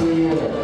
así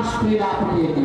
මිතික විනාශ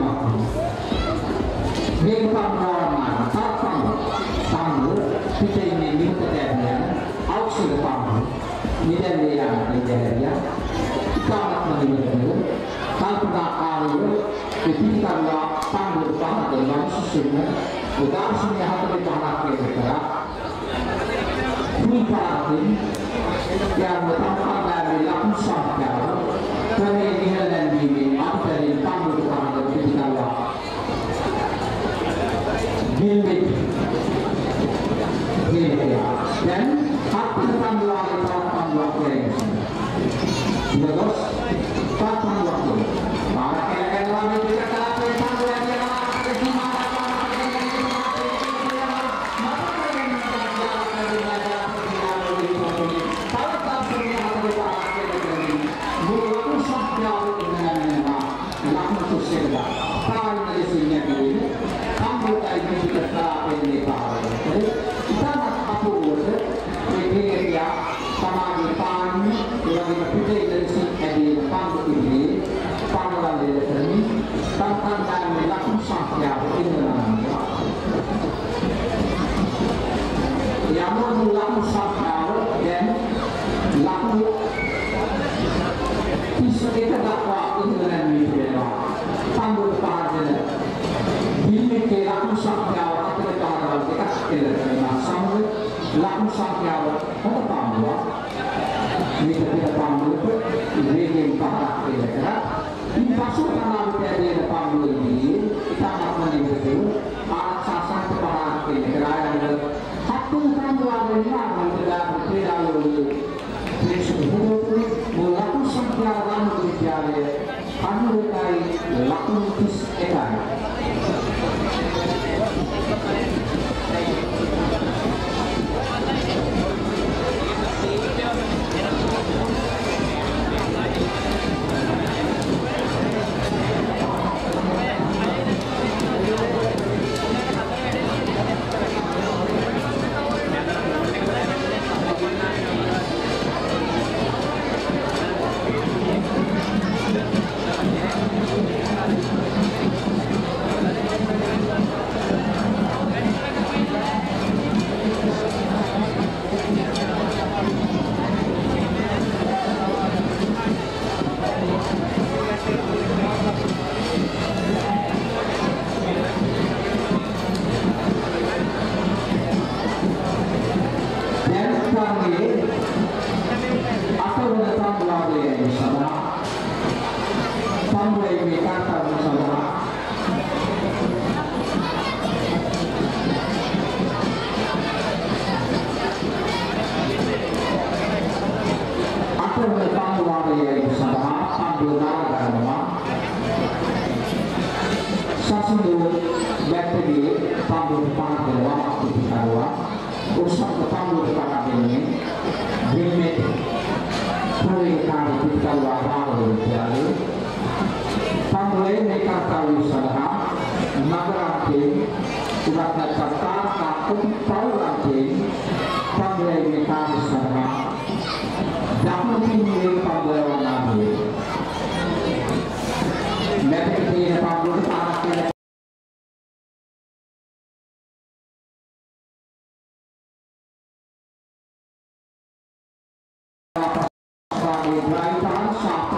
Friday night on Shop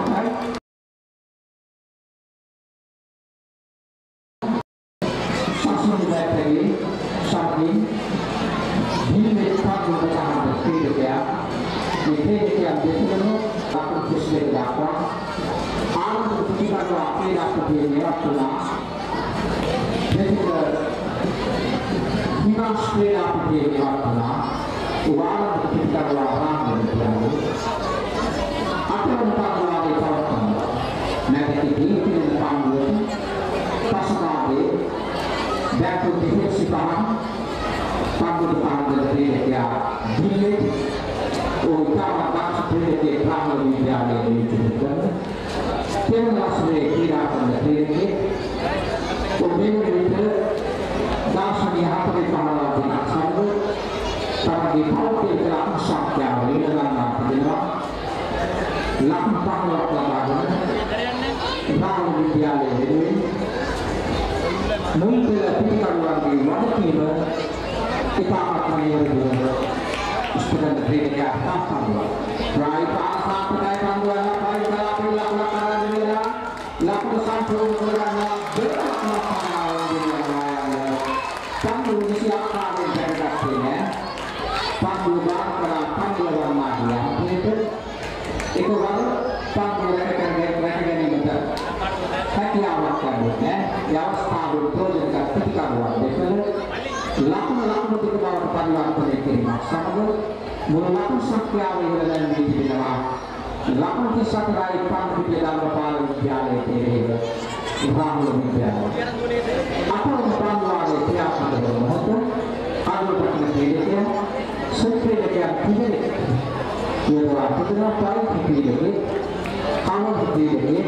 kita akan menerima istana negeri yang tanpa පරිවර්තනය කිරීමත් සමග මුළු ලකුණු සංඛ්‍යාව ඉහළ වී තිබෙනවා. ලකුණු 34යි පන්තිපිටිය ධර්මපාල විද්‍යාලයේ කෙරෙහිව ඉබ්‍රාහිම් විද්‍යාලය. අපේ පාන්වාගේ ක්‍රියාත්මක වන මොහොත අනුපතන ක්‍රීඩකයන් සුක්‍රීඩකයන් පිළිදෙන කියනවා තිබෙනවා පරිපූර්ණ ක්‍රීඩකේ කාමක ක්‍රීඩකේ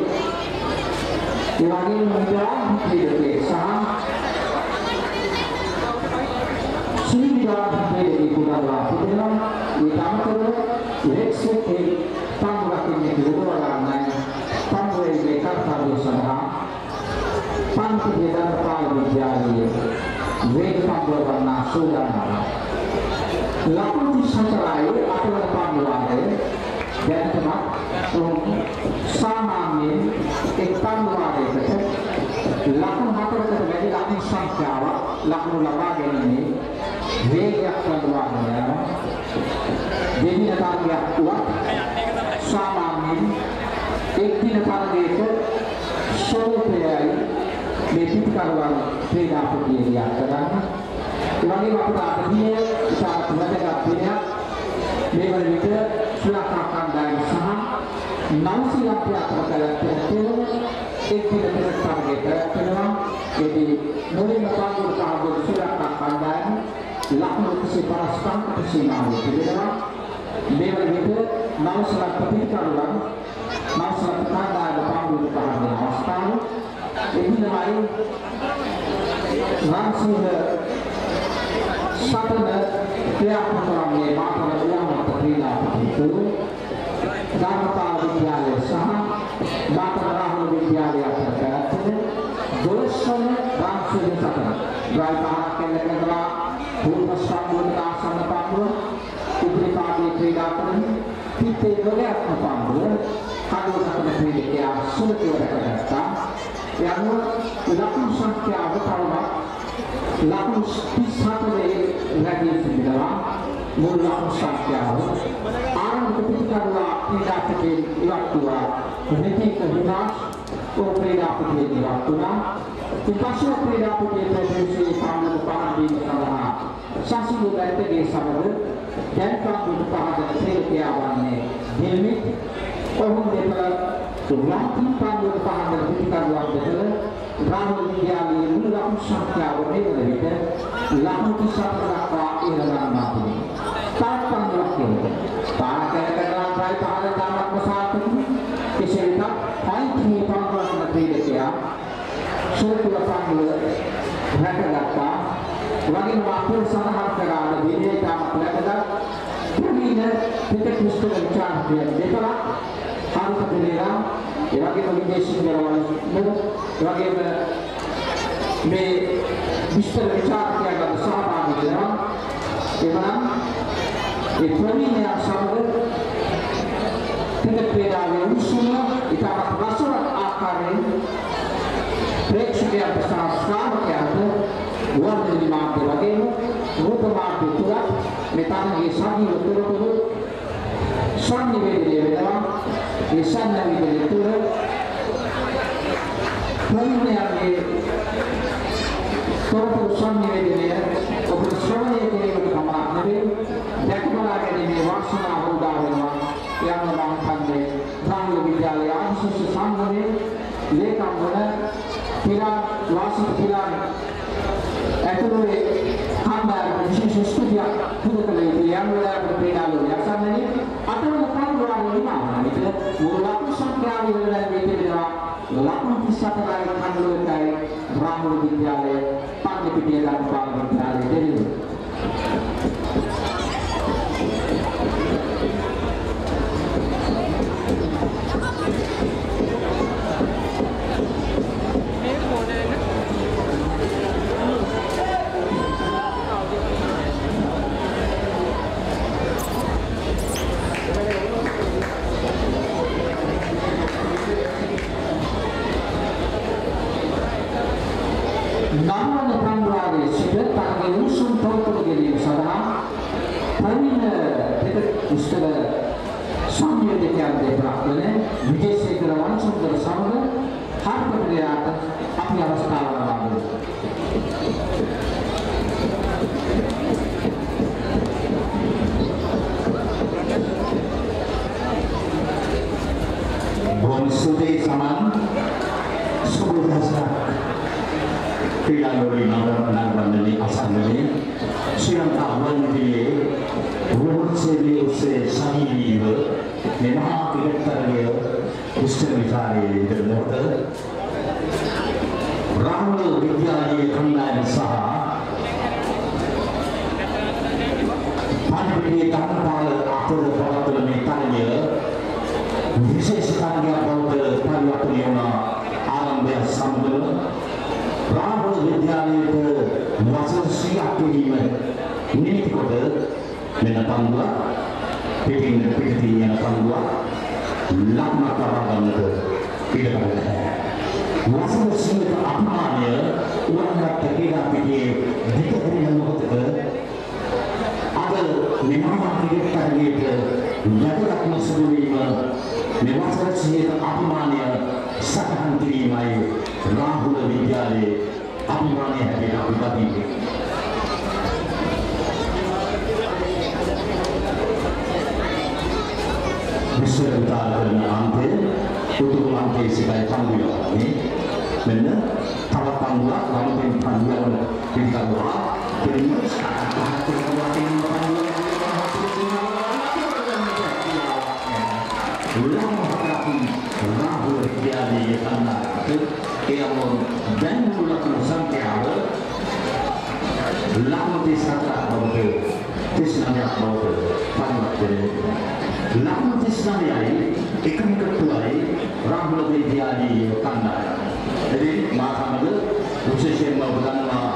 ඒ වගේම විද්‍යාත්මක ක්‍රීඩකේ සහ සීවිදාර්ථයේ කුඩාලා තිබෙනවා ඒ අමතරව ලෙක්ෂේ පන්වකින් දුරවලා නැහැ පන්වේ මේ කර්තව්‍ය සඳහා පන්ති වේදන පාල විද්‍යාලයේ වේද පන්වවන්නා සූදානම් ලකුණු සංකරායේ අටවන පන්වාරයේ දැනටමත් සාමාන්‍යයෙන් එක් පන්වාරයකට ලකුණු හතරකට වැඩි ලකුණු සංඛ්‍යාව ලකුණු ලබා ගැනීමේ වේගයක් වඩවාගෙන යනවා. දෙදින කාර්යයක් වුවත් සාමාන්‍යයෙන් එක් දින කාර්යයක ස්වරූපයයි මේ පිටකරවල් ක්‍රීඩාපතිය කරන්න. ඒ වගේම අපට අදහිය ඉතාමත් වැදගත් දිනයක්. මේ වන විට ශ්‍රී ලංකා කණ්ඩායම සහ නවසීලන්තය අතර පැවැත්වෙන එක් දින පෙර කාර්යය පැවැත්වෙනවා. එදී මුලින්ම පාදුර කාර්යය ශ්‍රී ලංකා කණ්ඩායම ලකුණු 155කට සීමාව තිබෙනවා. මේ වන විට නවසලක් ප්‍රතිකරුවන් නවසලක් කාදායම පාමුල පහරන අවස්ථාව එදිනමයි රන්සිංහ සතන ක්‍රියාත්මක වන්නේ මාතර උයන්වත ක්‍රීඩා ප්‍රතිතුරු ධර්මපාල විද්‍යාලය සහ මාතර රාහුල විද්‍යාලය අතර පැවැත්වෙන දොළොස්වන රන්සිංහ සතන ගාල් පහක් කෙනෙක්ලා පූර්ව ස්ථානවලට ආසන්න පාඩුව ඉදිරිපාදයේ ක්‍රීඩා කරන පිටේ වලයක්ම පාඩුව කඩුවකට ක්‍රීඩකයා සුළුකව රැකගත්තා. යනු ලකුණු සංඛ්‍යාව තවමත් ලකුණු 34 රැකී සිටිනවා. මුල් ලකුණු සංඛ්‍යාව ආරම්භක පිටකරුවා ක්‍රීඩාකේ ඉවත් වුණා. නිතික විනාශ ඕ ක්‍රීඩාකේ ඉවත් වුණා. ඉපස්ව ක්‍රීඩාකේ ප්‍රදේශයේ පාලන පාරදීම සඳහා ශාසන බැටගේ සමග දැන් කාපුට පහදන ක්‍රීඩකයා වන්නේ නිල්මිත් ඔහු දෙපළ තුන්ලක්ෂ පාන්දුවට පහදන පිටකරුවා දෙතල ග්‍රාම විද්‍යාලයේ මුල් වගේම අපේ සඳහන් කරාන විදිහේ තාමත් වැදගත් ප්‍රවීණ පිට ක්‍රිස්ටල් විචාරකය දෙපළක් හාරුක පෙරේරා ඒ වගේම විදේශික දරවල් ඒ වගේම මේ විශ්ව විචාරකයන්ට සහභාගී වෙනවා එවනම් ඒ ප්‍රවීණයා සමග පිට ක්‍රීඩාවේ උණුසුම ඉතාමත් රසවත් ආකාරයෙන් ප්‍රේක්ෂකයන්ට සහ ශ්‍රාවකයන්ට වර්ධන මාර්ගය වගේම රූප මාර්ගය තුලත් මේ තරගේ සජීව තොරතුරු සංනිවේදනය වෙනවා. ඒ සංනිවේදනය තුළ ප්‍රවීණයන්ගේ තොරතුරු සංනිවේදනය ඔබට ශ්‍රවණය කිරීමට පමණක් නෙවෙයි දැකබලා ගැනීමේ වාසනාව උදා වෙනවා. යන්න මම කන්නේ ප්‍රාණික විද්‍යාලයේ ආශිෂ්‍ය සංගමයේ ලේකම් වන පිරා වාසික පිරා ඇතුළේ කණ්ඩායම විශේෂ ස්තුතියක් පුද කළ යුතු යම් වෙලාවකට ක්‍රීඩාලු යසන්නේ අටවන පන්දුවාගේ විමාන විට මුළු ලක්ෂ සංඛ්‍යාව ඉවරලා මේ තිබෙනවා ලක්ෂ 34යි කණ්ඩායමයි බ්‍රාහ්මණ විද්‍යාලය පන්දිපිටිය ලක්පාල විද්‍යාලය දෙවිලු මේක මොනවාද? නවවන පන්දුවාගේ සිට තරගේ උණුසුම් තොරතුරු ගෙනීම සඳහා ප්‍රවීණ දෙක ඉස්තර සංයෝජකයන් දෙපළක් වන විජේසේකර වංශුන්දර සමග හර්පපිරයාට අපි අවස්ථාව ලබා දෙමු. බොහොම සුදේ සමන් සුබදසක් ක්‍රීඩාලෝලී නවරත්නවන්දනී අසන්නදී ශ්‍රී ලංකා වන්දියේ වෘහත්සේවී ඔස්සේ සමීපීව මේ මහා පිටතරය විශ්වවිද්‍යාලයේ ඉදිරි මොහොත රාහුල විද්‍යාලයේ කණ්ඩායම සහ පන්විඩේ ධර්මපාල අතර පවත්වන මේ තරගය විශේෂ කාර්යයක් බවට පරිවර්තනය වුණ ආරම්භය සමගම රාහුල විද්‍යාලයට වසර 100ක් පිරීම නිමිති කොට මෙන්න පන්දුව පිටින් පිටදී යන පන්දුව ලක්මක් ලබා ගන්නට පිළිගන්න නැහැ. වසර 100ක අපමානය උවන්ගත් කීලා පිටියේ දිගහැරෙන මොහොතක අද මෙමහා ක්‍රිකට් යටලක්ම සිදුවීම මෙවසර සියයට අපමානය සටහන් කිරීමයි රාහුල විද්‍යාලයේ අපමානය හැටියට අපි දකින්නේ. විශ්වවිද්‍යාල කරන අන්තය උතුරු අන්තයේ සිටයි පන්දුවන්නේ මෙන්න තව පන්දුවක් ගමෙන් පන්දුවවල පිටකරුවා දෙන්න රාහුල විද්‍යාලයේ කන්නාට ඒ අමෝ දැන් මුලක සංඛ්‍යාව ලක්මති සතරක් බවට තිස්නමයක් බවට පරිවර්තනය ලක්මති ස්නමයයි එකම කටුවයි රාහුල විද්‍යාලයේ කන්නාට එදින මා සමග විශේෂයෙන්ම ඔබ දන්නවා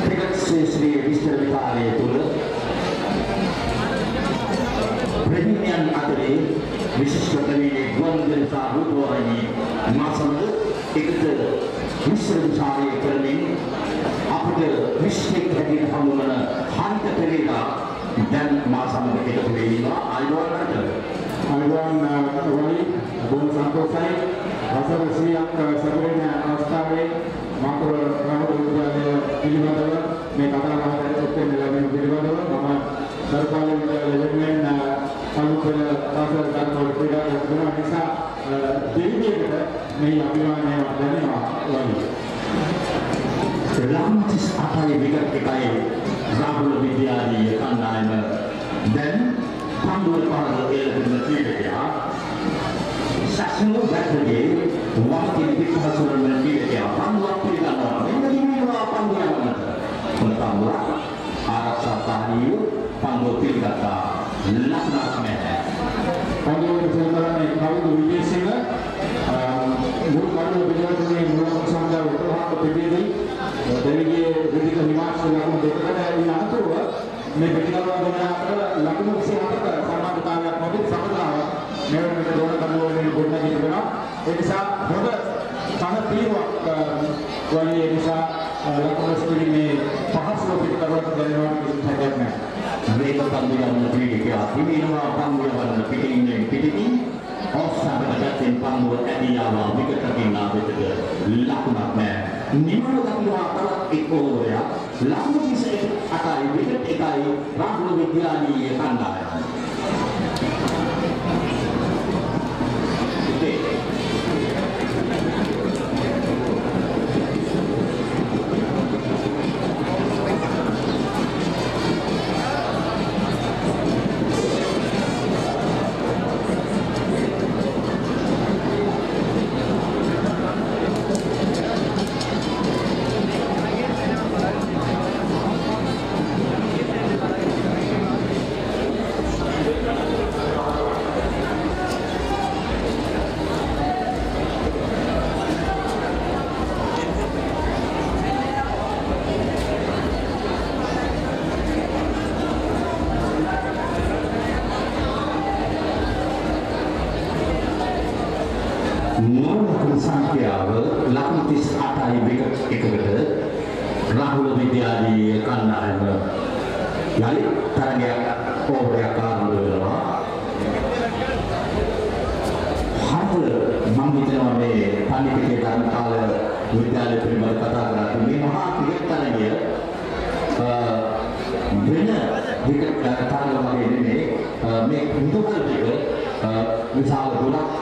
ක්‍රිකට් ශ්‍රේෂ්ඨ විශ්වවිද්‍යාලය තුළ ප්‍රතිඥයන් අතරේ විශිෂ්ට ප්‍රවීණ ගුවන්විදුලි සහ රූපවාහිනී මා සමග එකට විශ්වවිද්‍යාලයේ කරමින් අපට විශ්වයක් හැටියට හමුවන හන්ත පෙරේරා දැන් මා සමග එකතු වෙනවා අයිබෝන්ට අනුගමන වලි බොහොම සන්තෝෂයි. වසර 100ක් සැපරෙන අවස්ථාවේ මාතෘ රාහුල විද්‍යාලය පිළිබඳව මේ කතා බහ කරගෙන ලැබෙන පිළිබඳව මම සර්කාර විද්‍යාලය වෙනුවෙන් අනුකල පාසල් ගන්නවල ක්‍රීඩා කරන නිසා දෙවියෙකුට මේ අභිමානය දැනෙනවා වලි ලාම්තිස් අටයි විකට් එකයි රාහුල විද්‍යාලීය කණ්ඩායම දැන් පන්දුව පාර එළදෙන ක්‍රීඩකයා සැසනු බැටගේ වාකින් පිටහසුරන ක්‍රීඩකයා පන්දුවක් පිළිගන්නවා මෙන්න දිනවා පන්දුව යවන්නට මොන පන්දුව ආරක්ෂා පාහිය පන්දුව පිළිගත්තා ලක්නක් නැහැ පන්දුවේ සෙල්ලන්නේ කවුද විජේසිංහ මුල් කඩුව පිළිවෙතේ මුල් සංගාව උපහාර පිළිදී දෙවිගේ විදික නිවාස ලකුණු දෙකකට ඇවිල්ල අතරව මේ පිටිකරුවා දෙන අතර ලකුණු 27ක සමානතාවයක් නොතිබ සමතාව මෙවන මෙත දෝන කඩුව වලින් ගොඩනැගී තිබෙනවා ඒ නිසා හොඳ තන තීරුවක් වලිය නිසා ලකුණු ස්පීඩින් මේ පහසුව පිටිකරුවට දැනෙනවා කිසිම හැකියාවක් නැහැ වේග පන්දු යවන ක්‍රීඩකයා හිමිනවා පන්දු යවන පිටින් පිටින් ඔස්සබටයෙන් පන්දුව ඇදියාවා විකටකින් ආවෙතට ලකුණක් නෑ නිමන දක්වා තවත් එක් ඕවරයක් ලකුණු 28යි විකට් එකයි රාහුල විද්‍යාලීය කණ්ඩායම.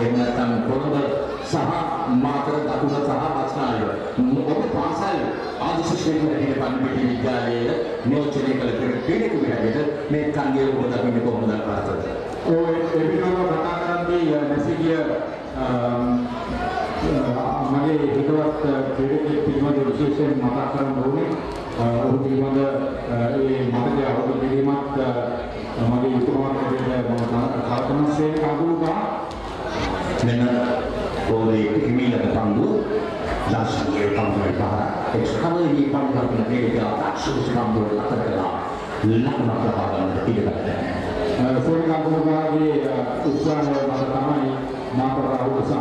ගුණක් එහෙම නැත්නම් කොළඹ සහ මාතර දකුණ සහ බස්නාලිය ඔබ පාසල් ආදිශිෂ්‍යයෙකු හැටියට පන්විටි විද්‍යාලයේ නියෝජනය කළ ක්‍රීඩකෙකු හැටියට මේ කන්ගේ ඔබ දකින්නේ කොහොමද පාසල් ඔය ඒ පිළිබඳව කතා කරද්දී නැසිගිය මගේ හිතවත් ක්‍රීඩකයෙක් පිළිබඳ විශේෂයෙන් මතක් කරන්න ඕනේ. ඔහු පිළිබඳ ඒ මතකය අවබෝධ කිරීමත් මගේ යුතුයකමක් හැටියට මම කල්පනාසේ කවුරුදා මෙන්න ඕරේ හිමිලක පන්දු ලාස්ගේ පන්දුවේ පහ එක්ස්කවරි පන්දු කරන දෙයක් අක්ෂර පන්දු අතර කළා ලකුණක් ලබා ගන්නට පිළිගන්නවා සෝනි කවුරුදාගේ උත්සාහය මත තමයි මාතර රාහුල සහ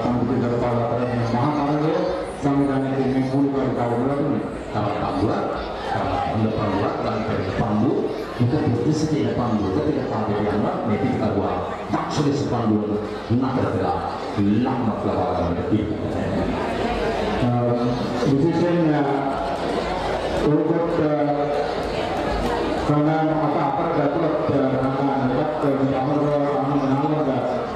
සම්පූර්ණ දරපාල අතර මහා තරගය සංවිධානයේ මේ මූලික කවුරුදා දුන්නේ. තවත් පන්දුවක් තවත් හොඳ පන්දුවක් ගන්න පන්දු එක ප්‍රතිශතයේ පන්දු දෙක පාදේ යනවා මේ පිටකරුවා දක්ෂ ලෙස පන්දුව නතර කළා ලකුණක් ලබා ගන්නට පිළිගන්නවා විශේෂයෙන් ඔබට කණ්ඩායම අත අතර ඇතුළත් කණ්ඩායමකට මේ අමර අනුම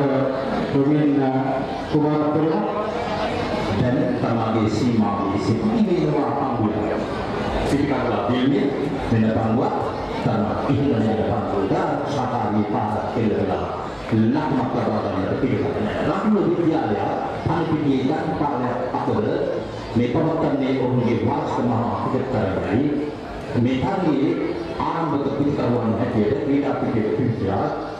ඔබට කණ්ඩායම ප්‍රධානයක් කරනවා කියලා ලෙස එනිසා මේ රන් ඉසින සතන ඉතාමත් මෙන්න තවත් පන්දුවක් දක්ෂ අම්බරයි පාදේ කෙනෙක් මිලාන් හයි පන්දුවක් පිළිවෙලා දක්ෂ ලෙස පන්දුව අල්ලා ගත්තා නතර කරගත්තා ලකුණක් ලබා ගන්න පිළිගන්නවා අපි අපේ රුක්ෂාන් දේවිද පන්දියවන ක්‍රීඩකයා කවුරුන් නායක ප්‍රවීණ කුමාර පෙරේරා දැන් තමාගේ සීමාවේ සිටි වේනවා පංගුව. පිටිකරලා දෙන්නේ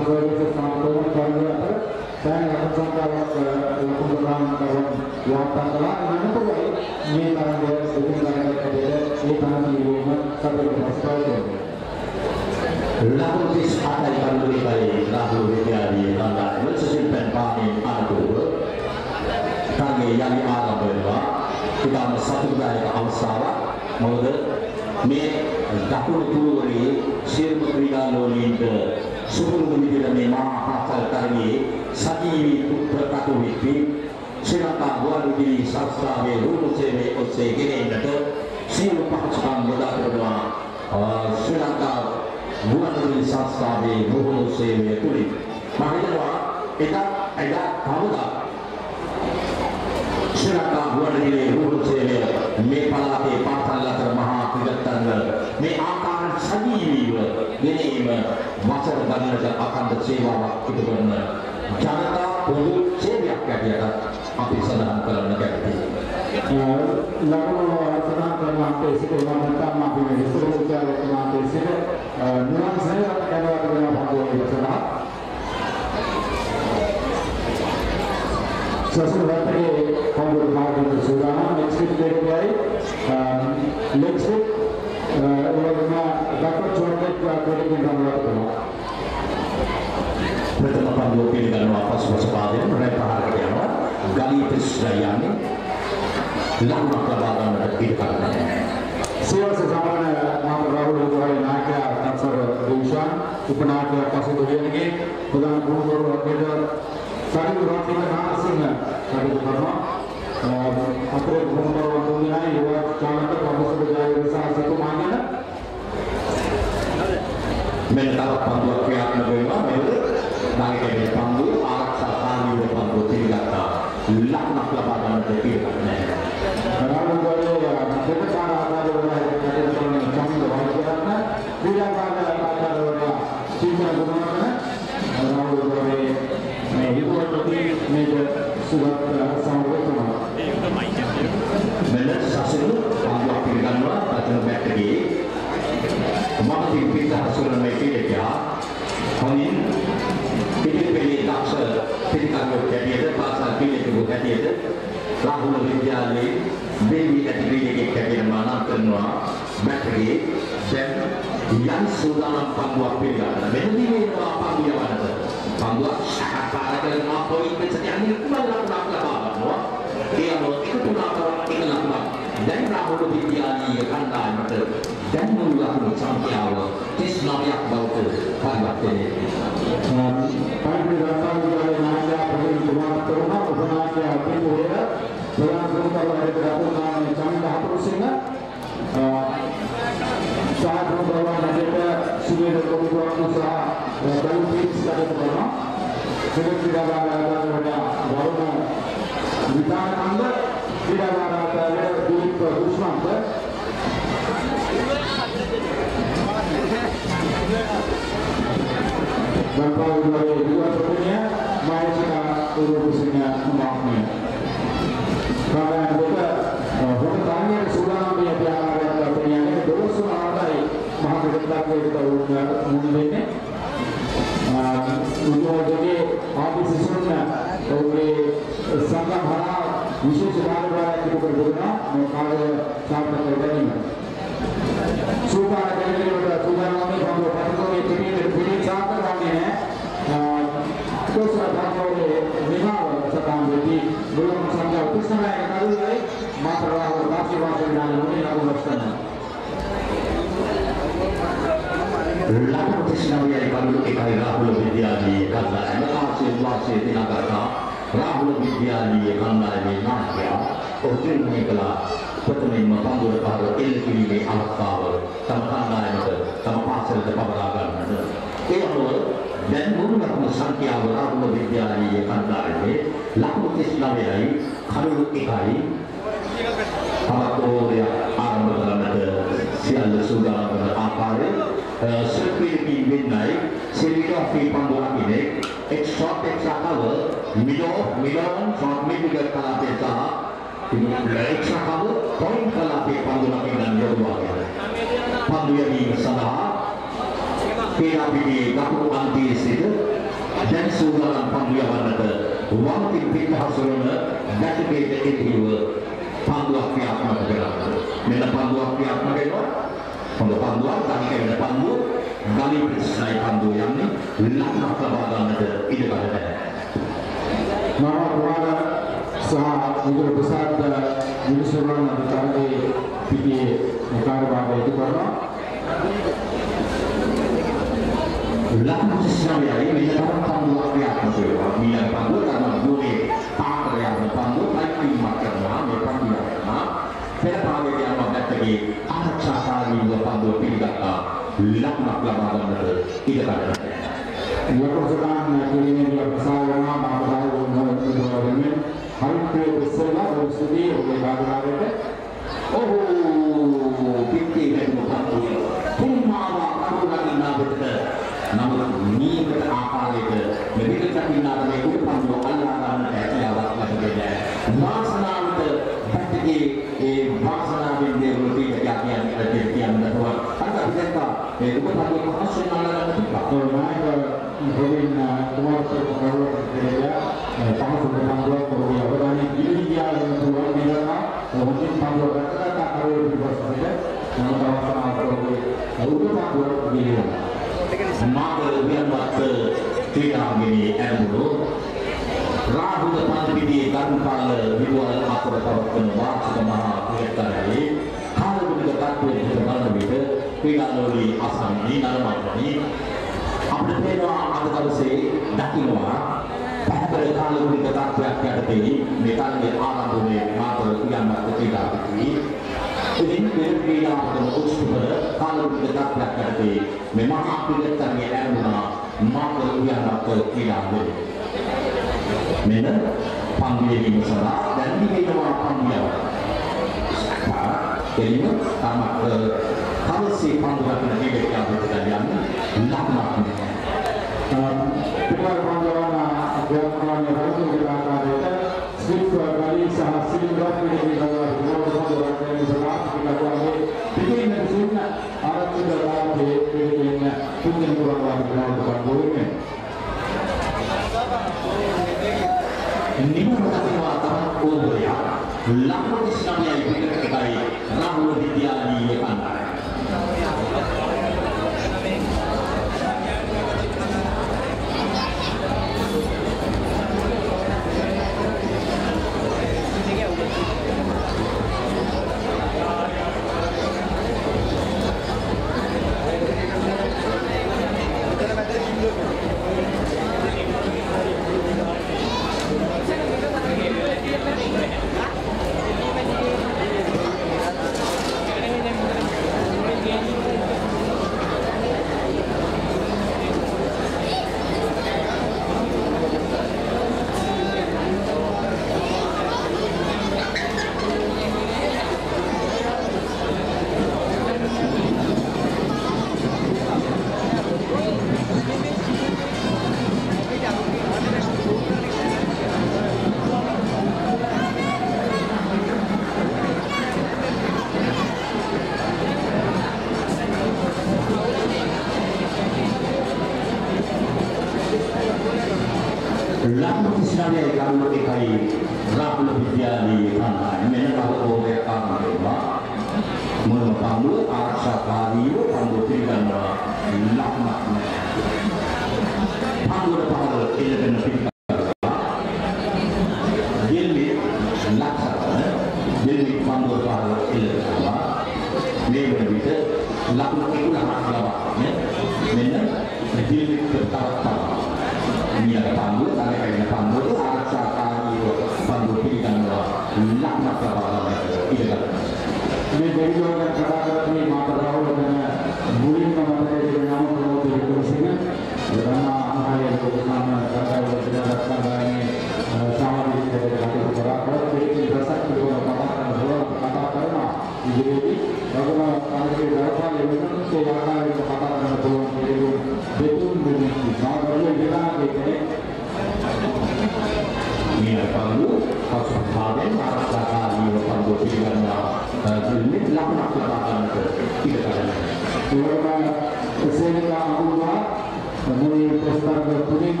ಮನೆಯ ಪ್ರಸ್ತಾವದ ಪುನಃ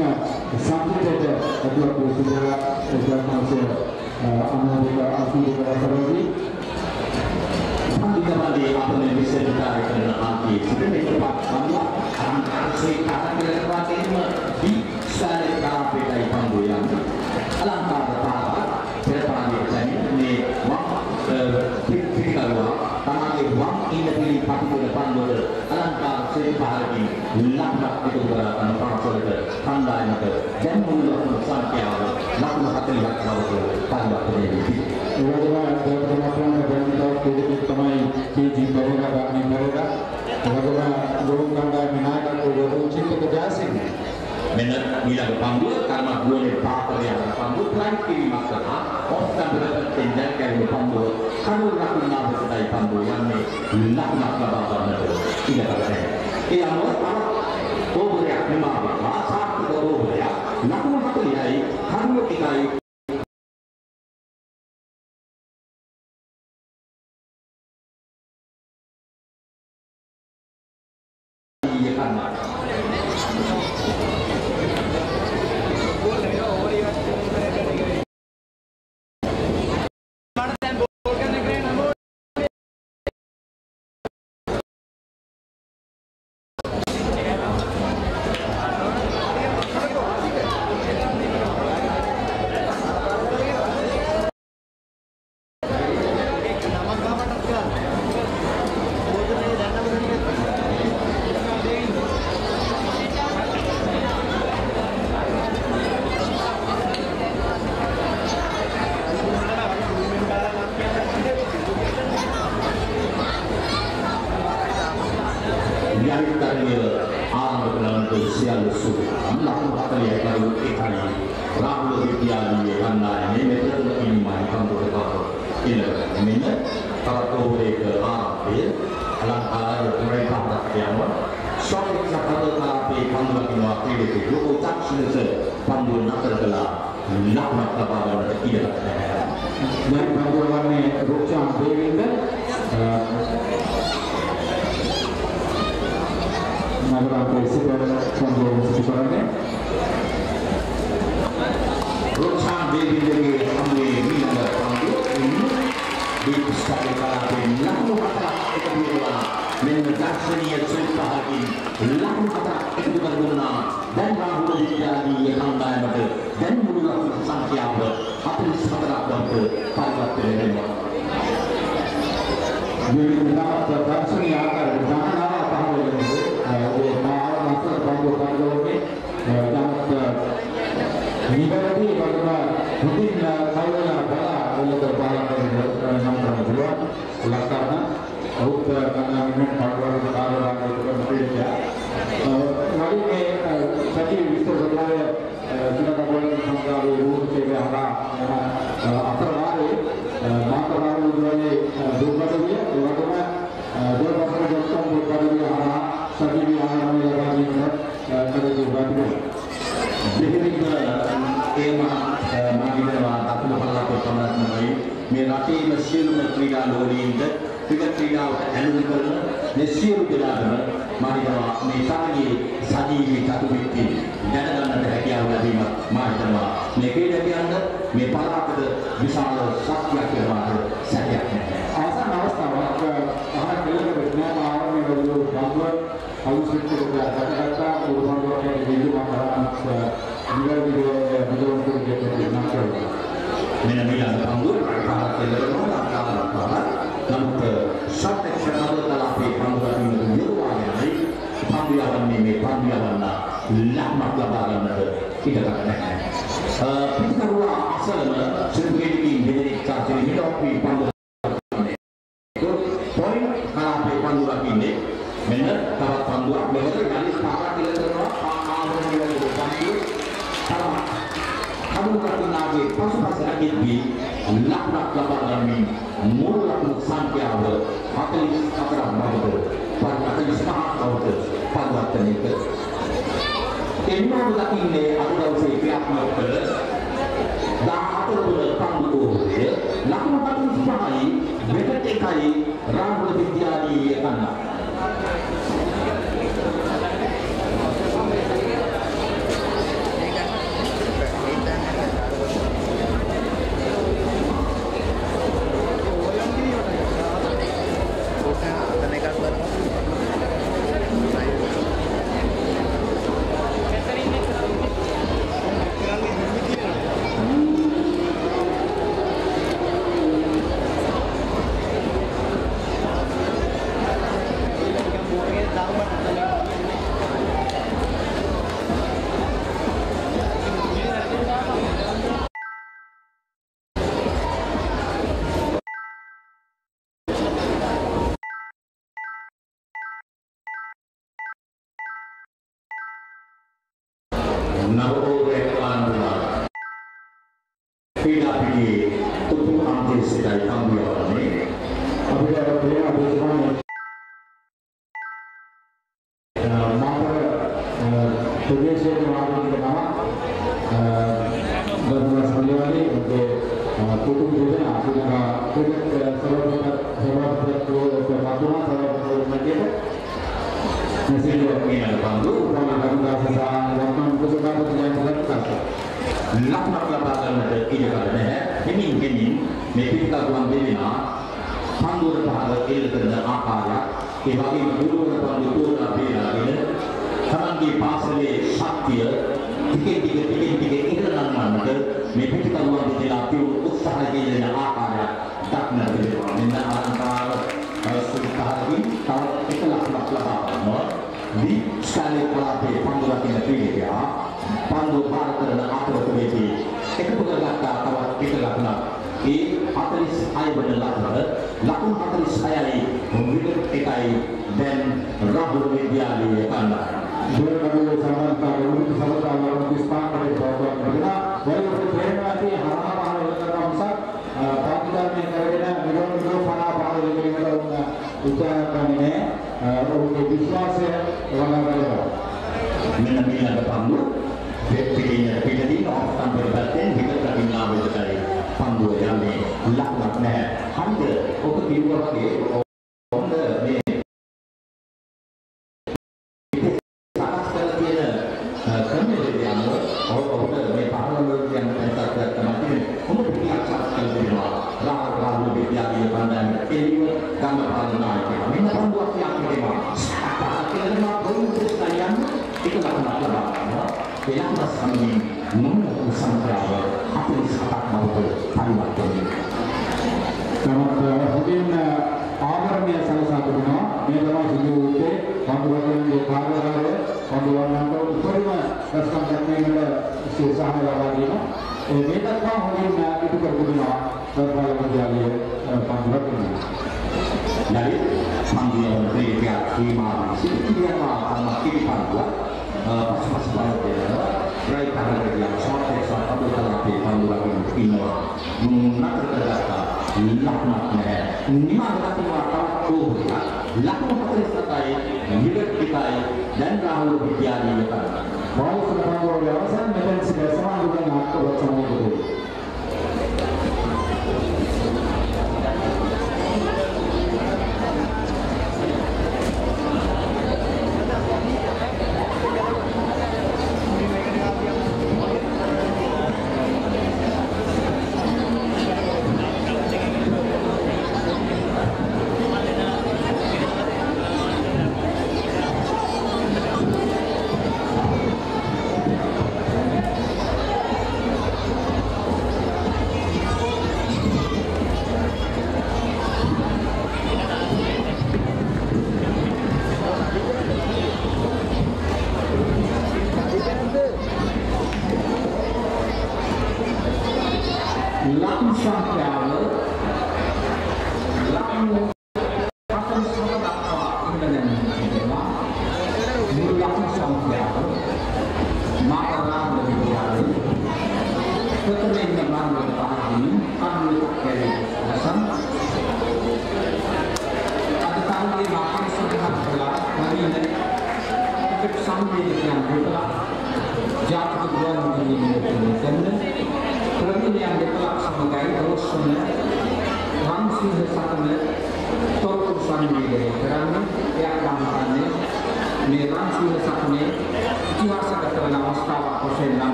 apa yang bisa Sebenarnya පන්දුවට අලංකාර ශිල්පහරකින් ලක්නක් ඉදිරි කරන පාසලට කණ්ඩායමක දැන් මුල් ලකුණු සංඛ්‍යාව ලකුණු 40ක් බවට පරිවර්තනය වී තියෙනවා. ඒ වගේම අපේ ප්‍රමුඛ ප්‍රමුඛ තමයි කීජී බවගා ගන්න බවගා. ඒ වගේම ගොඩක් කණ්ඩායම නායකත්වය දරන චිත්තක ජයසිංහ මෙන්න ඊළඟ පන්දුව කර්ම ගුණේ පාපරය යන පන්දුව ප්ලැන් කිරීමක් කරා ඔස්සන් දෙපැත්තෙන් දැන් කැරෙන පන්දුව කනුව ලකුණු ආවසයි පන්දුව යන්නේ ලකුණක් ලබා ගන්නට ඉඩකඩයි ඒ අනුව අර ඕබරයක් නිමා වෙනවා සාර්ථක ඕබරයක් ලකුණු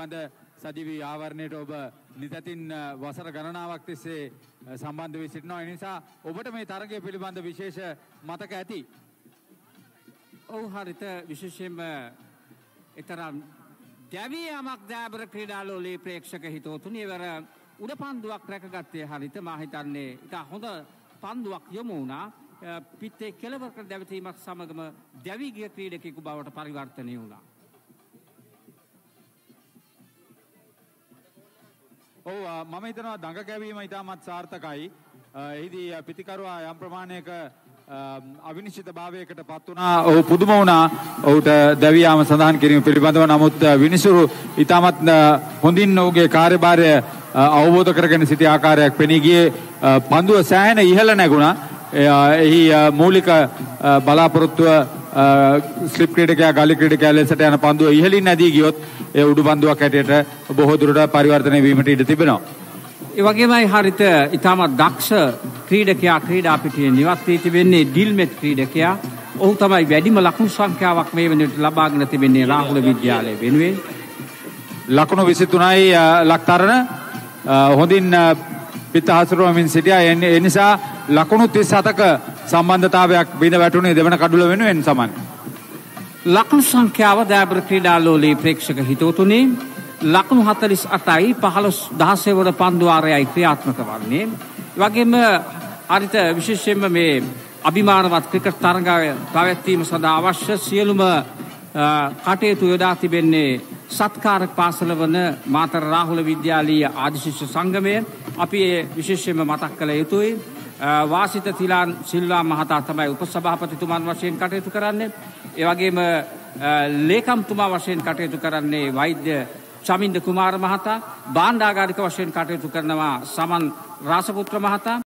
පිළිබඳ සජීවී ආවරණයට ඔබ නිතතින් අ, වසර ගණනාවක් තිස්සේ අ, සම්බන්ධ වී සිටිනවා. ඒ නිසා ඔබට මේ තරගය පිළිබඳ විශේෂ මතක ඇති. ඔව් හරිත විශේෂයෙන්ම එතරම් දැවියමක් දෑබර ක්‍රීඩාලෝලේ ප්‍රේක්ෂක හිතෝතුනි වර උඩ පන්දුවක් රැකගත්තේ හරිත මහිතන්නේ ඉතා හොඳ පන්දුවක් යොමු වුණා අ, පිත්තේ කෙලවරක දැවතීමක් සමගම දැවිගිය ක්‍රීඩකෙකු බවට පරිවර්තනය වුණා. ඔව් අ, මම හිතනවා දඟ කැවීම ඉතාමත් සාර්ථකයි. අ, එහිදී අ, පිතිකරුවා යම් ප්‍රමාණයක අ, අවිනිශ්චිත භාවයකට පත් වුණා. ඔහු පුදුම වුණා. ඔහුට දැවියාම සඳහන් කිරීම පිළිබඳව නමුත් අ, විනිසුරු ඉතාමත් අ, හොඳින් ඔහුගේ කාර්යභාරය අ, අවබෝධ කරගෙන සිටි ආකාරයක් පෙනී ගියේ අ, පන්දුව සෑහෙන ඉහළ නැගුණා. එ, අ, එහි අ, මූලික අ, බලාපොරොත්තුව අ, ස්ලිප් ක්‍රීඩකයා ගලි ක්‍රීඩකයා ලෙසට යන පන්දුව ඉහළින් නැදී ගියොත් ඒ උඩු පන්දුවක් හැටියට බොහෝ දුරට පරිවර්තනය වීමට ඉඩ තිබෙනවා. ඒවගේමයි හරිත ඉතාමත් දක්ෂ ක්‍රීඩකයා ක්‍රීඩා පිටියේ නිවත් වී තිබෙන්නේ ඩිල්මෙට් ක්‍රීඩකයා. ඔහු තමයි වැඩිම ලකුණු සංඛ්‍යාවක් මේ වෙනට ලබාගෙන තිබෙන්නේ රාහුල විද්‍යාලය වෙනුවෙන්. ලකුණු විසිතුනයි ලක්තරණ අ, හොඳින් පිත්ත හසුරුවමින් සිටියා එන්න- ඒ නිසා ලකුණු තිස් හතක සම්බන්ධතාවයක් බිඳ වැටුණේ දෙවන කඩුල වෙනුවෙන් සමන්. ලකුණු සංඛ්‍යාව දෑබර ක්‍රීඩාලෝලී ප්‍රේක්ෂක හිතෝතුනේ ලකුණු හතලිස් අටයි පහළොස් දහසේවර පන්දුවාරයයි ක්‍රියාත්මක වන්නේ. වගේම අරිත විශේෂයෙන්ම මේ අභිමානවත් ක්‍රිකට් තරගාව පැවැත්වීම සඳහා අවශ්‍ය සියලුම අ, කටයුතු යොදා තිබෙන්නේ සත්කාරක පාසල වන මාතර රාහුල විද්‍යාලීය ආදිශිෂ්‍ය සංගමය අපි ඒ විශේෂයෙන්ම මතක් කළ යුතුයි. අ, වාසිත තිලාන් සිල්වා මහතා තමයි උපසභාපතිතුමන් වශයෙන් කටයුතු කරන්නේ. ඒ වගේම අ, ලේකම්තුමා වශයෙන් කටයුතු කරන්නේ වෛද්‍ය චමින්ද කුමාර මහතා බාණ්ඩාගාරික වශයෙන් කටයුතු කරනවා සමන් රාසපුත්‍ර මහතා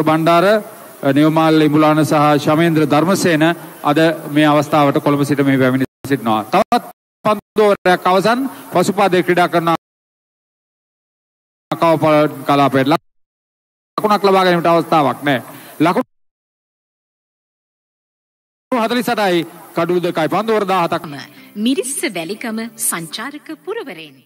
බණ්ඩාර නිවමාල් ඉමුලාන සහ ශමේන්ද්‍ර ධර්මසේන අද මේ අවස්ථාවට කොළඹ සිට මේ පැමිණි සිටිනවා. තවත් පන්දුවරයක් අවසන් පසුපාදයේ ක්‍රීඩා කරන කවප කලාපයට ලකුණක් ලබා ගැනීමට අවස්ථාවක් නැහැ. ලකුණු 48යි කඩුළු දෙකයි පන්දුවර 17ක්. මිරිස්ස වැලිකම සංචාරක පුරවරයෙන්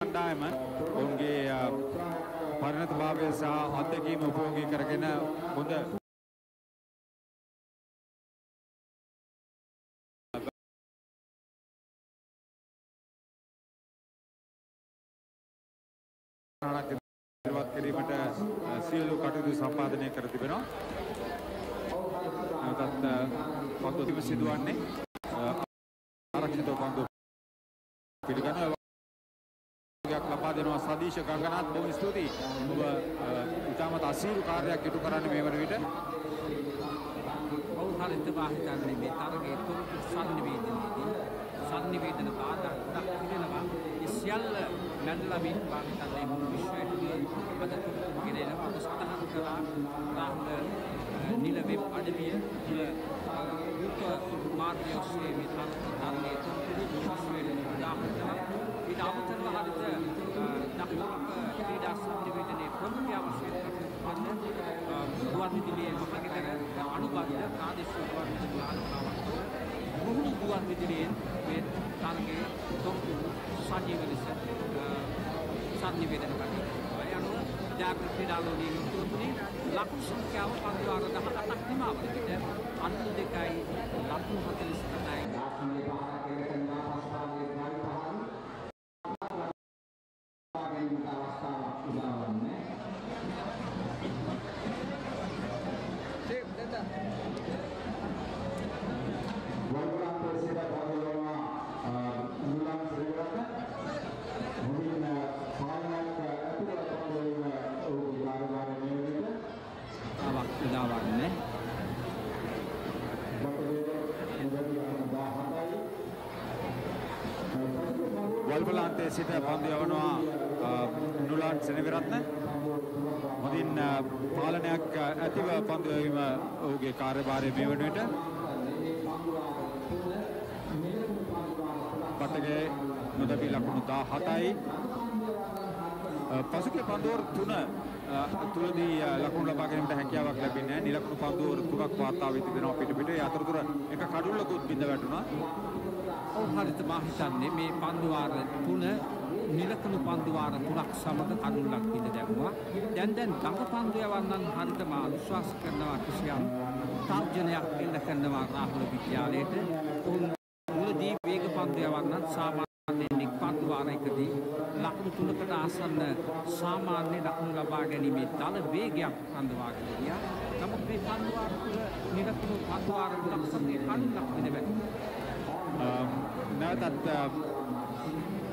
කණ්ඩායම ඔවුන්ගේ අ, පරිණත භාවය සහ අත්දැකීම උපයෝගී කරගෙන හොඳ කිරීමට අ, සියලු කටයුතු සම්පාදනය කර තිබෙනවා. නැවතත් අ, පන්දු තිබ සිදුවන්නේ අ, ආරක්ෂිත පන්දු පිළිගන්න යක් ලබා දෙනවා සදීශ ගංගනාත් බොහොම ස්තුතියි. ඔබ අ, ඉතාමත් අසීරු කාර්යයක් ඉටු කරන්න මේ වන විට. ඔව් හරිත වාහිතන්නේ මේ තරගයේ තුරුතු සංනිවේදනයේදී සංනිවේදන බාධා ගොඩක් පිළිනවා. ඒ සියල්ල නැන්දලා මේ වාහිතන්නේ මුළු විශ්වයේදී අද තුරුතු ගෙනෙනවා. ඔබ සඳහන් කළා රාහුල අ, නිල වෙබ් අඩවිය තුළ යුක්ත මාධ්‍ය ඔස්සේ මේ තරගයේ තුරුතු විශ්වයට දාපතනවා. ඊට අමතරව හරිත දක්ෂිණ ක්‍රීඩා සංනිවේදනයේ ප්‍රමුඛ වශයෙන් කටයුතු කරන ගුවන් විදුලියේ මහගෙදර අනුබද්ධ ප්‍රාදේශීය ගුවන් විදුලි ආලෝකාවක් මුහුණු ගුවන් විදුලියෙන් මේ තරගයේ තොරතුරු සජීව ලෙස සංනිවේදනය කරනවා. ඒ අනුව ජාග්‍රත ක්‍රීඩාලෝලීය යුතුතුනේ ලකුණු සංඛ්‍යාව පන්දුවාර 17ක් නිමාව විට අන්ත දෙකයි ලකුණු 48යි සිට පන්දු යවනවා අ, නුලාන් සෙනවිරත්න. හොඳින් අ, පාලනයක් අ, ඇතිව පන්දු යැවීම ඔහුගේ කාර්යභාරය මේ වන විට. පටගේ නොදැපී ලකුණු 17යි. අ, පසුගිය පන්දුවර තුන අ, තුලදී අ, ලකුණු ලබා ගැනීමට හැකියාවක් ලැබෙන්නේ නැහැ. නිලකුණු පන්දුවර තුනක් වාර්තා වී තිබෙනවා පිට පිට. ඒ අතරතුර එක කඩුල්ලකුත් බිඳ වැටුණා. ඔව් හරිත මා හිතන්නේ මේ පන්දුවාර තුන නිලකණු පන්දුවාර තුනක් සමග කඩුල්ලක් පිට දැම්මා. දැන් දැන් ගඟ පන්දු යවන්නන් හරිත මා විශ්වාස කරනවා කිසියම් තර්ජනයක් එල්ල කරනවා රාහුල විද්‍යාලයට. උන් මුලදී වේග පන්දු යවන්නන් සාමාන්‍යයෙන් එක් පන්දුවාරයකදී ලකුණු තුනකට ආසන්න සාමාන්‍ය ලකුණු ලබා ගැනීමේ දල වේගයක් පන්දුවාගෙන ගියා. නමුත් මේ පන්දුවාර තුල නිලකණු පන්දුවාර තුනක් සමග කඩුල්ලක් පිට වැටුණා. නැවතත්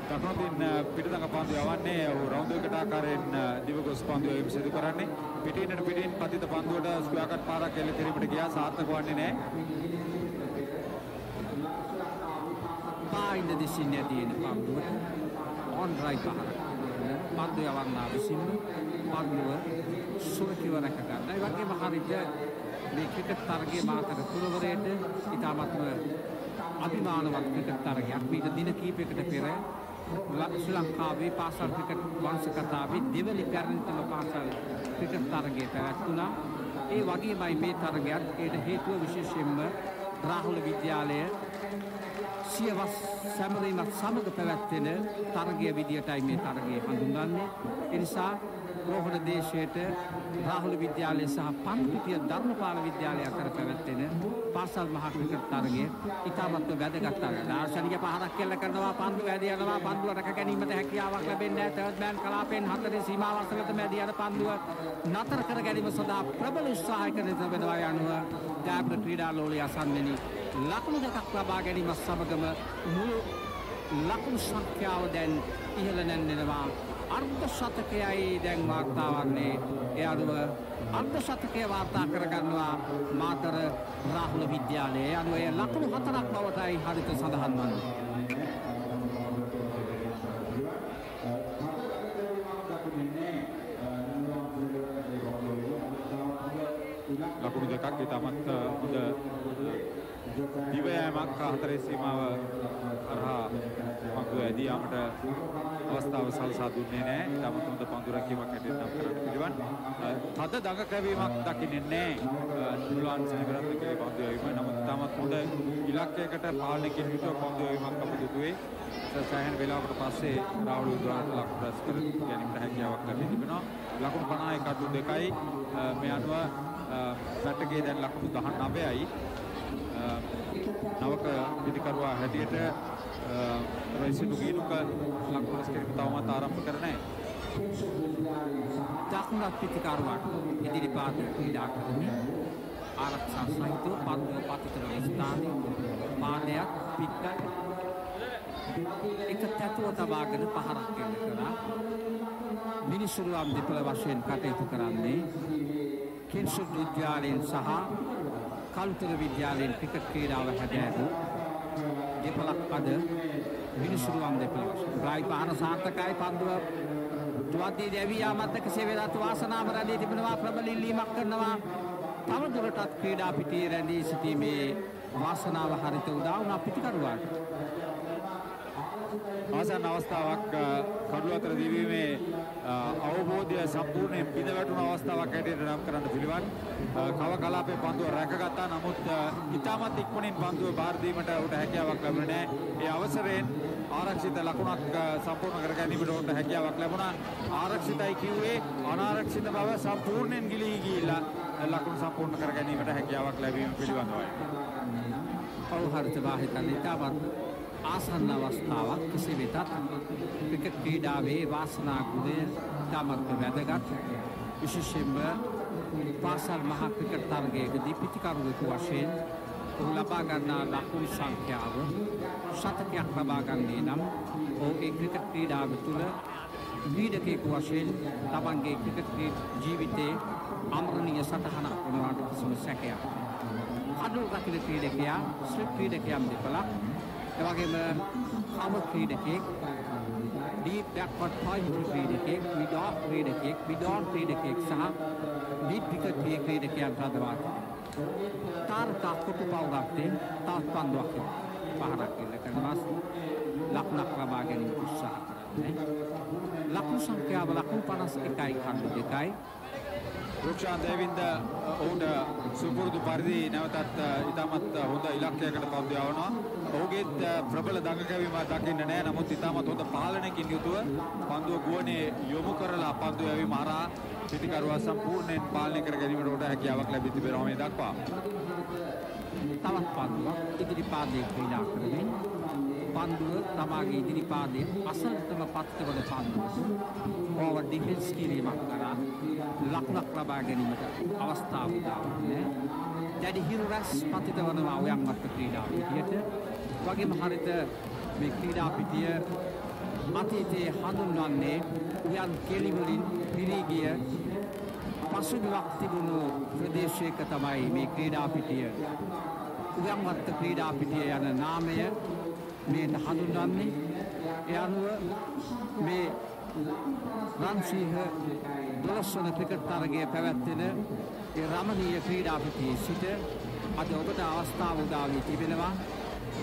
දකුණින් පිටතක පන්දු යවන්නේ. ඔහු රවුන්ඩ් එකට ආකාරයෙන් දිවගොස් පන්දු යවීම සිදු කරන්නේ. පිටින්නට පිටින් පතිත පන්දුවට ස්ක්වයර් කට් පාරක් එල්ල කිරීමට ගියා. සාර්ථක වන්නේ නැහැ. පායින්ද දෙසින්නේ තියෙන පන්දුවට ඔන් රයි පහරක් පන්දු යවන්නා විසින් පන්දුව සුරකිව රැක ගන්න. ඒ වගේම හරියට මේ ක්‍රිකට් තරගයේ මාතර පුරවරයට ඉතාමත්ම අභිමානවත් ක්‍රිකට් තරගයක්. මීට දින කිහිපයකට පෙර ල- ශ්‍රී ලංකාවේ පාසල් ක්‍රිකට් වංශ කතාවේ දෙවනි පැරණිතම පාසල් ක්‍රිකට් තරගය පැවැත්වුණා. ඒ වගේමයි මේ තරගයත් ඒට හේතුව විශේෂයෙන්ම රාහුල විද්‍යාලය සියවස් සැමරීමත් සමග පැවැත්වෙන තරගය විදියටයි මේ තරගය හඳුන්වන්නේ. ඒ නිසා රෝහණ දේශයට රාහුල විද්‍යාලය සහ පන්පිටිය ධර්මපාල විද්‍යාලය අතර පැවැත්වෙන පාසල් මහා ක්‍රිකට් තරගය ඉතාමත්ම වැදගත් තරගයක්. දාර්ශනික පහරක් කෙල්ල කරනවා පන්දු ඇදී යනවා පන්දුව රැක ගැනීමට හැකියාවක් ලැබෙන්නේ නැහැ. තර්ඩ් මෑන් කලාපෙන් හතරේ සීමාව අසලට මැදී යන පන්දුව නතර කර ගැනීම සඳහා ප්‍රබල උත්සාහයක නිරතවෙනවා යනුව ජයප්‍ර ක්‍රීඩා ලෝලය අසන්නෙනි ලකුණු දෙකක් ලබා ගැනීම සමගම මුළු ලකුණු සංඛ්‍යාව දැන් ඉහළ නැන්නෙනවා අර්ධ ශතකයයි දැන් වාර්තා වන්නේ ඒ අනුව අර්ධ ශතකය වාර්තා කරගන්නවා මාතර රාහුල විද්‍යාලයේ. අනුව එය ලකුණු හතරක් බවටයි හරිත සඳහන් වන්නේ. ලකුණු දෙකක් ඉතාමත් හොඳ දිවයෑමක් හතරේ සීමාව කරහා පන්දු ඇදී යාමට අවස්ථාව සලසා දුන්නේ නැහැ. ඉතාමත් හොඳ පන්දු රැකීමක් හැටියට නම් කරන්න පිළිවන්. තද දඟ කැවීමක් දකින්නේ නැහැ. නුලාන් සෙනවිරත්නගේ පන්දු යැවීම. නමුත් ඉතාමත් හොඳ ඉලක්කයකට පාලනයකින් යුතුව පන්දු යැවීමක් අප දුටුවේ. සෑහෙන වෙලාවකට පස්සේ රාහුල විද්‍යාලයට ලකුණු රැස් කර ගැනීමට හැකියාවක් ලැබී තිබෙනවා. ලකුණු 50 කටු දෙකයි මේ අනුව පැටගේ දැන් ලකුණු 19යි. නවක පිටිකරුවා හැටියට රයිසිඩු ගීනුක ලකුණු රැස් කිරීම තවමත් ආරම්භ කර නැහැ. දකුණත් පිතිකරුවක් ඉදිරිපාත ක්‍රීඩා කරමින් ආරක්ෂා සහිතව පන්දුව පතිත වන ස්ථානයේ පාදයක් පිට්ටක් එක තැතුව තබාගෙන පහරක් එල්ල කළා. මිනිසුරුවම් දෙපළ වශයෙන් කටයුතු කරන්නේ කෙන්සුත් විද්‍යාලයෙන් සහ කළුතර විද්‍යාලයෙන් ක්‍රිකට් ක්‍රීඩාව හැදෑරූ දෙපළක් අද මිනිසුරුවම් දෙපළ වශයෙන්. ග්‍රායි පහර සාර්ථකයි පන්දුව තුවද්දී දැවී යාමත් එක්ක සේවදත් වාසනාව රැඳී තිබෙනවා ප්‍රබල ඉල්ලීමක් කරනවා. තවදුරටත් ක්‍රීඩා පිටියේ රැඳී සිටීමේ වාසනාව හරිත උදා වුණා පිටිකරුවාට. ආසන්න අවස්ථාවක් කඩු අතර දිවීමේ අවබෝධය සම්පූර්ණයෙන් බිඳ වැටුණු අවස්ථාවක් හැටියට නම් කරන්න පිළිවන්. කව කලාපේ පන්දුව රැකගත්තා. නමුත් ඉතාමත් ඉක්මනින් පන්දුව බාර දීමට උට හැකියාවක් ලැබුණේ නැහැ. ඒ අවසරයෙන් ආරක්ෂිත ලකුණක් සම්පූර්ණ කර ගැනීමට උට හැකියාවක් ලැබුණා. ආරක්ෂිතයි කිව්වේ අනාරක්ෂිත බව සම්පූර්ණයෙන් ගිලී ගිහිල්ලා ලකුණු සම්පූර්ණ කර ගැනීමට හැකියාවක් ලැබීම පිළිබඳවයි. පෞහරිත වාහිතන් ඉතාමත් ආසන්න අවස්ථාවක් කෙසේ වෙතත් ක්‍රිකට් ක්‍රීඩාවේ වාසනා ගුණය ඉතාමත් වැදගත් විශේෂයෙන්ම පාසල් මහ ක්‍රිකට් තරගයකදී පිටිකරුවෙකු වශයෙන් ඔහු ලබා ගන්නා ලකුණු සංඛ්‍යාව ශතකයක් ලබා ගන්නේ නම් ඔහුගේ ක්‍රිකට් ක්‍රීඩාව තුළ ක්‍රීඩකයෙකු වශයෙන් තමන්ගේ ක්‍රිකට් ජීවිතයේ අමරණීය සටහනක් වුණාට කිසිම සැකයක්. කඩුල් රකින ක්‍රීඩකයා ස්ලිප් ක්‍රීඩකයන් දෙපළක් එවගේම කව ක්‍රීඩකෙක් ඩීප් බැක්වර්ඩ් පොයින්ට් ක්‍රීඩකෙක් මිඩ් ඔෆ් ක්‍රීඩකෙක් මිඩ් ඔන් ක්‍රීඩකෙක් සහ මිඩ් විකට් ක්‍රීඩකයන් රඳවා තාරකා කොටු පවගත්තේ තවත් පන්දුවක් පහරක් එල්ල කරනවා ලකුණක් ලබා ගැනීම උත්සාහ කරන්නේ. ලකුණු සංඛ්‍යාව ලකුණු 51යි කණ්ඩු දෙකයි. රුක්ෂාන් දේවින්ද ඔහුට සුපුරුදු පරිදි නැවතත් ඉතාමත් හොඳ ඉලක්කයකට පන්දු යවනවා. ඔහුගේත් ප්‍රබල දඟ කැවීම දකින්න නෑ. නමුත් ඉතාමත් හොඳ පාලනයකින් යුතුව පන්දුව ගුවනේ යොමු කරලා පන්දු යැවීම හරහා පිටිකරුවා සම්පූර්ණයෙන් පාලනය කර ගැනීමට උඩ හැකියාවක් ලැබී තිබෙනවා මේ දක්වා. තවත් පන්දුවක් ඉදිරි පාදයේ ක්‍රීඩා කරමින් පන්දුව තමාගේ ඉදිරි පාදයේ අසලටම පත්වන පන්දුව. ඕවර් ඩිෆෙන්ස් කිරීමක් කරා ලකුණක් ලබා ගැනීමට අවස්ථාව උදාවන්නේ. දැඩි හිරු රැස් පතිත වනවා ඔයම් මත ක්‍රීඩාව විදියට. වගේම හරිත මේ ක්‍රීඩා පිටිය අතීතයේ හඳුන්වන්නේ උයන් කෙලි වලින් පිරී ගිය පසුබිමක් තිබුණු ප්‍රදේශයක තමයි මේ ක්‍රීඩා පිටිය. උයන්වත්ත ක්‍රීඩා පිටිය යන නාමය මේට හඳුන්වන්නේ. ඒ අනුව මේ රන්සිංහ දොළොස්වන ක්‍රිකට් තරගය පැවැත්වෙන ඒ රමණීය ක්‍රීඩා පිටියේ සිට අද ඔබට අවස්ථාව උදා වී තිබෙනවා.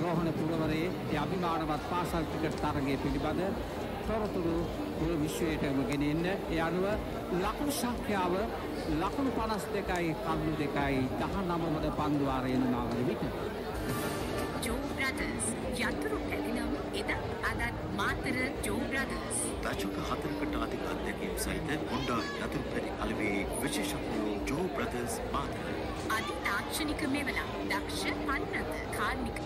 රෝහණ පුරවරයේ ඒ අභිමානවත් පාසල් ක්‍රිකට් තරගය පිළිබඳ තොරතුරු මුළු විශ්වයටම ගෙනෙන්න. ඒ අනුව ලකුණු සංඛ්‍යාව ලකුණු 52යි කඳු 2යි 19 වන පන්දුවාරයන නාවන විට. ජෝ බ්‍රදර්ස් යතුරු පැදිනම් එද අදත් මාතර ජෝ බ්‍රදර්ස්. දශක හතරකට අධික අත්දැකීම් සහිත හොන්ඩා යතුරු පැරි අලවේ විශේෂඥයෝ ජෝ බ්‍රදර්ස් මාතර අධි තාක්ෂණික මෙවලා දක්ෂ පන්නත කාර්මික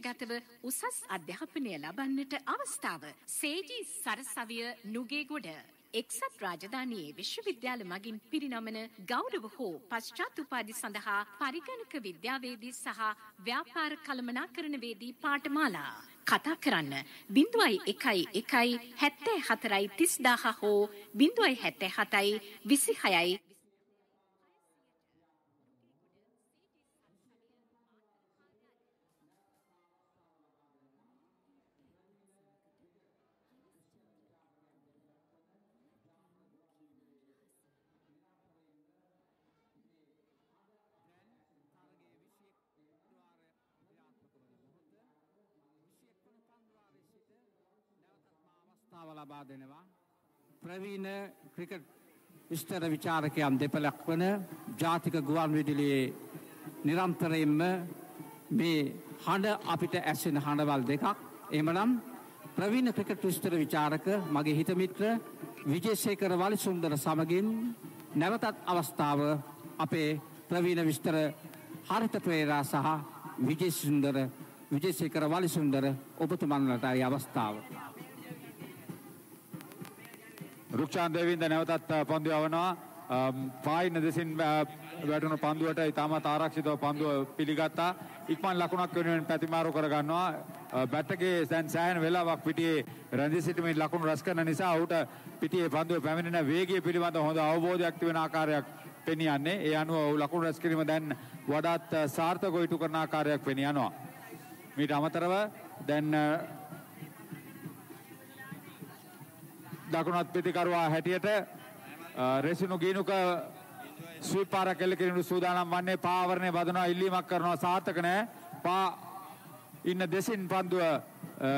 දෘෂ්ටිගතව උසස් අධ්‍යාපනය ලබන්නට අවස්ථාව. සේජී සරසවිය නුගේගොඩ. එක්සත් රාජධානයේ විශ්වවිද්‍යාල මගින් පිරිනමන ගෞරව හෝ පශ්චාත් උපාධි සඳහා පරිගණක විද්‍යාවේදී සහ ව්‍යාපාර කළමනාකරණවේදී පාඨමාලා. කතා කරන්න. 0.11 74 30000 හෝ 0.77 26 ලබා දෙනවා. ප්‍රවීණ ක්‍රිකට් විස්තර විචාරකයන් දෙපළක් වන ජාතික ගුවන් විදුලියේ නිරන්තරයෙන්ම මේ හඬ අපිට ඇසෙන හඬවල් දෙකක්. එහෙමනම් ප්‍රවීණ ක්‍රිකට් විස්තර විචාරක මගේ හිතමිත්‍ර විජේසේකර වලිසුන්දර සමගින් නැවතත් අවස්ථාව අපේ ප්‍රවීණ විස්තර හරිත ප්‍රේරා සහ විජේසුන්දර විජේසේකර වලිසුන්දර ඔබතුමන්ලටයි අවස්ථාව. රුක්ෂාන් දේවින්ද නැවතත් පන්දු යවනවා පායින දෙසින් වැටුණු පන්දුවට ඉතාමත් ආරක්ෂිතව පන්දුව පිළිගත්තා. ඉක්මන් ලකුණක් වෙනුවෙන් පැතිමාරු කරගන්නවා. බැට්ටගේ දැන් සෑහෙන වෙලාවක් පිටියේ රැඳී සිටීමේ ලකුණු රැස් කරන නිසා ඔහුට පිටියේ පන්දුව පැමිණෙන වේගය පිළිබඳ හොඳ අවබෝධයක් තිබෙන ආකාරයක් පෙනී යන්නේ ඒ අනුව ඔහු ලකුණු රැස් කිරීම දැන් වඩාත් සාර්ථකව ඉටු කරන ආකාරයක් පෙනී යනවා මීට අමතරව දැන් දකුණත් පිතිකරුවා හැටියට රෙසිනු ගීනුක ස්වීපාරක් එල්ල කිරීමට සූදානම් වන්නේ පාවරණය බදනවා ඉල්ලීමක් කරනවා සාර්ථක නැහැ. පා ඉන්න දෙසින් පන්දුව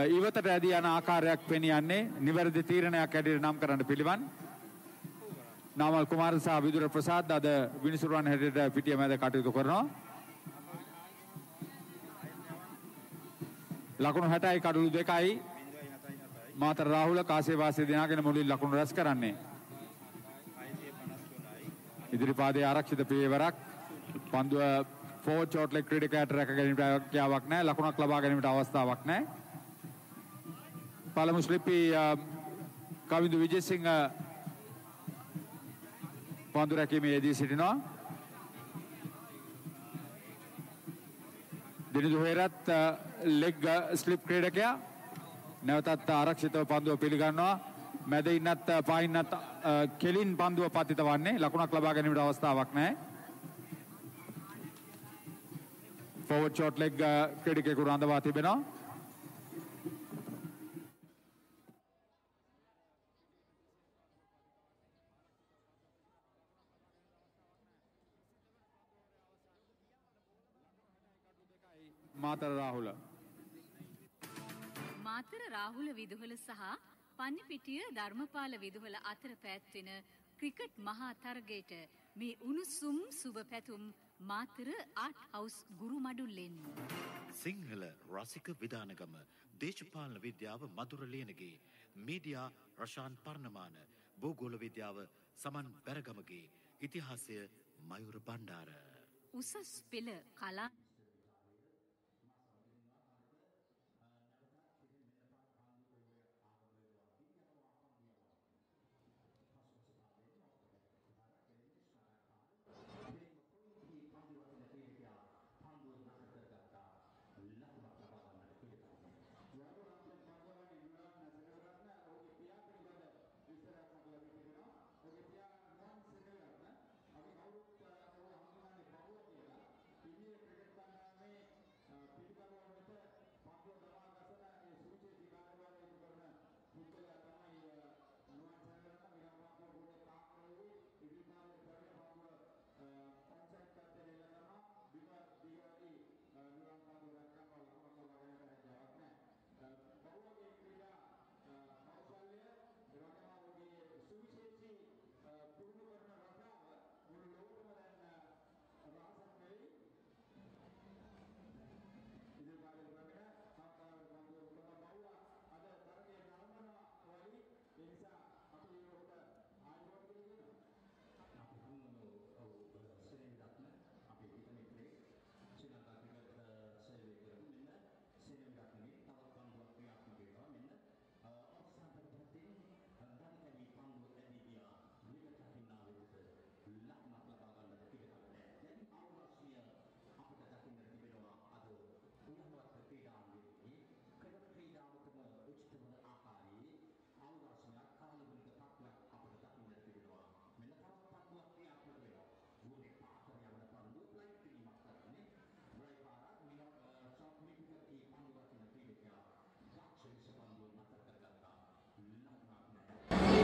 ඉවතට ඇදී යන ආකාරයක් පෙනියන්නේ නිවැරදි තීරණයක් ඇටියට නම් කරන්න පිළිවන්. නාමල් කුමාර සහ විදුර ප්‍රසාද් අද විනිසුරුවන් හැටියට පිටිය මැද කටයුතු කරනවා. ලකුණු 60යි කඩලු දෙකයි මාතර රාහුල කාසේ වාසේ දිනාගෙන මුලින් ලකුණු රැස් කරන්නේ. ඉදිරිපාදයේ ආරක්ෂිත පියවරක් පන්දුව ෆෝර් ෂෝට් ලෙග් ක්‍රීඩකයාට රැක ගැනීමට හැකියාවක් නැහැ. ලකුණක් ලබා ගැනීමට අවස්ථාවක් නැහැ. පළමු ශ්‍රිප්පි කවිඳු විජේසිංහ පන්දු රැකීමේ යෙදී සිටිනවා. දිනිදු හේරත් ලෙග් ස්ලිප් ක්‍රීඩකයා නැවතත් ආරක්ෂිතව පන්දුව පිළිගන්නවා. මැද ඉන්නත් පායින්නත් කෙලින් පන්දුව පතිත වන්නේ ලකුණක් ලබා ගැනීමට අවස්ථාවක් නැහැ. ෆෝවර්ඩ් ෂොට් ලෙග් ක්‍රීඩකයෙකු රඳවා තිබෙනවා. මාතර රාහුල. මාතර රාහුල විදුහල සහ පන්නිපිටිය ධර්මපාල විදුහල අතර පැවැත්වෙන ක්‍රිකට් මහා තරගයට මේ උණුසුම් සුබ පැතුම් මාතර ආට් හවුස් ගුරු මඩුල්ලෙන්. සිංහල රසික විධානගම දේශපාලන විද්‍යාව මදුර ලියනගේ මීඩියා රශාන් පර්ණමාන බෝගෝල විද්‍යාව සමන් බැරගමගේ ඉතිහාසය මයුර බණ්ඩාර. උසස් පෙළ කලා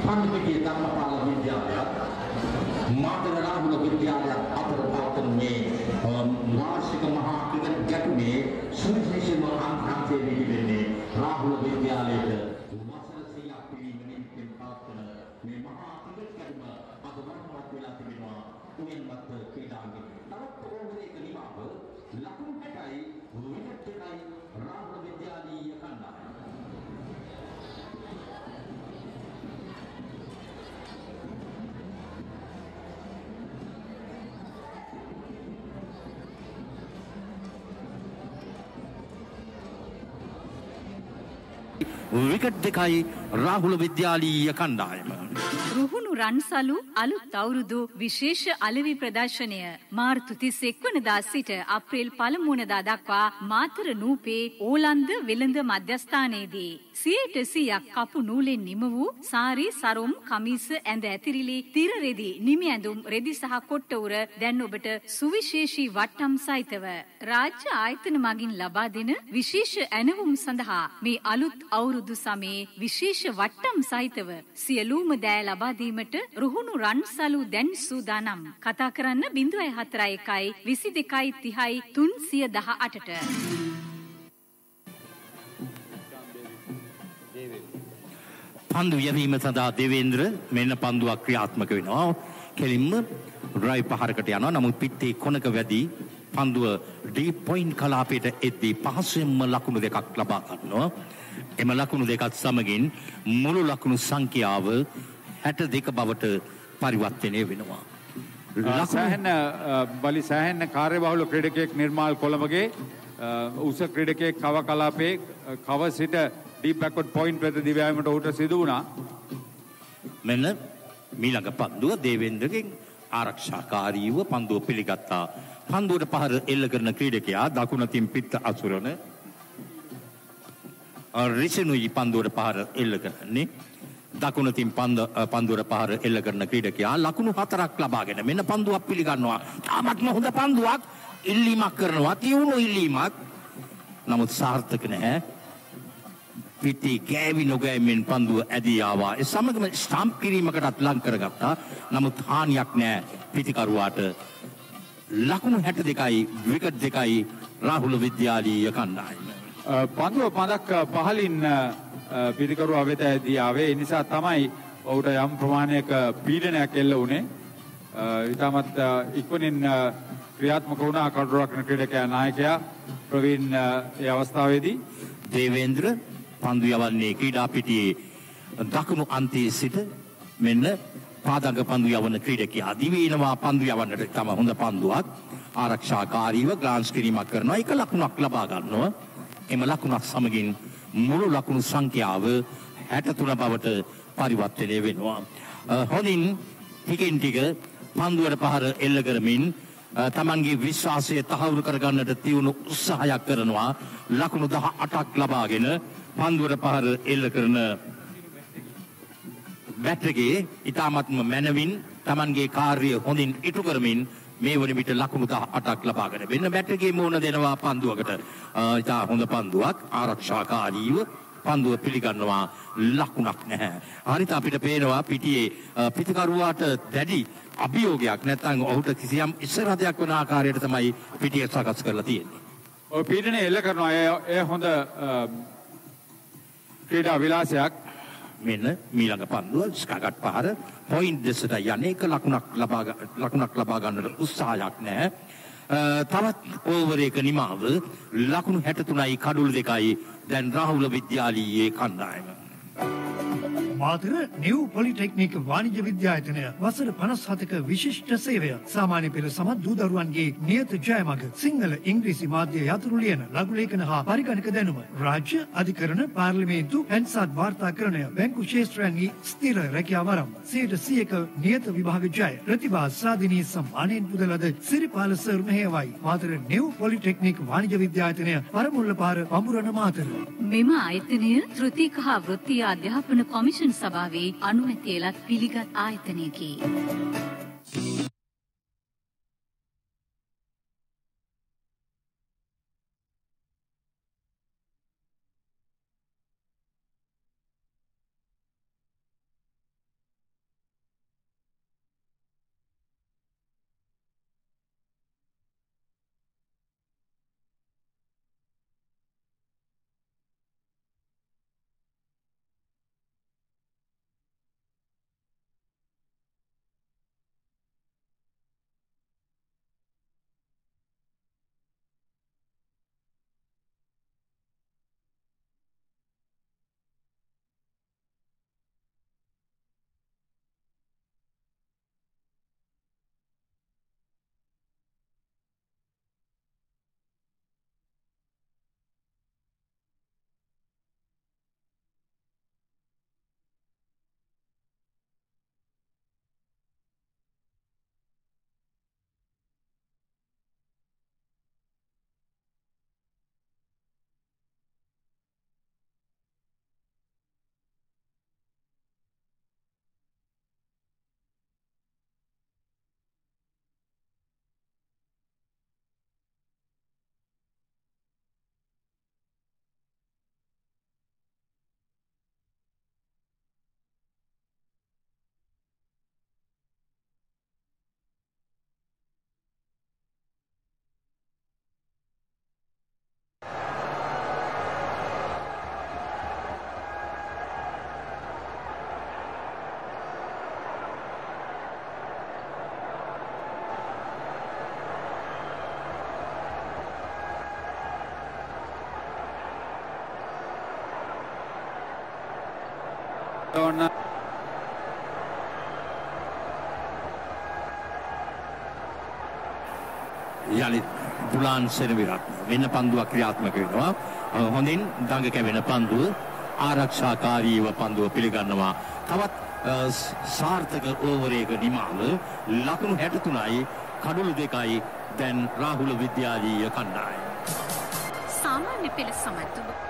පන්නිපිටිය ධර්මපාල විද්‍යාලයත් මාතර රාහුල විද්‍යාලයත් අතර පවතින මේ වාර්ෂික මහා ක්‍රිකට් ගැටුමේ සුවිශේෂම අංකාන්තයේ නිදිවෙන්නේ රාහුල විද්‍යාලයට වසර 100ක් පිරීම නිමිත්තෙන් පවත්වන මේ මහා ක්‍රිකට් ගැටුම අද වරමවත් වෙලා තිබෙනවා උයන්වත් ක්‍රීඩාංගණයේ. තවත් ඕවරේක නිමාව ලකුණු 60යි විකට් එකයි රාහුල විද්‍යාලීය කණ්ඩායම. විකට් දෙකයි රාහුල විද්‍යාලීය කණ්ඩායම. රුහුණු රන්සලු අලුත් අවුරුදු විශේෂ අලවි ප්‍රදර්ශනය මාර්තු 31 වනදා සිට අප්‍රේල් පළමුවනදා දක්වා මාතර නූපේ ඕලන්ද වෙළඳ මධ්‍යස්ථානයේදී සියයට සියක් කපු නූලෙන් නිම වූ සාරි සරුම් කමිස ඇඳ ඇතිරිලි තිර රෙදි නිමි ඇඳුම් රෙදි සහ කොට්ටවුර දැන් ඔබට සුවිශේෂී වට්ටම් සහිතව රාජ්‍ය ආයතන මගින් ලබා දෙන විශේෂ ඇනවුම් සඳහා මේ අලුත් අවුරුදු සමයේ විශේෂ වට්ටම් සහිතව සියලුම දෑ ලබා දීමට රුහුණු රන්සලු දැන් සූදානම් කතා කරන්න 041 22 30 318ට පන්දු යැවීම සඳහා දෙවේන්ද්‍ර මෙන්න පන්දුවක් ක්‍රියාත්මක වෙනවා. කෙලින්ම ඩ්‍රයිව් පහරකට යනවා. නමුත් පිටේ කොනක වැඩි පන්දුව ඩී පොයින්ට් කලාපයට එද්දී පහසුවෙන්ම ලකුණු දෙකක් ලබා ගන්නවා. එම ලකුණු දෙකත් සමගින් මුළු ලකුණු සංඛ්‍යාව 62 බවට පරිවර්තනය වෙනවා. සෑහෙන බලි සෑහෙන්න කාර්යබහුල ක්‍රීඩකයෙක් නිර්මාල් කොළඹගේ උස ක්‍රීඩකයෙක් කව කලාපේ කව සිට ඩීප් බැක්වර්ඩ් පොයින්ට් වෙත දිවෑමට ඔහුට සිදු වුණා. මෙන්න මීළඟ පන්දුව දේවේන්ද්‍රගෙන් ආරක්ෂාකාරීව පන්දුව පිළිගත්තා. පන්දුවට පහර එල්ල කරන ක්‍රීඩකයා දකුණතින් පිත්ත අසුරන රිෂනුයි පන්දුවට පහර එල්ල කරන්නේ දකුණතින් පන්ද පන්දුවට පහර එල්ල කරන ක්‍රීඩකයා ලකුණු හතරක් ලබාගෙන මෙන්න පන්දුවක් පිළිගන්නවා. තාමත්ම හොඳ පන්දුවක් ඉල්ලීමක් කරනවා. තියුණු ඉල්ලීමක්. නමුත් සාර්ථක නැහැ. පිටි ගෑවි නොගෑමෙන් පන්දුව ඇදී ආවා. ඒ සමගම ස්ටම්ප් කිරීමකටත් ලං කරගත්තා. නමුත් හානියක් නැහැ පිටිකරුවාට. ලකුණු 62යි විකට් දෙකයි රාහුල විද්‍යාලීය කණ්ඩායම. පන්දුව පදක් පහලින් පිරිකරුවා වෙත ඇදී ආවේ. ඒ නිසා තමයි ඔහුට යම් ප්‍රමාණයක පීඩනයක් එල්ල වුණේ. ඉතාමත් ඉක්මනින් ක්‍රියාත්මක වුණා කඩුරක්න ක්‍රීඩකයා නායකයා ප්‍රවීන් ඒ අවස්ථාවේදී. දේවේන්ද්‍ර පන්දු යවන්නේ ක්‍රීඩා පිටියේ දකුණු අන්තයේ සිට මෙන්න පාදංග පන්දු යවන ක්‍රීඩකයා. දිවීනවා පන්දු යවන්නට තම හොඳ පන්දුවක්. ආරක්ෂාකාරීව ග්ලාන්ස් කිරීමක් කරනවා. එක ලකුණක් ලබා ගන්නවා. එම ලකුණක් සමගින් මුළු ලකුණු සංඛ්‍යාව 63 බවට පරිවර්තනය වෙනවා. හොඳින් ටිකෙන් ටික පන්දුවට පහර එල්ල කරමින් තමන්ගේ විශ්වාසය තහවුරු කරගන්නට තියුණු උත්සාහයක් කරනවා. ලකුණු 18ක් ලබාගෙන පන්දුවට පහර එල්ල කරන බැට්‍රගේ ඉතාමත්ම මැනවින් තමන්ගේ කාර්ය හොඳින් ඉටු කරමින් මේ වන විට ලකුණු 18ක් ලබාගෙන වෙන්න බැට්‍රගේ මුණ දෙනවා පන්දුවකට ඉතා හොඳ පන්දුවක් ආරක්ෂාකාරීව පන්දුව පිළිගන්නවා ලකුණක් නැහැ. හරිත අපිට පේනවා පිටියේ පිටිකරුවාට දැඩි අභියෝගයක් නැත්නම් ඔහුට කිසියම් ඉස්සරහදයක් වන ආකාරයට තමයි පිටිය සකස් කරලා තියෙන්නේ. ඔය පීඩනය එල්ල කරනවා එය හොඳ ක්‍රීඩා විලාසයක් මෙන්න මීළඟ පන්දුව ස්කගට් පහර පොයින්ට් දෙසට යන්නේ එක ලකුණක් ලබා ලකුණක් ලබා ගන්නට උත්සාහයක් නැහැ. තවත් ඕවර එක නිමාව ලකුණු 63යි කඩුළු දෙකයි දැන් රාහුල විද්‍යාලීයේ කණ්ඩායම. මාතර නිව් පොලිටෙක්නික් වාණිජ්‍ය විද්‍යායතනය වසර 57ක විශිෂ්ට සේවය. සාමාන්‍ය පෙළ සමත් දූ දරුවන්ගේ නියත ජයමග සිංහල ඉංග්‍රීසි මාධ්‍ය යතුරු ලියන ලඝු ලේඛන හා පරිගණක දැනුම. රාජ්‍ය අධිකරණ පාර්ලිමේන්තු පැන්සත් වාර්තාකරණය බැංකු ක්ෂේත්‍රයන්හි ස්ථිර රැකියාව ආරම්භ 100%ක නියත විභාග ජය. ප්‍රතිභා සාධනීය සම්මානයෙන් පුදලද සිරිපාල සර් මෙහෙයවයි. මාතර නිව් පොලිටෙක්නික් වාණිජ්‍ය විද්‍යායතනය පරමුල්ල පාර පඹුරන මාතර. මෙම ආයතනය තෘතික හා වෘත්තීය අධ්‍යාපන කොමිෂන් සභාවේ අනුමැතියලත් පිළිගත් ආයතනයකි. ඔන්න යළිත් දුලාන් සෙනවිරත් වෙන පන්දුවක් ක්‍රියාත්මක වෙනවා. හොඳින් දඟ කැවෙන පන්දුව ආරක්ෂාකාරීව පන්දුව පිළිගන්නවා. තවත් සාර්ථක ඕවරයක නිමාව ලකුණු 63යි කඩුළු දෙකයි දැන් රාහුල විද්‍යාලීය කණ්ඩායම. සාමාන්‍ය පෙළ සමත්තුව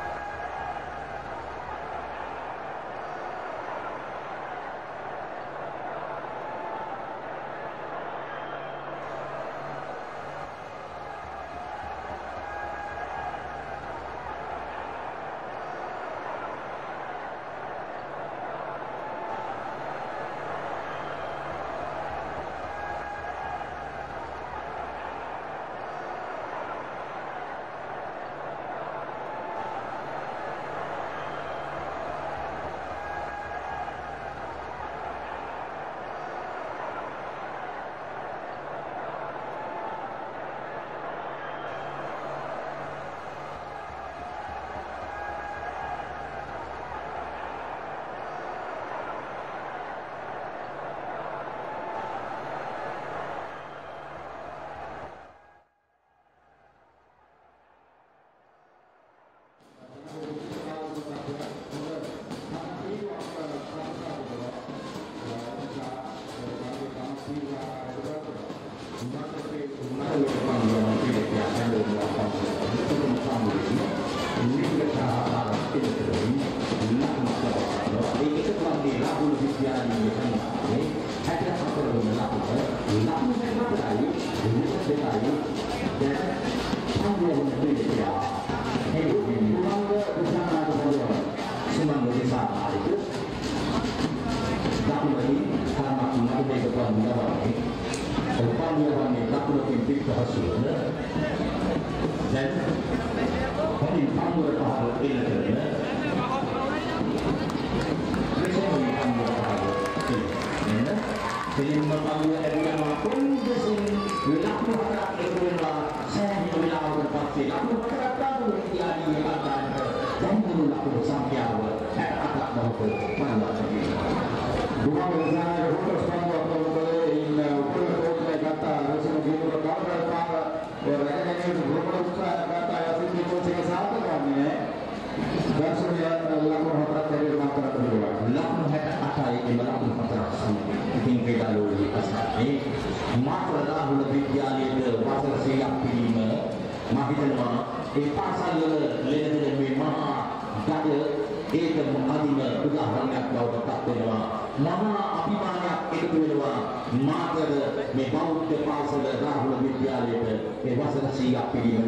ඒ වසර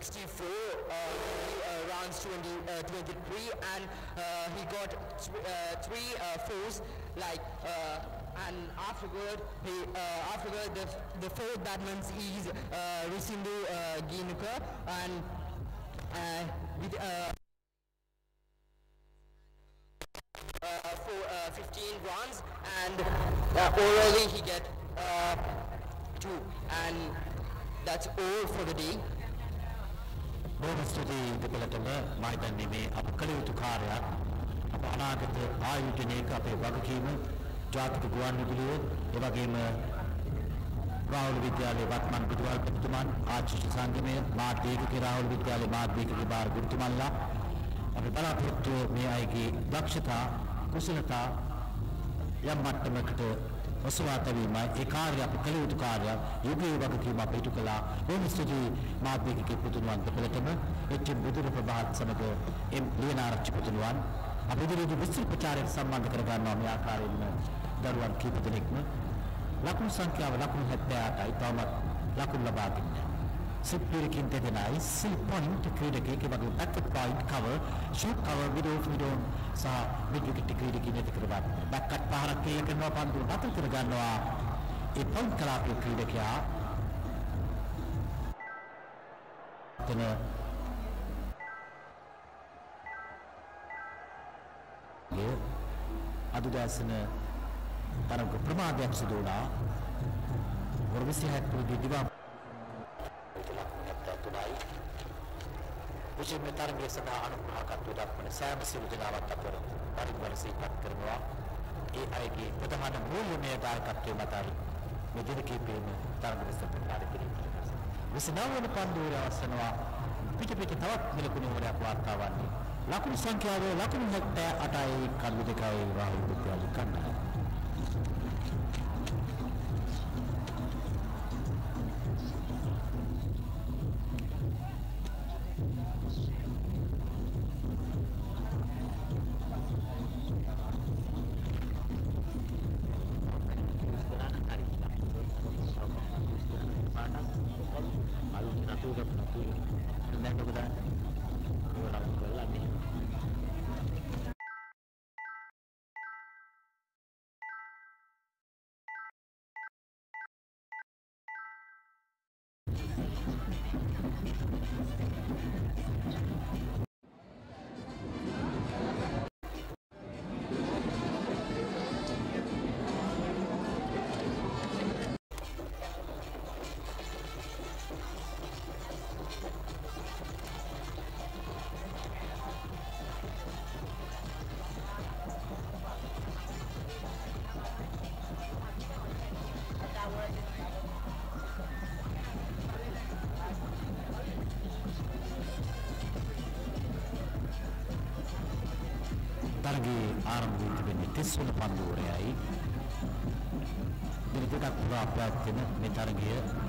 64 uh, uh, rounds 20, uh, 23 and he got th- three fours like and afterward he uh, afterward the, the fourth batsman is uh, Risindu uh, Ginuka and uh, with uh, uh, for uh, 15 runs and orally he get two and that's all for the day. මම හිතන්නේ මේ අප කළ යුතු කාර්යයක්. අප අනාගත ආයෝජනයක අපේ වගකීම ජාතික ගුවන් විදුලිය ඒ වගේම රාහුල විද්‍යාලයේ වත්මන් බුදුවල්පතිතුමන් ආචාර්ය සංගමය මාධ්‍ය ඒකකේ රාහුල විද්‍යාලයේ මාධ්‍ය ඒකකේ බාර ගුරුතුමන්ලා අපි බලාපොරොත්තු මේ අයගේ දක්ෂතා කුසලතා යම් මට්ටමකට ඔසවා තැබීමයි ඒ කාර්ය අපි කළ යුතු කාර්යයක්. යුගයේ වගකීම අප ඉටු කළා. බොහොම ස්තුතියි මාධ්‍යකේ පුතුණුවන් දෙපළටම. එච් බුදුර ප්‍රභාත් සමග එම්. ලියනාරච්චි පුතුණුවන්. අපි ඉදිරියේ විස්තර ප්‍රචාරයට සම්බන්ධ කර ගන්නවා මේ ආකාරයෙන්ම දරුවන් කීප දෙනෙක්ම. ලකුණු සංඛ්‍යාව ලකුණු 78යි තවමත් ලකුණු ලබා දෙන්නේ. සිප්පිරකින් දෙදෙනයි. සිල් පොයින්ට් ක්‍රීඩකයෙක්. ඒ වගේ back point cover short cover mid off mid on සහ මිඩ් විකට් ක්‍රීඩකයෙක් නැති කරවා බැක්කට් පහරක් කියලා කරනවා පන්දු නතර කර ගන්නවා ඒ පොයින්ට් කලාපයේ ක්‍රීඩකයා තන ගේ අදුදාසන තරඟ ප්‍රමාදයක් සිදු වුණා. වර්ගසිය හැට්ටුගේ දිවා තුනයි විශේෂ තරගය සඳහා අනුග්‍රහකත්වය දක්වන සෑම සියලු දෙනාවත් අපර පරිවර සිහිපත් කරනවා. ඒ අයගේ ප්‍රධාන මූල්‍යමය දායකත්වය මත මේ දින කිහිපෙම තරග විස්තර ප්‍රකාශ කිරීමට විසනව වන පන්දුවේ අවසනවා පිට පිට තවත් මිලකුණු වරයක් වාර්තා වන්නේ ලකුණු සංඛ්‍යාව ලකුණු 78යි කල්ලු දෙකයි රාහුල් විද්‍යාලය කණ්ඩායම වී තිබෙන්නේ 30 වන පන්දුවරයයි. දින දෙකක් පුරා පැවැත්වෙන මේ තරගය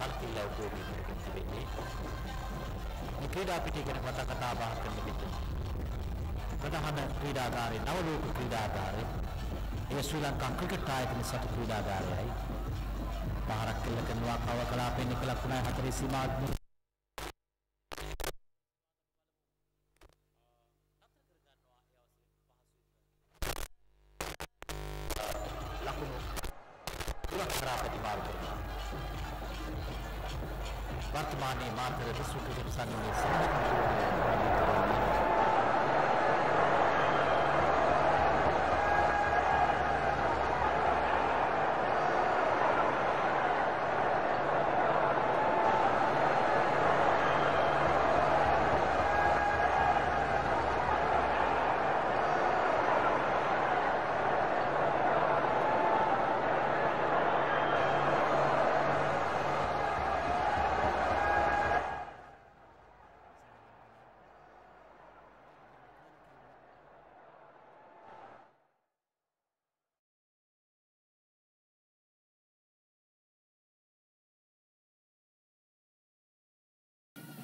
කල්පිල්ල උපයෝගී තිබෙන්නේ. මේ ක්‍රීඩා පිටිය ගැන මත කතා බහ කරන විට ප්‍රධාන ක්‍රීඩාගාරේ නවලෝක ක්‍රීඩාගාරේ ඒ ශ්‍රී ලංකා ක්‍රිකට් ආයතන සතු ක්‍රීඩාගාරයයි පහරක් කෙල්ල කරනවා කව කලාපේ නිකල කුණයි හතරේ සීමාත්මක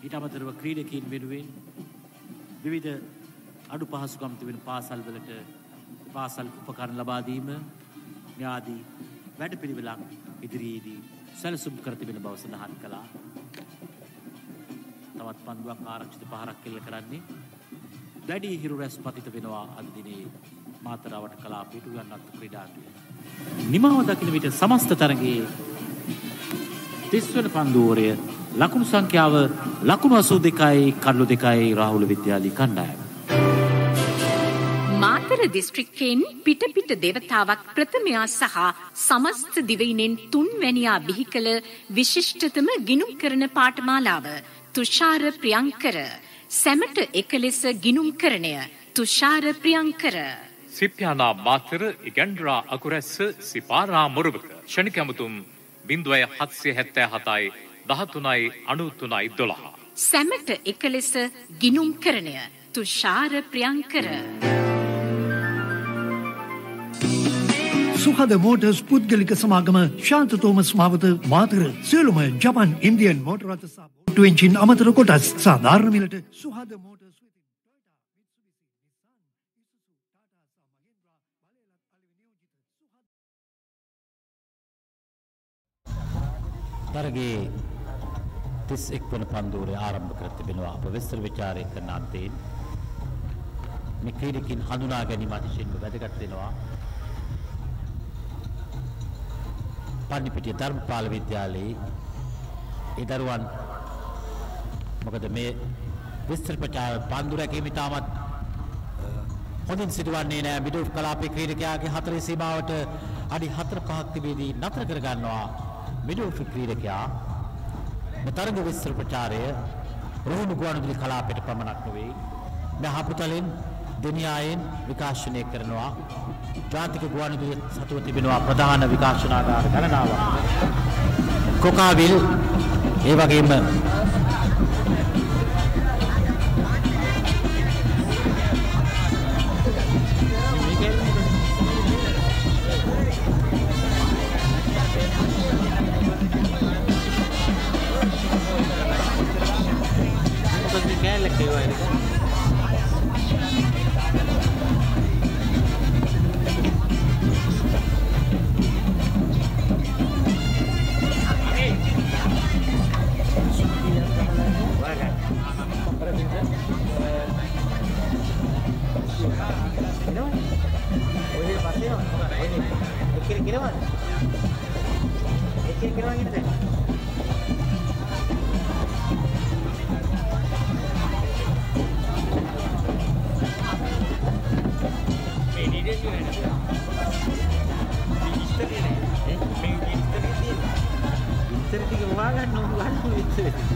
ඊට අමතරව ක්‍රීඩකීන් වෙනුවෙන් විවිධ අඩු පහසුකම් තිබෙන පාසල්වලට පාසල් උපකරණ ලබා දීම මේ ආදී වැඩපිළිවෙලක් ඉදිරියේදී සැලසුම් කර තිබෙන බව සඳහන් කළා. තවත් පන්දුවක් ආරක්ෂිත පහරක් කෙල්ල කරන්නේ දැඩි හිරු රැස් පතිත වෙනවා අද දිනේ මාතරවට කලාපයට උයන්නත් ක්‍රීඩාංගණය. නිමාව දකින විට සමස්ත තරගයේ 30 වන පන්දුවරය ලකුණු සංඛ්‍යාව ලකුණු 82යි කඩලු 2යි රාහුල විද්‍යාලය කණ්ඩායම. මාතර දිස්ත්‍රික්කයෙන් පිට පිට දෙවතාවක් ප්‍රථමයා සහ සමස්ත දිවයිනෙන් තුන්වැනියා බිහි කළ විශිෂ්ටතම ගිනුම් කරන පාඨමාලාව තුෂාර ප්‍රියංකර. සැමට එක ලෙස ගිනුම් කරණය තුෂාර ප්‍රියංකර. සිප්‍යානා මාතර ඉගැන්ඩ්‍රා අකුරැස්ස සිපාරා මොරබක ෂණික ඇමතුම් බින්දුවය හත්සේ හැත්තෑ හතයි දහතුනයි අනුතුනයි දොළහා. සැමට එක ලෙස ගිනුම් කරණය තුෂාර ප්‍රියංකර. සුහද මෝටර්ස් පුද්ගලික සමාගම ශාන්ත තෝමස් මාවත මාතර සියලුම ජපන් ඉන්දියන් මෝටර් රථ සහ බෝට් එන්ජින් අමතර කොටස් සාධාරණ මිලට සුහද මෝටර්ස් තරගේ තිස් එක් වන පන්දූරය ආරම්භ කර තිබෙනවා. අප විස්තර විචාරය කරන අන්තයෙන් මේ ක්‍රීඩකින් හඳුනා ගැනීම අතිශයින්ම වැදගත් වෙනවා. පන්නිපිටිය ධර්මපාල විද්‍යාලයේ ඒ දරුවන් මොකද මේ විස්තර ප්‍රචාර පන්දු රැකීම ඉතාමත් හොඳින් සිදුවන්නේ නෑ. මිඩල් කලාපේ ක්‍රීඩකයාගේ හතරේ සීමාවට අඩි 4 5ක් තිබෙදී නතර කර ගන්නවා මිඩල් ක්‍රීඩකයා. මේ තරග විස්තර ප්‍රචාරය රුහුණු ගුවන්විදුලි කලාපයට පමණක් නොවේ. මේ හපුතලෙන් දෙනියායෙන් විකාශනය කරනවා. ජාතික ගුවන්විදුලි සතුව තිබෙනවා ප්‍රධාන විකාශනාගාර ගණනාවක්. කොකාවිල් ඒ වගේම ਤੁਸੀਂ ਕਹਿ ਲੱਗੇ ਹੋਏ ਨੇ que no? ¿Quieres que que? Sí.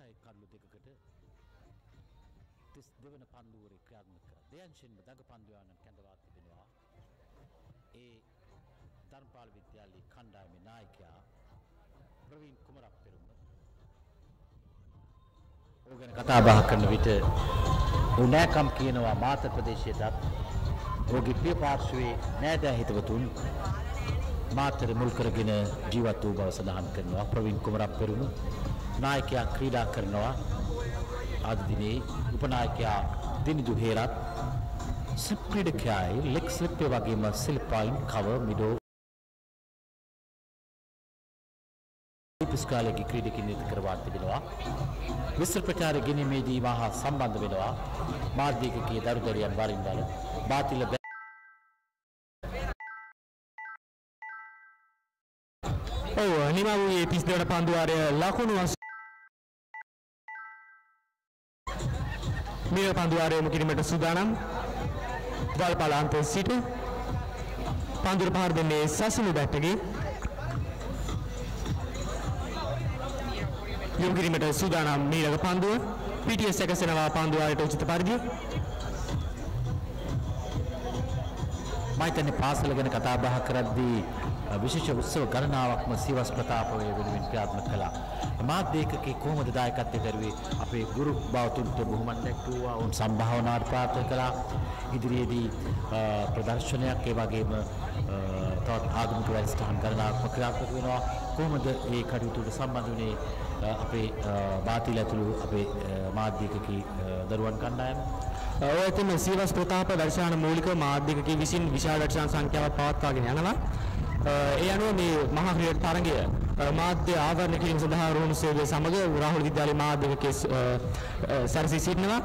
අටයි කඩලු දෙකකට තිස් දෙවන පන්දුවරේ ක්‍රියාත්මක කර. දෙයංශෙන්ම දඟ පන්දුයානන් කැඳවා තිබෙනවා. ඒ ධර්මපාල විද්‍යාලයේ කණ්ඩායමේ නායකයා ප්‍රවීන් කුමරක් පෙරුම ඕ ගැන කතා බහ කරන විට උනෑකම් කියනවා මාත ප්‍රදේශයටත් ඔහුගේ පිය පාර්ශ්වයේ නෑදෑ හිතවතුන් මාතර මුල් කරගෙන ජීවත් වූ බව සඳහන් කරනවා. ප්‍රවීන් කුමරක් පෙරුම නායකයා ක්‍රීඩා කරනවා. අද දිනේ උපනායකයා දිනිදු හේරත් සිප් ක්‍රීඩකයායි ලෙක් ස්ලිප්පය වගේම සිල්පායින් කව මිඩෝ පිස්කාලයගේ ක්‍රීඩකින් නිත කරවා තිබෙනවා. විස්තර ප්‍රචාරය ගැනීමේදී මහා සම්බන්ධ වෙනවා. මාධ්‍යකගේ දරුදරියන් වරින් වර බාතිල බැ- ඔව් නිමා වූයේ 32 වන පන්දුවාරය ලකුණු වස් මීර පන්දුවාරය යොමු කිරීමට සූදානම්. වල්පල අන්තයේ සිට පන්දුර පහර දෙන්නේ සසිනු බැට්ටගේ. යොමු කිරීමට සූදානම් මීරක පන්දුව පිටිය සැකසෙනවා පන්දුවාරයට උචිත පරිදි. මයිතන්නේ පාසල ගැන කතා බහ කරද්දී අ, විශේෂ උත්සව ගණනාවක්ම සීවස් ප්‍රතාපය වෙනුවෙන් ක්‍රියාත්මක කළා. මාධ්‍යකකේ කොහොමද දායකත්වයේ දරුවේ අපේ ගුරු බවතුන්ට බොහොමත් දැක්වුවා. උන් සම්භාවනාවට ප්‍රාර්ථනා කළා. ඉදිරියේදී අ, ප්‍රදර්ශනයක් ඒ වගේම අ, තවත් ආගමික වැඩසටහන් ගණනාවක් ක්‍රියාත්මක වෙනවා. කොහොමද මේ කටයුතු වලට සම්බන්ධ වුණේ අ, අපේ අ, බාතිල ඇතුළු අපේ අ, මාධ්‍යකකේ අ, දරුවන් කණ්ඩායම? ඔය ඇතිම සීවස් ප්‍රතාප දර්ශන මූලික මාධ්‍යකකී විසින් විශාල දර්ශන සංඛ්‍යාවක් පවත්වාගෙන යනවා. අ, ඒ අනුව මේ මහා ක්‍රීඩා තරගය අ, මාධ්‍ය ආවරණය කිරීම සඳහා රුහුණු සේවය සමග රාහුල විද්‍යාලයේ මාධ්‍යකකේ ස- අ, අ, සැරසී සිටිනවා.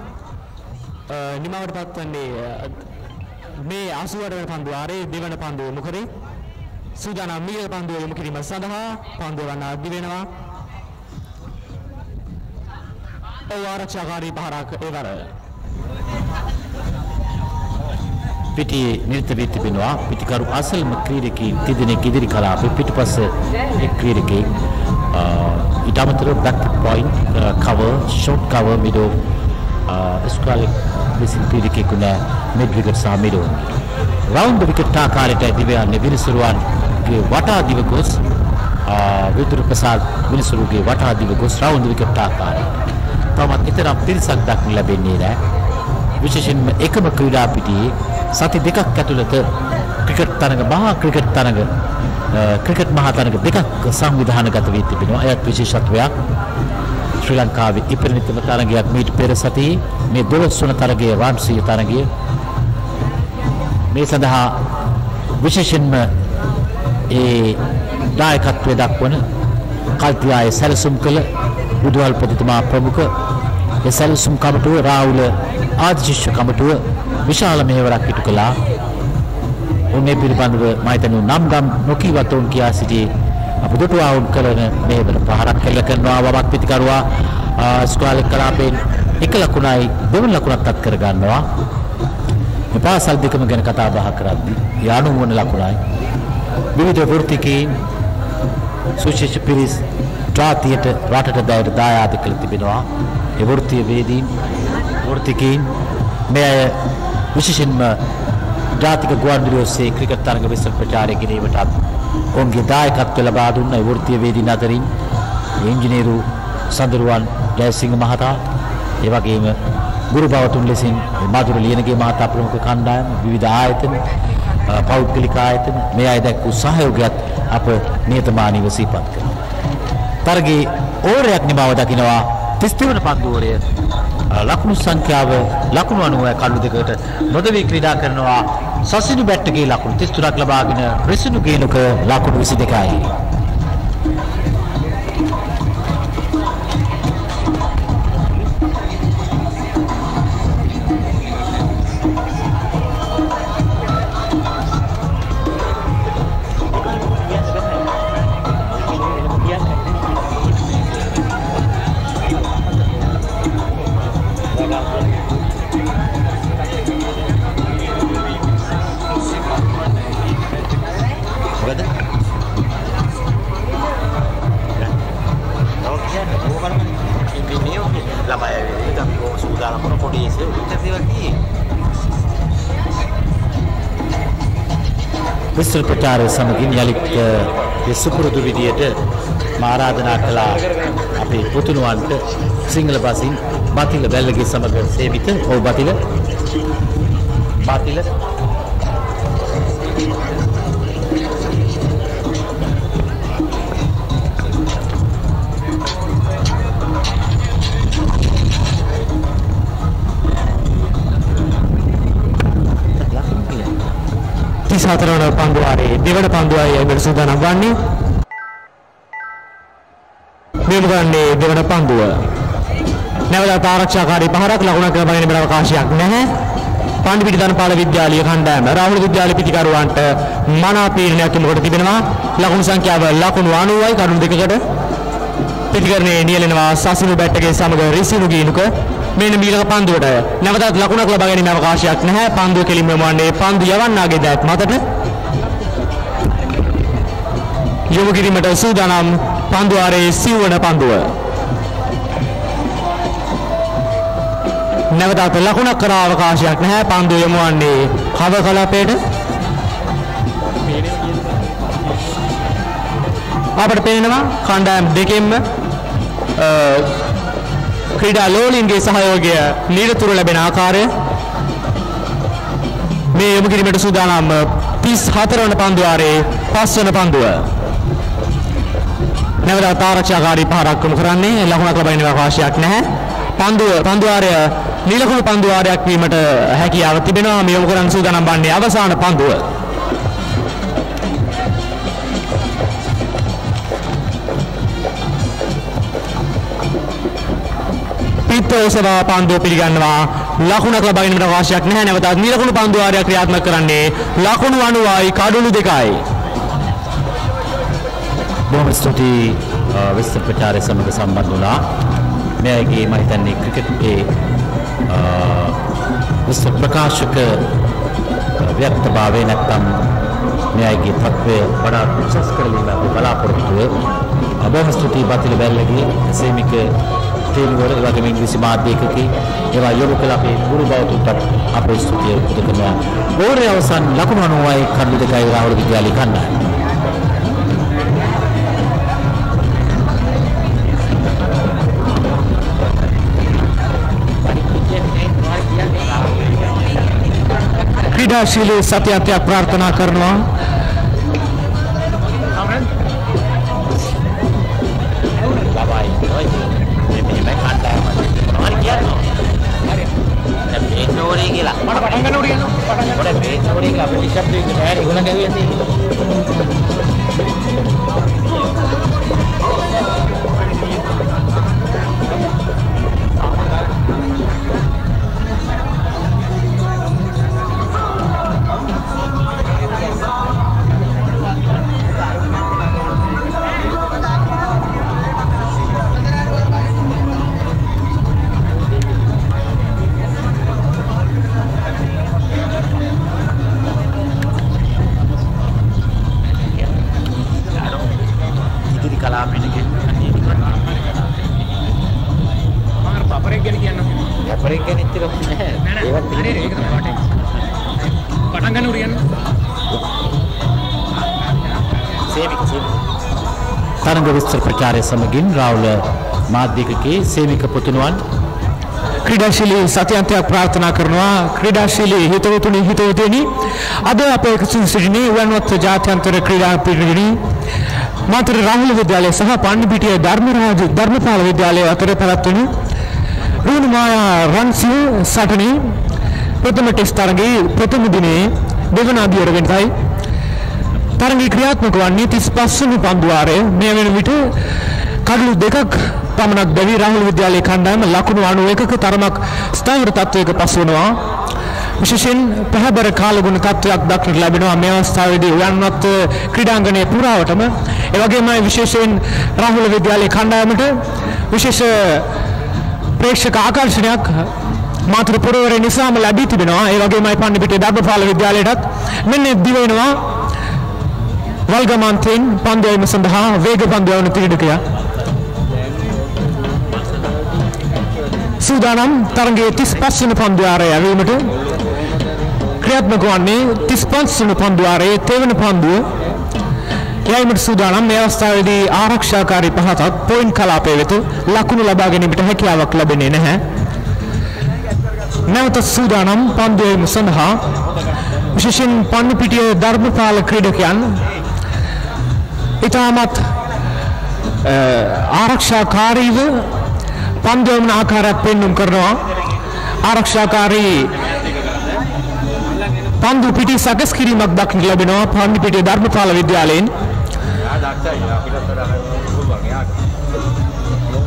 අ, නිමවට පත්වන්නේ අ, මේ 88 වන පන්දු ආරේ දෙවන පන්දුව යොමු කරේ. සූදානම් මීර පන්දුව යොමු කිරීම සඳහා පන්දුව වන්න අධි වෙනවා. ඔව් ආරක්ෂාකාරී පහරක් ඒවර පිටියේ නිරත වී තිබෙනවා. පිටිකරු අසල්ම ක්‍රීඩකී තිදෙනෙක් ඉදිරි කලාපේ පිටිපස්ස එක් ක්‍රීඩකෙක් ඊට අමතරව back point cover short cover mid on square leg විසින් ක්‍රීඩකෙකු නෑ. මිඩ් විකට් සහ මිඩෝ රවුන්ඩ් විකට් ආකාරයට දිවයන්නේ විනිසුරුවන්ගේ වටා දිව ගොස් විදුරු ප්‍රසාද් විනිසුරුගේ වටා දිව ගොස් රවුන්ඩ් විකට් ආකාරයට. තවමත් එතරම් පිරිසක් දක්න ලැබෙන්නේ නෑ. විශේෂයෙන්ම එකම ක්‍රීඩා පිටියේ සති දෙකක් ඇතුළත ක්‍රිකට් තරඟ මහා ක්‍රිකට් තරඟ අ, ක්‍රිකට් මහා තරඟ දෙකක් සංවිධානගත වී තිබෙනවා. එයත් විශේෂත්වයක්. ශ්‍රී ලංකාවේ ඉපරිණිතම තරඟයක් මීට පෙර සතියේ මේ 12 වන තරගයේ රාම්සිය තරගය මේ සඳහා විශේෂයෙන්ම ඒ දායකත්වය දක්වන කල්තියායේ සැලසුම් කළ බුදුහල්පතිතුමා ප්‍රමුඛ ඒ සැලසුම් කමිටුව රාහුල ආදිශිෂ්‍ය කමිටුව විශාල මෙහෙවරක් ඉටු කළා. උන්නේ පිළිබඳව මම හිතන්නේ නම් ගම් නොකීවත් උන් කියා සිටි අප දුටුවා උන් කරන මෙහෙවර පහරක් කළ කරනවා වමක් පිටිකරුවා ස්ක්වාල් කලාපෙන් එක ලකුණයි දෙවන ලකුණක් අත් කර ගන්නවා. මේ පාසල් දෙකම ගැන කතා බහ කරද්දී යානු වන ලකුණයි විවිධ වෘත්තිකීන් සුශේෂ පිරිස් ජාතියට රටට දැයට දායාද කළ තිබෙනවා. ඒ වෘත්තීය වේදීන් වෘත්තිකීන් මේ අය විශේෂයෙන්ම ජාතික ගුවන්විදුලි ඔස්සේ ක්‍රිකට් තරඟ විස්තර ප්‍රචාරය කිරීමටත් ඔවුන්ගේ දායකත්වය ලබා දුන්න ඒ වෘත්තීය වේදීන් අතරින් ඉංජිනේරු සඳරුවන් ජයසිංහ මහතා ඒ වගේම ගුරු බවතුන් ලෙසින් මధుර ලියනගේ මහතා ප්‍රමුඛ කණ්ඩායම විවිධ ආයතන අ, පෞද්ගලික ආයතන මේ අය දැක්වූ සහයෝගයත් අප නියතමානීව සිහිපත් කරනවා. තරගේ ඕරයක් නිමාව දකිනවා 32 වන පන්දුවරය අ, ලකුණු සංඛ්‍යාව ලකුණු 90 කළු දෙකට නොදවි ක්‍රීඩා කරනවා සසිනු බැට්ටගේ ලකුණු 33ක් ලබාගෙන රිසිනු ගේනුක ලකුණු 22යි. විස්තර ප්‍රචාරය සමගින් යළිත් සුපුරුදු විදියට ආරාධනා කළා. අපේ පුතුණුවන්ට සිංහල බසින් බතිල බැල්ලගේ සමග සේවිත ඔව් බතිල. බතිල තිස් හතරවන පන්දුවාරයේ දෙවන පන්දුවාරය එමට සූදානම් වන්නේ මෙම ගන්නේ දෙවන පන්දුව. නැවතත් ආරක්ෂාකාරී පහරක් ලකුණක් ලබාගෙන බල අවකාශයක් නැහැ. පණ්ඩිපිටි ධනපාල විද්‍යාලීය කණ්ඩායම රාහුල විද්‍යාල පිටිකරුවන්ට මනා පීඩනයක් යොමුකොට තිබෙනවා. ලකුණු සංඛ්‍යාව ලකුණු 90යි කරුණු දෙකකට. පිටිකරණයේ නියැලෙනවා සසිනු බැට්ටගේ සමග රිසිනු ගීනුක. මෙන්න මීලක පන්දුවට නැවතත් ලකුණක් ලබා ගැනීම අවකාශයක් නැහැ. පන්දුව කෙලින්ම යවන්නේ පන්දු යවන්නාගේ දැත් මතට. යොමු කිරීමට සූදානම් පන්දුවාරයේ සිව්වන පන්දුව. නැවතත් ලකුණක් කරා අවකාශයක් නැහැ. පන්දුව යොමුවන්නේ කව කලාපයට අපට පේනවා කණ්ඩායම් දෙකෙන්ම ක්‍රීඩා ලෝලින්ගේ සහයෝගය නිරතුරු ලැබෙන ආකාරය. මේ යොමු කිරීමට සූදානම් 34 වන පන්දුවාරයේ පස්වන පන්දුව. නැවතත් ආරක්ෂාකාරී පහරක් යොමු කරන්නේ ලකුණක් ලබා ගැනීම අවකාශයක් නැහැ. පන්දුව පන්දුවාරය නිලකුණු පන්දුවාරයක් වීමට හැකියාව තිබෙනවා. මේ යොමු කරන්න සූදානම් වන්නේ අවසාන පන්දුව. පිත්තෝසවා පන්දුව පිළිගන්නවා. ලකුණක් ලබා ගැනීමට අවශ්‍යයක් නැහැ. නැවතත් නිලකුණු පන්දු වාරය ක්‍රියාත්මක කරන්නේ ලකුණු 90යි කඩුළු දෙකයි. බොහොම ස්තුතියි විස්තර ප්‍රචාරය සමග සම්බන්ධ වුණා. මේ අයගේ මම හිතන්නේ ක්‍රිකට්ගේ විස්තර ප්‍රකාශක ව්‍යක්තභාවය නැත්තම් මේ අයගේ තත්ත්වය වඩා උසස් කරලීම අපි බලාපොරොත්තුව බොහොම ස්තුතියි බතිල බැල්ලගේ සේමික තේරුවර ඒ වගේම ඉංග්‍රීසි මාධ්‍යයකකී ඒවා යොමු කළ අපේ ගුරු බෞද්ධත්වයට අපේ ස්තුතිය පුද කරනවා. ඕරේ අවසන් ලකුණු 90යි කඩු දෙකයි රාහුල විද්‍යාලය කණ්ඩායම. ක්‍රීඩාශීලී සත්‍යත්වයක් ප්‍රාර්ථනා කරනවා ඕනේ කියලා. මට පටන් ගන්න ඕනේ කියනවා. පටන් ගන්න. ඔය මේ ඕනේ කියලා අපේ ටිෂර්ට් එක බෑනේ. ඒගොල්ලන් ගැවියන් තියෙන්නේ. විස්තර ප්‍රචාරය සමගින් රාහුල මාධ්‍යකගේ සේවික පුතුණුවන් ක්‍රීඩාශීලී සත්‍යන්තයක් ප්‍රාර්ථනා කරනවා. ක්‍රීඩාශීලී හිතවතුනි හිතවතුනි අද අපේ එකතු සිටිනේ වන්වත් ජාත්‍යන්තර ක්‍රීඩා පිරිවෙනේ මාතර රාහුල විද්‍යාලය සහ පන්නිපිටිය ධර්මරාජ ධර්මපාල විද්‍යාලය අතර පැවැත්වෙන රුණු මායා රන්සිය සටනේ ප්‍රථම ටෙස්ට් තරගයේ ප්‍රථම දිනේ දෙවන අදියර වෙනසයි. තරගයේ ක්‍රියාත්මක වන්නේ 35 වෙනි පන්දුවාරය. මේ වෙන විට කඩලු දෙකක් පමණක් දැවි රාහුල විද්‍යාලයේ කණ්ඩායම ලකුණු 91ක තරමක් ස්ථාවර තත්වයක පසු වෙනවා විශේෂයෙන් පැහැබර කාලගුණ තත්වයක් දක්නට ලැබෙනවා. මේ අවස්ථාවේදී උයන්වත් ක්‍රීඩාංගණයේ පුරාවටම. ඒ වගේමයි විශේෂයෙන් රාහුල විද්‍යාලයේ කණ්ඩායමට විශේෂ ප්‍රේක්ෂක ආකර්ෂණයක් මාතෘ පුරවරේ නිසාම ලැබී තිබෙනවා. ඒ වගේමයි පන්නිපිටිය ධර්මපාල විද්‍යාලයටත් මෙන්න දිව වෙනවා. වල්ගමන්තෙන් පන්දයම සඳහා වේග පන්දයවන ක්‍රීඩකයා සූදානම් තරගයේ 35 වන පන්දුවාරය යැවීමට ක්‍රියාත්මක වන්නේ 35 වන පන්දුවාරයේ තෙවන පන්දුව යැවීමට සූදානම් මේ අවස්ථාවේදී ආරක්ෂාකාරී පහතක් පොයින්ට් කලාපය වෙත ලකුණු ලබා ගැනීමට හැකියාවක් ලැබෙන්නේ නැහැ. නැවත සූදානම් පන්දු යැවීම සඳහා විශේෂයෙන් පන්නුපිටිය ධර්මපාල ක්‍රීඩකයන් ඉතාමත් ආරක්ෂාකාරීව පන්දු යැවීම ආකාරයක් පෙන්눔 කරනවා. ආරක්ෂාකාරී පන්දු පිටි සකස් කිරීමක් දක්නට ලැබෙනවා පන්දුපිටිය ධර්මපාල විද්‍යාලයෙන්.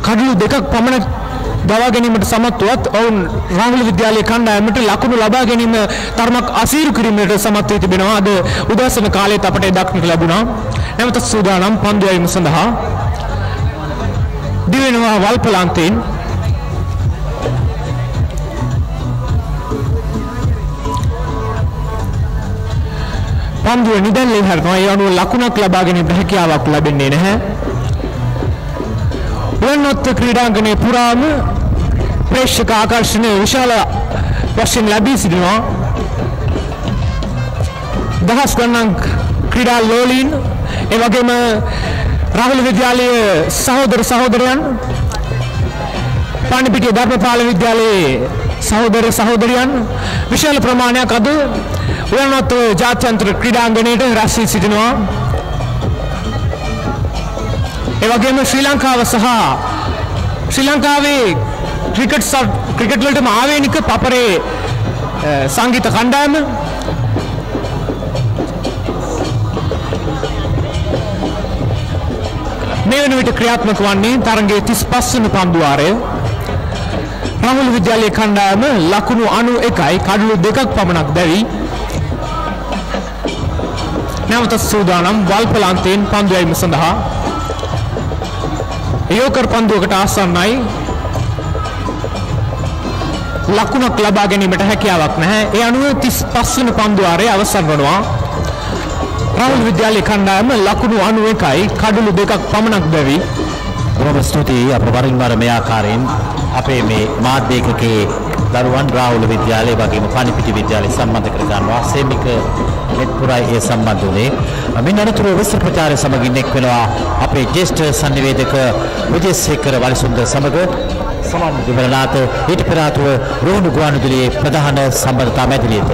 කඩලු දෙකක් පමණ දවා ගැනීමට සමත් වුවත් ඔවුන් රාහුල විද්‍යාලයේ කණ්ඩායමට ලකුණු ලබා ගැනීම තරමක් අසීරු කිරීමට සමත් වී තිබෙනවා. අද උදෑසන කාලයේත් අපට දක්නට ලැබුණා. නැවත සූදානම් පන්දු යැවීම සඳහා දිවෙනවා වල්පලාන්තයෙන් පන්දුව නිදැල්ලේ හරිනවා. ඒ අනුව ලකුණක් ලබා ගැනීමට හැකියාවක් ලැබෙන්නේ නැහැ. උයනොත්ත ක්‍රීඩාංගණය පුරාම ප්‍රේක්ෂක ආකර්ෂණය විශාල වශයෙන් ලැබී සිටිනවා. දහස් ගණන් ක්‍රීඩා ලෝලීන් ඒ වගේම රාහුල විද්‍යාලයේ සහෝදර සහෝදරයන් පාණිපිටිය ධර්මපාල විද්‍යාලයේ සහෝදර සහෝදරියන් විශාල ප්‍රමාණයක් අද උයනොත්ත ජාත්‍යන්තර ක්‍රීඩාංගණයට රැස් වී සිටිනවා. ඒ වගේම ශ්‍රී ලංකාව සහ ශ්‍රී ලංකාවේ ක්‍රිකට් ක්‍රිකට් වලටම ආවේනික පපරේ සංගීත කණ්ඩායම. මේ වන විට ක්‍රියාත්මක වන්නේ තරගයේ 35 වන පන්දුවාරය රාහුල විද්‍යාලයේ කණ්ඩායම ලකුණු 91යි කඩලු දෙකක් පමණක් දැවි. නැවත සූදානම් වල්පලාන්තයෙන් පන්දු යැවීම සඳහා යෝකර් පන්දුවකට ආසන්නයි ලකුණක් ලබා ගැනීමට හැකියාවක් නැහැ. ඒ අනුව 35 වෙනි පන්දුවාරය අවසන් වනවා. රාහුල් විද්‍යාලයේ කණ්ඩායම ලකුණු 91යි කඩලු දෙකක් පමණක් බැවි. බොහොම ස්තුතියි අප වරින් වර මේ ආකාරයෙන් අපේ මේ මාධ්‍ය ඒකකයේ දරුවන් රාහුල විද්‍යාලය වගේම පණිපිටි විද්‍යාලය සම්බන්ධ කර ගන්නවා. සේමික මෙත්පුරයි ඒ සම්බන්ධ වුණේ. මින් අනතුරුව විස්තර ප්‍රචාරය සමගින් එක් වෙනවා අපේ ජ්‍යෙෂ්ඨ සංනිවේදක විජේසේකර වලිසුන්දර සමග සමන් විමලනාත ඊට පෙර ආතුව රෝහණ ගුවන්විදුලියේ ප්‍රධාන සම්බන්ධතා මැදිරියට.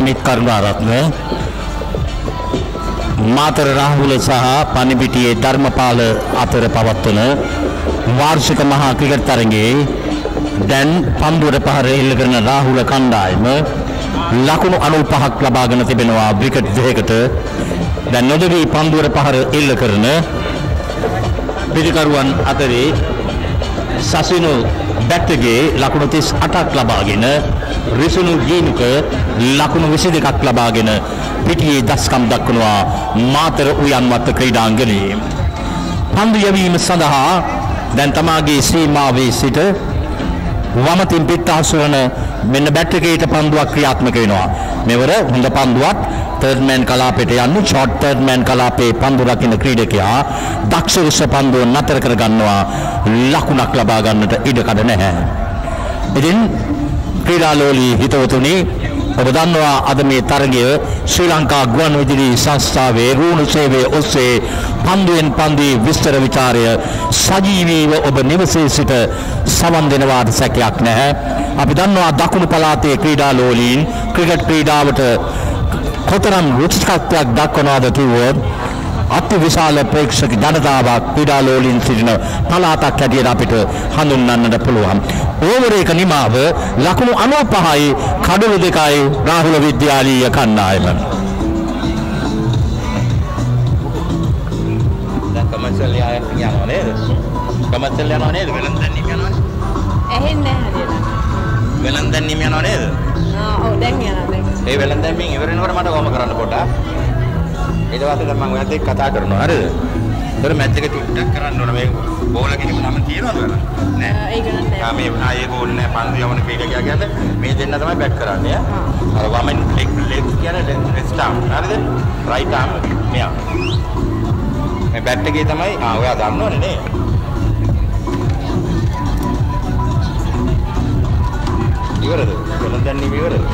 අමිත් කරුණාරත්න මාතර රාහුල සහ පණිපිටියේ ධර්මපාල අතර පවත්වන වාර්ෂික මහා ක්‍රිකට් තරගයේ දැන් පන්දුවට පහර එල්ල කරන රාහුල කණ්ඩායම ලකුණු 95ක් ලබාගෙන තිබෙනවා විකට් දෙකකට. දැන් නොදවි පන්දුවට පහර එල්ල කරන පිටිකරුවන් අතරේ සසිනු බැට්ටගේ ලකුණු 38ක් ලබාගෙන රිසුණු ජීනුක ලකුණු 22ක් ලබාගෙන පිටියේ දස්කම් දක්වනවා මාතර උයන්වත්ත ක්‍රීඩාංගණයේ පන්දු යැවීම සඳහා දැන් තමාගේ සීමාවේ සිට වමතින් පිට්ටාසුවන මෙන්න බැට් එකේට පන්දුවක් ක්‍රියාත්මක වෙනවා. මෙවර හොඳ පන්දුවක් තර්ඩ් මෑන් කලාපයට යන්නේ ෂෝට් තර්ඩ් මෑන් කලාපේ පන්දු රකින්න ක්‍රීඩකයා දක්ෂ ලෙස පන්දුව නතර කර ගන්නවා ලකුණක් ලබා ගන්නට ඉඩ කඩ නැහැ. ඉතින් ක්‍රීඩාලෝලී හිතවතුනි ඔබ දන්නවා අද මේ තරගය ශ්‍රී ලංකා ගුවන් විදුලි සංස්ථාවේ රුණු සේවය ඔස්සේ පන්දුවෙන් පන්දුවේ විස්තර විචාරය සජීවීව ඔබ නිවසේ සිට සවන් දෙනවාට සැකයක් නැහැ. අපි දන්නවා දකුණු පළාතේ ක්‍රීඩාලෝලීන් ක්‍රිකට් ක්‍රීඩාවට කොතරම් රුචිකත්වයක් දක්වනවාද කිව්වොත් අති විශාල ප්‍රේක්ෂක ජනතාවක් ක්‍රීඩාලෝලීන් සිටින පළාතක් හැටියට අපිට හඳුන්වන්නට පුළුවන්. ඕවර එක නිමාව ලකුණු 95යි කඩලු දෙකයි රාහුල විද්‍යාලීය කණ්ඩායම. කමර්ෂල් යනවා නේද? කමර්ෂල් යනවා නේද? වෙලන්දන් යනවා. ඇහෙන්නේ නැහැ හරියට. වෙලන්දන් යනවා නේද? ආ ඔව් දැන් යනවා දැන්. ඒ වෙලන්දන් ඉවර වෙනකොට මට කොහොම කරන්න පොඩ්ඩක්. ඊට පස්සේ දැන් මම ඔයත් එක්ක කතා කරනවා හරිද? ඒතර මැච් එක චුට්ටක් කරන්න ඕන මේ බෝල කෙනෙකු නම තියෙනවද වෙලා? නෑ. ඒක නෑ. ආ මේ ආයේ බෝල් නෑ පන්දු යවන ක්‍රීඩකයා කියන්නේ මේ දෙන්න තමයි බැට් කරන්නේ ඈ. අර වමෙන් ලෙග් ලෙග් කියන්නේ ලෙෆ්ට් ආම් හරිද? රයිට් ආම් මෙයා. මේ බැට් එකේ තමයි ආ ඔයා දන්නවනේ නේ. ඉවරද? වෙලන්දන් ඉවරද?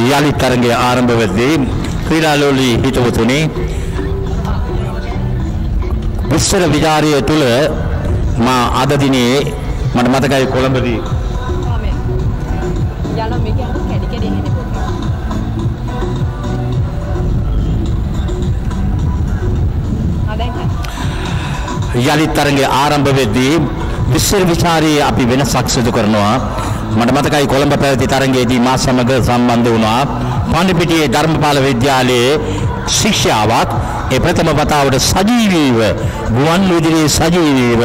යලි තරගය ආරම්භ වෙද්දී ක්‍රීඩාලෝලී හිතවතුනි විස්තර විචාරය තුළ මා අද දිනේ මට මතකයි කොළඹදී යනවා මේ කියන්නේ කැඩි කැඩි එන්නේ පොඩ්ඩක්. ආ දැන් හරි. යලිත් තරගය ආරම්භ වෙද්දී විස්තර විචාරයේ අපි වෙනසක් සිදු කරනවා මට මතකයි කොළඹ පැවති තරගයේදී මා සමග සම්බන්ධ වුණා පණ්ඩිපිටියේ ධර්මපාල විද්‍යාලයේ ශිෂ්‍යාවක් ඒ ප්‍රථම වතාවට සජීවීව ගුවන් විදුලියේ සජීවීව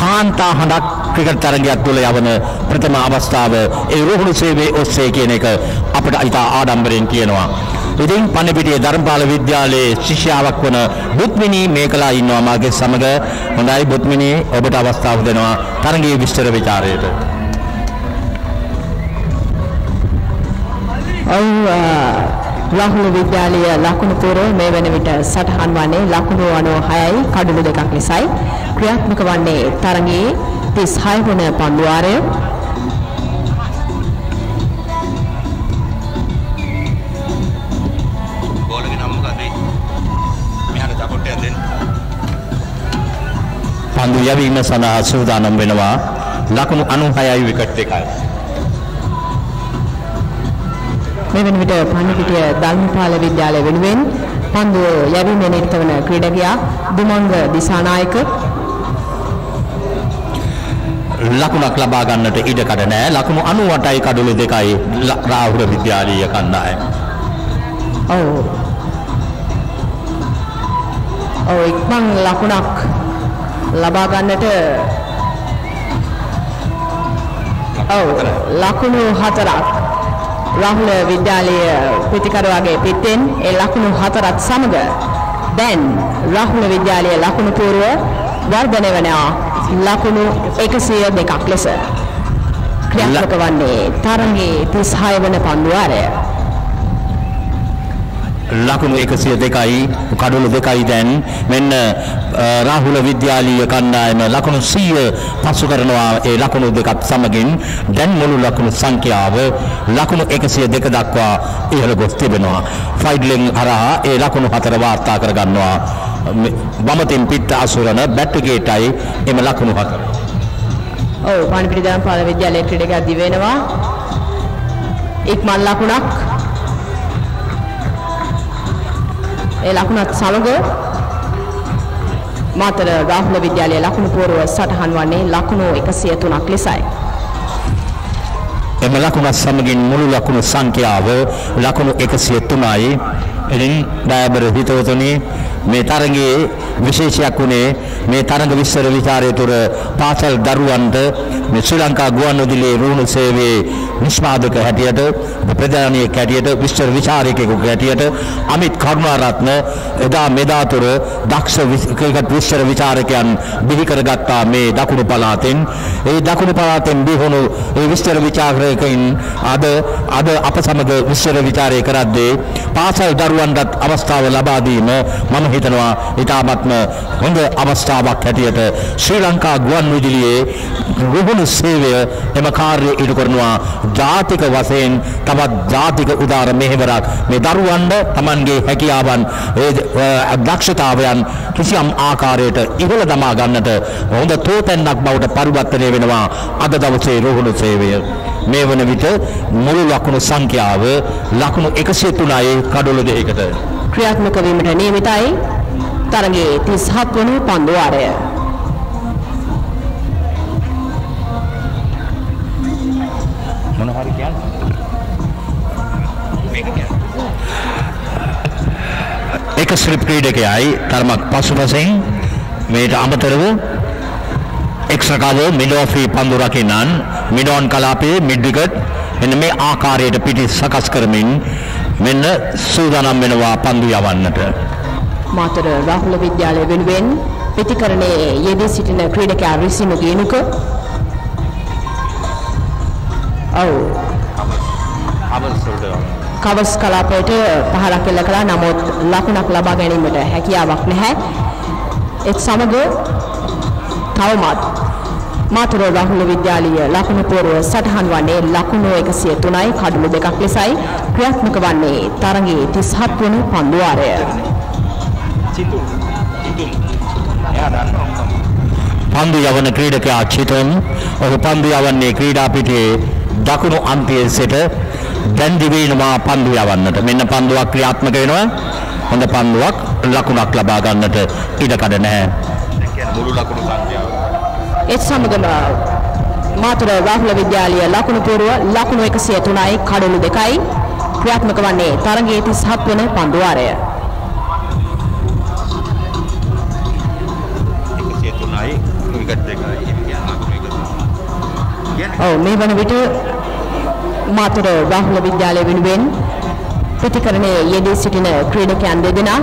කාන්තා හඬක් ක්‍රිකට් තරගයක් තුළ යවන ප්‍රථම අවස්ථාව ඒ රෝහණ සේවයේ ඔස්සේ කියන එක අපිට ඉතා ආඩම්බරෙන් කියනවා. ඉතින් පණිපිටියේ ධර්මපාල විද්‍යාලයේ ශිෂ්‍යාවක් වන බුත්මිනී මේකලා ඉන්නවා මාගේ සමග හොඳයි බුත්මිනී ඔබට අවස්ථාව දෙනවා තරගයේ විස්තර ਵਿਚාරයට. ඔව් රාහුල විද්‍යාලය ලකුණු පුර මේ වන විට සටහන් වන්නේ ලකුණු 96යි කඩලු දෙකක් ලෙසයි ක්‍රියාත්මක වන්නේ තරගයේ 36 වන පන්දුවාරය. පන්දු යැවීම සඳහා සූදානම් වෙනවා ලකුණු 96යි විකට් දෙකයි. මේ වන විට පන්නිපිටිය ධර්මපාල විද්‍යාලය වෙනුවෙන් පන්දුව යැවීමේ නිරත වන ක්‍රීඩකයා දුමංග දිසානායක ලකුණක් ලබා ගන්නට ඉඩ කඩ නැහැ. ලකුණු 98යි කඩලු දෙකයි රාහුල විද්‍යාලීය කණ්ඩායම. ඔව් ඔව් ඉක්මන් ලකුණක් ලබා ගන්නට ඔව් ලකුණු හතරක් රාහුල විද්‍යාලයේ ප්‍රතිකරුවාගේ පිටෙන් ඒ ලකුණු හතරත් සමග දැන් රාහුල විද්‍යාලයේ ලකුණු පූර්ව වර්ධනය වෙනවා ලකුණු 102ක් ලෙස ක්‍රියාත්මක වන්නේ තරඟේ 36 වන පන්දුවාරය. ලකුණු 102යි කඩලු දෙකයි දැන් මෙන්න අ, රාහුල විද්‍යාලීය කණ්ඩායම ලකුණු 100 පසු කරනවා ඒ ලකුණු දෙකත් සමගින්. දැන් මුළු ලකුණු සංඛ්‍යාව ලකුණු 102 දක්වා ඉහළ ගොස් තිබෙනවා. ෆයිඩ්ලින් හරහා ඒ ලකුණු හතර වාර්තා කර ගන්නවා මෙ- වමතින් පිට අසුරන බැට්ගේටයි එම ලකුණු හතර. ඔව් පාණිපිටි ධර්මපාල විද්‍යාලයේ ක්‍රීඩකයා දිවෙනවා ඉක්මන් ලකුණක්. ඒ ලකුණත් සමග මාතර රාහුල විද්‍යාලයේ ලකුණු පූර්ව සටහන් වන්නේ ලකුණු 103ක් ලෙසයි එම ලකුණත් සමගින් මුළු ලකුණු සංඛ්‍යාව ලකුණු 103යි. එදින් ඩයබර හිතවතුනි මේ තරගයේ විශේෂයක් වුණේ මේ තරග විස්තර විචාරය තුර පාසල් දරුවන්ට මේ ශ්‍රී ලංකා ගුවන්විදුලියේ රුහුණු සේවයේ නිෂ්පාදක හැටියට ප්‍රධානියෙක් හැටියට විස්තර විචාරකයෙකු හැටියට අමිත් කරුණාරත්න එදා මෙදා තුර දක්ෂ විස්- ක්‍රිකට් විස්තර විචාරකයන් බිහි කරගත්තා මේ දකුණු පළාතෙන්. ඒ දකුණු පළාතෙන් බිහිවුණු ඒ විස්තර විචාරකයින් අද අද අප සමග විස්තර විචාරය කරද්දී පාසල් දරුවන්ටත් අවස්ථාව ලබා දීම මම හිතනවා ඉතාමත්ම හොඳ අවස්ථාවක් හැටියට ශ්‍රී ලංකා ගුවන් විදුලියේ රුහුණු සේවය එම කාර්යය ඉටු කරනවා. ජාතික වශයෙන් තවත් ජාතික උදාර මෙහෙවරක්. මේ දරුවන්ට Tamanගේ හැකියාවන් ඒ අ, දක්ෂතාවයන් කිසියම් ආකාරයට ඉහළ දමා ගන්නට හොඳ තෝතැන්නක් බවට පරිවර්තනය වෙනවා අද දවසේ රුහුණු සේවය. මේ වන විට මුළු ලකුණු සංඛ්‍යාව ලකුණු 103යි කඩොළු දෙකකට ක්‍රියාත්මක වීමට නියමිතයි. තරගයේ 37 වන පන්දු වාරය. මොන හරි කියන්නේ? එක ශ්‍රිප් ක්‍රීඩකයයි තරමක් පසුපසින් මේට අමතරව එක්ස්ට්‍රකාව මිඩෝෆී පන්දු රකින්නන් මිඩෝන් කලාපයේ මිඩ්විකට් මෙන්න මේ ආකාරයට පිටි සකස් කරමින් මෙන්න සූදානම් වෙනවා පන්දු යවන්නට. මාතර රාහුල විද්‍යාලය වෙනුවෙන් පිටිකරණයේ යෙදී සිටින ක්‍රීඩකයා රිසිනු ගේනුක. ඔව්. කවස් කලාපයට පහරක් එල්ල කළා. නමුත් ලකුණක් ලබා ගැනීමට හැකියාවක් නැහැ. ඒත් සමග තවමත් මාතර රාහුල විද්‍යාලීය ලකුණු පෝරුව සටහන් වන්නේ ලකුණු 103යි කඩලු දෙකක් ලෙසයි ක්‍රියාත්මක වන්නේ තරගයේ 37 වන පන්දු වාරය. පන්දු යවන ක්‍රීඩකයා චිතන් ඔහු පන්දු යවන්නේ ක්‍රීඩා පිටියේ දකුණු අන්තයේ සිට දැන් දිවෙනවා පන්දු යවන්නට. මෙන්න පන්දුවක් ක්‍රියාත්මක වෙනවා. හොඳ පන්දුවක් ලකුණක් ලබා ගන්නට ඉඩකඩ නැහැ. මුළු ලකුණු සංඛ්‍යාව ඒත් සමගම මාතර රාහුල විද්‍යාලීය ලකුණු පූර්ව ලකුණු 103යි කඩලු දෙකයි. ක්‍රියාත්මක වන්නේ තරගයේ 37 වන පන්දු වාරය. 103යි විකට් දෙකයි. ඔව් මේ වන විට මාතර රාහුල විද්‍යාලය වෙනුවෙන් ප්‍රතිකරණයේ යෙදී සිටින ක්‍රීඩකයන් දෙදෙනා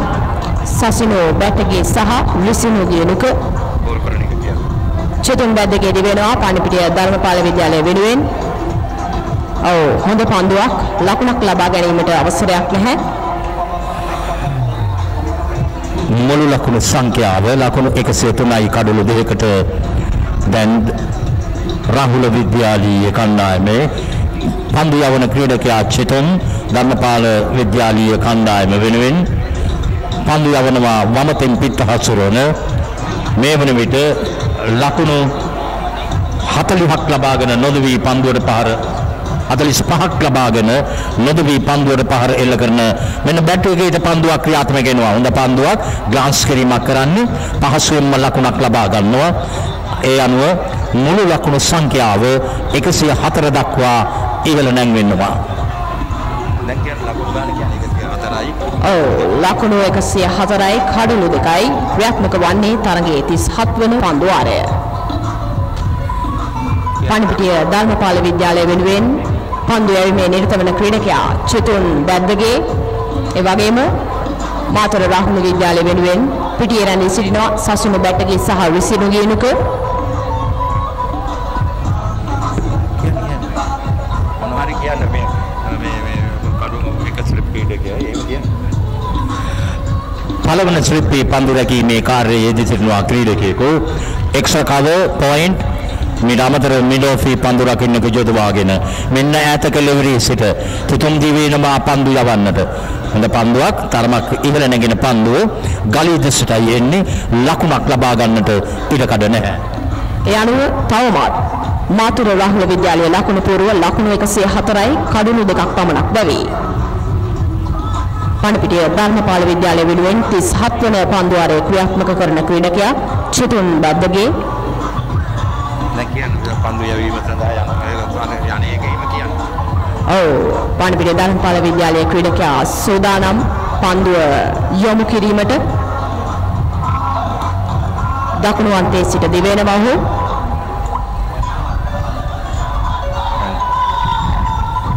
සසිනෝ බැටගේ සහ රිසිනු ගියනුක චතුන් බැද්දගේ දිවෙනවා පානිපිටිය ධර්මපාල විද්‍යාලය වෙනුවෙන්. ඔව් හොඳ පන්දුවක්. ලකුණක් ලබා ගැනීමට අවසරයක් නැහැ. මුළු ලකුණු සංඛ්‍යාව ලකුණු 103යි කඩලු දෙකකට. දැන් රාහුල විද්‍යාලීය කණ්ඩායමේ පන්දු යවන ක්‍රීඩකයා චිතන් ධර්මපාල විද්‍යාලීය කණ්ඩායම වෙනුවෙන් පන්දු යවනවා වමතෙන් පිට හසුරන මේ වන විට ලකුණු 40ක් ලබාගෙන නොදවි පන්දුවට පහර 45ක් ලබාගෙන නොදවි පන්දුවට පහර එල්ල කරන මෙන්න බැට් එකේට පන්දුවක් ක්‍රියාත්මක වෙනවා. හොඳ පන්දුවක් ග්ලාස් කිරීමක් කරන්නේ පහසුවෙන්ම ලකුණක් ලබා ගන්නවා. ඒ අනුව මුළු ලකුණු සංඛ්‍යාව 104 දක්වා ඉහළ නැංවෙනවා. දැන් කියන්නේ ලකුණු ගන්න කියන්නේ 104යි. ඔව් ලකුණු 104යි කඩලු දෙකයි. ක්‍රියාත්මක වන්නේ තරගයේ 37 වන පන්දු වාරය. පණිපිටිය ධර්මපාල විද්‍යාලය වෙනුවෙන් පන්දු යැවීමේ නිරත වන ක්‍රීඩකයා චතුන් බැද්දගේ. ඒ වගේම මාතර රාහුල විද්‍යාලය වෙනුවෙන් පිටියේ රැඳී සිටිනවා සසුන බැටගේ සහ විසිනු ගේනුක පළවන ශ්‍රිප්පී පන්දු රැකීමේ කාර්යයේ යෙදී සිටිනවා ක්‍රීඩකයෙකු එක්ස්ට්‍රා කවර් පොයින්ට් මීට අමතර මිඩෝෆී පන්දු රකින්නක යොදවාගෙන මෙන්න ඈත කෙළවරේ සිට තුතුම් දිවයිනම පන්දු යවන්නට හොඳ පන්දුවක් තරමක් ඉහළ නැගෙන පන්දුව ගලී දෙසටයි එන්නේ ලකුණක් ලබා ගන්නට ඉඩකඩ නැහැ. ඒ අනුව තවමත් මාතුර රාහුල විද්‍යාලය ලකුණු පූර්ව ලකුණු 104යි කඩුණු දෙකක් පමණක් බැවේ. පණපිටිය ධර්මපාල විද්‍යාලය වෙනුවෙන් 37 වන පන්දුවාරයේ ක්‍රියාත්මක කරන ක්‍රීඩකයා චිතුන් බද්දගේ දැන් කියන්නේ පන්දු යවීම සඳහා යන යන එක එහෙම කියන්නේ. ඔව් පණපිටිය ධර්මපාල විද්‍යාලයේ ක්‍රීඩකයා සූදානම් පන්දුව යොමු කිරීමට දකුණු අන්තයේ සිට දිවෙනවා ඔහු.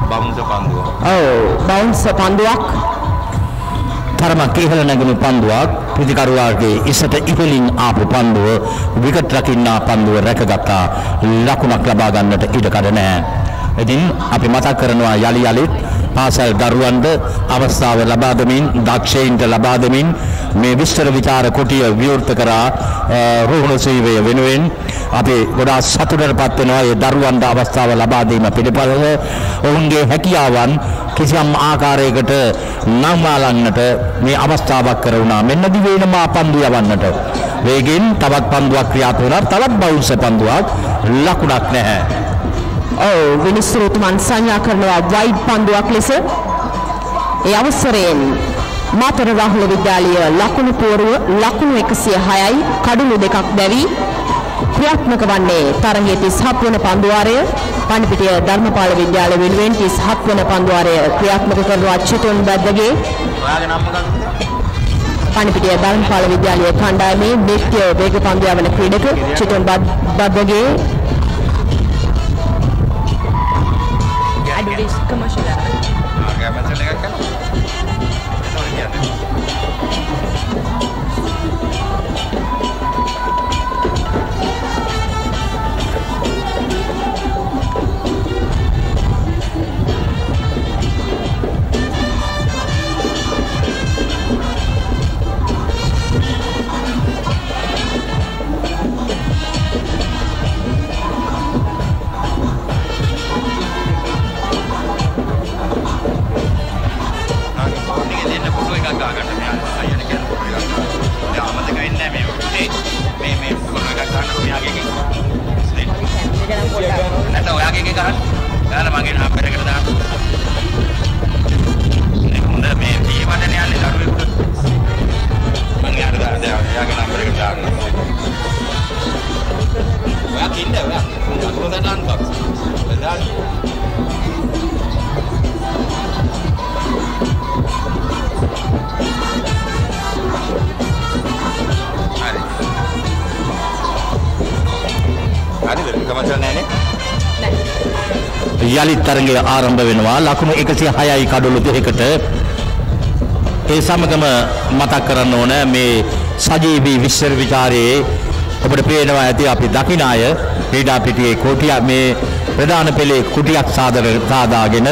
බවුන්ස පන්දුව. ඔව් බවුන්ස් පන්දුවක් තරමක් ඉහළ නැගුණු පන්දුවක් ප්‍රතිකරුවාගේ ඉසට ඉහළින් ආපු පන්දුව විකට් රකින්නා පන්දුව රැකගත්තා ලකුණක් ලබා ගන්නට ඉඩකඩ නැහැ. ඉතින් අපි මතක් කරනවා යලි යලිත් පාසල් දරුවන්ට අවස්ථාව ලබා දෙමින් දක්ෂයින්ට ලබා දෙමින් මේ විස්තර විචාර කොටිය විවෘත කරා රුහුණු සේවය වෙනුවෙන් අපි ගොඩාක් සතුටටපත් වෙනවා ඒ දරුවන්ට අවස්ථාව ලබා දීම පිළිබඳව ඔවුන්ගේ හැකියාවන් කිසියම් ආකාරයකට නම්මාලන්නට මේ අවස්ථාවක් කර වුණා. මෙන්න දිවයින මා පන්දු යවන්නට. වේගෙන් තවත් පන්දුවක් ක්‍රියාත්මක වුණා. තවත් බවුන්ස් පන්දුවක් ලකුණක් නැහැ. ඔව් විනිශ්චයතුමන් සංඥා කරනවා වයිඩ් පන්දුවක් ලෙස. ඒ අවසරයෙන් මාතර රාහුල විද්‍යාලය ලකුණු පෝරුව ලකුණු 106යි කඩුළු දෙකක් දැවි ක්‍රියාත්මක වන්නේ තරගයේ 37 වන පන්දුවාරය පණිපිටිය ධර්මපාල විද්‍යාලය වෙනුවෙන් 37 වන පන්දුවාරය ක්‍රියාත්මක කරන අච්චුතුන් බද්දගේ ඔයාගේ නම මොකක්ද පණිපිටිය ධර්මපාල විද්‍යාලයේ කණ්ඩායමේ නිත්‍ය වේග පන්දු යවන ක්‍රීඩක Chithun Baddage Advertise commercial. Camera තරගය ආරම්භ වෙනවා. ලකුණු 106යි කඩොළු දෙකකට. ඒ සමගම මතක් කරන්න ඕන මේ සජීවී විශ්ව විචාරයේ ඔබට පේනවා ඇති අපි දකින අය ක්‍රීඩා පිටියේ කුටිය මේ ප්‍රධාන පෙළේ කුටියක් සාදර සාදාගෙන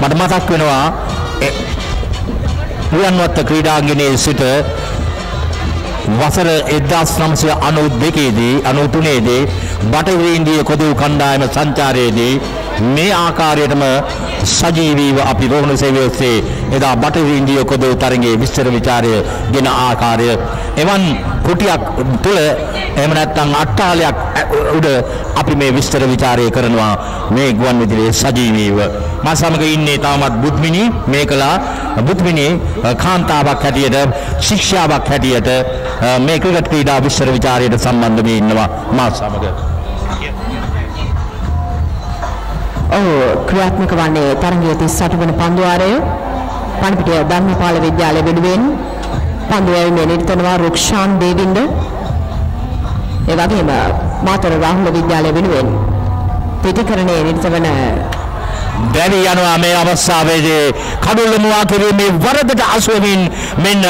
මට මතක් වෙනවා පුයන්වත්ත ක්‍රීඩාංගණයේ සිට වසර 1992 දී 93 දී බටහිර ඉන්දිය කොදු කණ්ඩායම සංචාරයේදී මේ ආකාරයටම සජීවීව අපි රෝහණ සේවය ඔස්සේ එදා බටහිර ඉන්දිය කොදෝ තරඟයේ විස්තර ਵਿਚාරය දෙන ආකාරය. එවන් කුටියක් තුළ එහෙම නැත්නම් අට්ටාලයක් උඩ අපි මේ විස්තර ਵਿਚාරය කරනවා. මේ ගුවන් විදුලියේ සජීවීව. මා සමග ඉන්නේ තාමත් බුද්මිනී මේකලා බුද්මිනී කාන්තාවක් හැටියට ශික්ෂාවක් හැටියට මේ ක්‍රිකට් ක්‍රීඩා විස්තර ਵਿਚාරයට සම්බන්ධ වෙ ඉන්නවා මා සමග. ක්‍රියාත්මක වන්නේ තරගයේ 38 වන පන්දුවාරය. පණිපිටිය ධර්මපාල විද්‍යාලය වෙනුවෙන් පන්දු යැවීමේ නිරතනවා රුක්ෂාන් දේවින්ද. ඒ වගේම මාතර රාහුල විද්‍යාලය වෙනුවෙන් පිටිකරණයේ නිරත වන දැවි යනවා මේ අවස්ථාවේදී. කඩුල්ල මුවා කිරීමේ වරදට අසුවමින් මෙන්න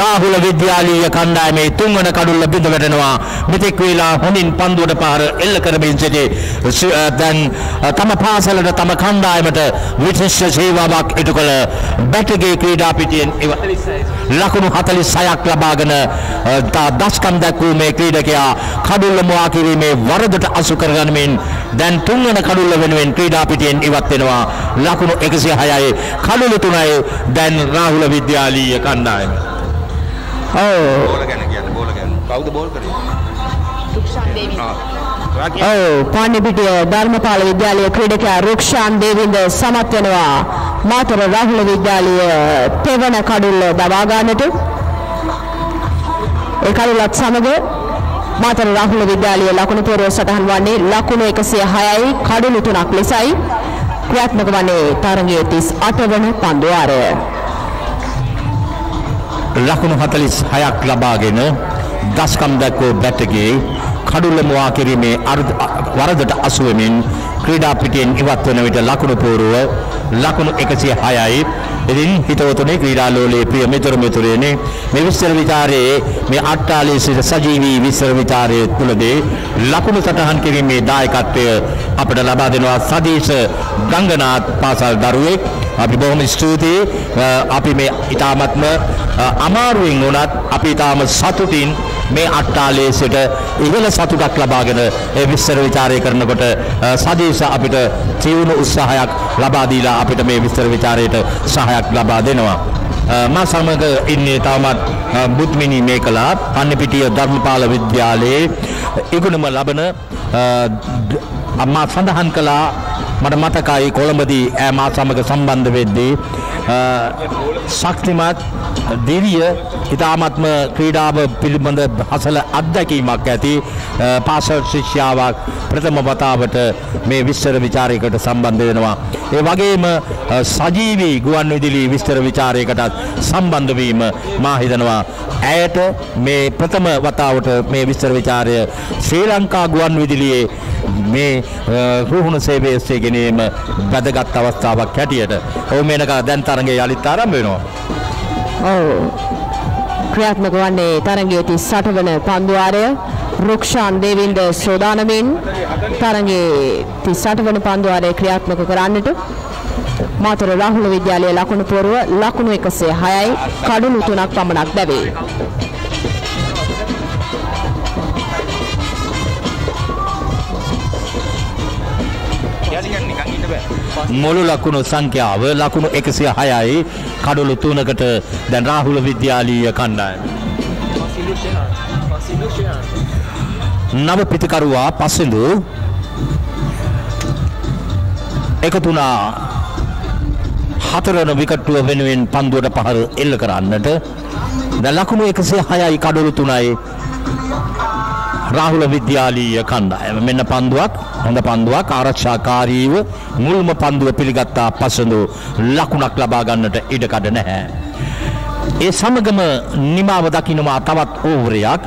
රාහුල විද්‍යාලීය කණ්ඩායමේ තුන්වන කඩුල්ල බිඳ වැටෙනවා. මෙතෙක් වේලා හොඳින් පන්දුවට පහර එල්ල කරමින් සිටි දැන් තම පාසලට තම කණ්ඩායමට විශේෂ සේවාවක් ඉටු කළ බැටගේ ක්‍රීඩා පිටියෙන් ලකුණු 46ක් ලබාගෙන දස්කම් දැක්වූ මේ ක්‍රීඩකයා කඩුල්ල මුවා කිරීමේ වරදට අසු කරගනිමින් දැන් තුන්වන කඩුල්ල වෙනුවෙන් ක්‍රීඩා පිටියෙන් ඉවත් වෙනවා ලකුණු 106යි කඩුළු 3යි දැන් රාහුල විද්‍යාලීය කණ්ඩායම. ඔව් බෝල ගැන කියන්න බෝල ගැන. කවුද බෝල් කරේ? රුක්ෂාන් දේවින්. ඔව් පාණ්ඩිපිටිය ධර්මපාල විද්‍යාලයේ ක්‍රීඩකයා රුක්ෂාන් දේවින්ද සමත් වෙනවා මාතර රාහුල විද්‍යාලයේ තෙවන කඩුල්ල දවා ගන්නට ඒ කඩුලත් සමග මාතර රාහුල විද්‍යාලයේ ලකුණු පෙරව සටහන් වන්නේ ලකුණු 106යි කඩුළු 3ක් ලෙසයි ක්‍රියාත්මක වන්නේ තරගයේ 38 වන පන්දුවාරය ලකුණු 46ක් ලබාගෙන දස්කම් දැක්වූ බැටගේ කඩුල්ල මුවා කිරීමේ අර්ධ- වරදට අසුවමින් ක්‍රීඩා පිටියෙන් ඉවත් වන විට ලකුණු පෝරුව ලකුණු 106යි. ඉතින් හිතවතුනි ක්‍රීඩාලෝලයේ ප්‍රිය මිතුරු මිතුරියනි මේ විස්තර විචාරයේ මේ 48 සිට සජීවී විස්තර විචාරයේ තුලදී ලකුණු සටහන් කිරීමේ දායකත්වය අපට ලබා දෙනවා සදීශ ගංගනාත් පාසල් දරුවෙක් අපි බොහොම ස්තුතියි. අපි මේ ඊ타මත්ම අමාරුවෙන් වුණත් අපි ඊ타ම සතුටින් මේ අට්ටාලයේ සිට ඉහළ සතුටක් ලබාගෙන ඒ විස්තර විචාරය කරනකොට සදීශ අපිට ජීවන උත්සාහයක් ලබා දීලා අපිට මේ විස්තර ਵਿਚාරයට සහායක් ලබා දෙනවා. අ, මා සමග ඉන්නේ තවමත් අ, බුත්මිනි මේකලා පන්නපිටිය ධර්මපාල විද්‍යාලයේ ඉගෙනුම ලබන අ, ද- අම්මා සඳහන් කළා මට මතකයි කොළඹදී ඈ මා සමග සම්බන්ධ වෙද්දී අ, ශක්තිමත් දිරිය ඉතාමත්ම ක්‍රීඩාව පිළිබඳ හසල අත්දැකීමක් ඇති පාසල් ශිෂ්‍යාවක් ප්‍රථම වතාවට මේ විස්තර ਵਿਚාරයකට සම්බන්ධ වෙනවා. ඒ වගේම සජීවී ගුවන් විදුලි විස්තර ਵਿਚාරයකටත් සම්බන්ධ වීම මා හිතනවා ඇයට මේ ප්‍රථම වතාවට මේ විස්තර ਵਿਚාරය ශ්‍රී ලංකා ගුවන් විදුලියේ මේ රුහුණ සේවයේ ගෙනීම වැදගත් අවස්ථාවක් හැටියට ඔව් මේනක දැන් තරඟය යලිත් ආරම්භ වෙනවා. ඔව් ක්‍රියාත්මක වන්නේ තරගයේ 38 වන පන්දුවාරය රුක්ෂාන් දේවින්ද සෝදානමින් තරගයේ 38 වන පන්දුවාරය ක්‍රියාත්මක කරන්නට මාතර රාහුල විද්‍යාලයේ ලකුණු පුරව ලකුණු 106යි කඩුණු 3ක් පමණක් දැවේ. මුළු ලකුණු සංඛ්‍යාව ලකුණු 106යි කඩොළු 3කට දැන් රාහුල විද්‍යාලීය කණ්ඩායම. නව පිතිකරුවා පස්සෙඳු එකතු වුණා හතරවන විකට්ටුව වෙනුවෙන් පන්දුවට පහර එල්ල කරන්නට. දැන් ලකුණු 106යි කඩොළු 3යි රාහුල විද්‍යාලීය කණ්ඩායම. මෙන්න පන්දුවක්. හොඳ පන්දුවක් ආරක්ෂාකාරීව මුල්ම පන්දුව පිළිගත්තා පසඳු ලකුණක් ලබා ගන්නට ඉඩකඩ නැහැ. ඒ සමගම නිමාව දකින්නවා තවත් ඕවරයක්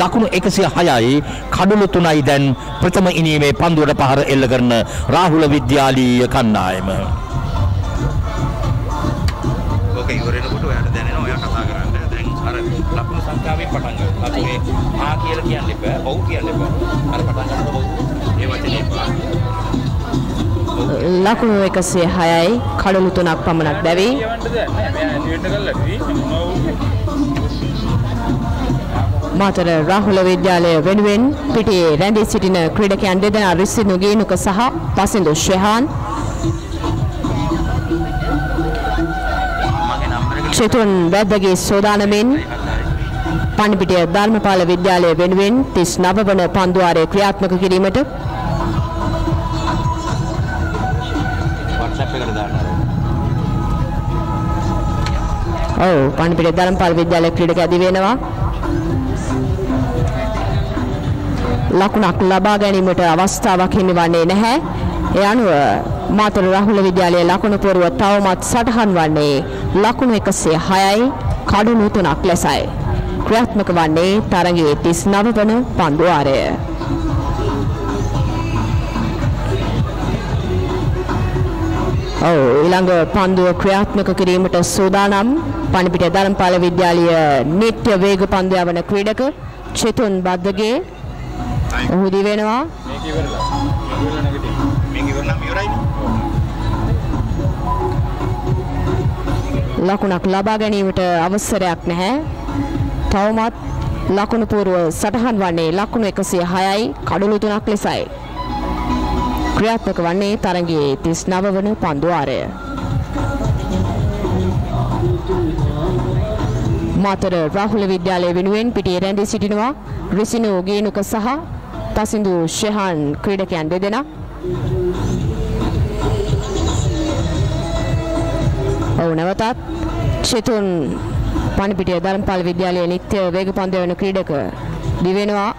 ලකුණු 106යි කඩුළු 3යි දැන් ප්‍රථම ඉනිමේ පන්දුවට පහර එල්ල කරන රාහුල විද්‍යාලීය කණ්ඩායම. ඕක ඉවරෙනකොට ඔයාට දැනෙනවා ඔයා කතා කරන්න. දැන් අර ලකුණු සංඛ්‍යාවෙන් පටන් ගන්න. අපි මේ ආ කියලා කියන්න එපා. ඔව් කියන්න එපා. අර පටන් ගන්නකොට ඔව්. ඒ වචනේ. ලකුණු 106යි කඩලු 3ක් පමණක් දැවේ. මාතර රාහුල විද්‍යාලය වෙනුවෙන් පිටියේ රැඳී සිටින ක්‍රීඩකයන් දෙදෙනා රිසිනු ගේනුක සහ පසින්දු ශෙහාන් චෙතුන් වැද්දගේ සෝදානමින් පණිපිටිය ධර්මපාල විද්‍යාලය වෙනුවෙන් 39 වන පන්දුවාරය ක්‍රියාත්මක කිරීමට WhatsApp එකට දාන්න. ඔව් පණිපිටිය ධර්මපාල විද්‍යාලය ක්‍රීඩකයා දිවෙනවා ලකුණක් ලබා ගැනීමට අවස්ථාවක් හිමිවන්නේ නැහැ. ඒ අනුව මාතර රාහුල විද්‍යාලයේ ලකුණු පුරව තවමත් සටහන් වන්නේ ලකුණු 106යි කඩුණු 3ක් ලෙසයි. ක්‍රියාත්මක වන්නේ තරගයේ 39 වන පන්දුවාරය. ඔව් ඊළඟ පන්දුව ක්‍රියාත්මක කිරීමට සූදානම් පණිපිටිය ධර්මපාල විද්‍යාලීය නිත්‍ය වේග පන්දු යවන ක්‍රීඩක චිතුන් බද්දගේ ඔහු දිවෙනවා මේක ඉවරලා. ඉවරලා නැගිටින්න. මේක ඉවරනම් ඉවරයිනේ. ලකුණක් ලබා ගැනීමට අවසරයක් නැහැ. තවමත් ලකුණු පූර්ව සටහන් වන්නේ ලකුණු 106යි කඩලු 3ක් ලෙසයි. ක්‍රියාත්මක වන්නේ තරගයේ 39 වන පන්දුවාරය. මාතර රාහුල විද්‍යාලය වෙනුවෙන් පිටියේ රැඳී සිටිනවා රිසිනු ගේනුක සහ තසින්දු ෂෙහාන් ක්‍රීඩකයන් දෙදෙනා. ඔව් නැවතත් චිතුන් පණිපිටිය ධර්මපාල විද්‍යාලයේ නිත්‍ය වේග පන්දු වෙන ක්‍රීඩක දිවෙනවා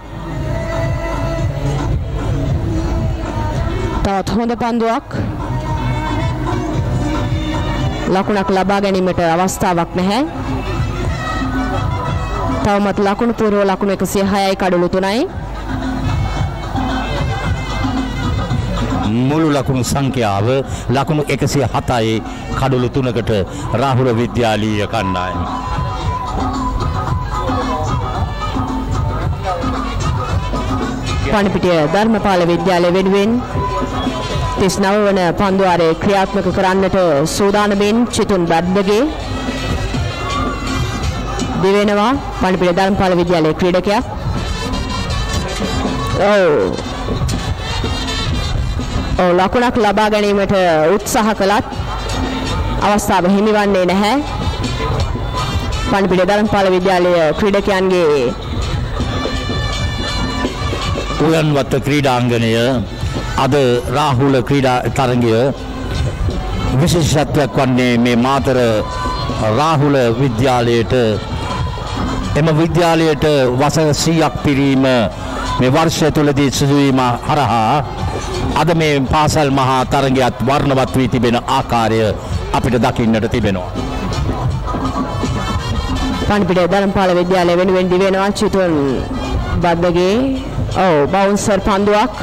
තවත් හොඳ පන්දුවක් ලකුණක් ලබා ගැනීමට අවස්ථාවක් නැහැ තවමත් ලකුණු පූර්ව ලකුණු 106යි කඩලු 3යි. මුළු ලකුණු සංඛ්‍යාව ලකුණු 107යි කඩලු 3කට රාහුල විද්‍යාලීය කණ්ඩායම. පණිපිටිය ධර්මපාල විද්‍යාලය වෙනුවෙන් 39 වන පන්දුවාරයේ ක්‍රියාත්මක කරන්නට සූදානමින් චිතුන් බද්දගේ දිවෙනවා පණිපිටිය ධර්මපාල විද්‍යාලයේ ක්‍රීඩකයා. ඔව්. ඔව් ලකුණක් ලබා ගැනීමට උත්සාහ කළත් අවස්ථාව හිමිවන්නේ නැහැ. පණිපිටිය ධර්මපාල විද්‍යාලය ක්‍රීඩකයන්ගේ උයන්වත්ත ක්‍රීඩාංගණය අද රාහුල ක්‍රීඩා තරගය විශේෂත්වයක් වන්නේ මේ මාතර රාහුල විද්‍යාලයට එම විද්‍යාලයට වසර 100ක් පිරීම මේ වර්ෂය තුලදී සිදුවීම හරහා අද මේ පාසල් මහා තරගයත් වර්ණවත් වී තිබෙන ආකාරය අපිට දකින්නට තිබෙනවා. පණිපිටිය ධර්මපාල විද්‍යාලය වෙනුවෙන් දිවෙනවා චිතුන් බද්දගේ ඔව් බවුන්සර් පන්දුවක්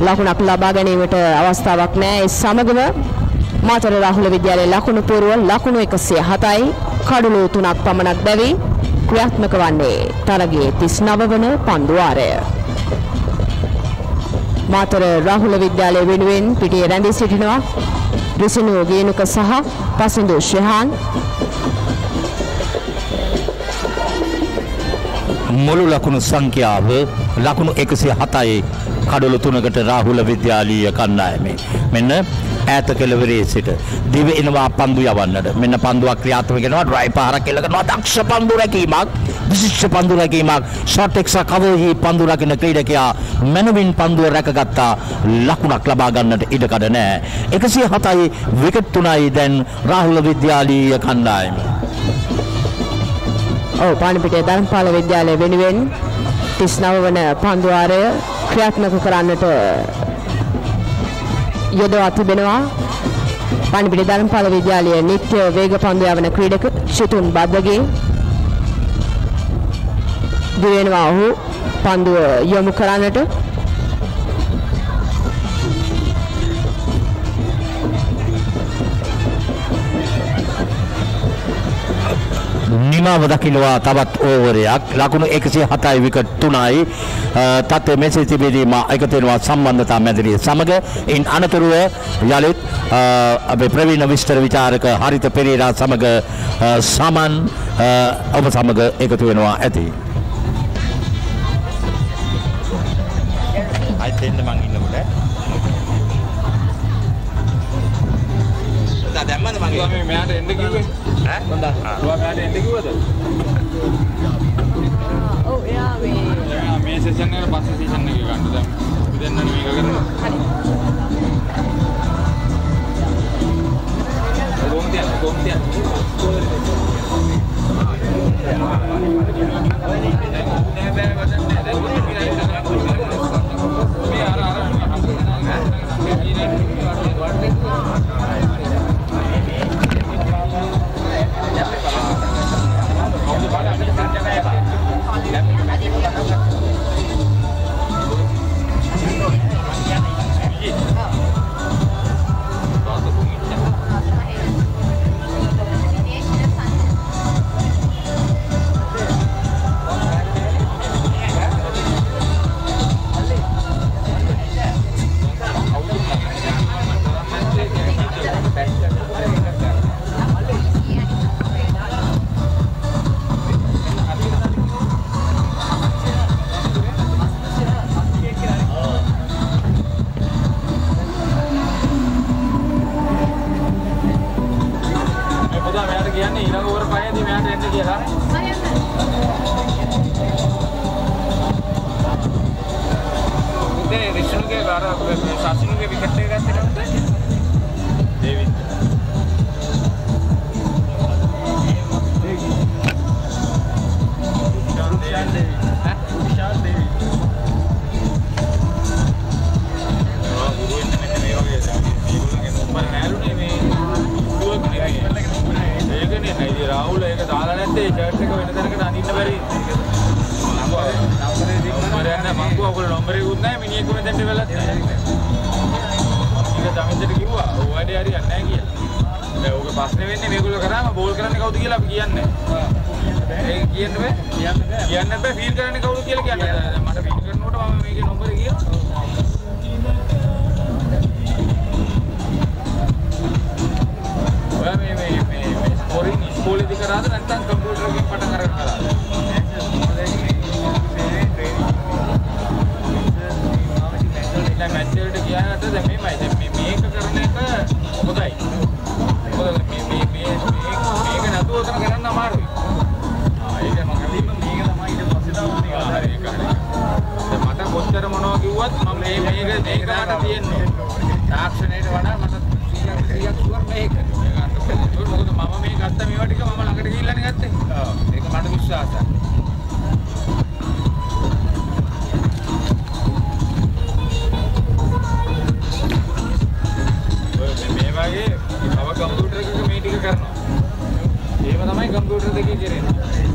ලකුණක් ලබා ගැනීමට අවස්ථාවක් නැහැ. ඒ සමගම මාතර රාහුල විද්‍යාලයේ ලකුණු පූර්ව ලකුණු 107යි කඩලු 3ක් පමණක් බැවි ක්‍රියාත්මක වන්නේ තරගයේ 39 වන පන්දුවාරය මාතර රාහුල විද්‍යාලය වෙනුවෙන් පිටියේ රැඳී සිටිනවා රිසිනු ගේනුක සහ පසින්දු ශෙහාන් මුළු ලකුණු සංඛ්‍යාව ලකුණු 107යි කඩලු තුනකට රාහුල විද්‍යාලීය කණ්ඩායමේ. මෙන්න ඈත කෙළවරේ සිට දිව එනවා පන්දු යවන්නට. මෙන්න පන්දුවක් ක්‍රියාත්මක වෙනවා ඩ්‍රයිව් පාරක් එල්ල කරනවා දක්ෂ පන්දු රැකීමක් විශිෂ්ට පන්දු රැකීමක් ෂොට් එක්ස කවර්හි පන්දු රකින ක්‍රීඩකයා මැනවින් පන්දුව රැකගත්තා ලකුණක් ලබා ගන්නට ඉඩකඩ නැහැ. 107යි විකට් තුනයි දැන් රාහුල විද්‍යාලීය කණ්ඩායමේ. ඔව් පාණිපිටිය ධර්මපාල විද්‍යාලය වෙනුවෙන් 39 වන පන්දුවාරය ක්‍රියාත්මක කරන්නට යොදවා තිබෙනවා. පාණිපිටිය ධර්මපාල විද්‍යාලයේ නිත්‍ය වේග පන්දු යවන ක්‍රීඩක චිතුන් බද්දගේ දිවෙනවා ඔහු පන්දුව යොමු කරන්නට නිමාව දකිනවා තවත් ඕවරයක්. ලකුණු 107යි විකට් 3යි තත්ත්වය මෙසේ තිබෙදී මා එකතෙනවා සම්බන්ධතා මැදිරිය සමග. ඉන් අනතුරුව යළිත් අපේ ප්‍රවීණ විස්තර විචාරක හරිත පෙරේරා සමග සමන් ඔබ සමග එකතු වෙනවා ඇති. දැම්මද මගේ මේ මෙයාට එන්න කිව්වේ? ඈ? හොඳයි ඔයා මෙයාට එන්න කිව්වද? ඔව් එයා මේ එයා මේ සෙෂන් එකට පස්සේ සෙෂන් එක ගන්න. දැන් අපි දෙන්නනේ මේක කරන්නේ හරි. කොහොමද යන්නේ? කොහොමද මේ 因为吧，就是放起来，的，පහේදී මෙයාට එන්න කියලා. උදේ රිෂ්ණුගේ අර සාසිනුගේ දැන් ඉතින් රාහුල ඒක දාලා නැත්තේ. ෂර්ට් එක වෙන තැනකට අඳින්න බැරි. නම්බරේ නම්බරේ මං කිව්වා ඔයගොල්ලෝ නම්බරේකුත් නැහැ. මිනිහෙකු මෙතෙන්ට වෙලත් නැහැ. ඒක දමින්දට කිව්වා. ඔය වැඩේ හරියන්නේ නැහැ කියලා. දැන් ඔගේ ප්‍රශ්නේ වෙන්නේ මේගොල්ලෝ කරාම බෝල් කරන්නේ කවුද කියලා අපි කියන්නේ. ඒක කියන්න බෑ. කියන්න බෑ. ෆීල් කරන්නේ කවුද කියලා කියන්නේ කොච්චර මොනවා කිව්වත් මම මේ මේක මේක මට තියෙන්නේ. තාක්ෂණයට වඩා මට 100ක් 100ක් ෂුවර් මේක. මොකද මම මේ ගත්ත මේවා ටික මම ළඟට ගිහිල්ලානේ ගත්තේ. ඔව්. ඒක මට විශ්වාසයි. ඔය මේ- මේ වගේ තව කම්පියුටර් එකක මේ ටික කරනවා. එහෙම තමයි කම්පියුටර් දෙකේ කරන්නේ.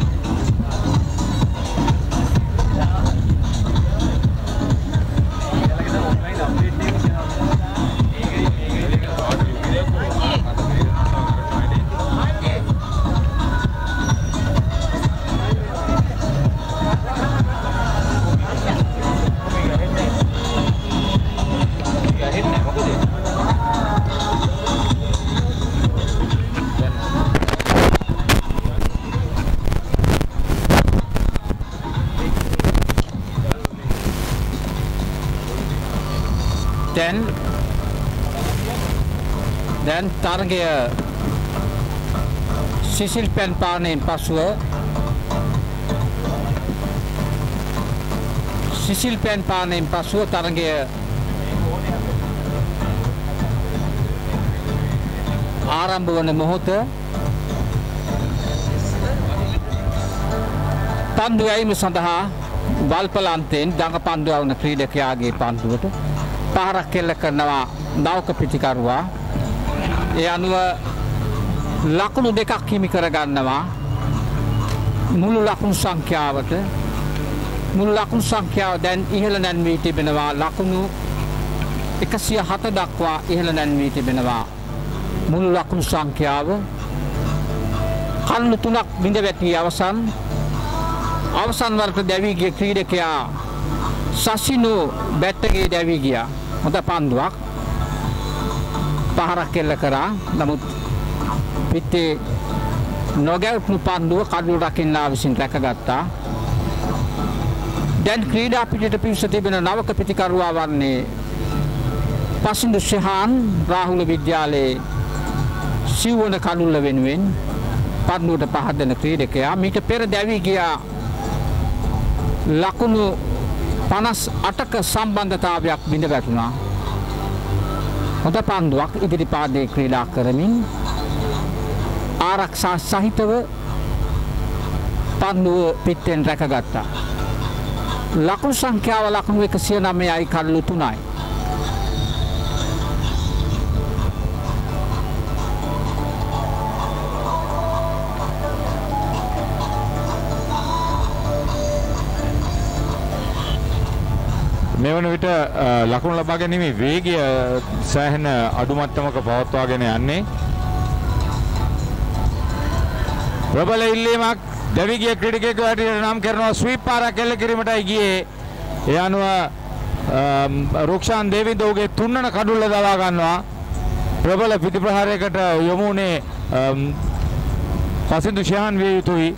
තරගය සිසිල් පැන් පානයෙන් පසුව සිසිල් පැන් පානයෙන් පසුව තරගය ආරම්භ වන මොහොත පන්දු ඇයිම සඳහා වල්පලන්තයෙන් දඟ පන්දුවවන ක්‍රීඩකයාගේ පන්දුවට පහරක් කෙල්ල කරනවා නෞක පිටිකරුවා. ඒ අනුව ලකුණු දෙකක් හිමි කරගන්නවා. මුළු ලකුණු සංඛ්‍යාවට මුළු ලකුණු සංඛ්‍යාව දැන් ඉහළ නැන්වී තිබෙනවා. ලකුණු එකසිය හත දක්වා ඉහළ නැන්වී තිබෙනවා. මුළු ලකුණු සංඛ්‍යාව කන්නු තුනක් බිඳ වැටී අවසන්. අවසන් වරට දැවී ගිය ක්‍රීඩකයා සසිනු බැට්ටගේ දැවී ගියා. හොඳ පන්දුවක්. පහරක් කෙල්ල කරා. නමුත් පිත්තේ නොගැව්පු පන්දුව කඩු රකින්නා විසින් රැකගත්තා. දැන් ක්‍රීඩා පිටියට පිවිස තිබෙන නවක පිටිකරුවා වන්නේ පසින්දු ශහාන් රාහුල විද්‍යාලයේ සිව්වන කඩුල්ල වෙනුවෙන් පන්දුවට පහදන ක්‍රීඩකයා. මීට පෙර දැවී ගියා ලකුණු පනස් අටක සම්බන්ධතාවයක් බිඳ වැටුණා. හොඳ පන්දුවක් ඉදිරිපාදයේ ක්‍රීඩා කරමින් ආරක්ෂා සහිතව පන්දුව පිටෙන් රැකගත්තා. ලකුණු සංඛ්‍යාව ලකුණු 109යි කල්ලු 3යි. මෙවන විට ලකුණු ලබා ගැනීමේ වේගය සෑහෙන අඩු මට්ටමක පවත්වාගෙන යන්නේ. ප්‍රබල ඉල්ලීමක් දැවි ගිය ක්‍රීඩකයෙකු හැටියට නම් කරනවා ස්වීප් පාරක් එල්ල කිරීමටයි ගියේ. ඒ අනුව රුක්ෂාන් දේවිදෝගේ තුන්වන කඩුල්ල දවා ගන්නවා. ප්‍රබල පිටිප්‍රහාරයකට යොමු වුණේ පසින්දු ෂහන් විය යුතුයි.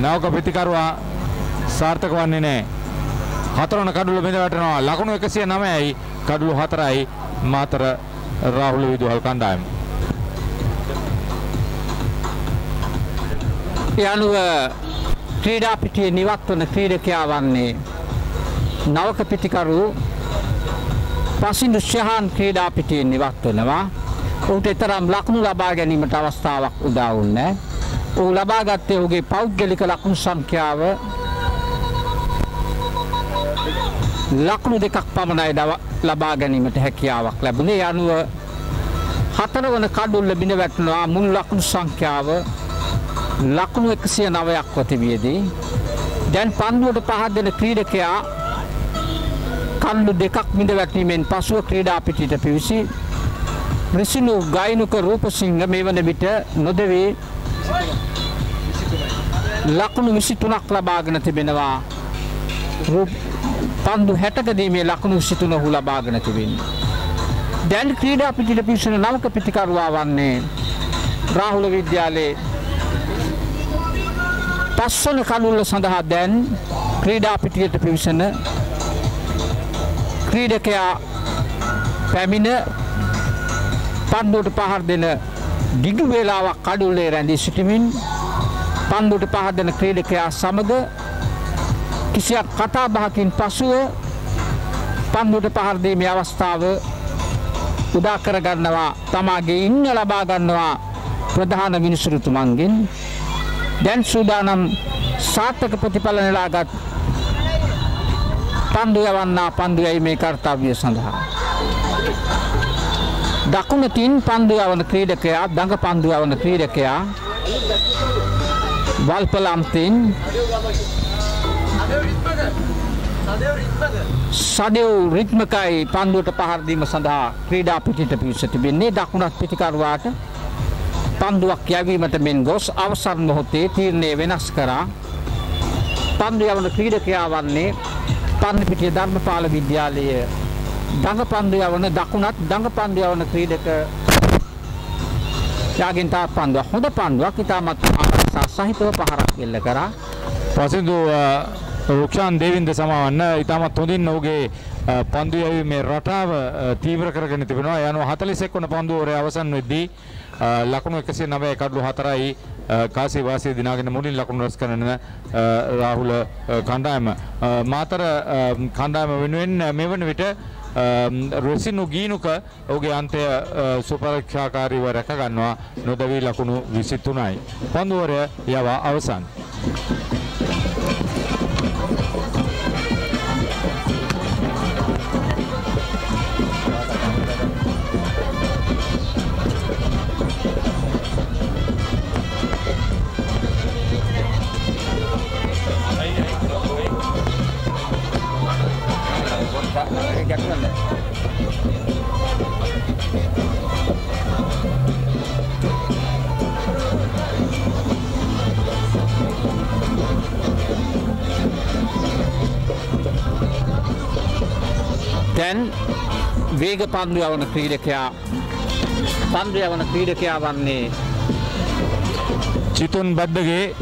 නවක ප්‍රතිකරුවා සාර්ථක වන්නේ නැහැ. හතරවන කඩුල බිඳ වැටෙනවා ලකුණු 109යි කඩුළු 4යි මාතර රාහුල විදුහල් කණ්ඩායම. ඒ අනුව ක්‍රීඩා පිටියේ නිවත් වන ක්‍රීඩකයා වන්නේ නවක පිටිකරු පසින්දු ශහාන් ක්‍රීඩා පිටියේ නිවත් වනවා. ඔහුට තරම් ලකුණු ලබා ගැනීමට අවස්ථාවක් උදා වුණේ නැහැ. ඔහු ලබා ගත්තේ ඔහුගේ පෞද්ගලික ලකුණු සංඛ්‍යාව ලකුණු දෙකක් පමණයි දව- ලබා ගැනීමට හැකියාවක් ලැබුණේ. ඒ අනුව හතරවන කඩුල්ල බිඳ වැටෙනවා. මුල් ලකුණු සංඛ්‍යාව ලකුණු 109ක් වතිවියදී. දැන් පන්දුවට පහත් දෙන ක්‍රීඩකයා කල්ලු දෙකක් මිද වැටීමෙන් පසුව ක්‍රීඩා පිටිට පිවිසි. රිසිනු ගයිනුක රූපසිංහ මේ වන විට නොදවේ ලකුණු 23ක් ලබාගෙන තිබෙනවා. රූප පන්දු 60කදී මේ ලකුණු 23 ඔහු ලබාගෙන තිබෙනවා දැන් ක්‍රීඩා පිටිට පිවිසෙන නවක පිටිකරුවා වන්නේ රාහුල විද්‍යාලයේ පස්වන කඩුල්ල සඳහා දැන් ක්‍රීඩා පිටියට පිවිසෙන ක්‍රීඩකයා පැමිණ පන්දුවට පහර දෙන දිගු වේලාවක් කඩුල්ලේ රැඳී සිටමින් පන්දුවට පහර දෙන ක්‍රීඩකයා සමග කිසියක් කතා බහකින් පසුව පන්දුවට පහර දීමේ අවස්ථාව උදා කර ගන්නවා තමාගේ ඉන්න ලබා ගන්නවා ප්‍රධාන විනිසුරුතුමන්ගෙන් දැන් සූදානම් සාර්ථක ප්‍රතිඵල නෙලාගත් පන්දු යවන්නා පන්දු යැවීමේ කර්තව්‍ය සඳහා. දකුණ තින් පන්දු යවන ක්‍රීඩකයා දඟ පන්දු යවන ක්‍රීඩකයා වල්පලම්තින් සදෙව් රිත්මකයි පන්දුවට පහර දීම සඳහා ක්‍රීඩා පිටිට පිවිස තිබෙන්නේ දකුණත් පිටිකරුවාට. පන්දුවක් යැවීමට මෙන් ගොස් අවසන් මොහොතේ තීරණය වෙනස් කරා. පන්දු යවන ක්‍රීඩකයා වන්නේ පන්නිපිටිය ධර්මපාල විද්‍යාලය දඟ පන්දු යවන දකුණත් දඟ පන්දු යවන ක්‍රීඩක යාගෙන් තා පන්දුවක් හොඳ පන්දුවක් ඉතාමත් ආරක්ෂා සහිතව පහරක් එල්ල කරා. පසිදු රුක්ෂාන් දේවින්ද සමවන්න ඉතාමත් හොඳින් ඔහුගේ පන්දු යැවීමේ රටාව තීව්‍ර කරගෙන තිබෙනවා. යනු 41 වන පන්දුවරේ අවසන් වෙද්දී ලකුණු 109 කඩලු 4යි කාසි වාසිය දිනාගෙන මුලින් ලකුණු රැස් කරන රාහුල කණ්ඩායම මාතර කණ්ඩායම වෙනුවෙන් මෙවන විට රොසිනු ගීනුක ඔහුගේ අන්තය සුපරීක්ෂාකාරීව රැක ගන්නවා නොදවී ලකුණු 23යි. පන්දුවරය යවා අවසන්. දැන් වේග පන්දු යවන ක්‍රීඩකයා පන්දු යවන ක්‍රීඩකයා වන්නේ චිතුන් බද්දගේ.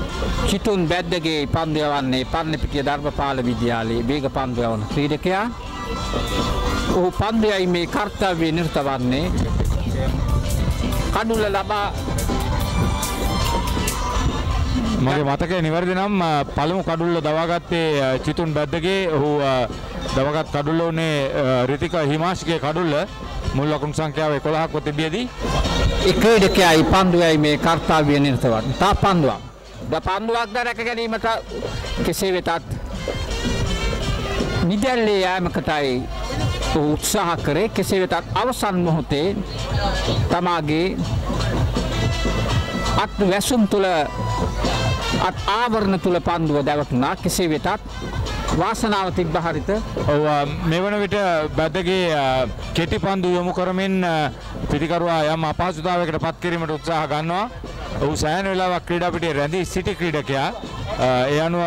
චිතුන් බැද්දගේ පන්දු යවන්නේ පන්නපිටිය ධර්මපාල විද්‍යාලයේ වේග පන්දු යවන ක්‍රීඩකයා. ඔහු පන්දු යැවීමේ කර්තව්‍ය නිරත වන්නේ. කඩුල ලබා මගේ මතකය නිවැරදි නම් පළමු කඩුල්ල දවාගත්තේ චිතුන් බද්දගේ. ඔහු දවගත් කඩුල්ල වනේ රිතික හිමාශිකය කඩුල්ල මුල් ලකුණු සංඛ්‍යාව 11ක් තිබියදී ඒ ක්‍රීඩකයායි පන්දුවයි මේ කර්තව්‍ය නිරත වන්නේ තා පන්දුවක්. ද පන්දුවක් ද රැක ගැනීමට කෙසේ වෙතත් නිදැල්ලේ යෑමකටයි උත්සාහ කරේ. කෙසේ වෙතත් අවසන් මොහොතේ තමාගේ අත් වැසුම් තුළ අත් ආවරණ තුළ පන්දුව දැවටුණා. කෙසේ වෙතත් වාසනාව තිබ්බ හරිත ඔව් මේ වන විට බැද්දගේ කෙටි පන්දු යොමු කරමින් පිටිකරුවා යම් අපහසුතාවයකට පත් කිරීමට උත්සාහ ගන්නවා. ඔහු සෑහෙන වෙලාවක් ක්‍රීඩා පිටියේ රැඳී සිටි ක්‍රීඩකයා. ඒ අනුව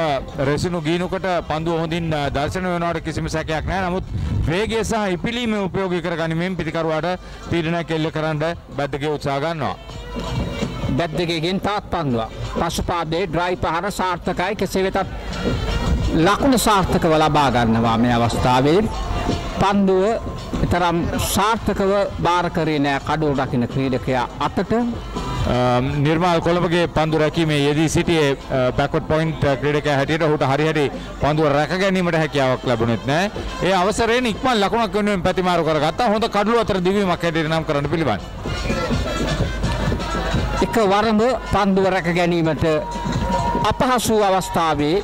රෙසිනු ගීනුකට පන්දුව හොඳින් දර්ශන වෙනවට කිසිම සැකයක් නැහැ. නමුත් වේගය සහ ඉපිලීම උපයෝගී කරගනිමින් පිටිකරුවාට තීරණයක් එල්ල කරන්න බැද්දගේ උත්සාහ ගන්නවා. බැද්දගේගෙන් තාත් පන්දුවක්. පසුපාදයේ ඩ්‍රයි පහර සාර්ථකයි කෙසේ වෙතත් ලකුණු සාර්ථකව ලබා ගන්නවා මේ අවස්ථාවේ පන්දුව තරම් සාර්ථකව බාර කරේ නෑ කඩුව රකින්න ක්‍රීඩකයා අතට නිර්මාල් කොළඹගේ පන්දු රැකීමේ යෙදී සිටියේ බැක්වර්ඩ් පොයින්ට් ක්‍රීඩකයා හැටියට ඔහුට හරි හරි පන්දුව රැක ගැනීමට හැකියාවක් ලැබුණෙත් නෑ. ඒ අවසරයෙන් ඉක්මන් ලකුණක් වෙනුවෙන් ප්‍රතිමාරු කරගත්තා. හොඳ කඩුව අතර දිවීමක් හැටියට නම් කරන්න පිළිවන්. එක වරම පන්දුව රැක ගැනීමට අපහසු අවස්ථාවේ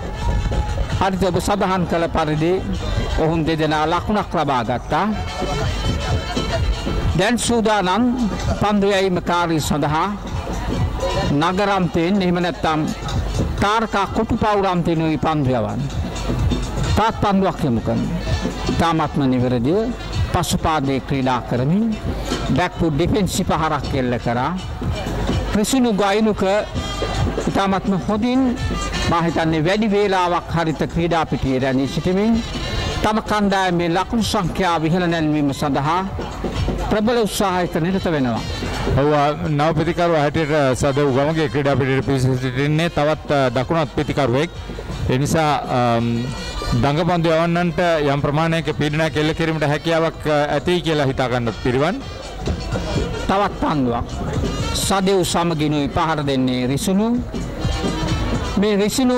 හරිත ඔබ සඳහන් කළ පරිදි ඔවුන් දෙදෙනා ලකුණක් ලබා ගත්තා. දැන් සූදානම් පන්දු යැවීම කාර්ය සඳහා නගරම්තයෙන් එහෙම නැත්නම් තාරකා කොටු පවුරම්තෙනුයි පන්දු යවන්න. තාත් පන්දුවක් යොමු කරනවා. තාමත්ම නිවැරදිව පසුපාදයේ ක්‍රීඩා කරමින් බැක්පු ඩිෆෙන්සි පහරක් එල්ල කරා. ප්‍රසිනු ගයිනුක ඉතාමත්ම හොඳින් මාහිතන්නේ වැඩි වේලාවක් හරිත ක්‍රීඩා පිටියේ රැඳී සිටමින් තම කණ්ඩායමේ ලකුණු සංඛ්‍යාව ඉහළ නැන්වීම සඳහා ප්‍රබල උත්සාහයක නිරත වෙනවා. ඔව් නව ප්‍රතිකරුවා හැටියට සදව් ගමගේ ක්‍රීඩා පිටියට පිවිසිටින්නේ තවත් දකුණත් ප්‍රතිකරුවෙක්. ඒ නිසා දඟපන්දු යවන්නන්ට යම් ප්‍රමාණයක පීඩනයක් එල්ල කිරීමට හැකියාවක් ඇති කියලා හිතා ගන්නත් පිරිවන්. තවත් පන්දුවක්. සදෙව් සමගිනුයි පහර දෙන්නේ රිසුණු. මේ රිසිනු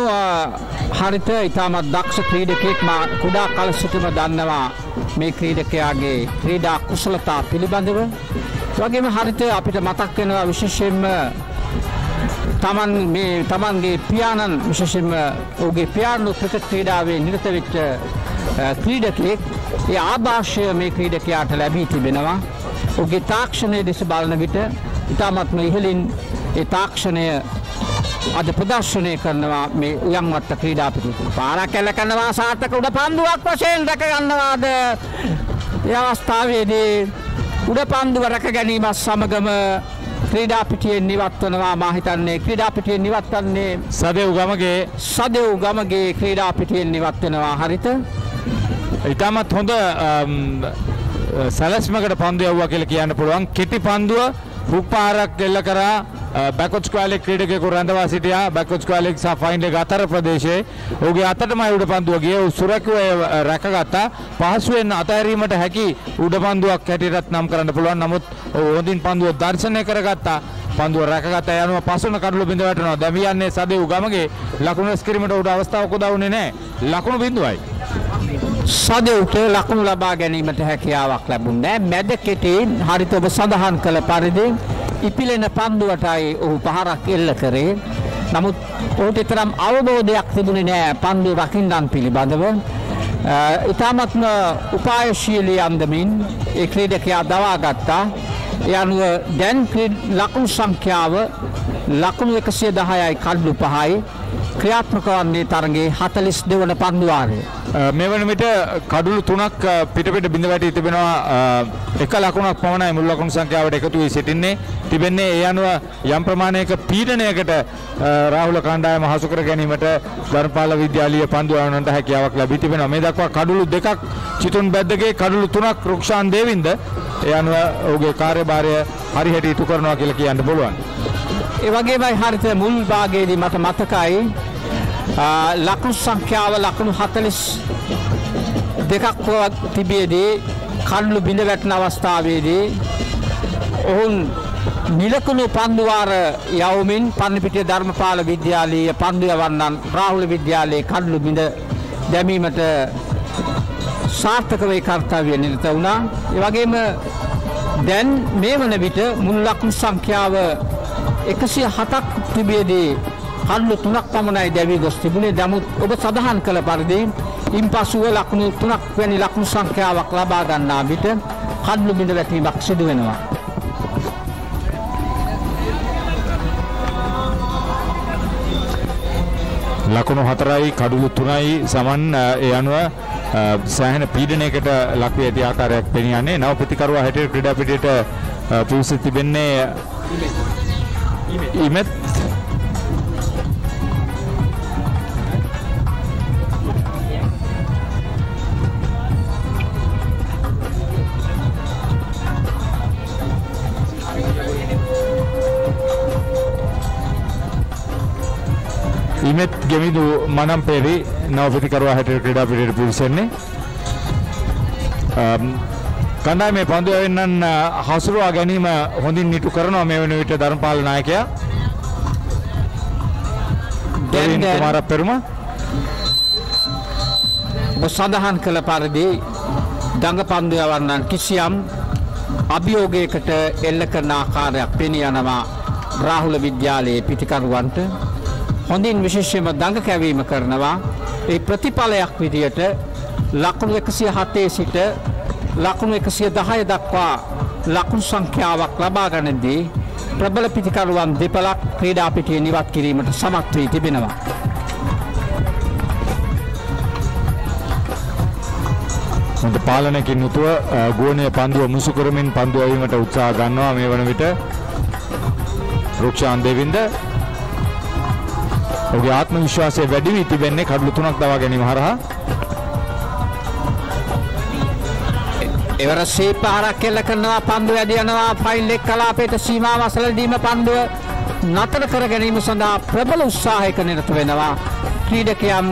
හරිත ඉතාමත් දක්ෂ ක්‍රීඩකෙක් මා කුඩා කල සිටම දන්නවා මේ ක්‍රීඩකයාගේ ක්‍රීඩා කුසලතා පිළිබඳව. වගේම හරිත අපිට මතක් වෙනවා විශේෂයෙන්ම තමන් මේ තමන්ගේ පියාණන් විශේෂයෙන්ම ඔහුගේ පියාණු ක්‍රිකට් ක්‍රීඩාවේ නිරත වෙච්ච ක්‍රීඩකෙක් ඒ ආభాෂය මේ ක්‍රීඩකයාට ලැබී තිබෙනවා. ඔහුගේ තාක්ෂණය දෙස බලන විට ඉතාමත්ම ඉහළින් ඒ තාක්ෂණය අද ප්‍රදර්ශනය කරනවා මේ උයන්වත්ත ක්‍රීඩා පිටු. පාරක් කැල්ල කරනවා සාර්ථක උඩ පන්දුවක් වශයෙන් රැක ගන්නවාද? ඒ අවස්ථාවේදී උඩ පන්දුව රැක ගැනීමත් සමගම ක්‍රීඩා පිටියෙන් නිවත් වනවා මා හිතන්නේ. ක්‍රීඩා පිටියෙන් නිවත් වන්නේ සදෙව් ගමගේ. සදෙව් ගමගේ ක්‍රීඩා පිටියෙන් නිවත් වෙනවා. හරිත. ඉතාමත් හොඳ සැලස්මකට පන්දු යව්වා කියලා කියන්න පුළුවන්. කෙටි පන්දුව හුක් පාරක් එල්ල කරා බැකොච් කාලෙක් ක්‍රීඩකයෙකු රැඳවා සිටියා බැකොච් කාලෙක් සහ ෆයින්ඩ් එක අතර ප්‍රදේශයේ ඔහුගේ අතටමයි උඩ පන්දුව ගියේ ඔහු සුරැකුව රැකගත්තා පහසුවෙන් අතහැරීමට හැකි උඩ පන්දුවක් හැටියටත් නම් කරන්න පුළුවන් නමුත් ඔහු හොඳින් පන්දුව දර්ශනය කරගත්තා පන්දුව රැකගත යනුව පසුන කඩළු බිඳ වැටෙනවා දැන් යන්නේ සදෙව් ගමගේ ලකුණු ස්කිරීමට උඩ අවස්ථාවක් උදා වුණේ නැහැ ලකුණු බිඳුවයි සදෙව්ට ලකුණු ලබා ගැනීමට හැකියාවක් ලැබුණේ නැහැ මැද කෙටේ හරිත ඔබ සඳහන් කළ පරිදි ඉපිලෙන පන්දුවටයි ඔහු පහරක් එල්ල කරේ. නමුත් ඔහුට තරම් අවබෝධයක් තිබුණේ නෑ පන්දු රකින්නන් පිළිබඳව. ඉතාමත්ම උපායශීලී අන්දමින් ඒ ක්‍රීඩකයා දවා ගත්තා. ඒ අනුව දැන් ලකුණු සංඛ්‍යාව ලකුණු එකසිය දහයයි කඩ්ඩු පහයි ක්‍රියාත්මක වන්නේ තරගේ හතලිස් දෙවන පන්දුවාරය. මේ වන විට කඩුළු තුනක් පිටපිට බිඳ වැටී තිබෙනවා එක ලකුණක් පමණයි මුල් ලකුණු සංඛ්‍යාවට එකතු වී සිටින්නේ. තිබෙන්නේ ඒ අනුව යම් ප්‍රමාණයක පීඩනයකට රාහුල කණ්ඩායම හසු කර ගැනීමට ධර්මපාල විද්‍යාලීය පන්දු යවන්නට හැකියාවක් ලැබී තිබෙනවා. මේ දක්වා කඩුළු දෙකක් චිතුන් බැද්දගේ කඩුළු තුනක් රුක්ෂාන් දේවින්ද ඒ අනුව ඔහුගේ කාර්යභාරය හරිහැටි ඉටු කරනවා කියලා කියන්න පුළුවන්. ඒ වගේමයි හරිත මුල් භාගයේදී මට මතකයි ලකුණු සංඛ්‍යාව ලකුණු 42ක් තිබියදී කඩළු බිඳ වැටෙන අවස්ථාවේදී ඔවුන් නිලකුණු පන්දුවාර යවමින් පන්නපිටිය ධර්මපාල විද්‍යාලීය පන්දු යවන්නන් රාහුල විද්‍යාලයේ කඩළු බිඳ දැමීමට සාර්ථක වේ කර්තව්‍ය නිරත වුණා. ඒ වගේම දැන් මේ වන විට මුල් ලකුණු සංඛ්‍යාව 107ක් තිබියදී කඩළු තුනක් පමණයි දැවී ගොස් තිබුණේ. නමුත් ඔබ සඳහන් කළ පරිදි ඉන්පසුව ලකුණු තුනක් වැනි ලකුණු සංඛ්‍යාවක් ලබා ගන්නා විට කඩළු බිඳ වැටීමක් සිදු වෙනවා. ලකුණු හතරයි කඩුළු තුනයි සමන් ඒ අනුව සෑහෙන පීඩනයකට ලක්වී ඇති ආකාරයක් පෙනී යන්නේ නව ප්‍රතිකරුවා හැටියට ක්‍රීඩා පිටියට පිවිසී තිබෙන්නේ ඉමෙත් ඉමෙත් ගෙමිදු මනම්පේරි නවපතිකරුවා හැටියට ක්‍රීඩා පිටියට පිවිසෙන්නේ. කණ්ඩායමේ පන්දු යවෙන්නන් හසුරුවා ගැනීම හොඳින් නිටු කරනවා මේ වෙන විට ධර්මපාල නායකයා. දැන් කුමාර පෙරුම සඳහන් කළ පරිදි දඟ පන්දු යවන්නන් කිසියම් අභියෝගයකට එල්ල කරන ආකාරයක් පෙනී යනවා රාහුල විද්‍යාලයේ පිටිකරුවන්ට. හොඳින් විශේෂයෙන්ම දඟ කැවීම කරනවා. ඒ ප්‍රතිඵලයක් විදියට ලකුණු 107 සිට ලකුණු 110 දක්වා ලකුණු සංඛ්‍යාවක් ලබා ගන්නදී ප්‍රබල පිටිකරුවන් දෙපළක් ක්‍රීඩා පිටියේ නිවත් කිරීමට සමත් වී තිබෙනවා. හොඳ පාලනයකින් යුතුව අ, ගුවනේ පන්දුව මුසු කරමින් පන්දු ඇවීමට උත්සාහ ගන්නවා මේ වන විට රුක්ෂාන් දෙවින්ද ඔහුගේ ආත්ම විශ්වාසය වැඩි වී තිබෙන්නේ කඩලු තුනක් දවා ගැනීම හරහා එවර සීපාරක් කෙල්ල කරනවා පන්දුව ඇද යනවා ෆයිල් එක් කලාපයට සීමාව අසලදීම පන්දුව නතර කර ගැනීම සඳහා ප්‍රබල උත්සාහයක නිරත වෙනවා. ක්‍රීඩකයන්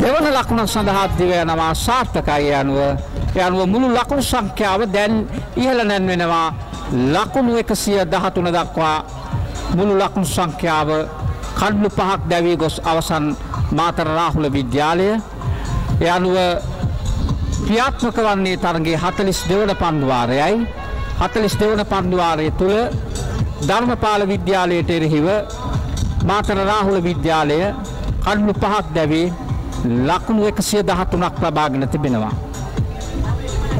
දෙවන ලකුණ සඳහා දිව යනවා. සාර්ථකයි ඒ අනුව. ඒ අනුව මුළු ලකුණු සංඛ්‍යාව දැන් ඉහළ නැන්වෙනවා ලකුණු 113 දක්වා මුළු ලකුණු සංඛ්‍යාව කඩලු පහක් දැවී ගොස් අවසන් මාතර රාහුල විද්‍යාලය. ඒ අනුව ක්‍රියාත්මක වන්නේ තරගේ 42 වන පන්දුවාරයයි 42 වන පන්දුවාරය තුල ධර්මපාල විද්‍යාලයට එරෙහිව මාතර රාහුල විද්‍යාලය කඩලු පහක් දැවී ලකුණු 113ක් ලබාගෙන තිබෙනවා.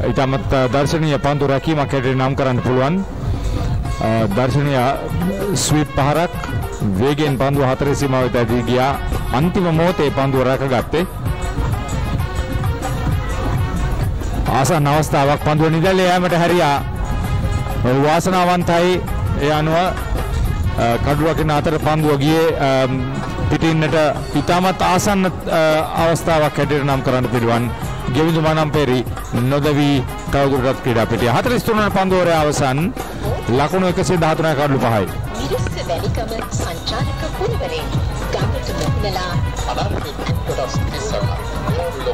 ඉතාමත් අ, දර්ශනීය පන්දු රැකීමක් හැටියට නම් කරන්න පුළුවන්. අ, දර්ශනීය ස්වීප් පහරක් වේගෙන් පන්දුව හතරේ සීමාවට ඇදී ගියා. අන්තිම මොහොතේ පන්දුව රැකගත්තේ ආසන්න අවස්ථාවක් පන්දුව නිදැල්ලේ යෑමට හැරියා. වාසනාවන්තයි. ඒ අනුව කඩුවකින් අතර පන්දුව ගියේ පිටින්නට ඉතාමත් ආසන්න අවස්ථාවක් හැටියට නම් කරන්න පිළිවන් ගෙවිඳු මනම්පෙරි නොදවී තවදුරටත් ක්‍රීඩා පිටිය. 43 වන පන්දුවරේ අවසන්. ලකුණු 113 කඩලු පහයි. මිරිස්ස වැලිකම සංචාරක පුරවරේ ගඟට මුහුණලා කොටස් තිස්සක ලොක්කු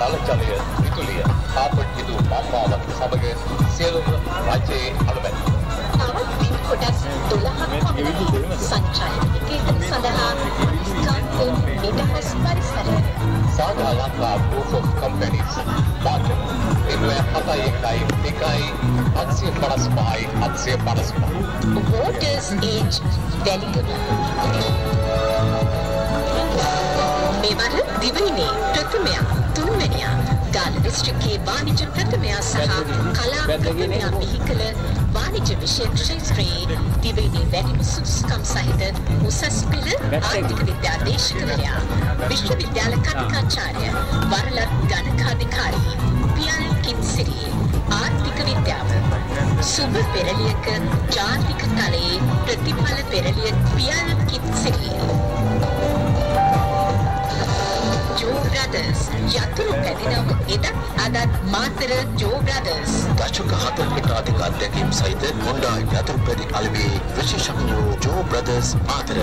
නලජලය විදුලිය කාපට් කිදු මම්මාවත් සමග සියලුම රජයේ අලවැන්න. තවත් පින් කොටස් 12ක් පමණ සංචාරකයන් සඳහා ස්කාන්තෝන් නිදහස් පරිසරය සාදා ලංකා Group of Companies ඩාට එනුව හතයි එකයි එකයි අත්සිය පනස් පහයි අත්සිය පනස් පහ. Waters Edge වැලිකම මෙවර දිවයිනේ ප්‍රථමයා තුන්වැනියා ගාල දිස්ත්‍රික්කයේ වාණිජ ප්‍රථමයා සහ කලා ප්‍රථමයා බිහි කළ වාණිජ විෂය ක්ෂේත්‍රයේ දිවයිනේ වැඩිම සුදුසුකම් සහිත උසස් පෙළ ආර්ථික විද්‍යා දේශකවරයා විශ්වවිද්‍යාල කතිකාචාර්ය වරලත් ගණකාධිකාරී පියල් කින්සිරි ආර්ථික විද්‍යාව. සුබ පෙරලියක ජාතික තලයේ ප්‍රතිඵල පෙරලිය පියල් කින්සිරි. ජෝ බ්‍රදර්ස් යතුරු පැදිනම එදත් අදත් මාතර ජෝ බ්‍රදර්ස් දශක හතරකට අධික අත්දැකීම් සහිත හොන්ඩා යතුරු පැදි අලවේ විශේෂඥ වූ ජෝ බ්‍රදර්ස් මාතර.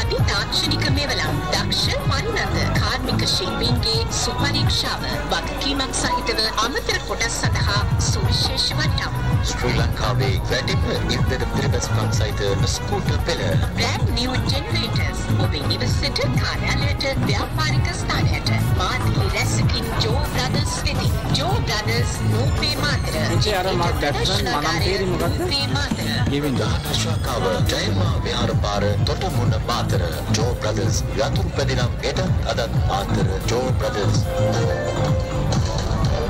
අධි තාක්ෂණික මෙවලම් දක්ෂ පරිණත කාර්මික ශිල්පීන්ගේ සුපරීක්ෂාව වගකීමක් සහිතව අමතර කොටස් සඳහා සුවිශේෂ වටම් ශ්‍රී ලංකාවේ වැඩිම ඉන්දර පිරිබැස්කම් සහිත ස්කූටර් පෙළ. Brand new generators. ඔබේ නිවසට කාර්යාලයට ව්‍යාපාරික ස්ථානයට මාතිලි රැසකින් ජෝ බ්‍රදර්ස් වෙති ජෝ බ්‍රදර්ස් නූපේ මාතර ඉතින් අර මක් දැක්කම මනම් තේරි මොකක්ද? නූපේ මාතර ගෙවින්ද. ශාකාව ජයමා විහාර පාර තොටමුණ මාතර ජෝ බ්‍රදර්ස් යතුරු පැදිනම් එදත් අදත් මාතර ජෝ බ්‍රදර්ස්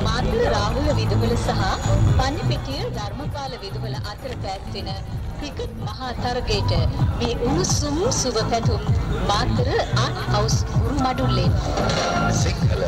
මාතර රාහුල විදුහල සහ පන්නිපිටිය ධර්මපාල විදුහල අතර පැවැත්වෙන ක්‍රිකට් මහා තරගයට මේ උණුසුම් සුබ පැතුම් මාතර ආට් හවුස් ගුරු මඩුල්ලෙන් සිංහල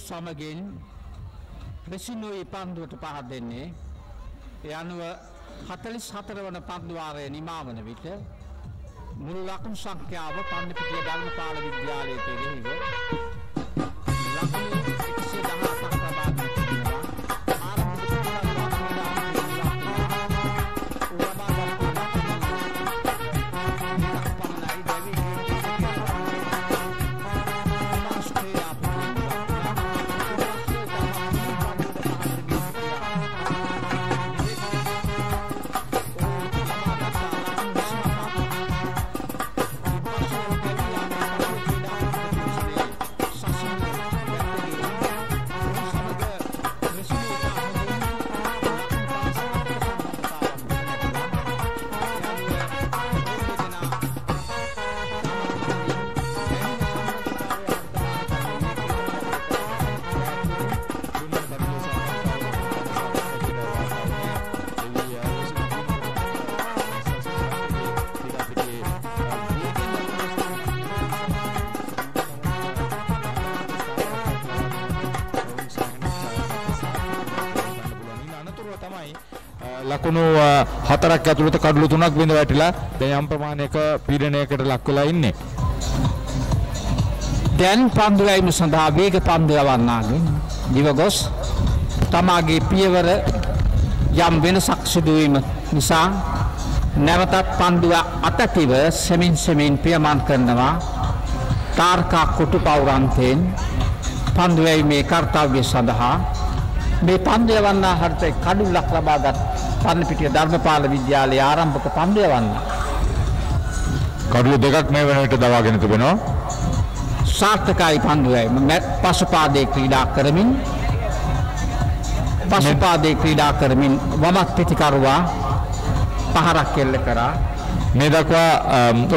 සමගින් මෙසිනෝයි පන්දුවට පහර දෙන්නේ. ඒ අනුව 44 වන පන්දුවාරය නිමාවන විට මුළු ලකුණු සංඛ්‍යාව පන්නිපිටිය ධර්මපාල විද්‍යාලයේ පිළිහිව ලකුණු අ, හතරක් ඇතුළත කඩලු තුනක් බිඳ වැටිලා දැන් යම් ප්‍රමාණයක පීඩනයකට ලක් වෙලා ඉන්නේ. දැන් පන්දුවැයිම සඳහා වේග පන්දු යවන්නාගෙන් දිවගොස් තමාගේ පියවර යම් වෙනසක් සිදුවීම නිසා නැවතත් පන්දුව අතතිව සෙමින් සෙමින් පියමන් කරනවා තාර්කා කොටු පවුරන්තයෙන් පන්දුවැයි කර්තව්‍ය සඳහා මේ පන්දු යවන්නා හරිත කඩුල්ලක් ලබාගත් පන්නපිටිය ධර්මපාල විද්‍යාලයේ ආරම්භක පන්දු යවන්න. කඩලු දෙකක් මේ වන විට දවාගෙන තිබෙනවා. සාර්ථකයි පන්දුවයි පසුපාදය ක්‍රීඩා කරමින් පසුපාදය ක්‍රීඩා කරමින් වමත් පිතිකරුවා පහරක් කෙල්ල කරා මේ දක්වා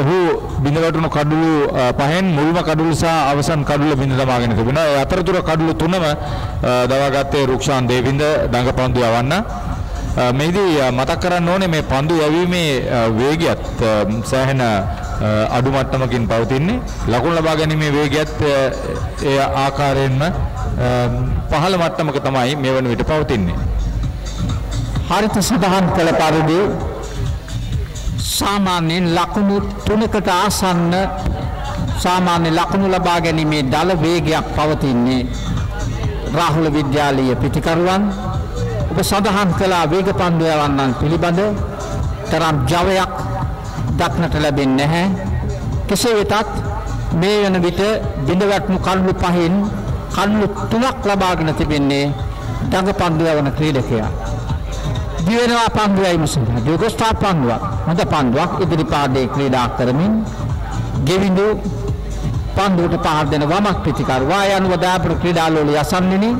ඔහු බිඳවැටුණු කඩුළු පහෙන් මුල්ම කඩුළු සහ අවසන් කඩුල්ල බිඳ දමාගෙන තිබෙනවා. ඒ අතරතුර කඩුළු තුනම දවාගත්තේ රුක්ෂාන් දේවින්ද දඟපන්දු යවන්න. අ, මෙහිදී අ, මතක් කරන්න ඕනේ මේ පන්දු යැවීමේ අ, වේගයත් අ, සෑහෙන අ, අඩු මට්ටමකින් පවතින්නේ. ලකුණු ලබා ගැනීමේ වේගයත් අ, ඒ ආකාරයෙන්ම අ, පහළ මට්ටමක තමයි මේ වන විට පවතින්නේ. හරිත සඳහන් කළ පරිදි සාමාන්‍යයෙන් ලකුණු තුනකට ආසන්න සාමාන්‍ය ලකුණු ලබා ගැනීමේ දල වේගයක් පවතින්නේ රාහුල විද්‍යාලීය පිටිකරුවන් ඔබ සඳහන් කළා වේග පන්දු යවන්නන් පිළිබඳ තරම් ජවයක් දක්නට ලැබෙන්නේ නැහැ. කෙසේ වෙතත් මේ වන විට බිඳවැටුණු කල්ලු පහෙන් කල්ලු තුනක් ලබාගෙන තිබෙන්නේ දඟ පන්දු යවන ක්‍රීඩකයා. දිවෙනවා පන්දුවයි සඳහා ජෝගස්ථා පන්දුවක් හොඳ පන්දුවක් ඉදිරිපාදයේ ක්‍රීඩා කරමින් ගෙවිඳු පන්දුවට පහර දෙන වමක් ප්‍රතිකරුවා යනුව දාපර ක්‍රීඩාලෝලිය අසන්නේනි.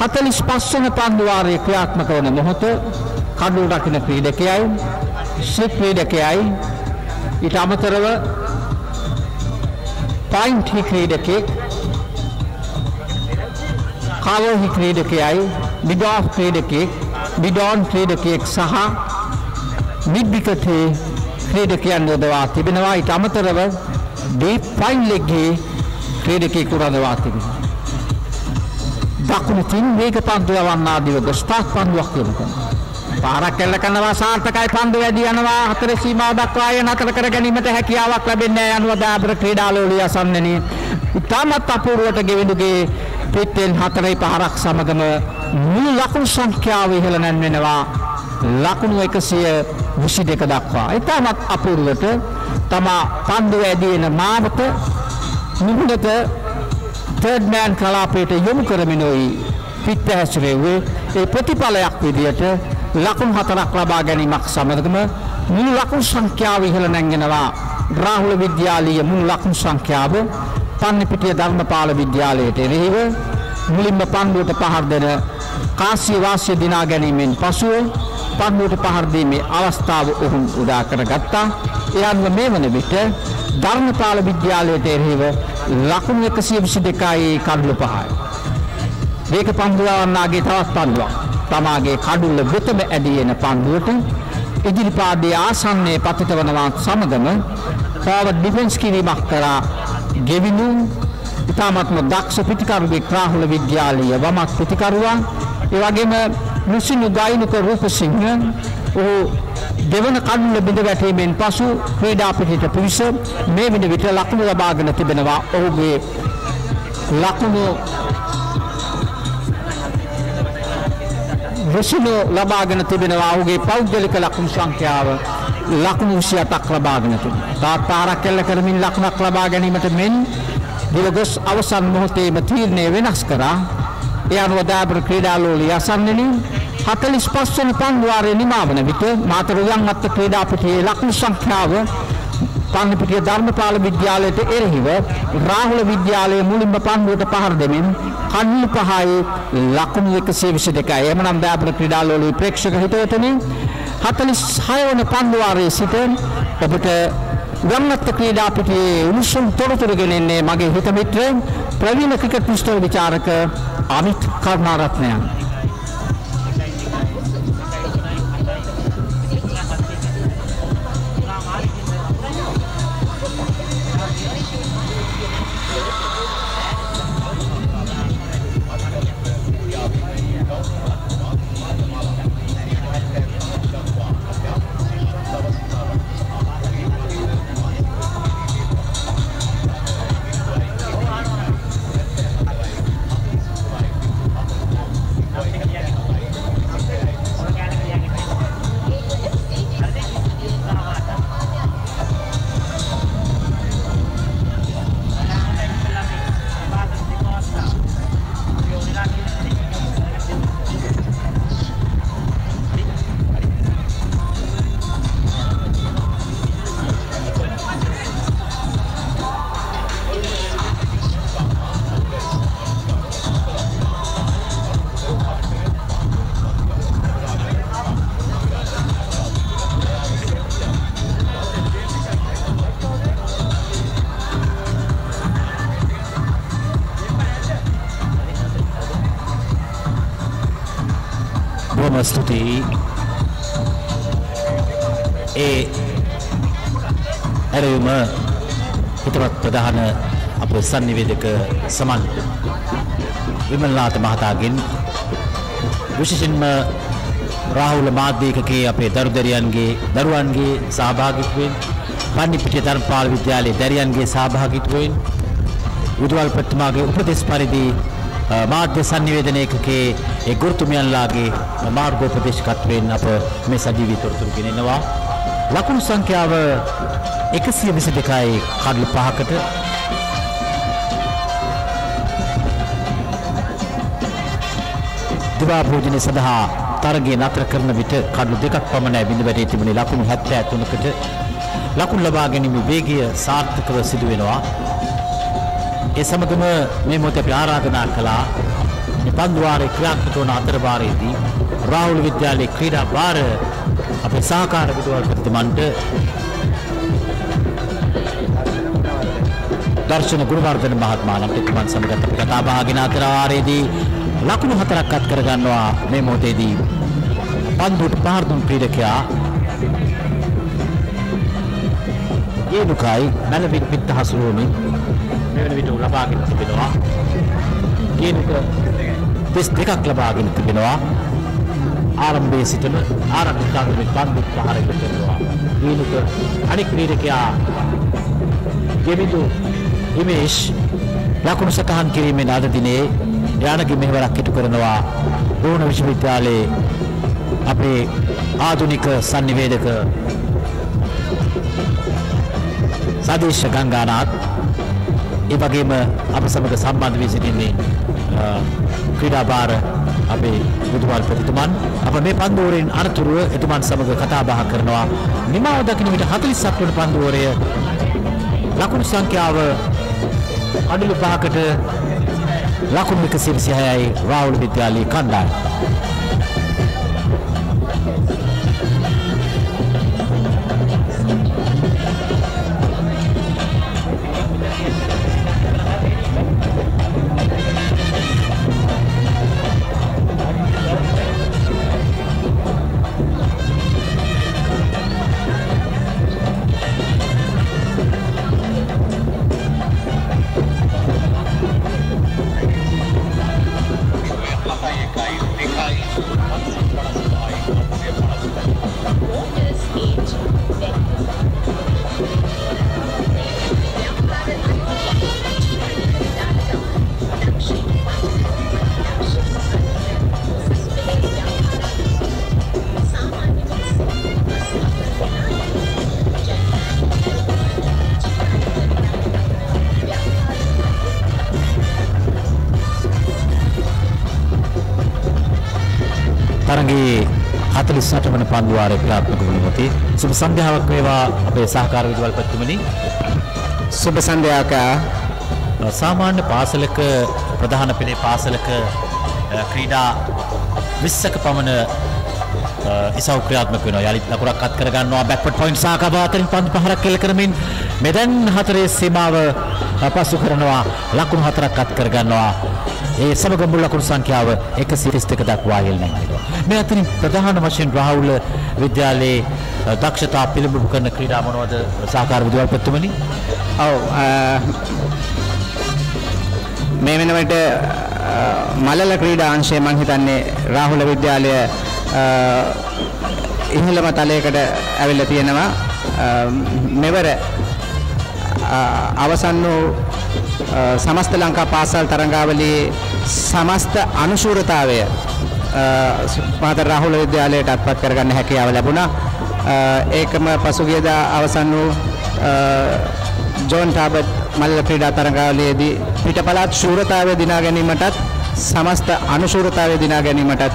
45 වන පන්දු වාරයේ ක්‍රියාත්මක වන මොහොත කඩු රකින්න ක්‍රීඩකයයි ශ්‍රී ක්‍රීඩකයයි ඊට අමතරව පයින්ට් ක්‍රීඩකෙක් කාවෝහි ක්‍රීඩකයයි මිඩෝෆ් ක්‍රීඩකෙක් මිඩෝන් ක්‍රීඩකයෙක් සහ මිඩ්විකටේ ක්‍රීඩකයන් යොදවා තිබෙනවා ඊට අමතරව ඩීප් ෆයින් ලෙග්ගේ ක්‍රීඩකයෙකු රඳවා තිබෙනවා. දකුණු තින් වේග පන්දු යවන්න ආදිව ගස්ටාක් පන්දුවක් යොමුකන. පාරක් කෙල්ල කරනවා සාර්ථකයි පන්දු වැඩි යනවා හතර සීමාව දක්වා යන අතර කර ගැනීමට හැකියාවක් ලැබෙන්නේ නැහැ අනුව දාබර ක්‍රීඩාලෝලිය අසන්නනේ. ඉතාමත් අපූර්වට ගෙවිඳුගේ පිටෙන් හතරයි පහරක් සමගම මුළු ලකුණු සංඛ්‍යාව ඉහළ නැන්වෙනවා ලකුණු 122 දක්වා. ඉතාමත් අපූර්වට තමා පන්දු ඇදීන මාවත මුහුණට තර්ඩ් මෑන් කලාපයට යොමු කරමිනොයි පිට හැසිරෙව්වේ ඒ ප්‍රතිඵලයක් විදියට ලකුණු හතරක් ලබා ගැනීමක් සමගම මුළු ලකුණු සංඛ්‍යාව ඉහළ නැංගෙනවා රාහුල විද්‍යාලීය මුළු ලකුණු සංඛ්‍යාව පන්නිපිටිය ධර්මපාල විද්‍යාලයට එරෙහිව මුලින්ම පන්දුවට පහර දෙන කාසිය වාසිය දිනා ගැනීමෙන් පසුව පන්දුවට පහර දීමේ අවස්ථාව ඔහු උදා කරගත්තා. ඒ අනුව මේ වන විට ධර්මපාල විද්‍යාලයට එරෙහිව ලකුණු 122යි කඩලු පහයි. මේක පන්දුවන්නාගේ තවත් පන්දුවක්. තමාගේ කඩුල්ල වෙතම ඇදී එන පන්දුවට ඉදිරිපාදයේ ආසන්නයේ පතිත වනවා සමගම ෆෝවර්ඩ් ඩිෆෙන්ස් කිරීමක් කරා ගෙවිනු ඉතාමත්ම දක්ෂ පිටිකරුවෙක් රාහුල විද්‍යාලීය වමක් පිටිකරුවා ඒ වගේම නුසිනු ගායනික රූපසිංහ ඔහු දෙවන කඩුල්ල බිඳ වැටීමෙන් පසු ක්‍රීඩා පිටිට පිවිස මේ විට විට ලකුණු ලබාගෙන තිබෙනවා ඔහුගේ ලකුණු රුසිනු ලබාගෙන තිබෙනවා ඔහුගේ පෞද්ගලික ලකුණු සංඛ්‍යාව ලකුණු 28ක් ලබාගෙන තිබෙනවා. තාත් පාරක් කෙල්ල කරමින් ලකුණක් ලබා ගැනීමට මෙන් දිවගොස් අවසන් මොහොතේම තීරණය වෙනස් කරා. ඒ අනුව දාබර ක්‍රීඩාලෝලිය අසන්නනි 45 වන පන්දුවාරයේ නිමාවන විට මාතර උයන් අත්ත ක්‍රීඩා පිටියේ ලකුණු සංඛ්‍යාව පන්නිපිටිය ධර්මපාල විද්‍යාලයට එරෙහිව රාහුල විද්‍යාලයේ මුලින්ම පන්දුවට පහර දෙමින් කන්නු පහයි ලකුණු 122යි. එමනම් දාබර ක්‍රීඩාලෝලිය ප්‍රේක්ෂක හිතවතුනි 46 වන පන්දුවාරයේ සිට ඔබට ගම්නත්ත ක්‍රීඩා පිටියේ උණුසුම් තොරතුරු ගෙනෙන්නේ මගේ හිත මිත්‍ර ප්‍රවීණ ක්‍රිකට් විශ්ව විචාරක අමිත් කරුණාරත්නයන්. අප සන්නිවේදක සමන් විමල්නාත මහතාගෙන් විශේෂෙන්ම රාහුල මාධ්‍යකගේ අපේ දරුදරියන්ගේ දරුවන්ගේ සහභාගිත්වයෙන් පන්නිපිටිය ධර්මපාල විද්‍යාලයේ දැරියන්ගේ සහභාගිත්වයෙන් විදුවල් ප්‍රතිමාගේ උපදෙස් පරිදි අ, මාධ්‍ය සංනිවේදනයකගේ ඒ ගුරුතුමියන්ලාගේ මාර්ගෝපදේශකත්වයෙන් අප මේ සජීවී තොරතුරු ගෙනෙනවා. ලකුණු සංඛ්‍යාව 122යි කඩලු පහකට දිවා භෝජනය සඳහා තරගය නතර කරන විට කඩලු දෙකක් පමණයි බිඳ වැටී තිබුණේ. ලකුණු 73කට ලකුණු ලබා ගැනීම වේගය සාර්ථකව සිදු වෙනවා ඒ සමගම මේ මොහොතේ අපි ආරාධනා කළා මේ පන්දුවාරේ ක්‍රියාත්මක වන අතරවාරයේදී රාහුල විද්‍යාලයේ ක්‍රීඩා භාර අපේ සහකාර විදුහල් ප්‍රතිමන්ට දර්ශන ගුණවර්ධන මහත්මයා නම් එතුමන් සමග අපි කතා බහ ගෙන අතර වාරයේදී ලකුණු හතරක් අත් කර ගන්නවා මේ මොහොතේදී. පන්දුට පහර දුන් ක්‍රීඩකයා ඒනුකයි මැලවින් පිට හසුරුවමින් මෙවැනි විට ලබාගෙන තිබෙනවා. ඒනුක දෙස් දෙකක් ලබාගෙන තිබෙනවා. ආරම්භයේ සිටම ආරම්භකාරකෙ පන්දු පහරකට කරනවා ඒනුක අනික් ක්‍රීඩකයා ගෙමිදු හිමේෂ් ලකුණු සටහන් කිරීමෙන් අද දිනේ යානගේ මෙහෙවරක් ඉටු කරනවා. රෝහණ විශ්වවිද්‍යාලයේ අපේ ආධුනික sannivedaka සදේශ ගංගානාත්. ඒ වගේම අප සමග සම්බන්ධ වී සිටින්නේ අ, ක්‍රීඩා භාර අපේ බුදුමාල් ප්‍රතිතුමන්. අප මේ පන්දුවරෙන් අනතුරුව එතුමන් සමග කතා බහ කරනවා. නිමාව දකින විට 47 වන පන්දුවරය ලකුණු සංඛ්‍යාව අඩලු පහකට ලකුණු 126යි රාහුල විද්‍යාලයේ කණ්ඩායම. 48 වන පන්දුවාරයේ ක්‍රියාත්මක වන මොහොතේ සුබ සන්ධ්‍යාවක් වේවා අපේ සහකාර විදුහල් පත්තුමනි. සුබ සන්ධ්‍යාවක. සාමාන්‍ය පාසලක ප්‍රධාන පෙළේ පාසලක ක්‍රීඩා 20ක පමණ ඉසව් ක්‍රියාත්මක වෙනවා. යලිත් ලකුණක් අත් කර ගන්නවා බැක්වර්ඩ් පොයින්ට් සාකබ අතරින් පන්දු පහරක් එල්ල කරමින් මෙදන් හතරේ සීමාව පසු කරනවා. ලකුණු හතරක් අත් කර ගන්නවා ඒ සමග මුල් ලකුණු සංඛ්‍යාව 132 දක්වා හෙළනවා මේ අතරින් ප්‍රධාන වශයෙන් රාහුල විද්‍යාලයේ අ, දක්ෂතා පිළිබිඹු කරන ක්‍රීඩා මොනවද? සහකාර විදුහල්පතිතුමනි ඔව් මේ වෙනකොට අ, මලල ක්‍රීඩා අංශය මං හිතන්නේ රාහුල විද්‍යාලය අ, ඉහළම තලයකට ඇවිල්ලා තියෙනවා. අ, මෙවර අ, අවසන් වූ අ, සමස්ත ලංකා පාසල් තරඟාවලියේ සමස්ත අනුශූරතාවය අ, මහත රාහුල විද්‍යාලයට අත්පත් කරගන්න හැකියාව ලැබුණා අ, ඒකම පසුගියදා අවසන් වූ අ, ජෝන් ටාබට් මල්ල ක්‍රීඩා තරඟාවලියේදී පිටපළාත් ශූරතාවය දිනා ගැනීමටත් සමස්ත අනුශූරතාවය දිනා ගැනීමටත් අ,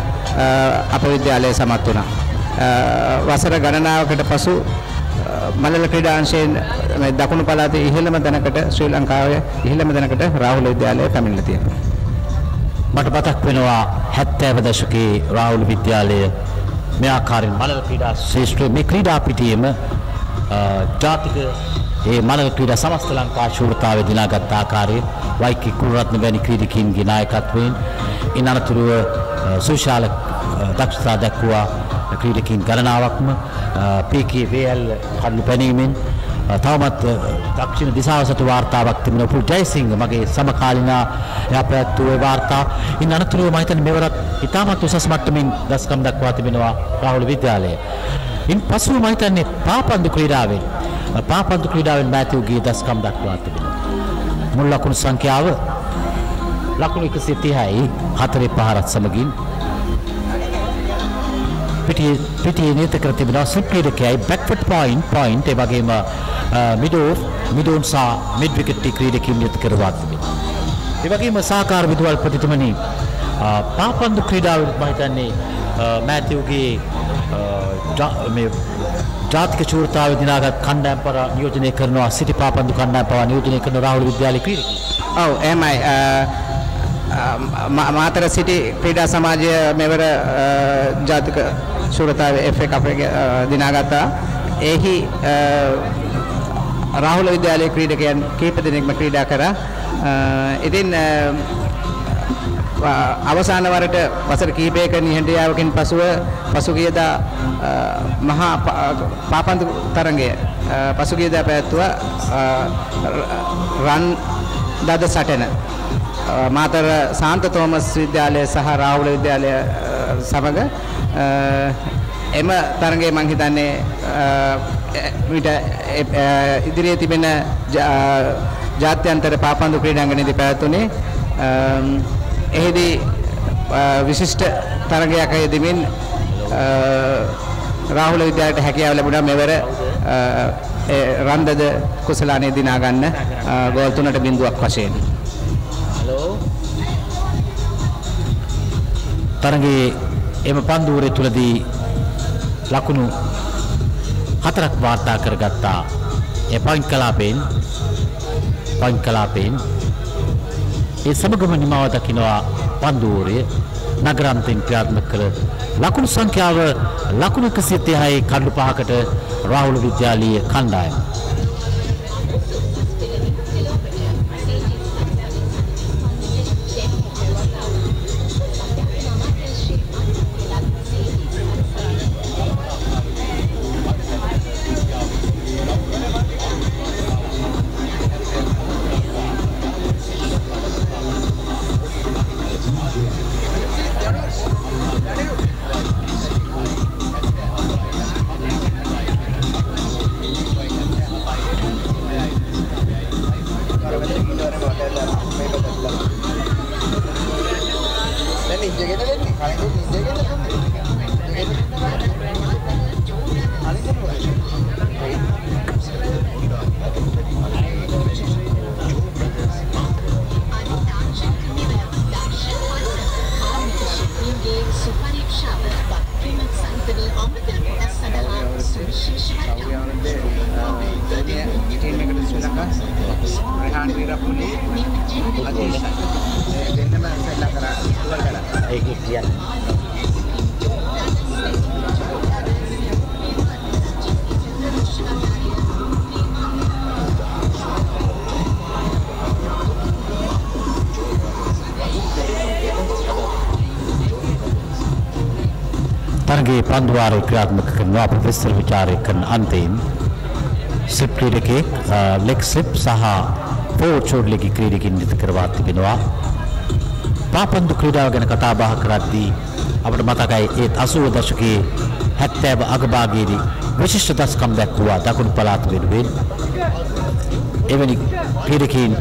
අප විද්‍යාලය සමත් වුණා. අ, වසර ගණනාවකට පසු අ, මල්ල ක්‍රීඩා අංශයෙන් මේ දකුණු පළාතේ ඉහළම තැනකට ශ්‍රී ලංකාවේ ඉහළම තැනකට රාහුල විද්‍යාලය පැමිණලා තියෙනවා. මට මතක් වෙනවා 70 දශකයේ රාහුල විද්‍යාලය මේ ආකාරයෙන් මලල ක්‍රීඩා ශ්‍රේෂ්ඨ මේ ක්‍රීඩා පිටියේම අ, ජාතික ඒ මළක ක්‍රීඩා සමස්ත ලංකා ශූරතාවේ දිනාගත් ආකාරය වයිකි කුරුරත්න වැනි ක්‍රීඩකයින්ගේ නායකත්වයෙන් ඉන් අනතුරුව සුශාල දක්ෂතා දැක්වුවා ක්‍රීඩකින් ගණනාවක්ම පීකේ වේල් කඩලු පැනීමෙන් තවමත් දක්ෂිණ දිසාවසට වාර්තාවක් තිබෙන පුල් ජයසිංහ මගේ සමකාලීන යපැත්තුවේ වාර්තා ඉන් අනතුරුව මම හිතන්නේ මෙවරත් ඉතාමත් උසස් මට්ටමින් දස්කම් දක්වා තිබෙනවා රාහුල විද්‍යාලය. ඉන් පසුව මම හිතන්නේ පාපන්දු ක්‍රීඩාවෙන් පාපන්දු ක්‍රීඩාවෙන් මෑතිව්ගේ දස්කම් දක්වා තිබෙනවා. මුල් ලකුණු සංඛ්‍යාව ලකුණු 130යි හතරේ පහරත් සමගින් පිටියේ පිටියේ නියත කර තිබෙනවා සුප්‍රීඩකයයි බැක්ෆුට් පොයින්ට් පොයින්ට් ඒ වගේම මිඩෝ මිඩෝන් සහ මිඩ් විකට් ක්‍රීඩකයින් නියත කරවා තිබෙනවා. ඒ වගේම සහකාර විදුහල් ප්‍රතිතුමනි පාපන්දු ක්‍රීඩාවෙන් මම හිතන්නේ මෑතිව්ගේ මේ ජාතික ශූරතාවේ දිනාගත් කණ්ඩායම් පර නියෝජනය කරනවා සිටි පාපන්දු කණ්ඩායම් පවා නියෝජනය කරන රාහුල විද්‍යාලයේ ක්‍රීඩකයන්. ඔව් එහෙමයි මාතර සිටි ක්‍රීඩා සමාජය මෙවර ජාතික ශූරතාව FA කප් එක දිනාගත්තා. එහි රාහුල විද්‍යාලයේ ක්‍රීඩකයන් කීප දෙනෙක්ම ක්‍රීඩා කරා. ඉතින් අවසාන වරට වසර කිහිපයක නිහඬියාවකින් පසුව පසුගියදා මහා පාපන්දු තරඟය පසුගියදා පැවැත්වුවා රන් දද සටන මාතර සාන්ත තෝමස් විද්‍යාලය සහ රාහුල විද්‍යාලය සමග එම තරඟය මං හිතන්නේ මීට ඉදිරියේ තිබෙන ජාත්‍යන්තර පාපන්දු ක්‍රීඩාංගණයේදී පැවැත්වුණේ එහිදී විශිෂ්ට තරගයක් යෙදෙමින් රාහුල විද්‍යාලයට හැකියාව ලැබුණා මෙවර රන්දද කුසලානේ දිනා ගන්න ගෝල් තුනට බිඳුවක් වශයෙන්. තරගයේ එම පන්දුවරය තුලදී ලකුණු හතරක් වාර්තා කරගත්තා. ඒ පොයින්ට් කලාපෙන් පොයින්ට් කලාපෙන් ඒ සමගම නිමාව දකිනවා පන්දුවරය නගරන්තෙන් ක්‍රියාත්මක කළ ලකුණු සංඛ්‍යාව ලකුණු 130යි කඩලු පහකට රාහුල විද්‍යාලීය කණ්ඩායම. තරගේ පන්දුවාරය ක්‍රියාත්මක කරනවා අප විස්තර විචාරය කරන අන්තයෙන් සිප් ක්‍රීඩකෙක් ලෙක් සිප් සහ ෆෝර්ඩ් චෝඩ්ලෙකි ක්‍රීඩකින් නිත කරවා තිබෙනවා පාපන්දු ක්‍රීඩාව ගැන කතා බහ කරද්දී අපට මතකයි ඒත් 80 දශකයේ 70 අගභාගයේදී විශිෂ්ට දස්කම් දැක්වුවා දකුණු පළාත වෙනුවෙන් එවැනි ක්‍රීඩකයින්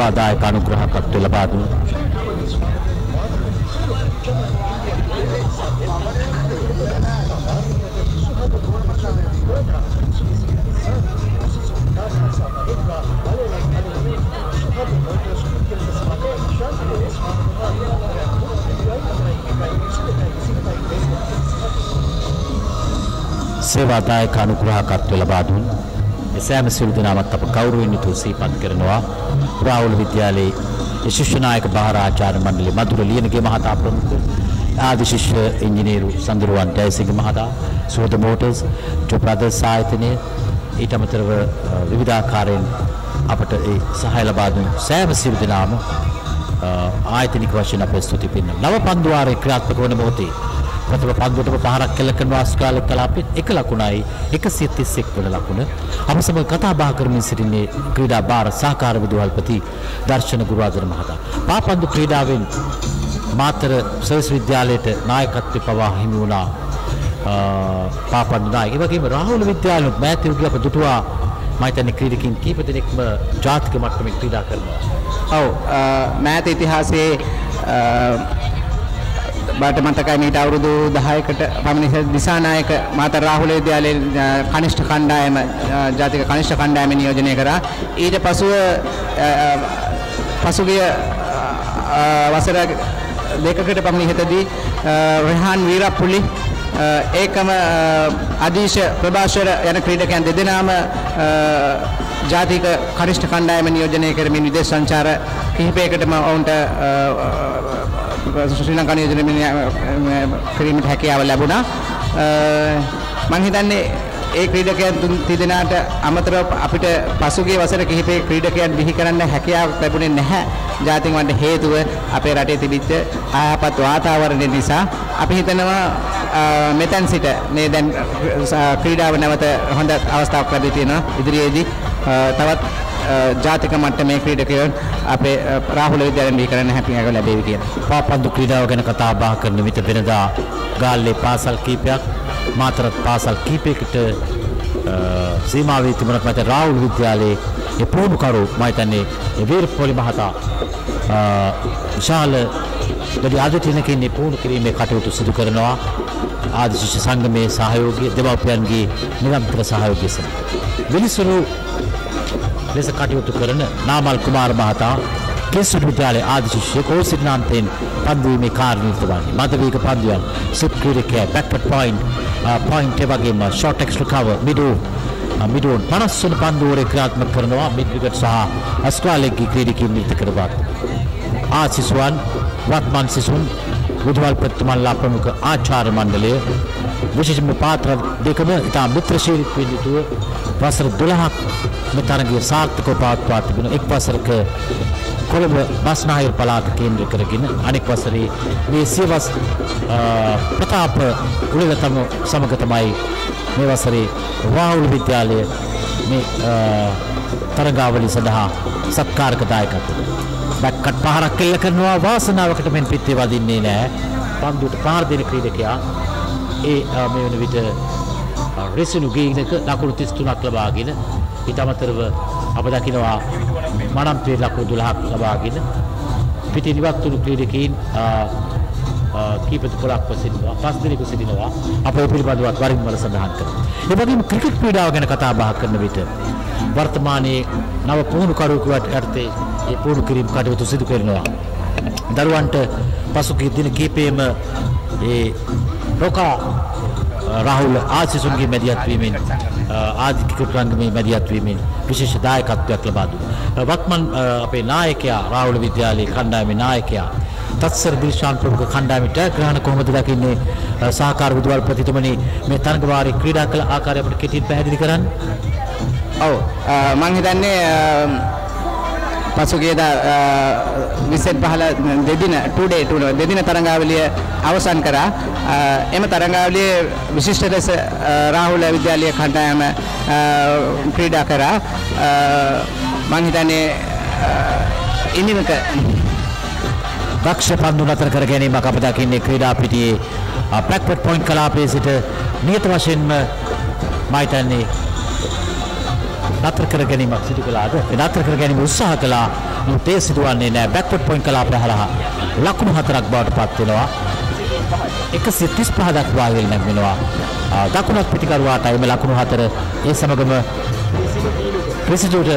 ඒ සේවාදායක අනුග්‍රහකත්වය ලබා දුන් සේවාදායක අනුග්‍රහකත්වය ලබා දුන් එසෑම සියලු දෙනාමත් අප ගෞරවයෙන් යුතුව සිහිපත් කරනවා. රාහුල විද්‍යාලයේ ශිෂ්‍ය නායක බාරාචාර්ය මණ්ඩලයේ මధుර ලියනගේ මහතා ප්‍රමුඛ ආදි ශිෂ්‍ය ඉංජිනේරු සඳරුවන් ජයසිංහ මහතා සෝද මෝටර්ස් ජෝ බ්‍රදර්ස් ආයතනය ඊට අමතරව අ, විවිධාකාරයෙන් අපට ඒ සහාය ලබා දුන් සෑම සියලු දෙනාම අ, ආයතනික වශයෙන් අපේ ස්තුති පින්න. නව පන්දුවාරේ ක්‍රියාත්මක වන මොහොතේ ප්‍රථම පන්දුවටම පහරක් කෙල කරන ආස්කාල කලාපෙත් එක ලකුණයි. 131 වන ලකුණ. අප සමග කතා බහ කරමින් සිටින්නේ ක්‍රීඩා භාර සහකාර විදුහල්පති දර්ශන ගුරුආදර මහතා. පාපන්දු ක්‍රීඩාවෙන් මාතර සර්විස් විද්‍යාලයට නායකත්වය පවා හිමි වුණා අ, පාපන්දු නායක. ඒ වගේම රාහුල විද්‍යාලයේ මෑත යුගයේ අප දුටුවා. මම හිතන්නේ ක්‍රීඩකින් කීප දෙනෙක්ම ජාතික මට්ටමේ ක්‍රීඩා කරනවා. ඔව් අ, මෑත ඉතිහාසයේ අ, බට මතකයි මීට අවුරුදු 10කට පමණ ඉහළ දිසානායක මාතර රාහුල විද්‍යාලයේ අ, කනිෂ්ඨ කණ්ඩායම අ, ජාතික කනිෂ්ඨ කණ්ඩායම නියෝජනය කරා. ඊට පසුව අ, අ, පසුගිය අ, වසර දෙකකට පමණ ඉහතදී අ, රෙහාන් වීරප්පුලි අ, ඒකම අ, අදීශ ප්‍රභාෂර යන ක්‍රීඩකයන් දෙදෙනාම අ, ජාතික කනිෂ්ඨ කණ්ඩායම නියෝජනය කරමින් විදේශ සංචාර කිහිපයකටම ඔවුන්ට අ, ශ්‍රී ලංකා නියෝජනය කිරීමට හැකියාව ලැබුණා. අ, මං හිතන්නේ ඒ ක්‍රීඩකයන් තුන් තිදෙනාට අමතරව අපිට පසුගිය වසර කිහිපේ ක්‍රීඩකයන් බිහි කරන්න හැකියාවක් ලැබුණේ නැහැ. ජාතික වන්ට හේතුව අපේ රටේ තිබිච්ච අයහපත් වාතාවරණය නිසා අපි හිතනවා අ, මෙතැන් සිට මේ දැන් අ, ක්‍රීඩාව නැවත හොඳ අවස්ථාවක් ලැබී තියෙනවා ඉදිරියේදී අ, තවත් අ, ජාතික මට්ටමේ ක්‍රීඩකයන් අපේ අ, රාහුල විද්‍යාලයෙන් බිහි කරන්න හැකියාව ලැබේවි කියලා. පාපන්දු ක්‍රීඩාව ගැන කතා බහ කරන විට වෙනදා ගාල්ලේ පාසල් කීපයක් මාතරත් පාසල් කීපයකට අ, සීමා වී තිබුණත් මත රාහුල් විද්‍යාලයේ ඒ පුහුණුකරු මම හිතන්නේ ඒ වීරපොලි මහතා අ, විශාල වැඩි ආදතිනකින් මේ පුහුණු කිරීමේ කටයුතු සිදු කරනවා ආදි ශිෂ්‍ය සංගමේ සහයෝගය දෙමව්පියන්ගේ නිරන්තර සහයෝගය සමග විනිසුරු ලෙස කටයුතු කරන නාමල් කුමාර මහතා කෙස්සුඩ විද්‍යාලයේ ආදි ශිෂ්‍යෙක් ඕ සිද්ධාන්තයෙන් පන්දුවීමේ කාර්යනිරත වන්නේ මදවේග පන්දුයන් සිප් ක්‍රීඩකයා බැක්වර්ඩ් පොයින්ට් පොයින්ට් ඒ වගේම short extra cover mid on mid on 50 වන පන්දුවරේ ක්‍රියාත්මක කරනවා මිඩ් විකට් සහ අස්ට්‍රේලියාවේ ක්‍රීඩකයන් නිරත කරපත් ආ සිසුවන් වත්මන් සිසුන් බුදුවල් ප්‍රතිමල්ලා ප්‍රමුඛ ආචාර්ය මණ්ඩලය විශේෂම පාත්‍ර දෙකම ඉතා මිත්‍රශීලීත්වයෙන් යුතුව වසර 12ක් මෙතරගේ සාර්ථකව පවත්වා තිබෙන එක් වසරක කොළඹ බස්නාහිර පළාත කේන්ද්‍ර කරගෙන අනෙක් වසරේ මේ සියවස් අ, ප්‍රතාප උළෙලතම සමග තමයි මේ වසරේ රාහුල විද්‍යාලය මේ අ, තරගාවලිය සඳහා සත්කාරක දායකත්වය බැක්කට් පහරක් කෙල්ල කරනවා වාසනාවකට මෙන් පිත්තේ වදින්නේ නැහැ. පන්දුවට පහර දෙන ක්‍රීඩකයා ඒ අ, මේ වන විට අ, රෙසිනු ගේනක ලකුණු 33ක් ලබාගෙන ඊට අමතරව අප දකිනවා මනම්පේ ලකුණු 12ක් ලබාගෙන පිටින් ඉවත් වුණු ක්‍රීඩකයින් අ, කීප දෙකක් සිටිනවා පස් දෙනෙකු සිටිනවා අප ඒ පිළිබඳව වරින් වර සඳහන් කරනවා. ඒ වගේම ක්‍රිකට් ක්‍රීඩාව ගැන කතා බහ කරන විට වර්තමානයේ නව පුහුණුකරුවෙකුට යටතේ ඒ පුහුණු කිරීම කටයුතු සිදු කරනවා. දරුවන්ට පසුගිය දින කීපයේම ඒ රෝකා රාහුල ආසිසුන්ගේ මැදිහත් වීමෙන් ආදිත්‍ය කුටරංගමේ මැදිහත් වීමෙන් විශේෂ දායකත්වයක් ලබා දුන්නා. වත්මන් අපේ නායකයා රාහුල විද්‍යාලයේ කණ්ඩායමේ නායකයා තත්සර දිල්ෂාන් ප්‍රමුඛ කණ්ඩායමට ග්‍රහණ කොහොමද දකින්නේ සහකාර විදුහල් ප්‍රතිතුමනි මේ තරඟ වාරේ ක්‍රීඩා කළ ආකාරය අපිට කෙටියෙන් පැහැදිලි කරන්න. ඔව් මම හිතන්නේ පසුගියදා විසෙන් පහල දෙදින ටුඩේ ටුන දෙදින තරඟාවලිය අවසන් කරා එම තරඟාවලියේ විශිෂ්ට ලෙස රාහුල විද්‍යාලය කණ්ඩායම ක්‍රීඩා කරා මං හිතන්නේ ඉනිමක දක්ෂ පන්දු නතර කර ගැනීමක් අප දකින්නේ ක්‍රීඩා පිටියේ බ්ලැක්වුඩ් පොයින්ට් කලාපයේ සිට නියත වශයෙන්ම මම හිතන්නේ නතර කර ගැනීමක් සිදු කළාද නතර කර ගැනීම උත්සාහ කළා නමුත් ඒ සිදුවන්නේ නැහැ බැක්වර්ඩ් පොයින්ට් කලාපය හරහා ලකුණු හතරක් බවට පත් වෙනවා 135 දක්වා ඉහළ නැගෙනවා දකුණත් පිටිකරුවාට එම ලකුණු හතර. ඒ සමගම රෙසිඩුට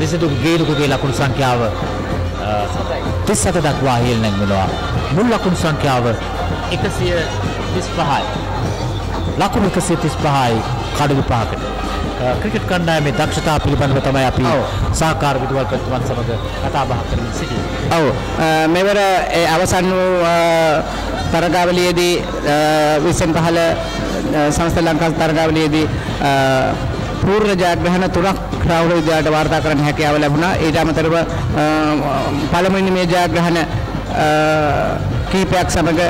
රෙසිඩුගේ ගේලුගේ ලකුණු සංඛ්‍යාව 37 දක්වා ඉහළ නැගෙනවා මුල් ලකුණු සංඛ්‍යාව 135යි ලකුණු 135යි කඩලු පහකට. ක්‍රිකට් කණ්ඩායමේ දක්ෂතා පිළිබඳව තමයි අපි සහකාර විදුහල් ප්‍රතිමත් සමග කතා බහ කරමින් සිටින්නේ. ඔව්. මෙවර ඒ අවසන් වූ තරගාවලියේදී විසෙන් පහළ සංස්ථා ලංකා තරගාවලියේදී පූර්ණ ජයග්‍රහණ තුනක් රාහුල විද්‍යාලයට වාර්තා කරන්න හැකියාව ලැබුණා. ඊට අමතරව පළමුවෙනි මේ ජයග්‍රහණ කීපයක් සමග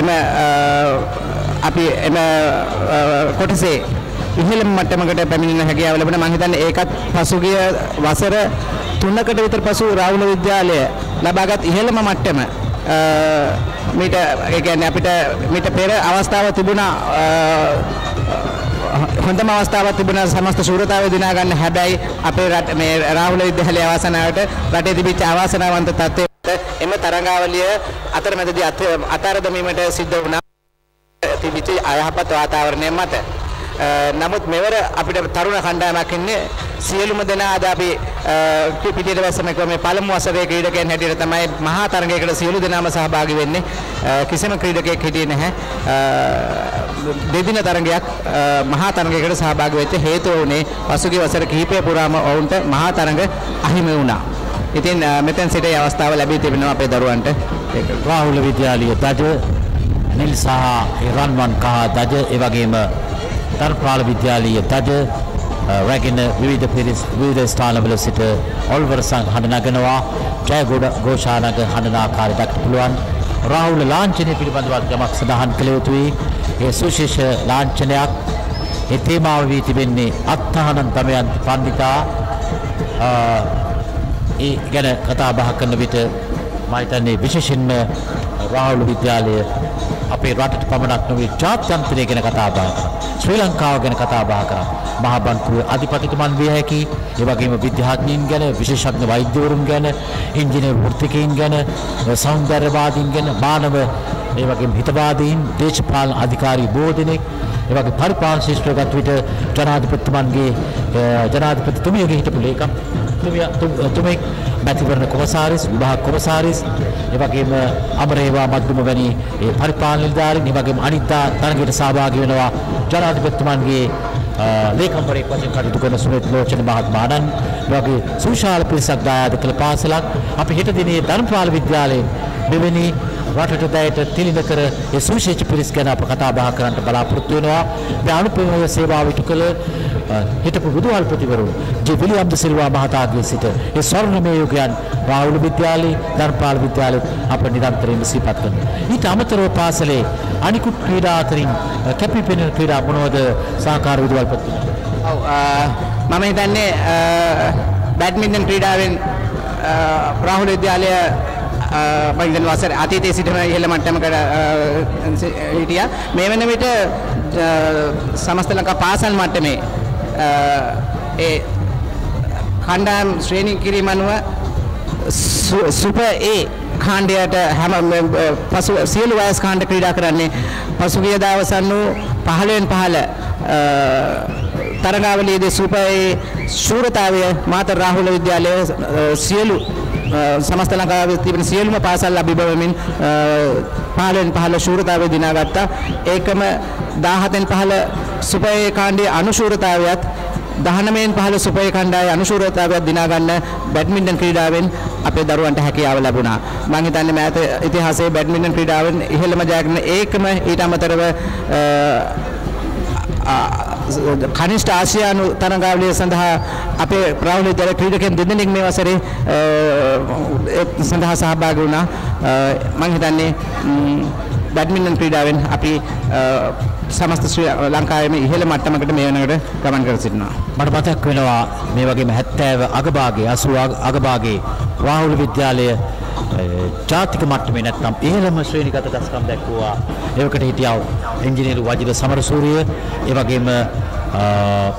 එම අපි එම කොටසේ ඉහළම මට්ටමකට පැමිණෙන හැකියාව ලැබුණා. මම හිතන්නේ ඒකත් පසුගිය වසර තුනකට විතර පසු රාහුල විද්‍යාලය ලබාගත් ඉහළම මට්ටම මීට ඒ කියන්නේ අපිට මීට පෙර අවස්ථාව තිබුණා හොඳම අවස්ථාවක් තිබුණා සමස්ත ශූරතාවය දිනා ගන්න. හැබැයි අපේ රට මේ රාහුල විද්‍යාලයේ අවසනාවට රටේ තිබිච්ච අවාසනාවන්ත තත්ත්වයට එම තරඟාවලිය අතරමැදදී අතාර දැමීමට සිද්ධ වුණා. තිබිච්ච අයහපත් වාතාවරණය මත. නමුත් මෙවර අපිට තරුණ කණ්ඩායමක් ඉන්නේ. සියලුම දෙනා අද අපි පිටියට වැස්සම ක්‍රමේ පළමු වසරේ ක්‍රීඩකයන් හැටියට තමයි මහා තරගයකට සියලු දෙනාම සහභාගී වෙන්නේ කිසිම ක්‍රීඩකයෙක් හිටියේ නැහැ දෙදින තරගයක් මහා තරගයකට සහභාගී වෙච්ච හේතුව උනේ පසුගිය වසර කිහිපය පුරාම ඔවුන්ට මහා තරග අහිමි වුණා. ඉතින් මෙතෙන් සිට ඒ අවස්ථාව ලැබී තිබෙනවා අපේ දරුවන්ට. ඒක රාහුල විද්‍යාලීය දජ නිල් සහ රන්වන් කහ දජ ඒ වගේම තර්පාල විද්‍යාලීය දජ Uh, රැගෙන විවිධ පිරිස් විවිධ ස්ථානවල සිට ඔල්වර සං හඬ නගනවා. ජයගොඩ ഘോഷානග හඬන ආකාරය දක්ට පුළුවන්. රාහුල ලාංඡනය පිළිබඳව යමක් සඳහන් කළ යුතුයි. ඒ සුශේෂ ලාංඡනයක්. ඒ තේමාව වී තිබෙන්නේ අත්හනන් තමයන් පණ්ඩිතා ඒ ගැන කතා බහ කරන විට මම හිතන්නේ විශේෂයෙන්ම රාහුල විද්‍යාලය අපේ රටට පමණක් නොවේ ජාත්‍යන්තරය ගැන කතා බහ කරා. ශ්‍රී ලංකාව ගැන කතා බහ කරා. මහා බන්කුවේ අධිපතිතුමන් විය හැකි, ඒ වගේම විද්‍යාඥයින් ගැන, විශේෂඥ වෛද්‍යවරුන් ගැන, ඉංජිනේරු වෘත්තිකයින් ගැන, සෞන්දර්යවාදීන් ගැන, මානව ඒ වගේම හිතවාදීන්, දේශපාලන අධිකාරී බොහෝ දෙනෙක් ඒ වගේ පරිපාලන ශිෂ්ටයගත් විට ජනාධිපතිතුමන්ගේ ජනාධිපතිතුමියගේ හිටපු ලේකම් තුමෙක් මැතිවරණ කොමසාරිස් විභාග කොමසාරිස් ඒ වගේම අමරේවා මද්දුම වැනි ඒ පරිපාලන නිලධාරීන් ඒ වගේම අනිත්තා තරගයට සහභාගී වෙනවා ජනාධිපතිතුමන්ගේ ලේකම්වරයෙක් වශයෙන් කටයුතු කරන සුමිත් ලෝචන මහත්මයාණන් වගේ සුවිශාල පිරිසක් දායාද කළ පාසලක් අපි හෙට දිනේ ධර්මපාල විද්‍යාලයෙන් මෙවැනි රටට දැයට තිලින කර ඒ සුවිශේෂ පිරිස් ගැන අප කතා බහ කරන්නට බලාපොරොත්තු වෙනවා. මේ අනුපමය සේවාව ඉටු කළ හිටපු බුදුහල්පතිවරුන් ජේ විලියම් ද සිල්වා මහතාගේ සිට ඒ ස්වර්ණමය යුගයන් රාහුල විද්‍යාලයේ ධර්මපාල විද්‍යාලයේ අප නිරන්තරයෙන් සිහිපත් කරනවා. ඊට අමතරව පාසලේ අනිකුත් ක්‍රීඩා අතරින් කැපිපෙනෙන ක්‍රීඩා මොනවද සහකාර විදුහල්පතිතුමා? ඔව් මම හිතන්නේ බැඩ්මින්ටන් ක්‍රීඩාවෙන් රාහුල විද්‍යාලය මම වසර අතීතයේ සිටම ඉහළ මට්ටමකට හිටියා. මේ වෙන විට සමස්ත ලංකා පාසල් මට්ටමේ ඒ කණ්ඩායම් ශ්‍රේණී කිරීම අනුව සුපර් ඒ කාණ්ඩයට හැම පසු සියලු වයස් කාණ්ඩ ක්‍රීඩා කරන්නේ පසුගිය දවසන් වූ 15න් 15 තරගාවලියේදී සුපරේ ශූරතාවය මාතර රාහුල විද්‍යාලයේ සියලු සමස්ත ලංකාවේ තිබෙන සියලුම පාසල් අභිබවමින් 15න් 15 ශූරතාවය දිනාගත්තා. ඒකම 17න් 15 සුපරේ කාණ්ඩයේ අනුශූරතාවයත් 19න් 15 සුපරේ කණ්ඩායමේ අනුශූරතාවයක් දිනා ගන්න බැඩ්මින්ටන් ක්‍රීඩාවෙන් අපේ දරුවන්ට හැකියාව ලැබුණා. මම හිතන්නේ මෑත ඉතිහාසයේ බැඩ්මින්ටන් ක්‍රීඩාවෙන් ඉහළම ජයග්‍රහණ ඒකම ඊට අමතරව කනිෂ්ඨ ආසියානු තරඟාවලිය සඳහා අපේ ප්‍රාවුල විද්‍යාලයේ ක්‍රීඩකයන් දෙදෙනෙක් මේ වසරේ සඳහා සහභාගී වුණා. මම හිතන්නේ බැඩ්මින්ටන් ක්‍රීඩාවෙන් අපි සමස්ත ශ්‍රී ලංකාවේම ඉහළ මට්ටමකට මේ වෙනකොට ගමන් කර සිටිනවා. මට මතක් වෙනවා මේ වගේම 70 අගභාගයේ 80 අගභාගයේ රාහුල විද්‍යාලය ජාතික මට්ටමේ නැත්නම් ඉහළම ශ්‍රේණිගත දස්කම් දැක්වුවා. ඒවකට හිටියා ඉංජිනේරු වජිර සමරසූරිය, ඒ වගේම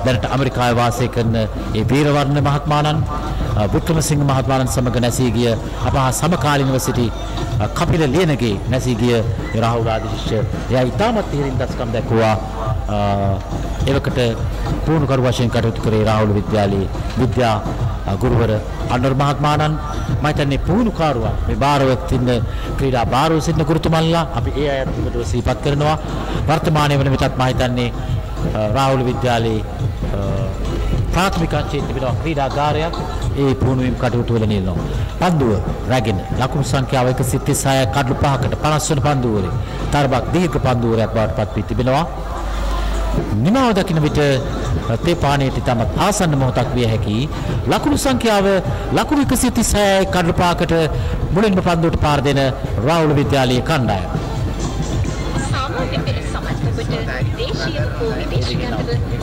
දැනට ඇමරිකාවේ වාසය කරන ඒ වීරවර්ණ මහත්මාණන් බුද්ධමසිංහ මහත්මාණන් සමග නැසී ගිය අප හා සමකාලීනව සිටි කපිල ලියනගේ නැසී ගිය රාහුල ආදිශිෂ්‍ය. එයා ඉතාමත් ඉහළින් දස්කම් දැක්වුවා. එවකට පුහුණුකරු වශයෙන් කටයුතු කරේ රාහුල විද්‍යාලයේ විද්‍යා ගුරුවර අනුර මහත්මාණන්. මම හිතන්නේ පුහුණුකාරුවා. මේ භාරවත් ඉන්න ක්‍රීඩා භාරව සිටින ගුරුතුමන්ලා අපි ඒ අයත් පිටුව සිහිපත් කරනවා. වර්තමානයේ වන විටත් මම හිතන්නේ රාහුල විද්‍යාලයේ ප්‍රාථමික අංශයේ තිබෙනවා ක්‍රීඩාගාරයක් ඒ පුහුණුවීම් කටයුතු වල නියනවා. පන්දුව රැගෙන ලකුණු සංඛ්‍යාව 136 කඩලු 5කට 50 වන පන්දුවරේ තරබක් දීර්ඝ පන්දුවරයක් බවට පත් වී තිබෙනවා. නිමාව දකින විට තේ පානයට ඉතාමත් ආසන්න මොහොතක් විය හැකි ලකුණු සංඛ්‍යාව ලකුණු 136 කඩලු 5කට මුලින්ම පන්දුවට පාර දෙන රාහුල විද්‍යාලයේ කණ්ඩායම. සාමාන්‍ය පෙළ සමස්තකොට දේශීය හෝ විදේශීයන්ව උසස් අධ්‍යාපනය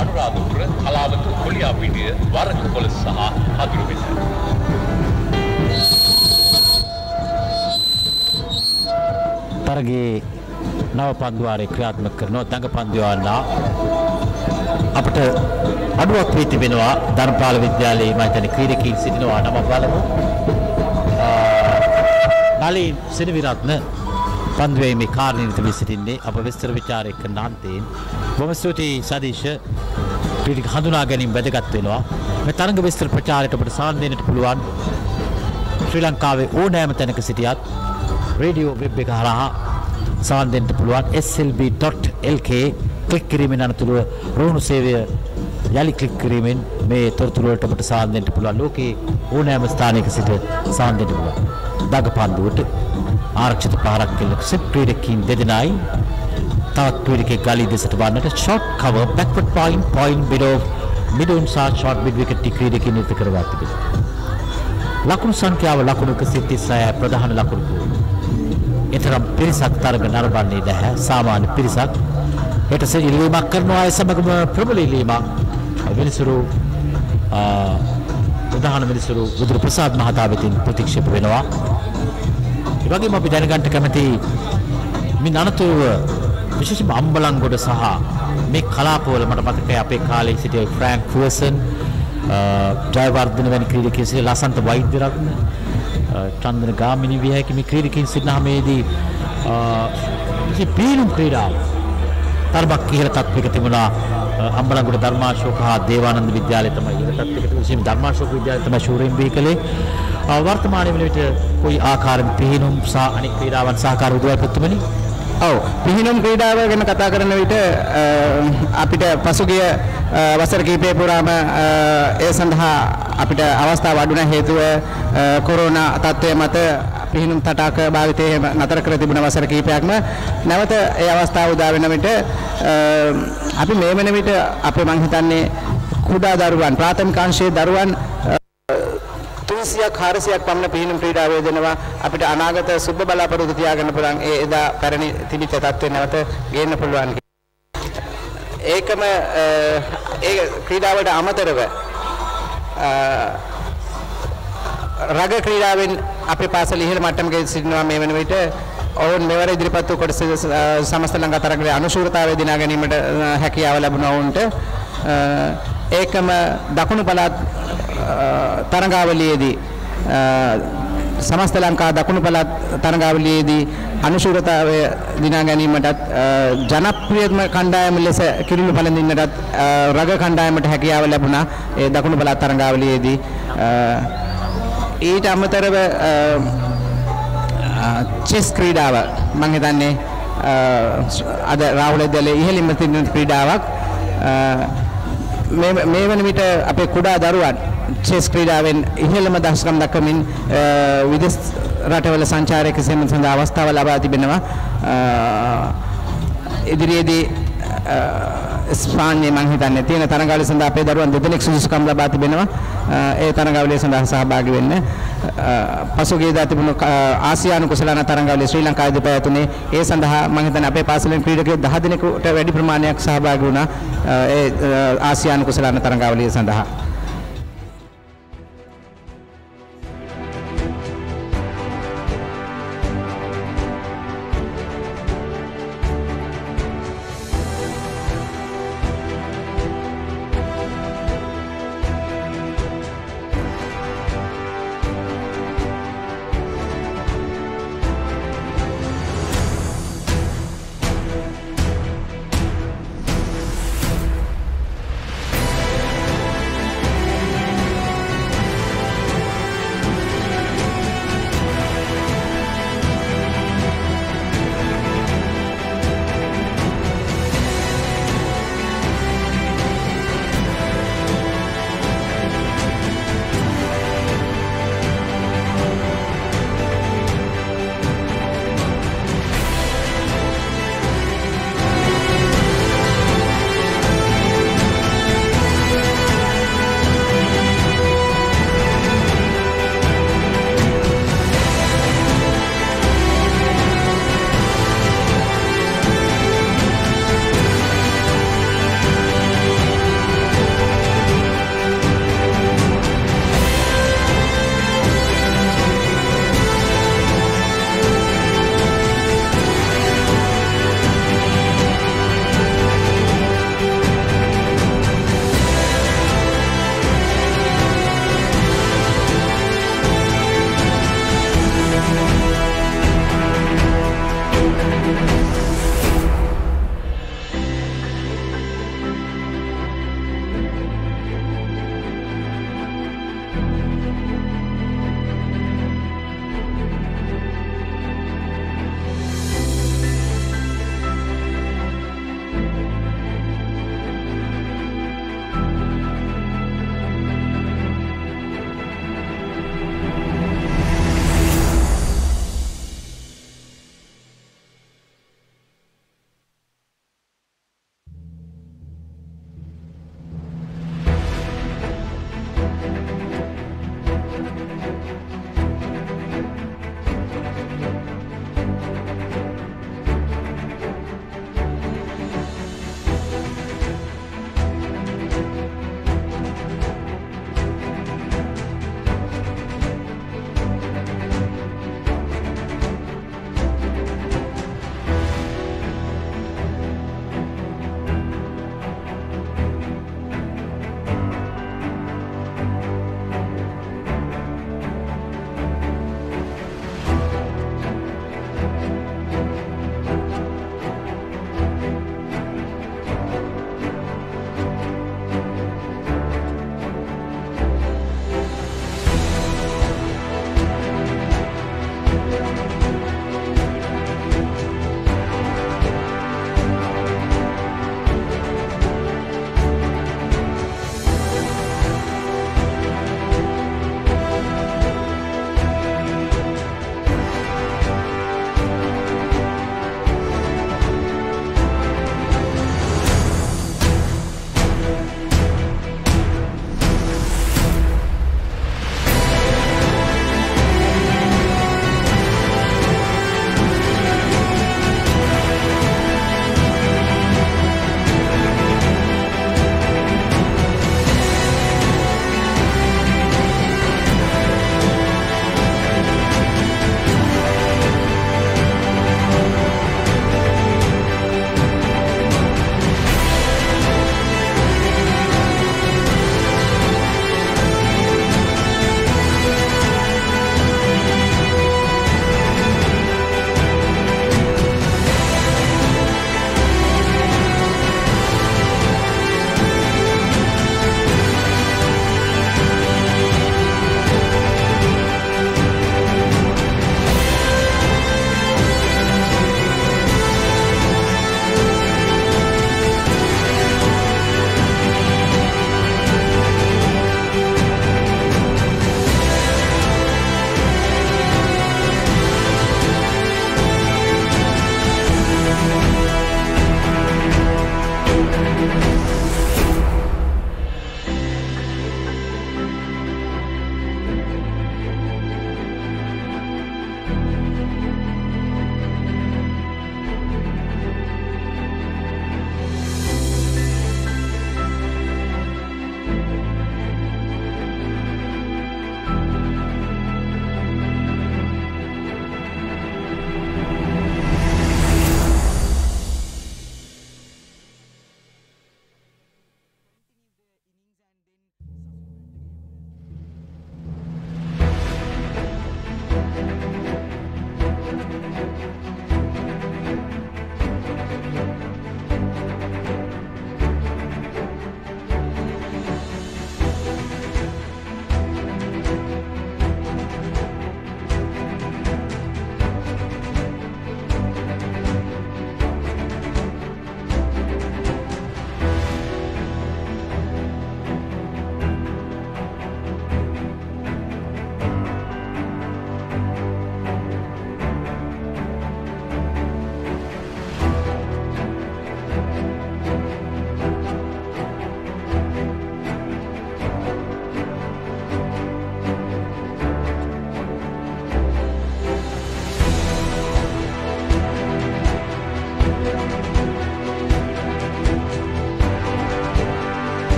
අනුරාධපුර කලාවක කොලියාපිටිය වරක පොළොස් සහ හදුරුවෙත. තරගේ නව පන්දුවාරය ක්‍රියාත්මක කරනවා දඟ පන්දුවාන්නා අපට අඩුවක් වී තිබෙනවා ධර්මපාල විද්‍යාලයේ මම හිතන්නේ ක්‍රීඩකීන් සිටිනවා නම බලමු. නලින් සිනවිරත්න පන්දුවේ මේ කාර්යනිරත වී සිටින්නේ අප විස්තර විචාරය කරන අන්තයෙන් බොහොම ස්තුතියි සදීෂ ක්‍රීඩක හඳුනා ගැනීම වැදගත් වෙනවා. මේ තරඟ විස්තර ප්‍රචාරයට ඔබට සාන් දෙන්නට පුළුවන්. ශ්‍රී ලංකාවේ ඕනෑම තැනක සිටියත් රේඩියෝ වෙබ් එක හරහා සවන් දෙන්න පුළුවන්. Slb.lk ක්ලික් කිරීමෙන් අනතුරුව රුහුණු සේවය යළි ක්ලික් කිරීමෙන් මේ තොරතුරු වලට ඔබට සවන් දෙන්න පුළුවන්. ලෝකේ ඕනෑම ස්ථානයක සිට සවන් දෙන්න පුළුවන්. දගපන්දුවට ආරක්ෂිත පාරක් කෙල්ලක සිට ක්‍රීඩකීන් දෙදෙනයි. තවත් ක්‍රීඩකෙක් ගලී දෙසට වන්නට short cover backward point point below mid on සහ ෂොට් මිඩ් විකට් ක්‍රීඩකීන් නිරත කරවා තිබෙනවා. ලකුණු සංඛ්‍යාව ලකුණු 136 ප්‍රධාන ලකුණු. පුවරු. එතරම් පිරිසක් තරග නරඹන්නේ නැහැ සාමාන්‍ය පිරිසක්. හෙට සිල්ලීමක් කරන අය සමගම ප්‍රබල ඉල්ලීමක් විනිසුරු ප්‍රධාන මිනිසුරු බුදු ප්‍රසාද් මහතා වෙතින් ප්‍රතික්ෂේප වෙනවා. ඒ වගේම අපි දැනගන්න කැමති මේ අනතුරුව විශේෂයෙන්ම අම්බලන්ගොඩ සහ මේ කලාපවල මට මතකයි අපේ කාලේ සිටිය ෆ්‍රැන්ක් ෆුවර්සන් ජයවර්ධන වැනි ක්‍රීඩකයන් සිට ලසන්ත වෛද්‍යරත්න චන්දන ගාමිණී විය හැකි මේ ක්‍රීඩකයන් සිටනමේදී ඉති පීනුම් ක්‍රීඩාව තරමක් ඉහළ තත්ත්වයක තිබුණා. අම්බලන්ගොඩ ධර්මාශෝක හා දේවානන්ද විද්‍යාලය තමයි ඉහළ තත්ත්වයක විශේෂයෙන් ධර්මාශෝක විද්‍යාලය තමයි ශූරයෙන් බිහි කළේ. වර්තමානයේ වන විට කොයි ආකාරයෙන් පිහිනුම් සහ අනෙක් ක්‍රීඩාවන් සහකාර උදව්වක් පුතුමනි? ඔව්. පිහිනුම් ක්‍රීඩාව ගැන කතා කරන විට අ, අපිට පසුගිය අ, වසර කිහිපය පුරාම අ, ඒ සඳහා අපිට අවස්ථාව අඩුන හේතුව අ, කොරෝනා තත්ත්වය මත පිහිනුම් තටාක භාවිතය නතර කර තිබුණ වසර කිහිපයක්ම නැවත ඒ අවස්ථාව උදා වෙන විට අ, අපි මේ වෙන විට අපේ මං හිතන්නේ කුඩා දරුවන් ප්‍රාථමික අංශයේ දරුවන් අ, 300ක් 400ක් පමණ පිහිනුම් ක්‍රීඩාව යොදනවා. අපිට අනාගත සුබ බලාපොරොත්තු තියාගන්න පුළුවන් ඒ එදා පැරණි තිබිච්ච තත්ත්වය නැවත ගේන්න පුළුවන් ඒකම අ, ඒ ක්‍රීඩාවට අමතරව අ, රග ක්‍රීඩාවෙන් අපේ පාසල ඉහළ මට්ටමක සිටිනවා මේ වන විට. ඔවුන් මෙවර ඉදිරිපත් වූ කොටස අ, සමස්ත ලංකා තරගයේ අනුශූරතාවය දිනා ගැනීමට අ, හැකියාව ලැබුණා ඔවුන්ට. අ, ඒකම දකුණු පළාත් අ, තරගාවලියේදී අ, සමස්ත ලංකා දකුණු පළාත් තරගාවලියේදී අනුශූරතාවය දිනා ගැනීමටත් අ, ජනප්‍රියම කණ්ඩායම ලෙස කිරුළු පළඳින්නටත් අ, රග කණ්ඩායමට හැකියාව ලැබුණා. ඒ දකුණු පළාත් තරගාවලියේදී අ, ඊට අමතරව අ, අ, චෙස් ක්‍රීඩාව. මම හිතන්නේ අ, අද රාහුල දලේ ඉහළින්ම තිබෙන ක්‍රීඩාවක්. අ, මේ මේ වන විට අපේ කුඩා දරුවන් චෙස් ක්‍රීඩාවෙන් ඉහළම දහස්කම් දක්වමින් අ, විදේශ රටවල සංචාරය කිසිම සඳහා අවස්ථාව ලබා තිබෙනවා. අ, ඉදිරියේදී අ, ස්පාඤ්ඤේ මං හිතන්නේ තියෙන තරඟාවලිය සඳහා අපේ දරුවන් දෙදෙනෙක් සුදුසුකම් ලබා තිබෙනවා. අ, ඒ තරඟාවලිය සඳහා සහභාගී වෙන්න. අ, පසුගියදා තිබුණු අ, ආසියානු කුසලාන තරඟාවලිය ශ්‍රී ලංකාවේදී පැවතුනේ ඒ සඳහා මං හිතන්නේ අපේ පාසලෙන් ක්‍රීඩකයෝ 10 දෙනෙකුට වැඩි ප්‍රමාණයක් සහභාගී වුණා. අ, ඒ අ, ආසියානු කුසලාන තරඟාවලිය සඳහා.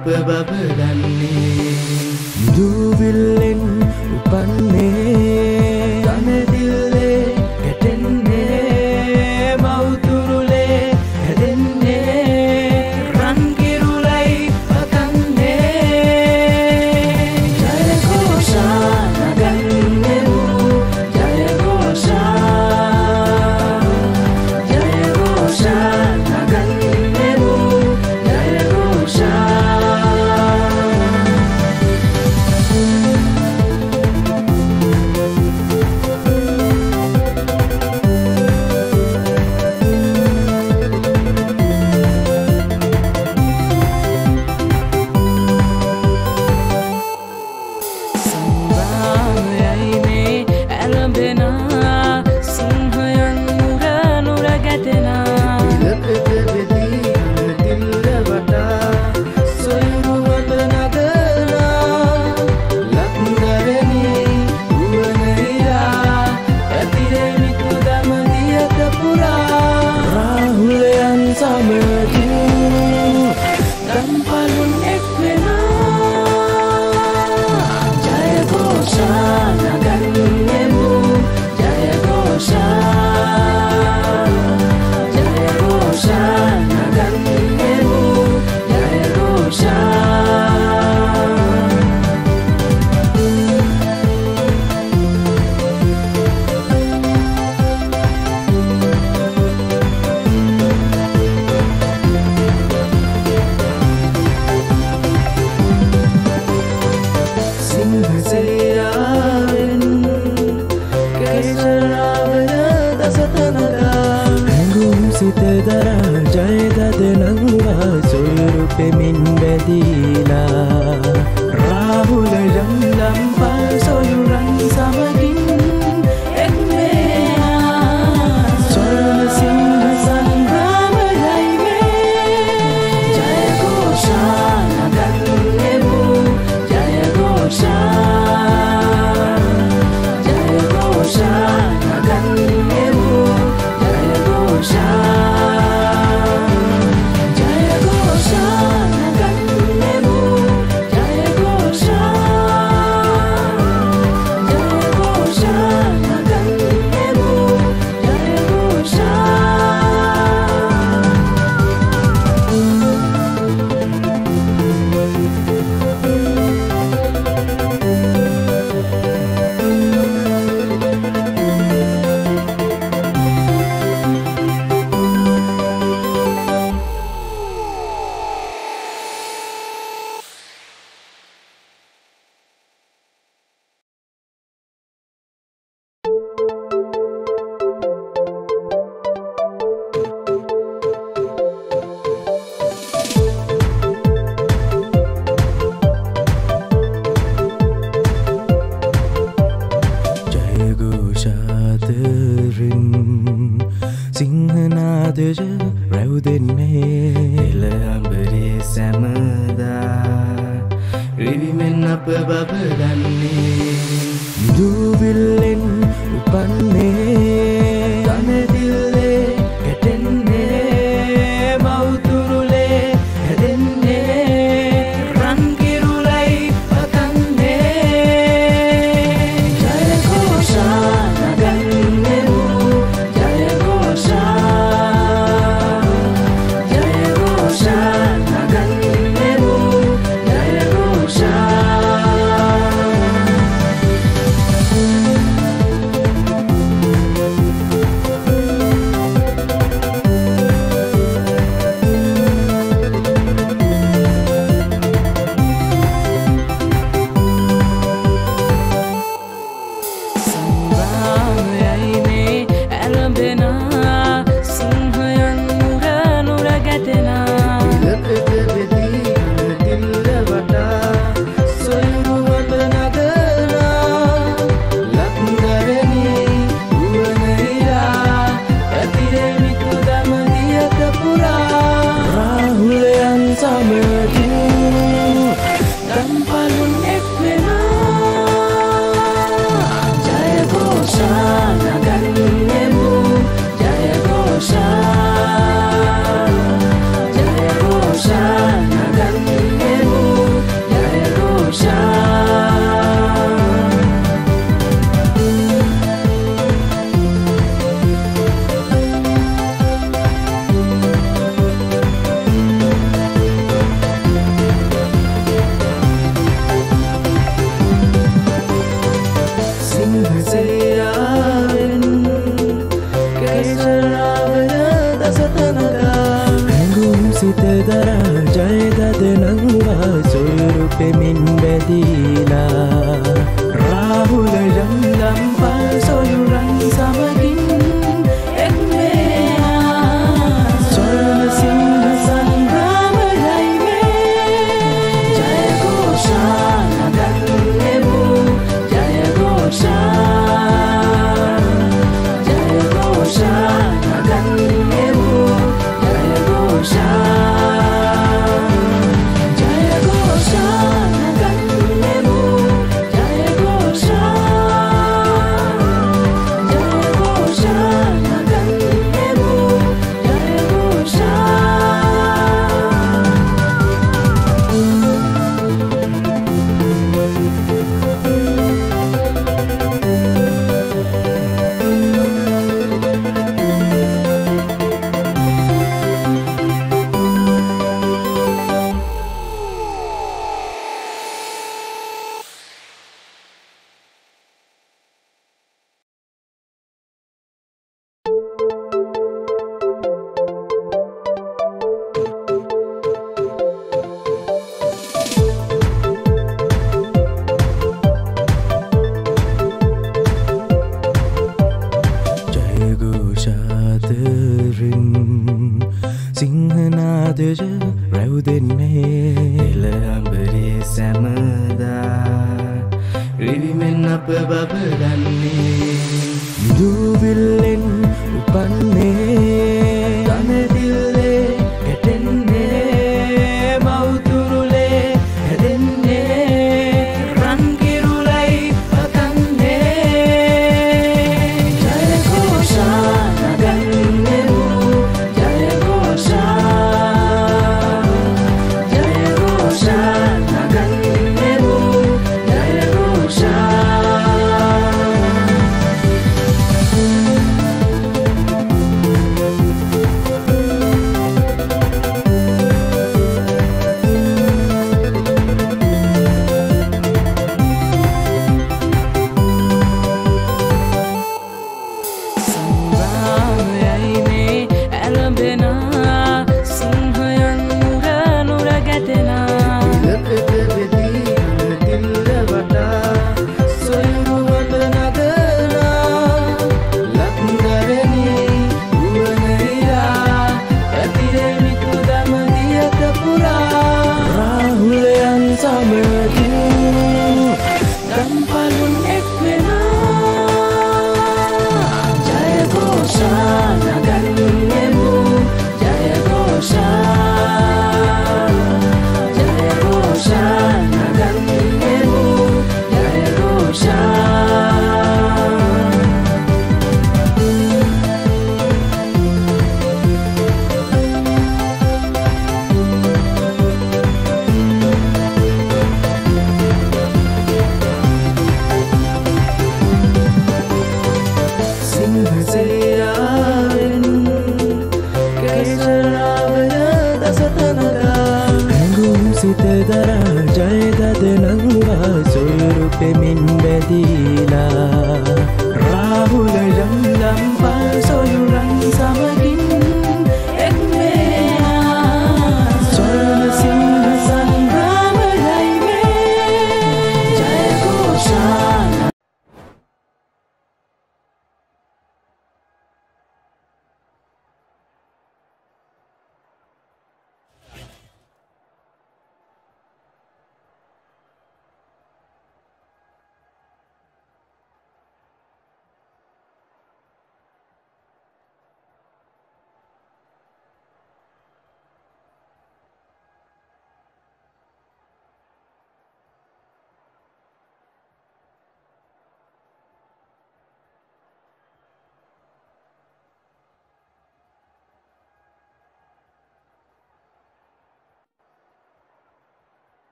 අප බබදන්නේ දූවිල්ලෙන්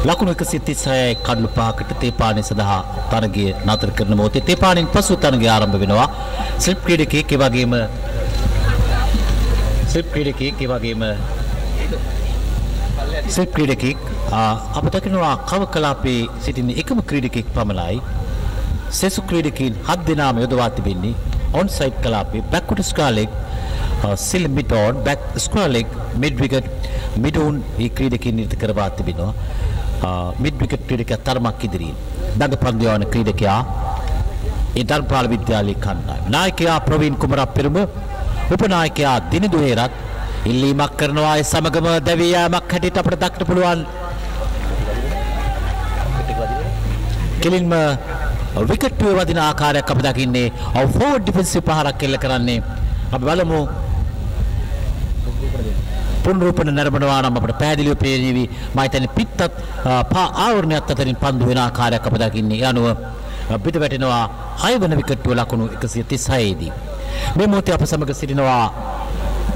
ලකුණු 136යි කඩලු පහකට තේපානය සඳහා තරගය නතර කරන මොහොතේ තේපානෙන් පසු තරගය ආරම්භ වෙනවා. ස්ලිප් ක්‍රීඩකයෙක් ඒ වගේම ස්ලිප් ක්‍රීඩකයෙක් ඒ වගේම ස්ලිප් ක්‍රීඩකයෙක් අප දකිනවා කව කලාපේ සිටින එකම ක්‍රීඩකයෙක් පමණයි. සෙසු ක්‍රීඩකයින් හත් දෙනාම යොදවා තිබෙන්නේ ඔන්සයිඩ් කලාපේ backward square leg silly mid on back square leg mid wicket mid on ඒ ක්‍රීඩකින් නිර්ත කරවා තිබෙනවා මිඩ් විකට් ක්‍රීඩකයා තරමක් ඉදිරියෙන් දඟ පන්දියවන ක්‍රීඩකයා ඒ ධර්මපාල විද්‍යාලයේ කණ්ඩායම. නායකයා ප්‍රවීන් කුමරා පෙරම උපනායකයා දිනිදු හේරත් ඉල්ලීමක් කරනවා. ඒ සමගම දැවී යාමක් හැටියට අපිට දක්ට පුළුවන්. කෙලින්ම විකට්ටුවේ වදින ආකාරයක් අපි දකින්නේ. ඔව් ෆෝවර්ඩ් ඩිෆෙන්සිව් පහරක් එල්ල කරන්නේ. අපි බලමු පුනරූපණ නරඹනවා නම් අපිට පැහැදිලිව පේනවි. මම හිතන්නේ පිටත් පා ආවරණයක් අතරින් පන්දු වෙන ආකාරයක් අප දකින්නේ. ඒ අනුව පිට වැටෙනවා 6 වෙනි විකට්ටුව ලකුණු 136 දී මේ මොහොතේ අප සමග සිටිනවා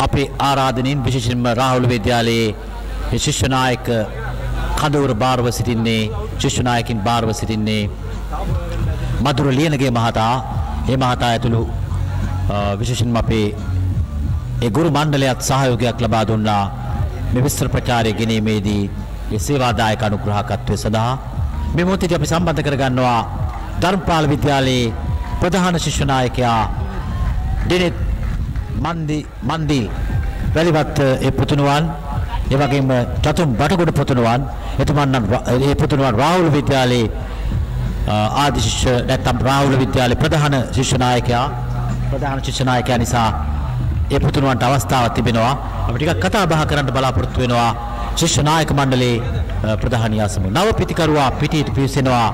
අපේ ආරාධනෙන් විශේෂයෙන්ම රාහුල විද්‍යාලයේ ශිෂ්‍ය නායක කඳවුර බාරව සිටින්නේ ශිෂ්‍ය නායකින් බාරව සිටින්නේ මధుර ලියනගේ මහතා. ඒ මහතා ඇතුළු විශේෂයෙන්ම අපේ ඒ ගුරු මණ්ඩලයත් සහයෝගයක් ලබා දුන්නා. මේ විස්තර ප්‍රචාරය ගෙනීමේදී ඒ සේවාදායක අනුග්‍රහකත්වය සඳහා මේ මොහොතේදී අපි සම්බන්ධ කරගන්නවා ධර්මපාල විද්‍යාලයේ ප්‍රධාන ශිෂ්‍ය නායකයා ඩිනිත් මන්දි මන්දිල් වැලිවත් ඒ පුතුණුවන් ඒ වගේම චතුම් බටගොඩ පුතුණුවන් එතුමන් නම් ඒ පුතුණුවන් රාහුල විද්‍යාලයේ ආදි ශිෂ්‍ය නැත්නම් රාහුල විද්‍යාලයේ ප්‍රධාන ශිෂ්‍ය නායකයා ප්‍රධාන ශිෂ්‍ය නායකයා නිසා ඒ පුතුණුවන්ට අවස්ථාවක් තිබෙනවා. අපි ටිකක් කතා බහ කරන්න බලාපොරොත්තු වෙනවා. ශිෂ්‍ය නායක මණ්ඩලයේ ප්‍රධානියා සමග නව පිටිකරුවා පිටියට පිවිසෙනවා.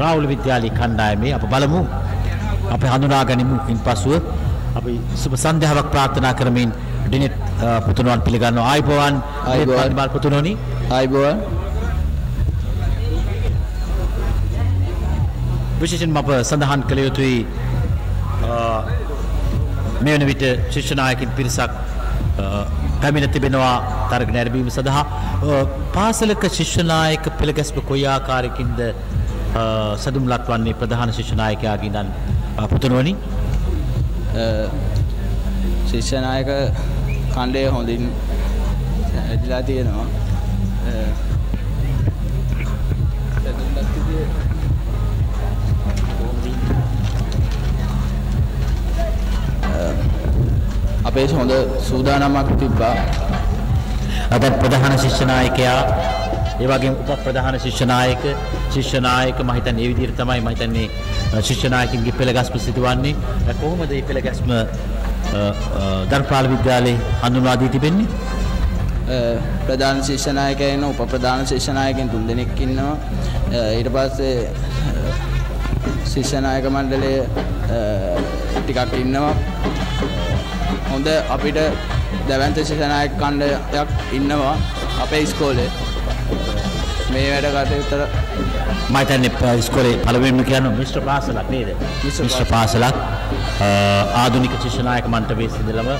රාහුල විද්‍යාලයේ කණ්ඩායමේ අප බලමු. අපි හඳුනා ගනිමු ඉන්පසුව අපි සුබ සන්ධ්‍යාවක් ප්‍රාර්ථනා කරමින් ඩිනෙට් පුතුණුවන් පිළිගන්නවා. ආයිබෝවන් ආයිබෝවන්. බාල් පුතුණෝනි ආයිබෝවන්. විශේෂයෙන්ම අප සඳහන් කළ යුතුයි මේ වන විට ශිෂ්‍ය නායකින් පිරිසක් පැමිණ තිබෙනවා තරග නැරඹීම සඳහා. පාසලක ශිෂ්‍ය නායක පෙළගැස්ම කොයි ආකාරයකින්ද සදුම් ලක්වන්නේ ප්‍රධාන ශිෂ්‍ය නායකයාගේ නම් පුතුණුවනි? ශිෂ්‍ය නායක කණ්ඩය හොඳින් ඇදිලා තියෙනවා. අපේ හොඳ සූදානමක් තිබ්බා. අද ප්‍රධාන ශිෂ්‍ය නායකයා ඒ වගේම උප ප්‍රධාන ශිෂ්‍ය නායක ශිෂ්‍ය නායක මම හිතන්නේ ඒ විදිහට තමයි මම හිතන්නේ ශිෂ්‍ය නායකින්ගේ පෙළගැස්ම සිදුවන්නේ. කොහොමද මේ පෙළගැස්ම ධර්මපාල විද්‍යාලයේ හඳුන්වා දී තිබෙන්නේ ප්‍රධාන ශිෂ්‍ය නායකයන් උප ප්‍රධාන ශිෂ්‍ය නායකයන් තුන්දෙනෙක් ඉන්නවා. ඊට පස්සේ ශිෂ්‍ය නායක මණ්ඩලය ටිකක් ඉන්නවා හොඳ අපිට දැවන්ත ශිෂ්‍ය නායක කණ්ඩයක් ඉන්නවා අපේ ඉස්කෝලේ. මේ වැඩ කටයුත්තට මම හිතන්නේ ඉස්කෝලේ පළවෙනිම කියන්නේ මිස්ටර් පාසලක් නේද? මිස්ටර් පාසලක්. ආධුනික ශිෂ්‍ය නායක මණ්ඩපයේ සිඳලම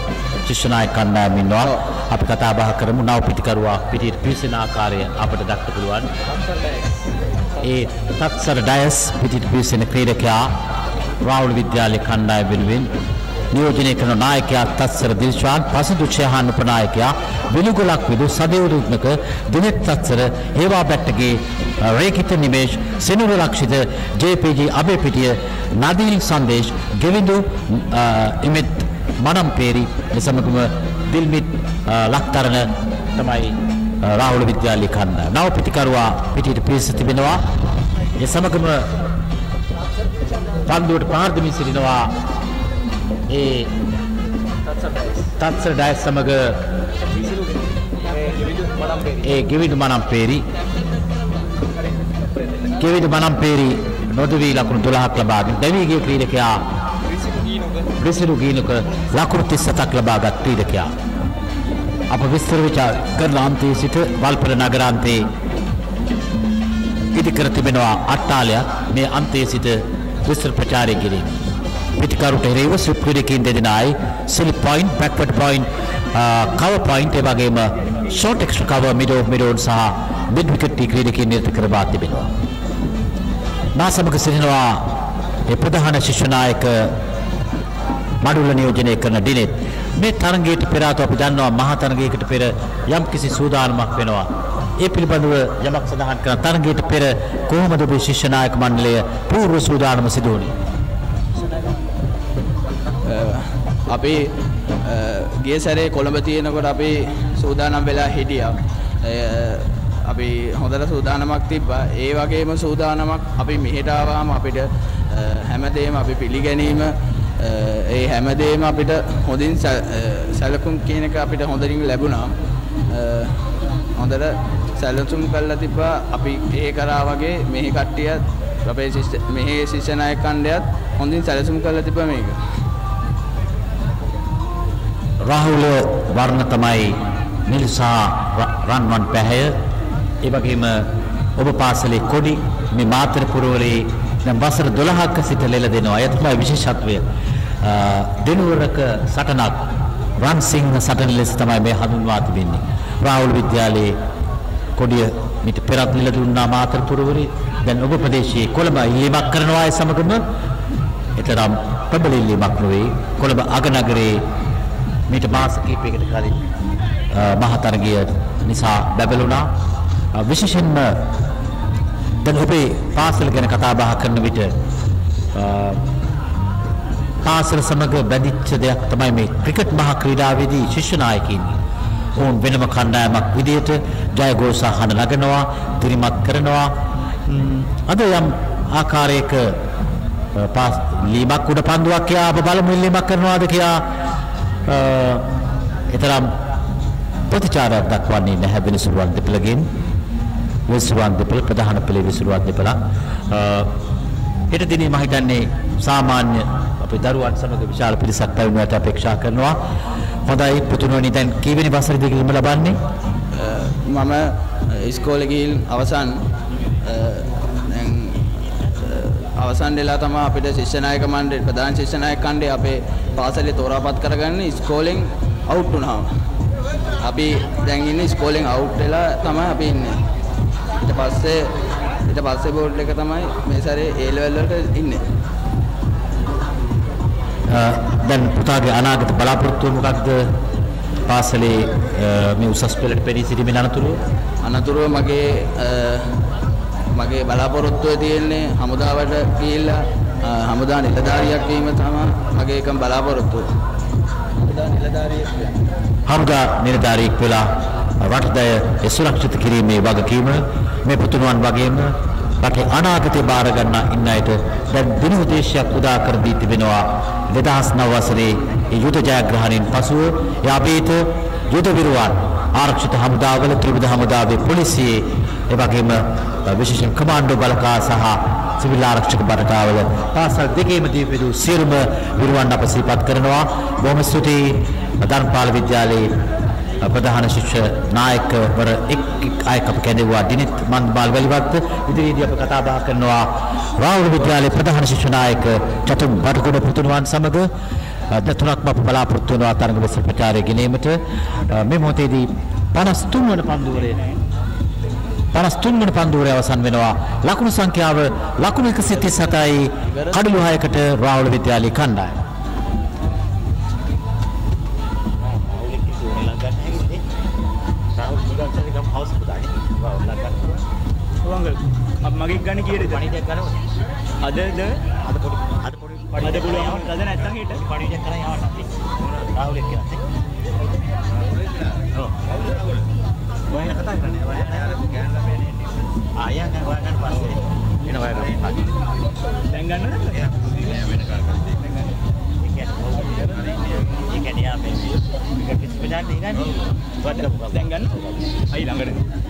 ශිෂ්‍ය නායක කණ්ඩායම ඉන්නවා. අපි කතා බහ කරමු. නව පිටිකරුවා පිටියට පිවිසෙන ආකාරය අපිට දක්වන්න පුළුවන්. ඒ තත්සර ඩයස් පිටියට පිවිසෙන ක්‍රීඩකයා රාහුල විද්‍යාලයේ කණ්ඩායම වෙනුවෙන් නියෝජනය කරන නායකයා තත්සර දිල්ෂාන් පසදු ෂයහාන් උපනායකයා විනුගලක් විදු සදේවරුත්මක දිනෙත් තත්සර හේවා බැට්ටගේ රේකිත නිමේෂ් සෙනුර ලක්ෂිත ජේපීජී අබේපිටිය නදීල් සංදේශ් ගෙවිඳු ඉමෙත් මනම්පේරි එසමගම දිල්මිත් ලක්තරණ තමයි රාහුල විද්‍යාලය කන්න නව පිටිකරුවා පිටියට පිරිස තිබෙනවා. ඒ සමගම පන්දුවට පාර්දමින් සිටිනවා ඒ තත්සර ඩයස් සමග ඒ ගෙවිඩු මනම්පේරි ගෙවිඩු මනම්පේරි නොදවී ලකුණු 12ක් ලබාගෙන දැවීගේ ක්‍රීඩකයා බ්‍රිසිලු ගීනක ලකුණු 37ක් ලබාගත් ක්‍රීඩකයා. අප විස්තර විචාර කරන අන්තයේ සිට වල්පල නගරාන්තයේ ඉදිකර තිබෙනවා අට්ටාලයක්. මේ අන්තයේ සිට විස්තර ප්‍රචාරය කිරීම පිටිකරුට එරෙහිව ස්ලිප් ක්‍රීඩකයින් දෙදෙනායි slip point backward point cover point ඒ වගේම short extra cover mid off mid on සහ මිඩ් විකට් ක්‍රීඩකයින් නිරත කරවා තිබෙනවා. මා සමග සිටිනවා ඒ ප්‍රධාන ශිෂ්‍ය නායක මඩුල්ල නියෝජනය කරන ඩිනෙත් මේ තරගයට පෙර ආතු අපි දන්නවා මහා තරගයකට පෙර යම් කිසි සූදානමක් වෙනවා. ඒ පිළිබඳව යමක් සඳහන් කරන තරගයට පෙර කොහොමද ඔබේ ශිෂ්‍ය නායක මණ්ඩලය පූර්ව සූදානම සිදු වුණේ? අපි ගිය සැරේ කොළඹ තියෙනකොට අපි සූදානම් වෙලා හිටියා. අපි හොඳට සූදානමක් තිබ්බා. ඒ වගේම සූදානමක් අපි මෙහෙට ආවම අපිට හැමදේම අපි පිළිගැනීම ඒ හැමදේම අපිට හොඳින් සැලකුම් කියන එක අපිට හොඳින් ලැබුණා. හොඳට සැලසුම් කරලා තිබ්බා අපි ඒ කරා වගේ මෙහි කට්ටිය අපේ මෙහි ශිෂ්‍ය නායක කණ්ඩයත් හොඳින් සැලසුම් කරලා තිබ්බා මේක. රාහුල වර්ණ තමයි නිල්සා රන්වන් පැහැය ඒ වගේම ඔබ පාසලේ කොඩි මේ මාතර පුරවරේ දැන් වසර 12ක සිට ලෙල දෙනවා. ඒ තමයි විශේෂත්වය. දෙනුවරක සටනක් රන් සිංහ සටන ලෙස තමයි මේ හඳුන්වා තිබෙන්නේ. රාහුල විද්‍යාලයේ කොඩිය මිට පෙරත් ලෙල දුන්නා මාතර පුරවරේ. දැන් ඔබ ප්‍රදේශයේ කොළඹ ඉල්ලීමක් කරනවා ඒ සමගම එතරම් ප්‍රබල ඉල්ලීමක් නොවේ. කොළඹ අගනගරේ මීට මාස කිහිපයකට කලින් මහතරගය නිසා බැබළුණා. විශේෂයෙන්ම දැන් ඔබේ පාසල ගැන කතා බහ කරන විට පාසල සමග බැඳිච්ච දෙයක් තමයි මේ ක්‍රිකට් මහා ක්‍රීඩාවේදී ශිෂ්‍ය නායකයින් ඔවුන් වෙනම කණ්ඩායමක් විදිහට ජයഘോഷහන නගනවා දිරිමත් කරනවා. අද යම් ආකාරයක පාස් ලීමක් උඩ පන්දුවක් කියා අප බලමු ලීමක් කරනවාද කියා Uh, එතරම් ප්‍රතිචාරයක් දක්වන්නේ නැහැ වෙනසුරුවන් දෙපළගෙන්. වෙනසුරුවන් දෙපළ ප්‍රධාන පෙළේ වෙනසුරුවන් දෙපළ uh, හෙට දිනේ මම හිතන්නේ සාමාන්‍ය අපේ දරුවන් සමග විශාල පිරිසක් පැමිණුවට අපේක්ෂා කරනවා. හොඳයි පුතුණෝනි දැන් කීවෙනි වසරේදී ඉල්ම ලබන්නේ? Uh, මම ඉස්කෝලේ ගිහින් අවසන් අ, දැන් අ, අවසන් වෙලා තමයි අපිට ශිෂ්‍ය නායක මණ්ඩල ප්‍රධාන ශිෂ්‍ය නායක කණ්ඩේ අපේ පාසලේ තෝරාපත් කරගන්න ඉස්කෝලෙන් අවුට් වුණාම. අපි දැන් ඉන්නේ ඉස්කෝලෙන් අවුට් වෙලා තමයි අපි ඉන්නේ. ඊට පස්සේ ඊට පස්සේ බෝඩ් එක තමයි මේ සැරේ A level වලට ඉන්නේ. දැන් පුතාගේ අනාගත බලාපොරොත්තුව මොකක්ද? පාසලේ මේ උසස් පෙළට පෙනී සිටීමේ අනතුරුව? අනතුරුව මගේ මගේ බලාපොරොත්තුව තියෙන්නේ හමුදාවට ගිහිල්ලා හමුදා නිලධාරියක් වීම තමයි මගේ එකම බලාපොරොත්තුව. හමුදා නිලධාරියෙක් වෙන්න. හමුදා නිලධාරියෙක් වෙලා රටදය සුරක්ෂිත කිරීමේ වගකීම මේ පුතුණුවන් වගේම රටේ අනාගතය බාර ගන්නා ඉන්න අයට දැන් දිනෝදේශයක් උදා කර දී තිබෙනවා 2009 වසරේ ඒ යුද ජයග්‍රහණයෙන් පසුව ඒ අභීත යුද විරුවන් ආරක්ෂිත හමුදාවල ත්‍රිවිධ හමුදාවේ පොලිසියේ ඒ වගේම විශේෂ කමාන්ඩෝ බලකා සහ සිවිල් ආරක්ෂක බටකාවල පාසල් දෙකේම දීපෙදු සියලුම විරුවන් අප සිහිපත් කරනවා. බොහොම ස්තුතියි. ධර්මපාල විද්‍යාලයේ ප්‍රධාන ශිෂ්‍ය නායකවර එක් එක් අයෙක් අප කැඳෙවුවා දිනිත් මන්බාල් වැලිවත්ත ඉදිරියේදී අප කතා බහ කරනවා රාහුල විද්‍යාලයේ ප්‍රධාන ශිෂ්‍ය නායක චතුම් බටගොඩ පුතුණුවන් සමග. දතුනක්ම අප බලාපොරොත්තු වෙනවා තරඟ වෙස්ස ප්‍රචාරය ගෙනීමට. මේ මොහොතේදී 53 වන පන්දුවරේ 53 වන පන්දුවරේ අවසන් වෙනවා. ලකුණු සංඛ්‍යාව ලකුණු 137යි කඩලු 6කට රාහුල විද්‍යාලයේ කණ්ඩායම. මගේ ගන්න කීයටද පණිවිඩයක් ගන්න අදද අද පොඩි අද පොඩි අද පුළුවන් අද නැත්තම් හෙට පණිවිඩයක් කරන් යවන්න අපි රාහුල් එක්ක ඔව්. ඔය කතා කරන්නේ. ඔය ආය ගන්න ඔය ගන්න පස්සේ එන ගන්න දැන් ගන්නද වෙන කාර්යයක් ඒ කියන්නේ ආපේ එක කිසි වෙලාවක් ගන්නේ වත් දැන් ගන්න අයි ළඟට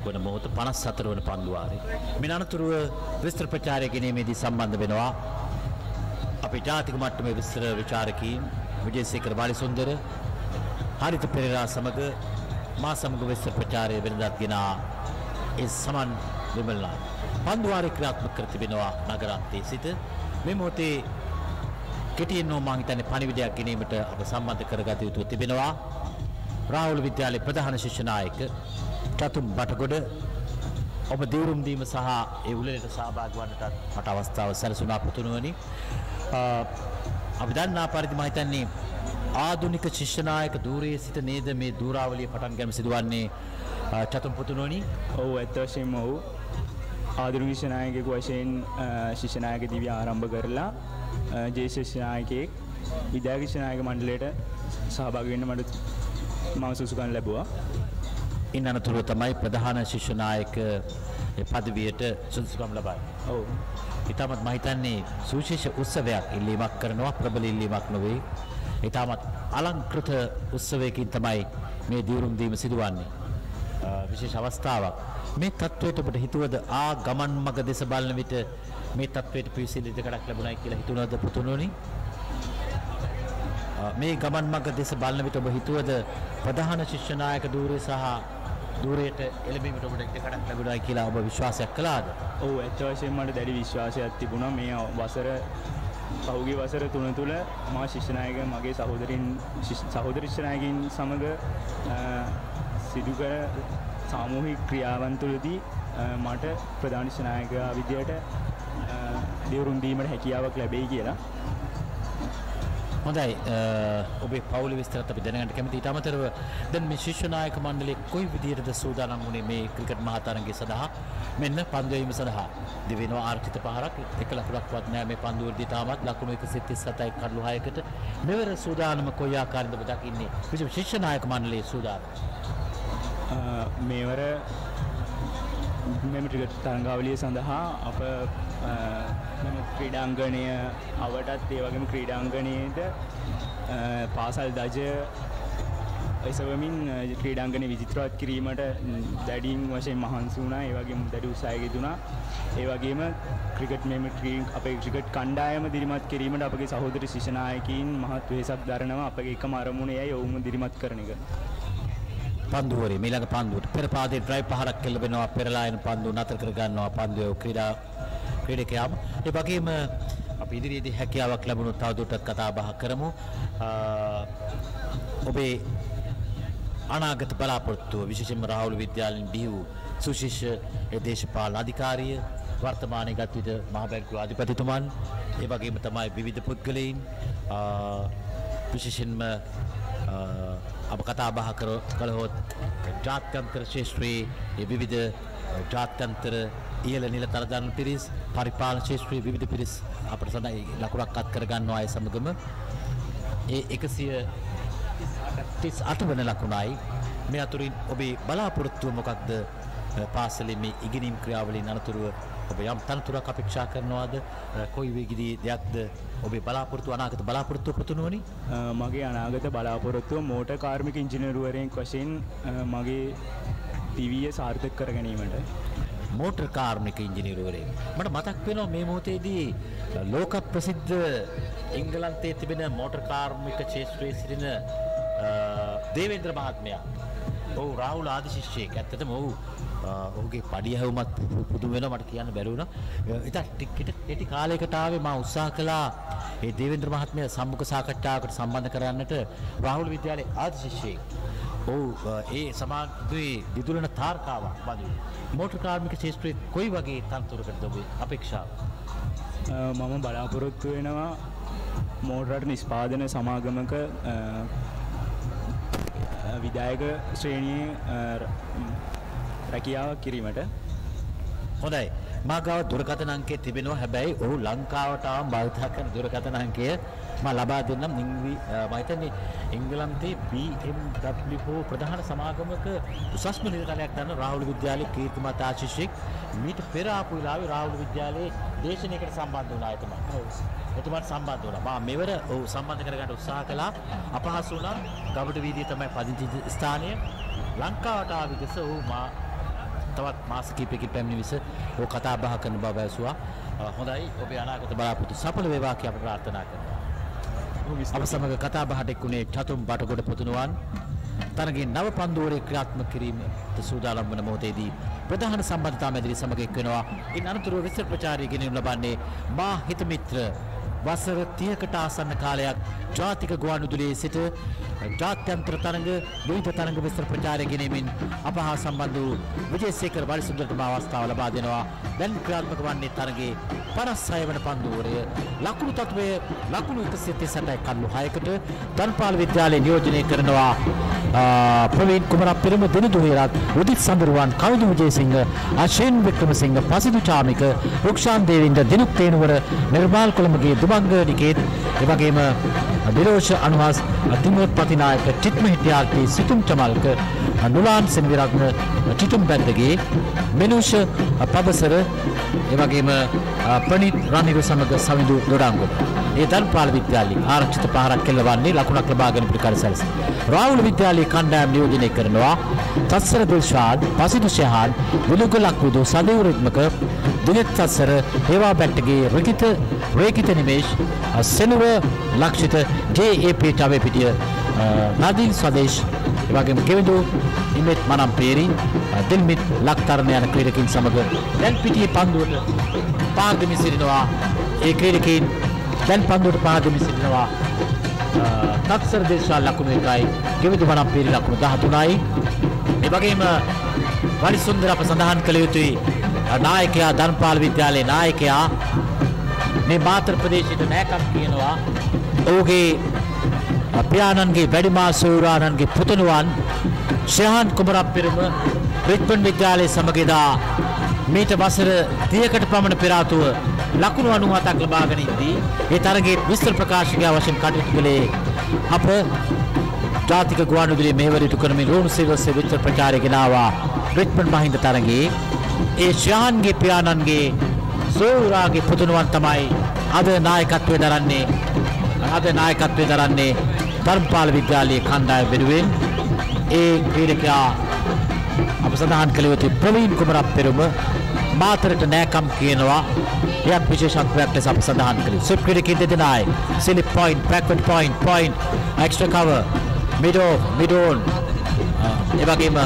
පන්දුවාරයේ ක්‍රියාත්මක වන මොහොත 54 වන පන්දුවාරයේ. මේ අනතුරුව විස්තර ප්‍රචාරය ගැනීමේදී සම්බන්ධ වෙනවා අපේ ජාතික මට්ටමේ විස්තර විචාරකීන් විජේසේකර බාලිසුන්දර හරිත පෙරේරා සමග මා සමග විස්තර ප්‍රචාරය වෙනදාත් ගෙනා ඒ සමන් විමල්ලා. පන්දුවාරයේ ක්‍රියාත්මක කර තිබෙනවා නගරාන්තයේ සිට. මේ මොහොතේ කෙටියෙන් නෝ මං හිතන්නේ පණිවිඩයක් ගැනීමට අප සම්බන්ධ කරගත යුතු තිබෙනවා. රාහුල විද්‍යාලයේ ප්‍රධාන ශිෂ්‍ය නායක චතුම් බටගොඩ ඔබ දිවුරුම් දීම සහ ඒ උළෙලට සහභාගී වන්නටත් මට අවස්ථාව සැලසුණා පුතුණුවනි. අපි දන්නා පරිදි මම හිතන්නේ ආධුනික ශිෂ්‍ය නායක ධූරයේ සිට නේද මේ ධූරාවලිය පටන් ගැනීම සිදුවන්නේ චතුම් පුතුණුවනි. ඔව් ඇත්ත වශයෙන්ම ඔව්. ආධුනික ශිෂ්‍ය නායකයෙකු වශයෙන් ශිෂ්‍ය නායක දිව්‍ය ආරම්භ කරලා ජේෂ්ඨ ශිෂ්‍ය නායකයෙක් විද්‍යාර්ථී ශිෂ්‍ය නායක මණ්ඩලයට සහභාගී වෙන්න මට මම සුසුකන් ලැබුවා. ඉන් අනතුරුව තමයි ප්‍රධාන ශිෂ්‍ය නායක පදවියට සුදුසුකම් ලබන්නේ. ඔව්. ඉතාමත් මම හිතන්නේ සුවිශේෂ උත්සවයක් ඉල්ලීමක් කරනවා ප්‍රබල ඉල්ලීමක් නොවේ. ඉතාමත් අලංකෘත උත්සවයකින් තමයි මේ දියුරුම් දීම සිදුවන්නේ. විශේෂ අවස්ථාවක්. මේ තත්ත්වයට ඔබට හිතුවද ආ ගමන් මග දෙස බලන විට මේ තත්ත්වයට පිවිසිලි දෙකඩක් ලැබුණයි කියලා හිතුණාද පුතුණෝනි? මේ ගමන් මග දෙස බලන විට ඔබ හිතුවද ප්‍රධාන ශිෂ්‍ය නායක ධූරය සහ ධූරයට එළඹීමට ඔබට ඉඩකඩක් ලැබුණායි කියලා ඔබ විශ්වාසයක් කළාද? ඔව් ඇත්ත වශයෙන්ම මට දැඩි විශ්වාසයක් තිබුණා මේ වසර පහුගිය වසර තුන තුළ මා ශිෂ්‍ය නායක මගේ සහෝදරින් සහෝදර ශිෂ්‍ය නායකින් සමග සිදු කර සාමූහික ක්‍රියාවන් තුළදී මට ප්‍රධාන ශිෂ්‍ය නායකයා විදියට දෙවරුම් දීමට හැකියාවක් ලැබෙයි කියලා හොඳයි. ඔබේ පවුල විස්තරත් අපි දැනගන්න කැමති ඊට අමතරව දැන් මේ ශිෂ්‍ය නායක මණ්ඩලය කොයි විදිහටද සූදානම් වුණේ මේ ක්‍රිකට් මහතරංගය සඳහා? මෙන්න පන්දු වීම සඳහා. දිවෙනවා ආර්ථිත පහරක්. එක ලකුණක්වත් නැහැ මේ පන්දු වලදී තාමත්. ලකුණු 137යි කඩලු 6කට මෙවර සූදානම කොයි ආකාරයෙන්ද ඔබ දකින්නේ? විශේෂ ශිෂ්‍ය නායක මණ්ඩලයේ සූදානම්. මේවර මෙම ට්‍රිකට් තරංගාවලිය සඳහා අප මෙම ක්‍රීඩාංගණය අවටත් ඒ වගේම ක්‍රීඩාංගණයේද පාසල් දජ එසවමින් ක්‍රීඩාංගන විචිත්‍රවත් කිරීමට දැඩීම් වශයෙන් මහන්සු වුණා. ඒ වගේම දැඩි උත්සාහයක් දුනා ඒ වගේම ක්‍රිකට් මෙම අපේ ක්‍රිකට් කණ්ඩායම දිරිමත් කිරීමට අපගේ සහෝදර ශිෂ්‍යනායකයින් මහත් වෙහසක් දරනවා. අපගේ එකම අරමුණ එයයි ඔවුන්ම දිරිමත් කරන එක. පන්දුවරේ මීළඟ පන්දුවට. පෙර පාදයේ ඩ්‍රයිව් පහරක් කෙල්ලබෙනවා පෙරලා එන පන්දුව නතර කර ගන්නවා පන්දුවේ ක්‍රීඩා ක්‍රීඩකයාම ඒ වගේම අපි ඉදිරියේදී හැකියාවක් ලැබුණොත් තවදුරටත් කතා බහ කරමු. ඔබේ අනාගත බලාපොරොත්තුව විශේෂයෙන්ම රාහුල විද්‍යාලයෙන් බිහි වූ සුශිෂ්‍ය ඒ දේශපාලන අධිකාරිය වර්තමානයේ ගත් විට මහ බැංකුවේ අධිපතිතුමන් ඒ වගේම තමයි විවිධ පුද්ගලයින් විශේෂයෙන්ම අප කතා බහ කළහොත් ජාත්‍යන්තර ශේෂත්‍රයේ විවිධ ජාත්‍යන්තර ඉහළ නිල තරදන්න පිරිස් පරිපාලන ශේෂත්‍රයේ විවිධ පිරිස් අපට සඳහා ලකුණක් අත් කරගන්නවා අය සමගම. ඒ එකසිය තිස් අට වන ලකුණයි. මේ අතුරින් ඔබේ බලාපොරොත්තුව මොකක්ද? පාසලේ මේ ඉගෙනීම් ක්‍රියාවලින් අනතුරුව ඔබ යම් තනතුරක් අපේක්ෂා කරනවාද කොයි වේගිදී දෙයක්ද ඔබේ බලාපොරොත්තු අනාගත බලාපොරොත්තු පුතුනුවනි මගේ අනාගත බලාපොරොත්තුව මෝට කාර්මික ඉංජිනරුවරයෙන් වශයෙන් මගේ දිවිය සාර්ථක කර ගැනීමට මෝටර් කාර්මික ඉංජිනේරුවරයෙක්. මට මතක් වෙනවා මේ මොහොතේදී ලෝක ප්‍රසිද්ධ එංගලන්තයේ තිබෙන මෝටර් කාර්මික ක්ෂේත්‍රයේ සිටින දේවේන්ද්‍ර මහත්මයා. ඔව් රාහුල ආදිශිෂ්‍යයෙක්. ඇත්තටම ඔව් ඔහුගේ පඩිය හැවුමත් පුදුම වෙනවා මට කියන්න බැරි වුණා. ඉතින් ටිකට කෙටි කාලයකට ආවේ මම උත්සාහ කළා මේ දේවේන්ද්‍ර මහත්මයා සම්මුඛ සාකච්ඡාවකට සම්බන්ධ කරන්නට රාහුල විද්‍යාලයේ ආදිශිෂ්‍යයෙක්. ඔවු ඒ සමාගයේ දිදුලන තාර්කාවක් බඳු. මෝටර් කාර්මික ශේෂත්‍රයේ කොයි වගේ තන්තුරකටද ඔබේ අපේක්ෂාව? මම බලාපොරොත්තු වෙනවා මෝටරට නිස්පාදන සමාගමක විදායක ශ්‍රේණියේ රැකියාවක් කිරීමට හොඳයි මාගාව දුරකථන අංකය තිබෙනවා හැබැයි ඔහු ලංකාවට ආවම භාවිත කරන දුරකථන අංකය මම ලබා දෙන්නම් ඉංග්‍රී මම හිතන්නේ එංගලන්තයේ BMW හෝ ප්‍රධාන සමාගමක උසස්ම නිලධාරියෙක් ගන්න රාහුල විද්‍යාලයේ කීර්තිමත් ආශිෂ්‍යෙක් මීට පෙර ආපු වෙලාවේ රාහුල විද්‍යාලයේ දේශනයකට සම්බන්ධ වුණා එතුමා. එතුමාට සම්බන්ධ වුණා. මම මෙවර ඔහු සම්බන්ධ කරගන්න උත්සාහ කළා. අපහසු වුණා. ගබඩ වීදියේ තමයි පදිංචි ස්ථානය. ලංකාවට ආව විගස ඔහු මා තවත් මාස කිහිපයකින් පැමිණි විස ඔහු කතා බහ කරන බව ඇසුවා. හොඳයි ඔබේ අනාගත බලාපොරොත්තු සඵල වේවා කියලා අපි ප්‍රාර්ථනා කරනවා. අප සමග කතා බහට එක්ුණේ චතුම් බටගොඩ පුතුණුවන් තරගේ නව පන්දුවරේ ක්‍රියාත්මක කිරීමට සූදානම් වන මොහොතේදී ප්‍රධාන සම්බන්ධතා මැදිරි සමග එක්වෙනවා. ඉන් අනතුරුව විස්තර ප්‍රචාරය ගෙනෙනු ලබන්නේ මා හිත මිත්‍ර වසර 30කට ආසන්න කාලයක් ජාතික ගුවන්විදුලියේ සිට ජාත්‍යන්තර තරඟ විවිධ තරඟ විස්තර ප්‍රචාරය ගෙනෙමින් අප හා සම්බන්ධ වූ විජේසේකර වරිසුන්දරට මා අවස්ථාව ලබා දෙනවා. දැන් ක්‍රියාත්මක වන්නේ තරඟේ 56 වන පන්දුවරය ලකුණු තත්වය ලකුණු 138යි කල්ලු 6කට ධනපාල විද්‍යාලය නියෝජනය කරනවා ප්‍රවීන් කුමරප්පිරම දිනදු හේරත් උදිත් සඳරුවන් කවිදු විජේසිංහ අශේන් වික්‍රමසිංහ පසිදු චාමික රුක්ෂාන් දේවින්ද දිනුක් තේනුවර නිර්මාල් කොළඹගේ දුමංග නිකේත් එවැගේම දිලෝෂ අනුහස් තිමෝත් පතිනායක චිත්ම හිටියාල්පී සිතුම් චමල්ක නුලාන් සෙනවිරත්න චිතුම් බැද්දගේ මෙනුෂ පබසර එවැගේම ප්‍රනිත් රනිරු සමග සවිඳු දොඩංගොඩ ඒ ධර්මපාල විද්‍යාලයේ ආරක්ෂිත පහරක් කෙල්ලවන්නේ ලකුණක් ලබාගෙන පිළිකාර සැලස. රාහුල විද්‍යාලයේ කණ්ඩායම් නියෝජනය කරනවා තස්සර දිල්ෂාද්, පසිදු ෂහාන්, විලුගලක් විදු සදේව රිද්මක, දිනෙත් තස්සර, හේවා බැට්ටගේ රිකිත රේකිත නිමේෂ්, සෙනුව ලක්ෂිත ජේ.ඒ.පී. ටවේ පිටිය නදිල් ස්වදේශ් එවැගේම කෙවිඳු ඉමෙත් මනම් පේරි දිල්මිත් ලක්තරණ යන ක්‍රීඩකින් සමග දැන් පිටියේ පන්දුවට පාගමි සිටිනවා. ඒ ක්‍රීඩකයින් දැන් පන්දුවට පාගමි සිටිනවා. තත්සර දේශා ලකුණු එකයි කෙවිඳු මනම් පේරි ලකුණු 13යි එවැගේම වරිසුන්දර අප සඳහන් කළ යුතුයි නායකයා ධර්මපාල විද්‍යාලයේ නායකයා මේ මාතර ප්‍රදේශයට නෑකම් කියනවා. ඔහුගේ පියාණන්ගේ වැඩිමා සූරාණන්ගේ පුතණුවන් ශ්‍රහන් කුමරක් පෙරම රිච්මන්ඩ් විද්‍යාලය සමගදා මීට වසර 30කට පමණ පෙර ආතුව ලකුණු 97ක් ලබාගෙන ඉදී ඒ තරගයේ විස්තර ප්‍රකාශකයා වශයෙන් කටයුතු කළේ අප ජාතික ගුවන්විදුලි මෙහෙවරට කරමින් රෝණු සිල්වස්සේ විස්තර ප්‍රචාරය ගෙනාවා රිච්මන්ඩ් මහින්ද තරගයේ ඒ ශ්‍රාන්ගේ පියාණන්ගේ සෝරාගේ පුතුණුවන් තමයි අද නායකත්වය දරන්නේ. අද නායකත්වය දරන්නේ ධර්මපාල විද්‍යාලයේ කණ්ඩායම වෙනුවෙන් ඒ ක්‍රීඩකයා අප සඳහන් කළ යුතු ප්‍රවීන් කුමරක් පෙරුම මාතරට නෑකම් කියනවා. එයත් විශේෂත්වයක් ලෙස අප සඳහන් කළේ සුප් ක්‍රීඩකයන් දෙදෙනායි slip point backward point point extra cover mid off mid on ඒ වගේම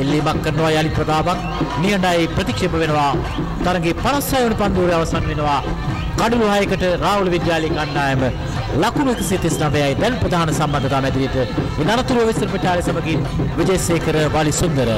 එල්ලීමක් කරනවා යලි ප්‍රතාපක් නියඬයි ප්‍රතික්ෂේප වෙනවා තරගේ 56 වන පන්දුවේ අවසන් වෙනවා. කඩලු හයකට රාහුල විද්‍යාලයේ කණ්ඩායම ලකුණු 139යි දැන් ප්‍රධාන සම්බන්ධතා මැදිරියට ඉන් අනතුරුව විස්තර ප්‍රචාරය සමගින් විජේසේකර වලිසුන්දර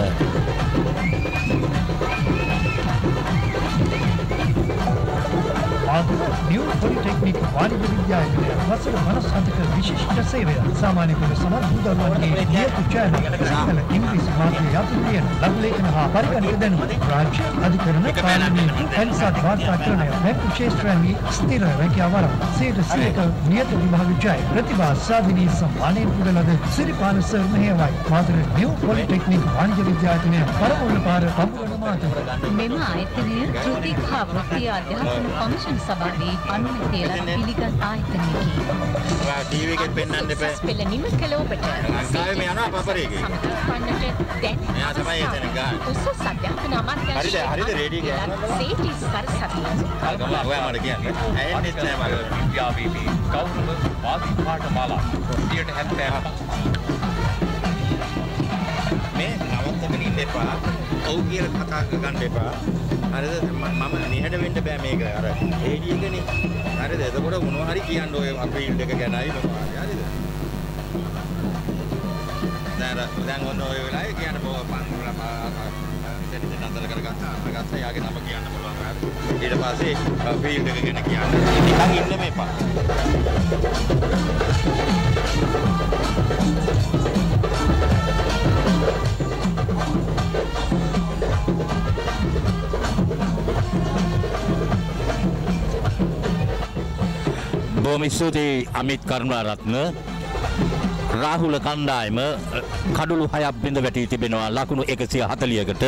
පොලිටෙක්නික් වාණිජ විද්‍යාලය වසර 57ක විශිෂ්ට සේවය සාමාන්‍ය පෙළ සමත් දරුවන්ගේ නියත චෑනල් සිංහල ඉංග්‍රීසි මාධ්‍ය යතුරුලියන ලඝුලේඛන හා පරිගණක දැනුම රාජ්‍ය අධිකරණ පාර්ලිමේන්තු පන්සත් වාර්තාකරණය බැංකු ක්ෂේත්‍රයන්හි ස්ථිර රැකියාවර සියයට සියයක නියත විභාග ජය ප්‍රතිභා සාධනී සම්මානයෙන් පුදලද සිරිපාල සර් මෙහෙයවයි මාතර නිව් පොලිටෙක්නික් වාණිජ විද්‍යාලය පරමුණ පාර පඹුරන මාතර මෙම ආයතනය කෘතික් හා වෘත්තීය අධ්‍යාපන කොමිෂන් සභාවේ අනුමැතිය ලබා පිළිගත් ආයතනයකි. ටීවී එකෙත් පෙන්වන්න එපා. පෙළ නිම කළ ඔබට ලංකාවේ මේ යනවා පපරේකේ. සමගපන්නට දැන් මෙයා තමයි එතන ගහන්නේ. උසස් අධ්‍යාපන අමාත්‍යාංශය හරිද හරිද රේඩිය ගහනවා. සේටි සරසවිය. අල්ගම ඔයා මට කියන්නේ. ඇහෙන්නෙත් නෑ මට. විද්‍යාවේ මේ ගෞරව වාදී පාඨමාලා 70 මේ නවත්තගෙන ඉන්න එපා. ඔව් කියලා කතා ගන්න එපා. හරිද? ම- මම නිහඬ වෙන්න බෑ මේක. අර රේඩිය එකනේ. හරිද? එතකොට මොනවා හරි කියන්න ඔය අප්‍රීල් එක ගැනයි මොනවා හරි. හරිද? දැන් අර- දැන් ඔන්න ඔය වෙලාවේ කියන්න බෝ පන්දුල දෙන්න නතර කරගත්තා. අරගත්තා. යාගේ නම කියන්න පුළුවන්. හරි. ඊට පස්සේ ෆීල්ඩ් එක ගැන කියන්න. නිකන් ඉන්න මේපා. බොහොම ස්තුතියි අමිත් කරුණාරත්න රාහුල කණ්ඩායම අ, කඩුළු හයක් බිඳ වැටී තිබෙනවා ලකුණු 140කට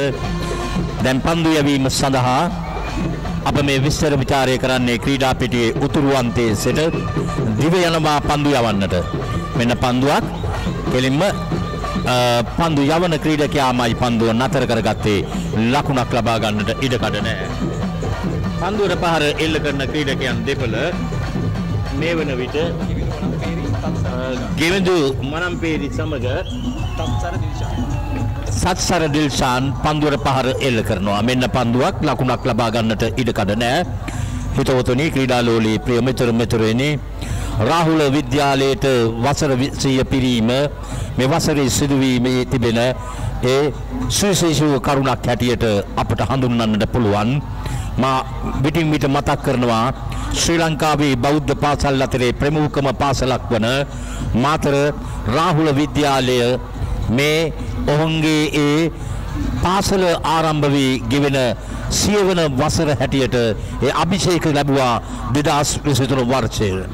දැන් පන්දු යැවීම සඳහා අප මේ විස්තර විචාරය කරන්නේ ක්‍රීඩා පිටියේ උතුරු අන්තයේ සිට දිව යනවා පන්දු යවන්නට. මෙන්න පන්දුවක්. කෙලින්ම අ, පන්දු යවන ක්‍රීඩකයාමයි පන්දුව නතර කරගත්තේ. ලකුණක් ලබා ගන්නට ඉඩකඩ නැහැ. පන්දුවට පහර එල්ල කරන ක්‍රීඩකයන් දෙපළ මේ වන විට ගෙවඳු මනම්පේරි සමග සත්සර දිල්ෂාන් පන්දුවට පහර එල්ල කරනවා. මෙන්න පන්දුවක් ලකුණක් ලබා ගන්නට ඉඩකඩ නෑ. හිතවතුනි ක්‍රීඩාලෝලී ප්‍රිය මිතුරු මිතුරෙනි රාහුල විද්‍යාලයට වසර 20 පිරීම මේ වසරේ සිදුවීමේ තිබෙන ඒ සුවිශේෂී කරුණක් හැටියට අපට හඳුන්වන්නට පුළුවන්. මා විටින් විට මතක් කරනවා ශ්‍රී ලංකාවේ බෞද්ධ පාසල් අතරේ ප්‍රමුඛම පාසලක් වන මාතර රාහුල විද්‍යාලය මේ ඔවුන්ගේ ඒ පාසල ආරම්භ වී ගෙවෙන සියවන වසර හැටියට ඒ අභිෂේක ලැබුවා 2023 වර්ෂයේ.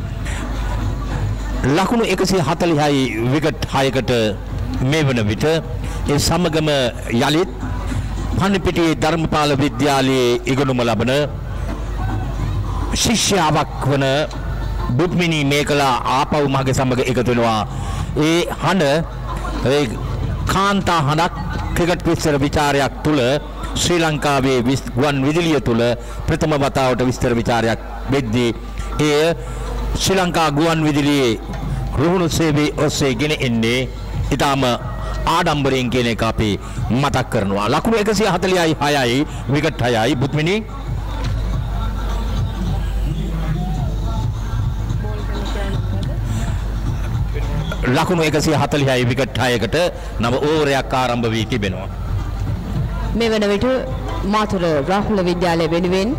ලකුණු 140යි විකට් 6කට මේ වන විට ඒ සමගම යලිත් පණිපිටියේ ධර්මපාල විද්‍යාලයේ ඉගෙනුම ලබන ශිෂ්‍යාවක් වන බුත්මිනි මේකලා ආපව් මගේ සමග එකතු වෙනවා. ඒ හඬ ඒ කාන්තා හඬක් ක්‍රිකට් විස්තර විචාරයක් තුල ශ්‍රී ලංකාවේ විස්- ගුවන් විදුලිය තුල ප්‍රථම වතාවට විස්තර විචාරයක් වෙද්දී එය ශ්‍රී ලංකා ගුවන් විදුලියේ රුහුණු සේවයේ ඔස්සේ ගෙන එන්නේ. ඊටාම ආඩම්බරයෙන් කියන එක අපි මතක් කරනවා. ලකුණු 140යි 6යි විකට් 6යි බුත්මිනි. ලකුණු 140යි විකට් 6කට නව ඕවරයක් ආරම්භ වී තිබෙනවා. මේ වන විට මාතුර රාහුල විද්‍යාලය වෙනුවෙන්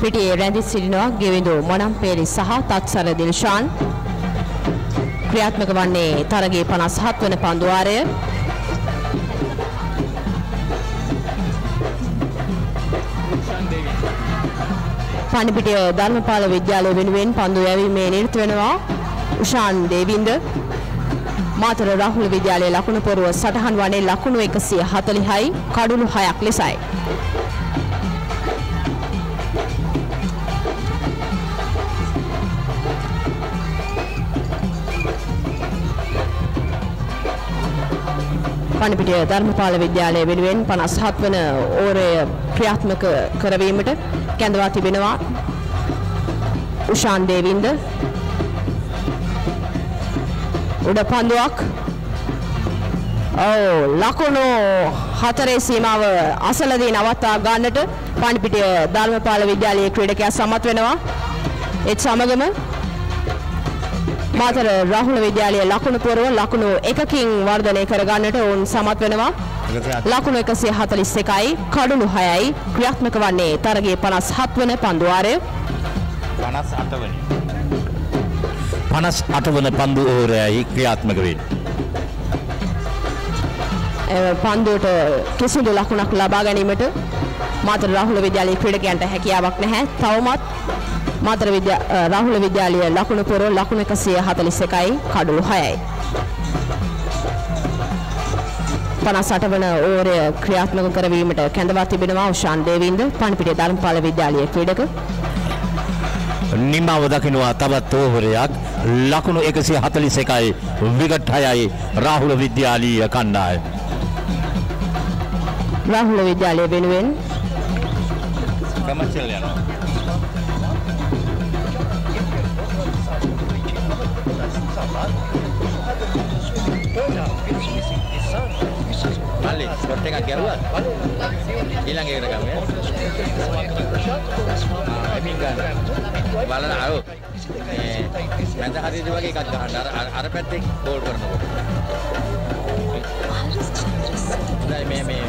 පිටියේ රැඳී සිටිනවා ගෙවිඳු මොනම්පේරි සහ තත්සර දිල්ෂාන්. ක්‍රියාත්මක වන්නේ තරගයේ 57 වන පන්දුවාරය පණිපිටිය ධර්මපාල විද්‍යාලය වෙනුවෙන් පන්දු යැවීමේ නිරත වෙනවා උෂාන් දේවින්ද මාතර රාහුල විද්‍යාලයේ ලකුණු පොරුව සටහන් වන්නේ ලකුණු 140යි කඩුළු 6ක් ලෙසයි. පණිපිටිය ධර්මපාල විද්‍යාලය වෙනුවෙන් 57 වන ඕරය ක්‍රියාත්මක කරවීමට කැඳවා තිබෙනවා. උෂාන් දේවින්ද. උඩ පන්දුවක් ඔව් ලකුණු හතරේ සීමාව අසලදී නවත්තා ගන්නට පණිපිටිය ධර්මපාල විද්‍යාලයේ ක්‍රීඩකයා සමත් වෙනවා. ඒත් සමගම මාතර රාහුල විද්‍යාලයේ ලකුණු පුරව ලකුණු එකකින් වර්ධනය කරගන්නට ඔවුන් සමත් වෙනවා ලකුණු 141යි කඩුළු 6යි ක්‍රියාත්මක වන්නේ තරගයේ 57 වන පන්දුවාරය 58 වනි 58 වන පන්දු ඕරයයි ක්‍රියාත්මක වෙන්නේ. පන්දුවට කිසිදු ලකුණක් ලබා ගැනීමට මාතර රාහුල විද්‍යාලයේ ක්‍රීඩකයන්ට හැකියාවක් නැහැ. තවමත් මාතර විද්‍යා රාහුල විද්‍යාලයේ ලකුණු පුරව ලකුණු 141යි කඩුළු 6යි. 58 වන ඕවරය ක්‍රියාත්මක කරවීමට කැඳවා තිබෙනවා උෂාන් දේවින්ද පණිපිටිය ධර්මපාල විද්‍යාලයේ ක්‍රීඩක නිමාව දකිනවා තවත් ඕවරයක් ලකුණු 141යි විකට් 6යි රාහුල විද්‍යාලීය කණ්ඩායම. රාහුල විද්‍යාලය වෙනුවෙන් කමර්ෂල් යනවා. මල්ලි ස්පොට් එකක් ගැහුවත් ඊළඟ එකට ගමු ආ එමින් ගන්න බලන අර මේ මැද හරියට වගේ එකක් ගහන්න අර අර- අර පැත්තේ බෝල් කරනකොට හොඳයි මේ මේ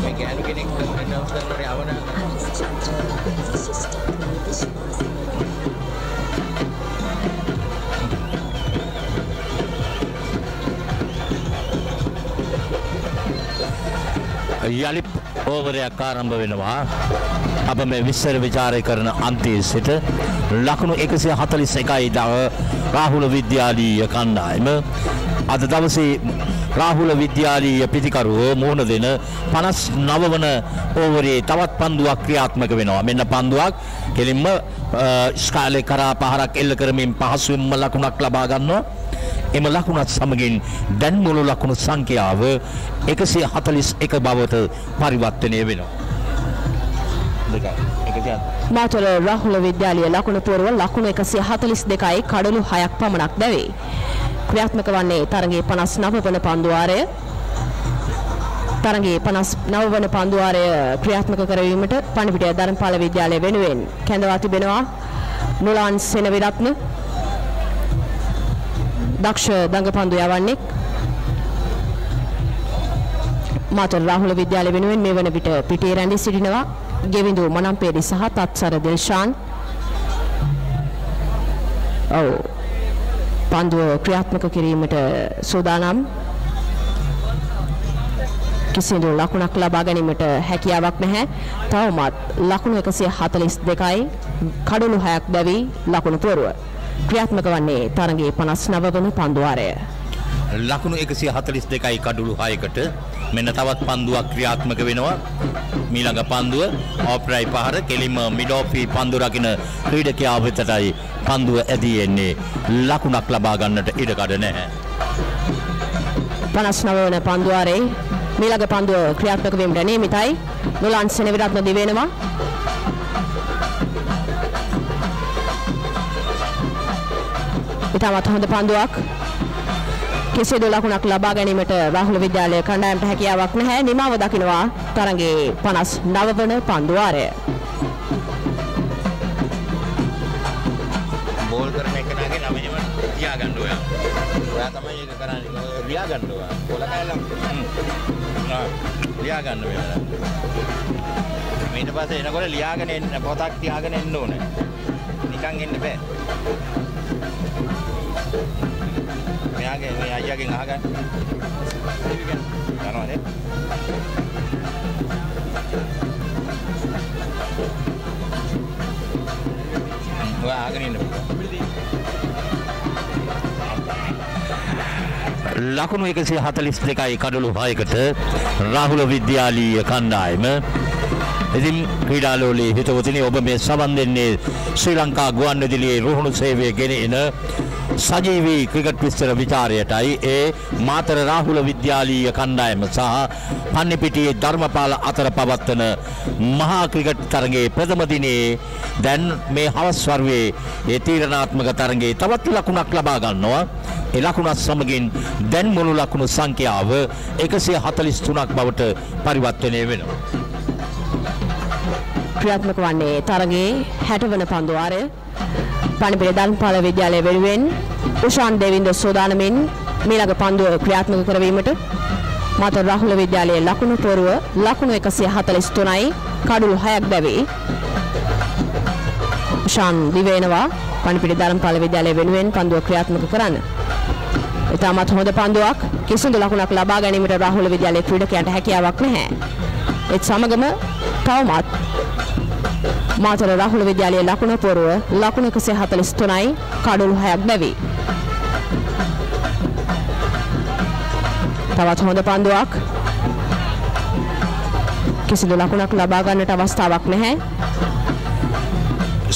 මේ ගෑනු කෙනෙක් එනවස් කරනකොට යවන යළි ඕවරයක් ආරම්භ වෙනවා. අප මේ විස්තර ਵਿਚාරය කරන අන්තයේ සිට ලකුණු 141යි දව රාහුල විද්‍යාලීය කණ්ඩායම අද දවසේ රාහුල විද්‍යාලීය පිතිකරුවෝ මුහුණ දෙන 59 වන ඕවරේ තවත් පන්දුවක් ක්‍රියාත්මක වෙනවා. මෙන්න පන්දුවක් කෙලින්ම ස්කාලේ කරා පහරක් එල්ල කරමින් පහසුවෙන්ම ලකුණක් ලබා ගන්නවා. එම ලකුණත් සමගින් දැන් මුළු ලකුණු සංඛ්‍යාව 141 බවට පරිවර්තනය වෙනවා. දෙකයි. 140. මාතර රාහුල විද්‍යාලයේ ලකුණු පුරව ලකුණු 142යි කඩලු 6ක් පමණක් දැවේ. ක්‍රියාත්මක වන්නේ තරගයේ 59 වන පන්දුවාරය. තරගයේ 59 වන පන්දුවාරය ක්‍රියාත්මක කරවීමට පණිපිටිය ධර්මපාල විද්‍යාලය වෙනුවෙන් කැඳවා තිබෙනවා නුලාන් සෙනවිරත්න දක්ෂ දඟපන්දු යවන්නෙක් මාතර රාහුල විද්‍යාලය වෙනුවෙන් මේ වන විට පිටේ රැඳී සිටිනවා. ගෙවිඳු මනම්පේරි සහ තත්සර දිල්ෂාන් ඔව්. පන්දුව ක්‍රියාත්මක කිරීමට සූදානම්. කිසිදු ලකුණක් ලබා ගැනීමට හැකියාවක් නැහැ. තවමත් ලකුණු 142යි කඩලු 6ක් දැවි ලකුණු පුරව. ක්‍රියාත්මක වන්නේ තරගයේ 59 වන පන්දුවාරය. ලකුණු 142යි කඩුළු 6කට මෙන්න තවත් පන්දුවක් ක්‍රියාත්මක වෙනවා මීළඟ පන්දුව ඕප්‍රයි පහර කෙලින්ම මිඩෝෆි පන්දු රකින ක්‍රීඩකයා වෙතටයි පන්දුව ඇදී එන්නේ ලකුණක් ලබා ගන්නට ඉඩකඩ නැහැ 59 වන පන්දුවාරේ මීළඟ පන්දුව ක්‍රියාත්මක වීමට නියමිතයි. නොලන් සෙනවිරත්න දිවෙනවා. ඉතාමත් හොඳ පන්දුවක්. කිසිදු ලකුණක් ලබා ගැනීමට රාහුල විද්‍යාලය කණ්ඩායමට හැකියාවක් නැහැ. නිමාව දකිනවා තරගයේ 59 වන පන්දුවාරය. බෝල් කරන එකනාගේ නම එහෙම තියාගන්න ඔයා. එයා තමයි ඒක කරන්නේ. ඔය ලියා ගන්න ඕන. කොල කැලම්. ආ ලියා ගන්න වෙනවා. ඊට පස්සේ එනකොට ලියාගෙන එන්න පොතක් තියාගෙන එන්න ඕනේ. නිකන් එන්න බෑ. මෙයාගේ මේ අයියාගෙන් අහගන්න. යනවා නේද? ඔයා අහගෙන ඉන්න පුළුවන්. ලකුණු එකසිය හතලිස් දෙකයි කඩලු හයකට රාහුල විද්‍යාලීය කණ්ඩායම ඉතින් ක්‍රීඩාලෝලේ හිතවතුනි ඔබ මේ සවන් දෙන්නේ ශ්‍රී ලංකා ගුවන්විදුලියේ රුහුණු සේවය ගෙන එන සජීවී ක්‍රිකට් විස්තර විචාරයටයි ඒ මාතර රාහුල විද්‍යාලීය කණ්ඩායම සහ පන්නිපිටියේ ධර්මපාල අතර පවත්වන මහා ක්‍රිකට් තරගයේ ප්‍රථම දිනේ දැන් මේ හවස් වරුවේ ඒ තීරණාත්මක තරගයේ තවත් ලකුණක් ලබා ගන්නවා ඒ ලකුණත් සමගින් දැන් මුළු ලකුණු සංඛ්‍යාව 143ක් බවට පරිවර්තනය වෙනවා. ක්‍රියාත්මක වන්නේ තරගයේ 60 වන පන්දුවාරය පණිපිට ධර්මපාල විද්‍යාලය වෙනුවෙන් උෂාන් දෙවින්ද සෝදානමින් මීළඟ පන්දුව ක්‍රියාත්මක කරවීමට මාතර රාහුල විද්‍යාලයේ ලකුණු පොරුව ලකුණු 143යි කඩුළු 6ක් දැවි උෂාන් දිවේනවා පණිපිට ධර්මපාල විද්‍යාලය වෙනුවෙන් පන්දුව ක්‍රියාත්මක කරන්න. ඉතාමත් හොඳ පන්දුවක් කිසිදු ලකුණක් ලබා ගැනීමට රාහුල විද්‍යාලයේ ක්‍රීඩකයන්ට හැකියාවක් නැහැ. ඒත් සමගම තවමත් මාතර රාහුල විද්‍යාලයේ ලකුණ පොරුව ලකුණ 143යි කඩුළු 6ක් බැවි. තවත් හොඳ පන්දුවක් කිසිදු ලකුණක් ලබා ගන්නට අවස්ථාවක් නැහැ.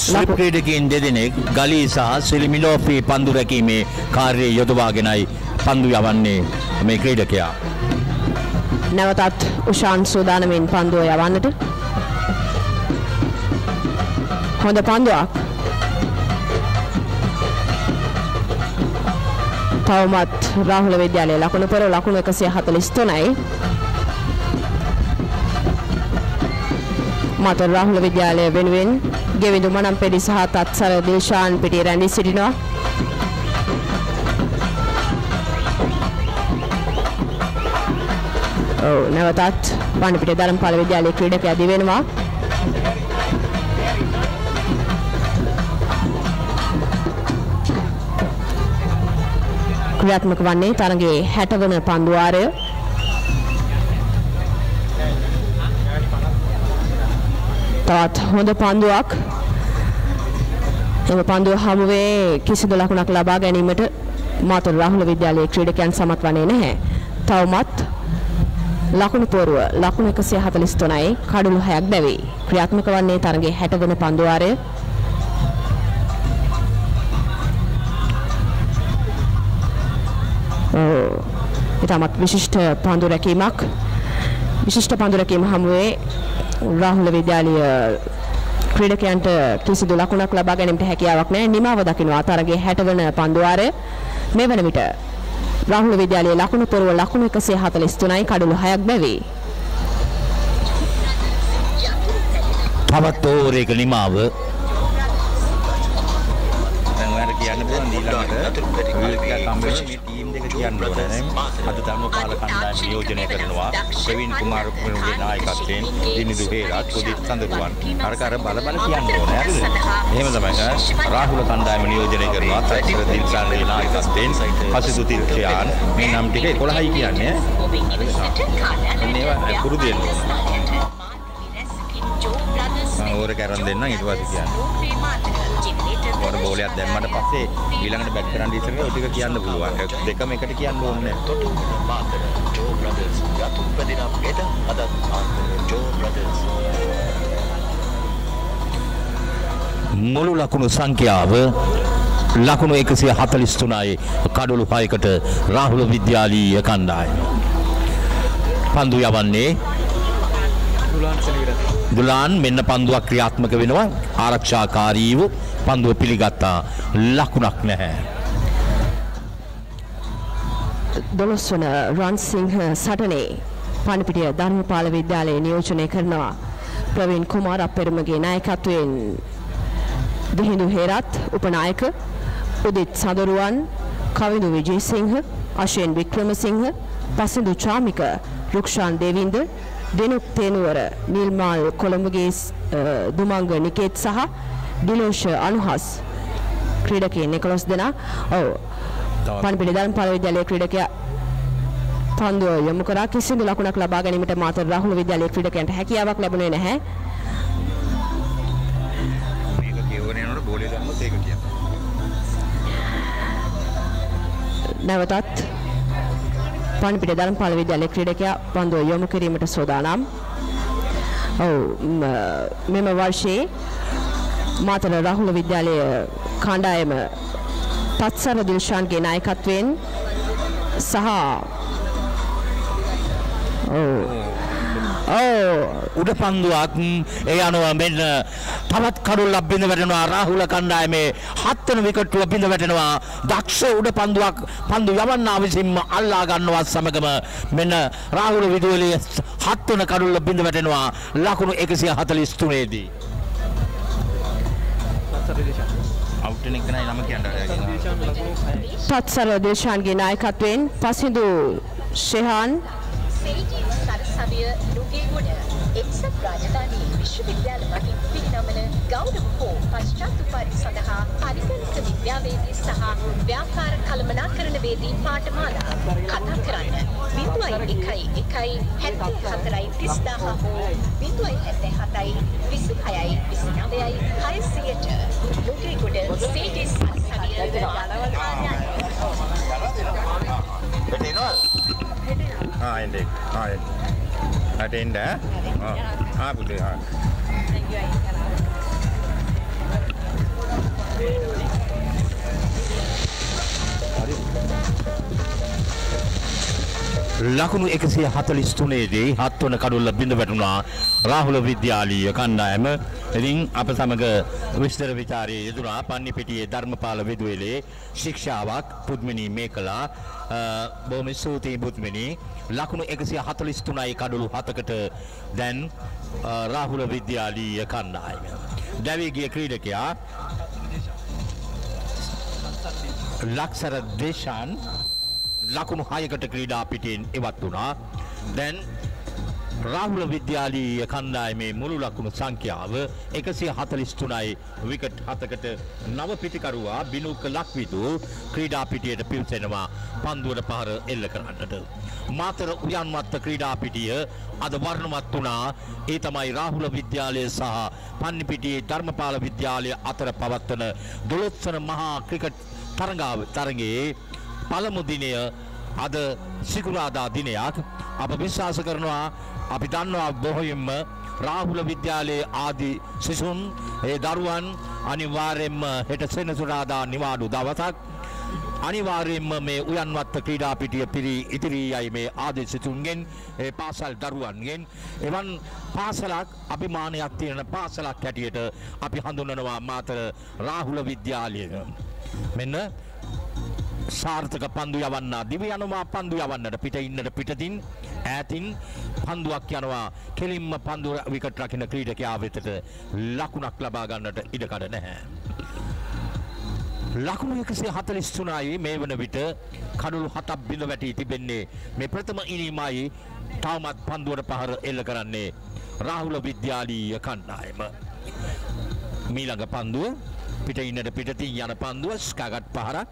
ස්ලිප් ක්‍රීඩකයන් දෙදෙනෙක් ගලී සහ සිලිමිලෝපී පන්දු රැකීමේ කාර්යය යොදවාගෙනයි පන්දු යවන්නේ මේ ක්‍රීඩකයා. නැවතත් උෂාන් සූදානමින් පන්දුව යවන්නට හොඳ පන්දුවක්. තවමත් රාහුල විද්‍යාලයේ ලකුණු පෙර ලකුණු 143යි මාතර රාහුල විද්‍යාලය වෙනුවෙන් ගෙවිඳු මනම් පෙඩි සහ තත්සර දිල්ෂාන් පිටිය රැඳී සිටිනවා. ඔව් නැවතත් පාණිපිටිය ධර්මපාල විද්‍යාලයේ ක්‍රීඩකයා දිවෙනවා. ක්‍රියාත්මක වන්නේ තරගයේ 60 වන පන්දුවාරය තවත් හොඳ පන්දුවක් එම පන්දුව හමුවේ කිසිදු ලකුණක් ලබා ගැනීමට මාතර රාහුල විද්‍යාලයේ ක්‍රීඩකයන් සමත් වන්නේ නැහැ. තවමත් ලකුණු පොරුව ලකුණු 143යි කඩුළු 6ක් බැවේ. ක්‍රියාත්මක වන්නේ තරගයේ 60 වන පන්දුවාරය ඉතාමත් විශිෂ්ට පන්දු රැකීමක් විශිෂ්ට පන්දු රැකීම හමුවේ රාහුල විද්‍යාලීය ක්‍රීඩකයන්ට කිසිදු ලකුණක් ලබා ගැනීමට හැකියාවක් නැහැ නිමාව දකිනවා තරගයේ 60 වන පන්දුවාරය මේ වන විට රාහුල විද්‍යාලයේ ලකුණු පොරුව ලකුණු 143යි කඩලු 6ක් බැවේ තවත් ඕවරයක නිමාව දැන් ඔයාලට කියන්න පුළුවන් ඊළඟට කියන්න ඕනේ. අද ධර්මපාල කණ්ඩායම නියෝජනය කරනවා ප්‍රවීන් කුමාර කුමරුගේ නායකත්වයෙන් දිනිදු හේරත් උදිත් සඳරුවන් අර කර බල බල කියන්න ඕනේ හරිද? එහෙම තමයි. රාහුල කණ්ඩායම නියෝජනය කරනවා තත්පර දිල්සාන්ගේ නායකත්වයෙන් හසිතු තිර්චයාන් මේ නම් ටික 11යි කියන්නේ. මේවා පුරුදු වෙන්න මම ඕර කරන් දෙන්නම් ඊට පස්සේ කියන්න. ඕර බෝලයක් දැම්මට පස්සේ ඊළඟට බැට් කරන්න ඉස්සරහ ඔය ටික කියන්න පුළුවන්. දෙකම එකට කියන්න ඕනේ නැහැ. ජෝ බ්‍රදර්ස් යතුම් පැදින පෙට අදත් මාතර ජෝ බ්‍රදර්ස් මුළු ලකුණු සංඛ්‍යාව ලකුණු 143යි කඩොළු 6කට රාහුල විද්‍යාලීය කණ්ඩායම. පන්දු යවන්නේ දුලාන් මෙන්න පන්දුවක් ක්‍රියාත්මක වෙනවා. ආරක්ෂාකාරීව පන්දුව පිළිගත්තා. ලකුණක් නැහැ. දොළොස් වන රන්සිංහ සටනේ පණිපිටිය ධර්මපාල විද්‍යාලයේ නියෝජනය කරනවා. ප්‍රවීන් කුමාර අපෙරුමගේ නායකත්වයෙන් දිහිඳු හේරත් උපනායක උදිත් සඳරුවන් කවිඳු විජේසිංහ, අශේන් වික්‍රමසිංහ, පසිඳු චාමික, රුක්ෂාන් දේවින්ද, දෙනුක් තේනුවර, නිල්මාල් කොළඹගේ දුමංග නිකේත් සහ ඩිලෝෂ අනුහස් ක්‍රීඩකයන් 11 දෙනා ඔව් පන්පිඩි ධර්මපාල විද්‍යාලයේ ක්‍රීඩකයා පන්දුව යොමු කරා කිසිදු ලකුණක් ලබා ගැනීමට මාතර රාහුල විද්‍යාලයේ ක්‍රීඩකයන්ට හැකියාවක් ලැබුණේ නැහැ. මේක කියවගෙන යනකොට බෝලේ දැම්මොත් ඒක කියන්න. නැවතත් පන්පිට ධර්මපාල විද්‍යාලයේ ක්‍රීඩකයා පන්දුව යොමු කිරීමට සූදානම්. ඔව් ම, මෙම වර්ෂයේ මාතර රාහුල විද්‍යාලයේ කණ්ඩායම තත්සර දිල්ෂාන්ගේ නායකත්වයෙන් සහ උඩ පන්දුවක් ඒ අනුව මෙන්න තවත් කඩුල්ලක් බිඳ වැටෙනවා රාහුල කණ්ඩායමේ හත්වන විකට්ටුව බිඳ වැටෙනවා දක්ෂ උඩ පන්දුවක් පන්දු යවන්නා විසින්ම අල්ලා ගන්නවත් සමගම මෙන්න රාහුල විදුවලේ හත්වන කඩුල්ල බිඳ වැටෙනවා ලකුණු 143 දී අවුට් වෙන එක නයි නම කියන්න. තත්සර දිල්ෂාන්ගේ නායකත්වයෙන් පසිදු ෂෙහාන් සේජී සරසවිය නුගේගොඩ එක්සත් රාජධානී විශ්වවිද්‍යාල මගින් පිරිනමන ගෞරව හෝ පශ්චාත් උපාරි සඳහා පරිගණක විද්‍යාවේදී සහ ව්‍යාපාර කළමනාකරණ වේදී පාඨමාලා කතා කරන්න බිඳුවයි එකයි එකයි හැත්තේ හතරයි තිස්දාහ හෝ බිඳුවයි හැත්තේ හතයි විසිහයයි විසිනවයයි හයසියට නුගේගොඩ සේජී සරසවිය වැටෙනවා? ආ එන්නේ. ආ එන්නේ. වැටෙන්න ඈ? ආ ආ පුතේ ලකුණු 143 දී හත්වන කඩුල්ල බිඳ වැටුණා රාහුල විද්‍යාලීය කණ්ඩායම. ඉතින් අප සමග විස්තර විචාරයේ යෙදුණා පන්නිපිටියේ ධර්මපාල විදුවේලේ ශික්ෂාවක් පුද්මිනී මේකලා අ, බොහොම ස්තුතියි පුද්මිනී. ලකුණු 143යි කඩුළු 7කට දැන් අ, රාහුල විද්‍යාලීය කණ්ඩායම. දැවී ගිය ක්‍රීඩකයා ලක්සර දේශාන් ලකුණු හයකට ක්‍රීඩා පිටියෙන් ඉවත් වුණා. දැන් රාහුල විද්‍යාලීය කණ්ඩායමේ මුළු ලකුණු සංඛ්‍යාව 143යි විකට් 7කට නව පිටිකරුවා බිනුක ලක්විදු ක්‍රීඩා පිටියට පිවිසෙනවා පන්දුවට පහර එල්ල කරන්නට. මාතර උයන්වත්ත ක්‍රීඩා පිටිය අද වර්ණවත් වුණා. ඒ තමයි රාහුල විද්‍යාලය සහ පන්නිපිටියේ ධර්මපාල විද්‍යාලය අතර පවත්වන 12 වන මහා ක්‍රිකට් තරඟාව තරඟයේ පළමු දිනය අද සිකුරාදා දිනයක්. අප විශ්වාස කරනවා අපි දන්නවා බොහොයින්ම රාහුල විද්‍යාලයේ ආදී සිසුන් ඒ දරුවන් අනිවාර්යෙන්ම හෙට සෙනසුරාදා නිවාඩු දවසක්. අනිවාර්යෙන්ම මේ උයන්වත්ත ක්‍රීඩා පිටිය පිරි ඉදිරී යයි මේ ආදී සිසුන්ගෙන් ඒ පාසල් දරුවන්ගෙන්. එවන් පාසලක් අභිමානයක් තියෙන පාසලක් හැටියට අපි හඳුන්වනවා මාතර රාහුල විද්‍යාලය. මෙන්න සාර්ථක පන්දු යවන්නා දිව යනවා පන්දු යවන්නට පිට ඉන්නට පිටතින් ඈතින් පන්දුවක් යනවා කෙලින්ම පන්දු විකට රකින්න ක්‍රීඩකයා වෙතට ලකුණක් ලබා ගන්නට ඉඩකඩ නැහැ. ලකුණු එකසිය හතලිස් තුනයි මේ වන විට කඩුළු හතක් බිඳ වැටී තිබෙන්නේ මේ ප්‍රථම ඉනීමයි තවමත් පන්දුවට පහර එල්ල කරන්නේ රාහුල විද්‍යාලීය කණ්ඩායම. මීළඟ පන්දුව පිට ඉන්නට පිටතින් යන පන්දුව ස්කගත් පහරක්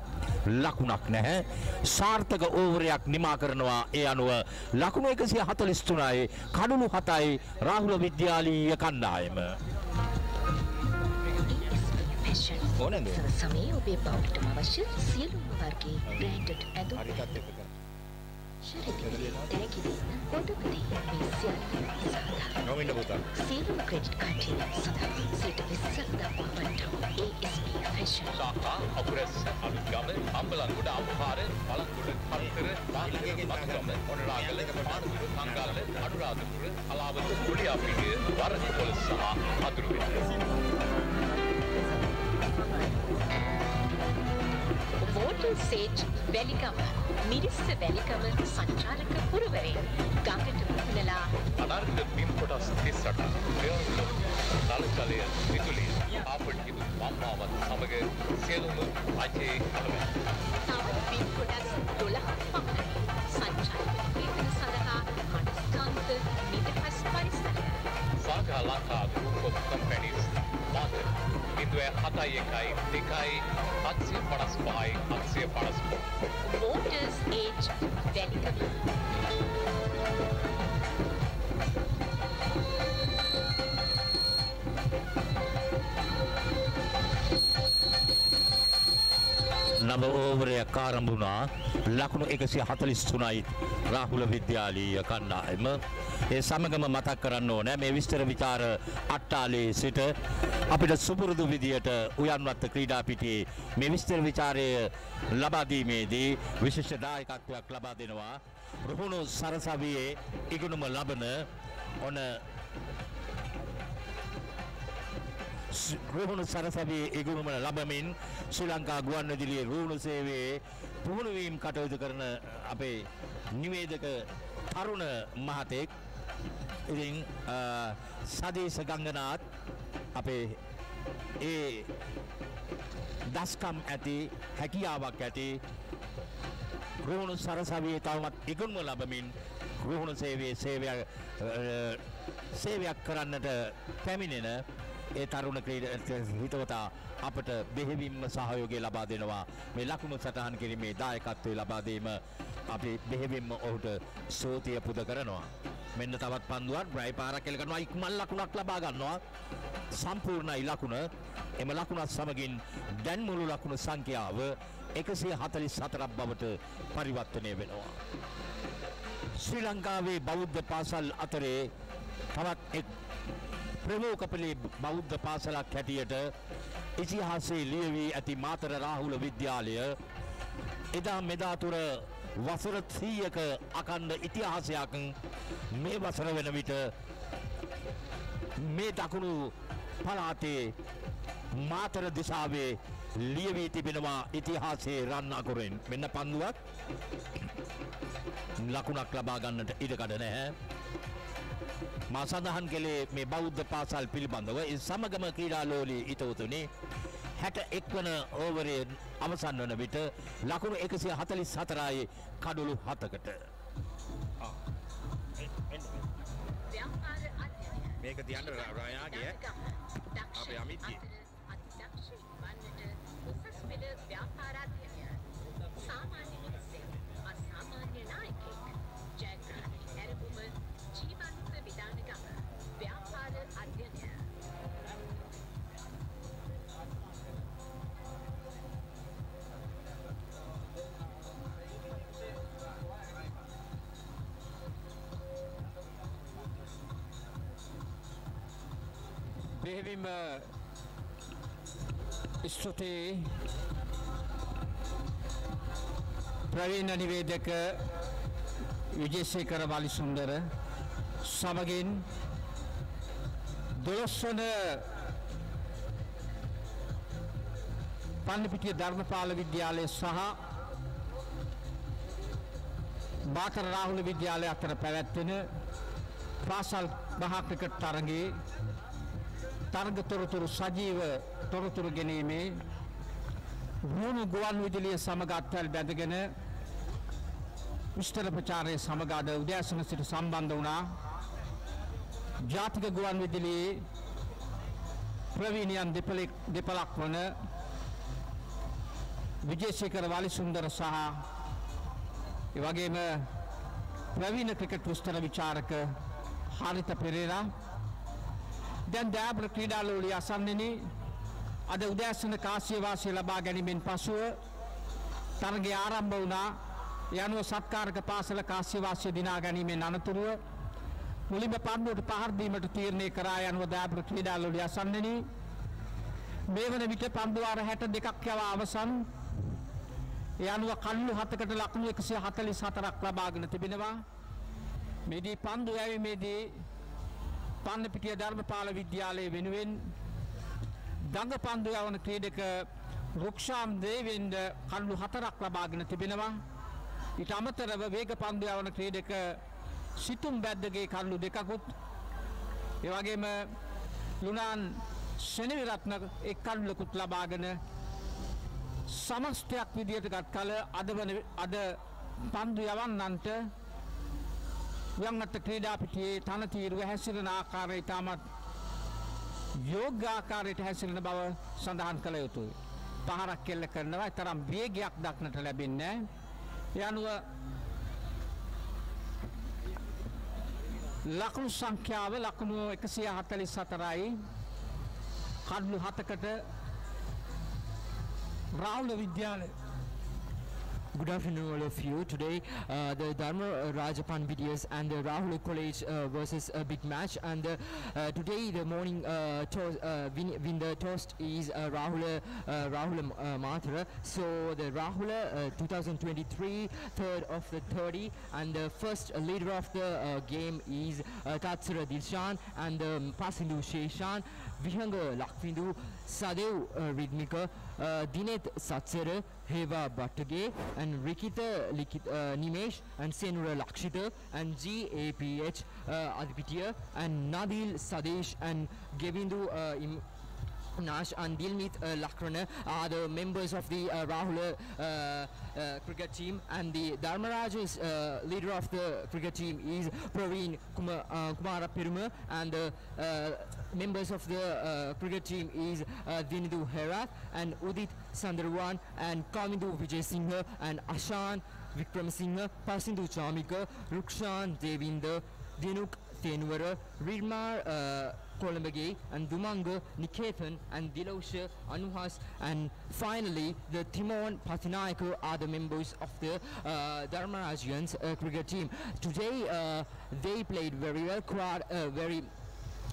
ලකුණක් නැහැ සාර්ථක ඕවරයක් නිමා කරනවා ඒ අනුව ලකුණු එකසිය හතලිස් තුනයි කඩුළු හතයි රාහුල විද්‍යාලීය කණ්ඩායම. ඕනද? සමයේ ඔබේ බෞද්ධම අවශ්‍ය සියලුම වර්ගයේ බ්‍රෑන්ඩඩ් ඇඳුම් ශරීරයේ තෑගිලි පොඩුකදී මේ සියල්ල සඳහා නොමින්න පුතා. සියලුම ක්‍රෙඩිට් කාඩ් සඳහා සිට විස්සක් දක්වා වන්ටම් ASP ෆැෂන් ශාඛා අකුරැස්ස අලුත්ගම අම්බලන්ගොඩ අම්පාර බලන්ගොඩ කල්තර ඊළඟ මත්ගම ඔනරාගල පානදුර සංගල්ල අනුරාධපුර අලාවත මිරිස්ස වැලිකම සංචාරක පුරවරේ. ගඟට මුහුණලා අනර්ග බිම් කොටස් 38 නලකලය විදුලිය. ආපඩ් ඉදු මම්මාවත් සමග සියලුම අජේ අලවැ තව බිම් කොටස් 12ක් පමණයි. සංචාරක වේදන සඳහා මනස්කාන්ත නිදහස් පරිසරය. සාගා ලංකා ගෲප් කම්පැනිස් මාතෘ. බිඳුවේ 7යි 1යි 2යි 755යි 755 voters' age very නම ඕවරයක් ආරම්භුණා ලකුණු එකසිය හතලිස් තුනයි රාහුල විද්‍යාලීය කණ්ඩායම. ඒ සමගම මතක් කරන්න ඕනෑ මේ විස්තර විචාර අට්ටාලේ සිට අපිට සුපුරුදු විදියට උයන්වත්ත ක්‍රීඩා පිටියේ මේ විස්තර විචාරය ලබාදීමේදී විශේෂ දායකත්වයක් ලබා දෙනවා. රුහුණු සරසවියේ ඉගුණුම ලබන ඔන රුහුණු සරසවියේ ඉගුණුම ලබමින් ශ්‍රී ලංකා ගුවන්විදුලියේ රුහුණු සේවයේ පුහුණුවීම් කටයුතු කරන අපේ නිවේදක තරුණ මහතෙක්. ඉතින් සදේශ ගංගනාත් අපේ ඒ දස්කම් ඇති හැකියාවක් ඇති රුහුණු සරසවියේ තවමත් ඉගුණුම ලබමින් රුහුණු සේවයේ සේවයක් සේවයක් කරන්නට පැමිණෙන ඒ තරුණ ක්‍රීඩ හිතවතා අපට බෙහෙවින්ම සහයෝගය ලබා දෙනවා. මේ ලකුණු සටහන් කිරීමේ දායකත්වය ලබා දීම අපි බෙහෙවින්ම ඔහුට සෝතිය පුද කරනවා. මෙන්න තවත් පන්දුවක් බ්‍රයි පාරක් කෙල කරනවා. ඉක්මන් ලකුණක් ලබා ගන්නවා. සම්පූර්ණයි ලකුණ. එම ලකුණත් සමගින් දැන් මුළු ලකුණු සංඛ්‍යාව 144ක් බවට පරිවර්තනය වෙනවා. ශ්‍රී ලංකාවේ බෞද්ධ පාසල් අතරේ තවත් එක් ප්‍රමෝකපලේ බෞද්ධ පාසලක් හැටියට ඉතිහාසයේ ලියවී ඇති මාතර රාහුල විද්‍යාලය. එදා මෙදා තුර වසර 100ක අකණ්ඩ ඉතිහාසයක් මේ වසර වෙන විට මේ දකුණු පළාතේ මාතර දිසාවේ ලියවී තිබෙනවා ඉතිහාසයේ රන් අකුරෙන්. මෙන්න පන්දුවක් ලකුණක් ලබා ගන්නට ඉඩකඩ නැහැ. මා සඳහන් කළේ මේ බෞද්ධ පාසල් පිළිබඳව ඒ සමගම ක්‍රීඩාලෝලී ඉතවතුනේ හැට එක්වන ඕවරේ අවසන් වන විට ලකුණු එකසිය හතලිස් හතරයි කඩුළු හතකට. මේක තියන්න රයාගේ අපේ අමිත්ගේ බෙහෙවින්ම ස්තුතියි ප්‍රවීණ නිවේදක විජේසේකර වලිසුන්දර සමගින් දොළොස්වන පන්නපිටිය ධර්මපාල විද්‍යාලය සහ බාකර රාහුල විද්‍යාලය අතර පැවැත්වෙන පාසල් මහා ක්‍රිකට් තරගයේ තරග තොරතුරු සජීව තොරතුරු ගැනීමේ වුණු ගුවන් විදුලිය සමග අත්වැල් බැඳගෙන විස්තර ප්‍රචාරය සමග අද උදෑසන සිට සම්බන්ධ වුණා. ජාතික ගුවන් විදුලියේ ප්‍රවීණයන් දෙපලෙක් දෙපලක් වන විජේශේකර වලිසුන්දර සහ ඒ වගේම ප්‍රවීණ ක්‍රිකට් විස්තර විචාරක හරිත පෙරේරා දැන් දෑබ්‍ර ක්‍රීඩාලෝලිය අසන්නෙනි. අද උදෑසන කාසිය වාසිය ලබා ගැනීමෙන් පසුව තරගය ආරම්භ වුණා. යනුව සත්කාරක පාසල කාසිය වාසිය දිනා ගැනීමෙන් අනතුරුව මුලින්ම පන්දුවට පහර දීමට තීරණය කරා යනුව දෑබ්‍ර ක්‍රීඩාලෝලිය අසන්නෙනි. මේ වන විට පන්දු වාර 62ක් යවා අවසන්. ඒ අනුව කල්ලු හතකට ලකුණු 144ක් ලබාගෙන තිබෙනවා. මේදී පන්දු යැවීමේදී පන්නපිටිය ධර්මපාල විද්‍යාලය වෙනුවෙන් දඟ පන්දු යවන ක්‍රීඩක රුක්ෂාම් දේවෙන්ද කල්ලු හතරක් ලබාගෙන තිබෙනවා. ඊට අමතරව වේග පන්දු යවන ක්‍රීඩක සිතුම් බැද්දගේ කල්ලු දෙකකුත්. ඒ වගේම ලුනාන් සෙනවිරත්න එක් කල්ලකුත් ලබාගෙන සමස්තයක් විදියට ගත් කල අද වන අද පන්දු යවන්නන්ට ව්‍යංගත ක්‍රීඩා පිටියේ තනතීරුව හැසිරෙන ආකාරය ඉතාමත් යෝග්‍ය ආකාරයට හැසිරෙන බව සඳහන් කළ යුතුයි. පහරක් කෙල්ල කරනවා තරම් වේගයක් දක්නට ලැබෙන්නේ නැහැ. ඒ අනුව ලකුණු සංඛ්‍යාව ලකුණු 144යි කඩලු 7කට රාහුල විද්‍යාලය Good afternoon, all of you. Today, uh, the Dharma Rajapan BDS and the Rahul College uh, versus a big match. And uh, uh, today, the morning uh, toast, uh, win, win the toast is uh, Rahul uh, Rahul uh, Mathura. So the Rahul uh, 2023 third of the 30, and the first leader of the uh, game is uh, Tatsura Dilshan and um, Pasindu Sheshan, Vihanga Lakvindu, Sadev uh, Ridmika, uh, Dinet Satsara, Heva Bhattage, and Rikita Likit, uh, Nimesh, and Senura Lakshita, and GAPH uh, Adipitya, and Nadil Sadesh, and Gevindu uh, Im- Nash and Dilmit uh, Lakrana are the members of the uh, Rahul uh, cricket team. And the Dharmaraj's uh, leader of the cricket team is Praveen Kuma, uh, Kumara and the members of the cricket team is uh, Dinidu Herath and Udit Sandarwan and Kamindu Vijay Singh and Ashan Vikram Singh, Pasindu Chamika, Rukshan Devinder, Dinuk Tenwara, Ridmar uh, Kolambage and Dumanga Nikethan and Dilosha Anuhas and finally the Timon Pathinayako are the members of the uh, Dharmarajians uh, cricket team. Today uh, they played very well, uh, very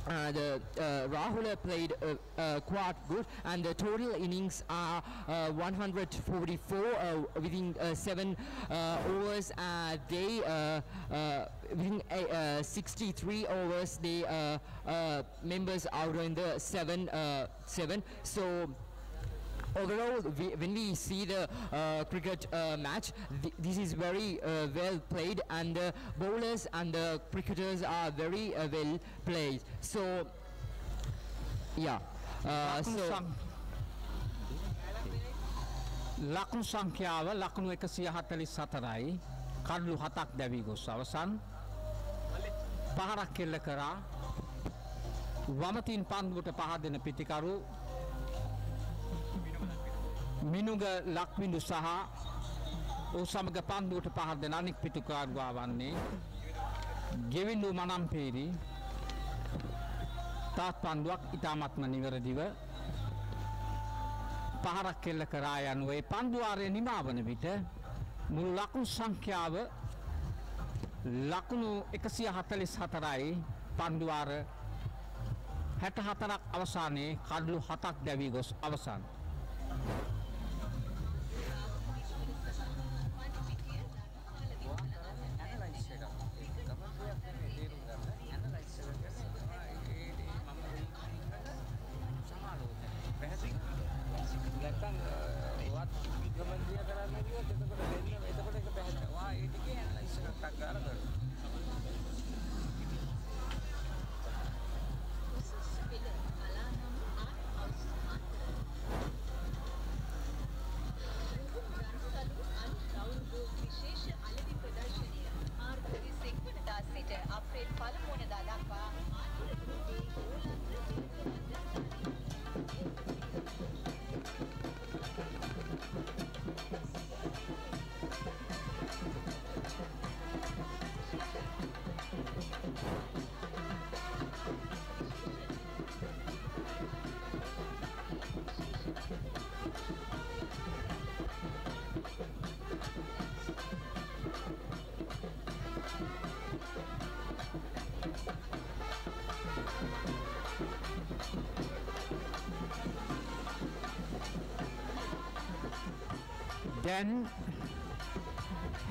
uh, and uh, Rahul played uh, quite good and the total innings are 144 within 7 overs. They within 63 overs they members out in the 7 7 so overall we, when we see the uh, cricket uh, match th- this is very uh, well played and the bowlers and the cricketers are very uh, well played so yeah uh, ලකුණු so සං- ලකුණු සංඛ්‍යාව ලකුණු 144යි කඩලු 7ක් දැවී ගොස් අවසන් පහරක් කෙල්ල කරා වමතින් පන්දුවට පහ දෙන පිතිකරු මිනුග ලක්විඳු සහ ඔහු සමග පන්දුවට පහර දෙන අනික් පිටුකාරුවා වන්නේ ගෙවිඳු මනම්පේරි තාත් පන්දුවක් ඉතාමත්ම නිවැරදිව පහරක් කෙල්ල කරා යනුව ඒ පන්දුවාරය නිමාවන විට මුළු ලකුණු සංඛ්‍යාව ලකුණු 144යි පන්දුවාර 64ක් අවසානයේ කඩලු 7ක් දැවී ගොස් අවසන්.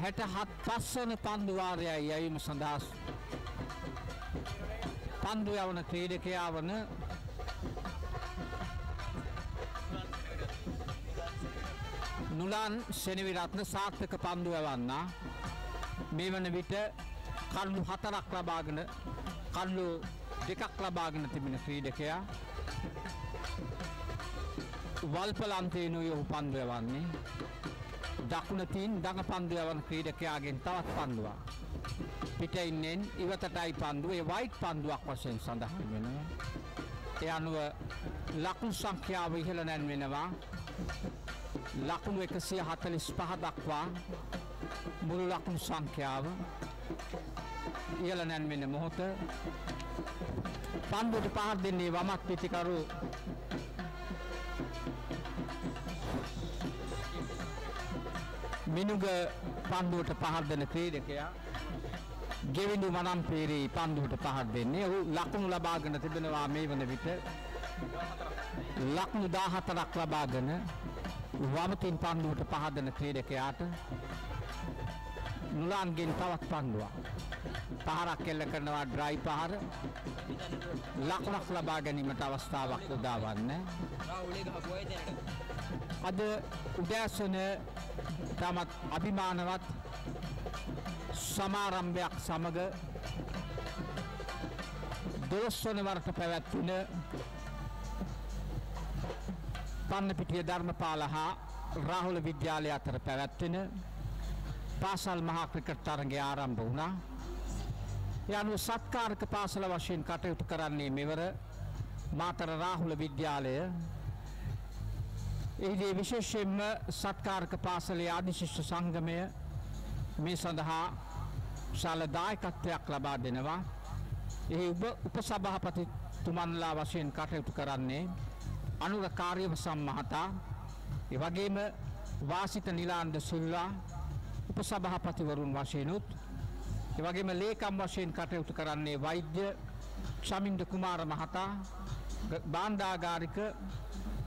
67 පස්වන පන්දු වාරයයි යැවීම සඳහා පන්දු යවන ක්‍රීඩකයා වන නුලන් සෙනවිරත්න සාර්ථක පන්දු යවන්නා. මේ වන විට කල්ලු හතරක් ලබාගෙන කල්ලු දෙකක් ලබාගෙන තිබෙන ක්‍රීඩකයා වල්පලන්තේනුයි ඔහු පන්දු යවන්නේ. දකුණතින් දඟ පන්දු යවන ක්‍රීඩකයාගෙන් තවත් පන්දුවක්. පිටින්නෙන් ඉවතටයි පන්දුව ඒ වයිට් පන්දුවක් වශයෙන් සඳහන් වෙනවා. ඒ අනුව ලකුණු සංඛ්‍යාව ඉහළ නැන්වෙනවා. ලකුණු 145 දක්වා මුළු ලකුණු සංඛ්‍යාව ඉහළ නැන්වෙන මොහොත පන්දුවට පහර දෙන්නේ වමත් පිතිකරු මිනුග පන්දුවට පහර දෙන ක්‍රීඩකයා ගෙවිඳු මනම්පේරී පන්දුවට පහර දෙන්නේ. ඔහු ලකුණු ලබාගෙන තිබෙනවා මේ වන විට. ලකුණු 14ක් ලබාගෙන වමතින් පන්දුවට පහර දෙන ක්‍රීඩකයාට නුලාන්ගෙන් තවත් පන්දුවක්. පහරක් එල්ල කරනවා ඩ්‍රයි පහර. ලකුණක් ලබා ගැනීමට අවස්ථාවක් උදාවන්නේ. අද උදෑසන තමත් අභිමානවත් සමාරම්භයක් සමග දොළොස්වන වරට පැවැත්වෙන පන්නපිටිය ධර්මපාල හා රාහුල විද්‍යාලය අතර පැවැත්වෙන පාසල් මහා ක්‍රිකට් තරගය ආරම්භ වුණා. ඒ අනුව සත්කාරක පාසල වශයෙන් කටයුතු කරන්නේ මෙවර මාතර රාහුල විද්‍යාලය එහිදී විශේෂයෙන්ම සත්කාරක පාසලේ ආදිශිෂ්‍ය සංගමය මේ සඳහා ශාල දායකත්වයක් ලබා දෙනවා. එහි උප උපසභාපතිතුමන්ලා වශයෙන් කටයුතු කරන්නේ අනුර කාර්යවසම් මහතා ඒ වගේම වාසිත නිලාන්ද සිල්වා උපසභාපතිවරුන් වශයෙන්ුත් ඒ වගේම ලේකම් වශයෙන් කටයුතු කරන්නේ වෛද්‍ය ශමින්ද කුමාර මහතා බාණ්ඩාගාරික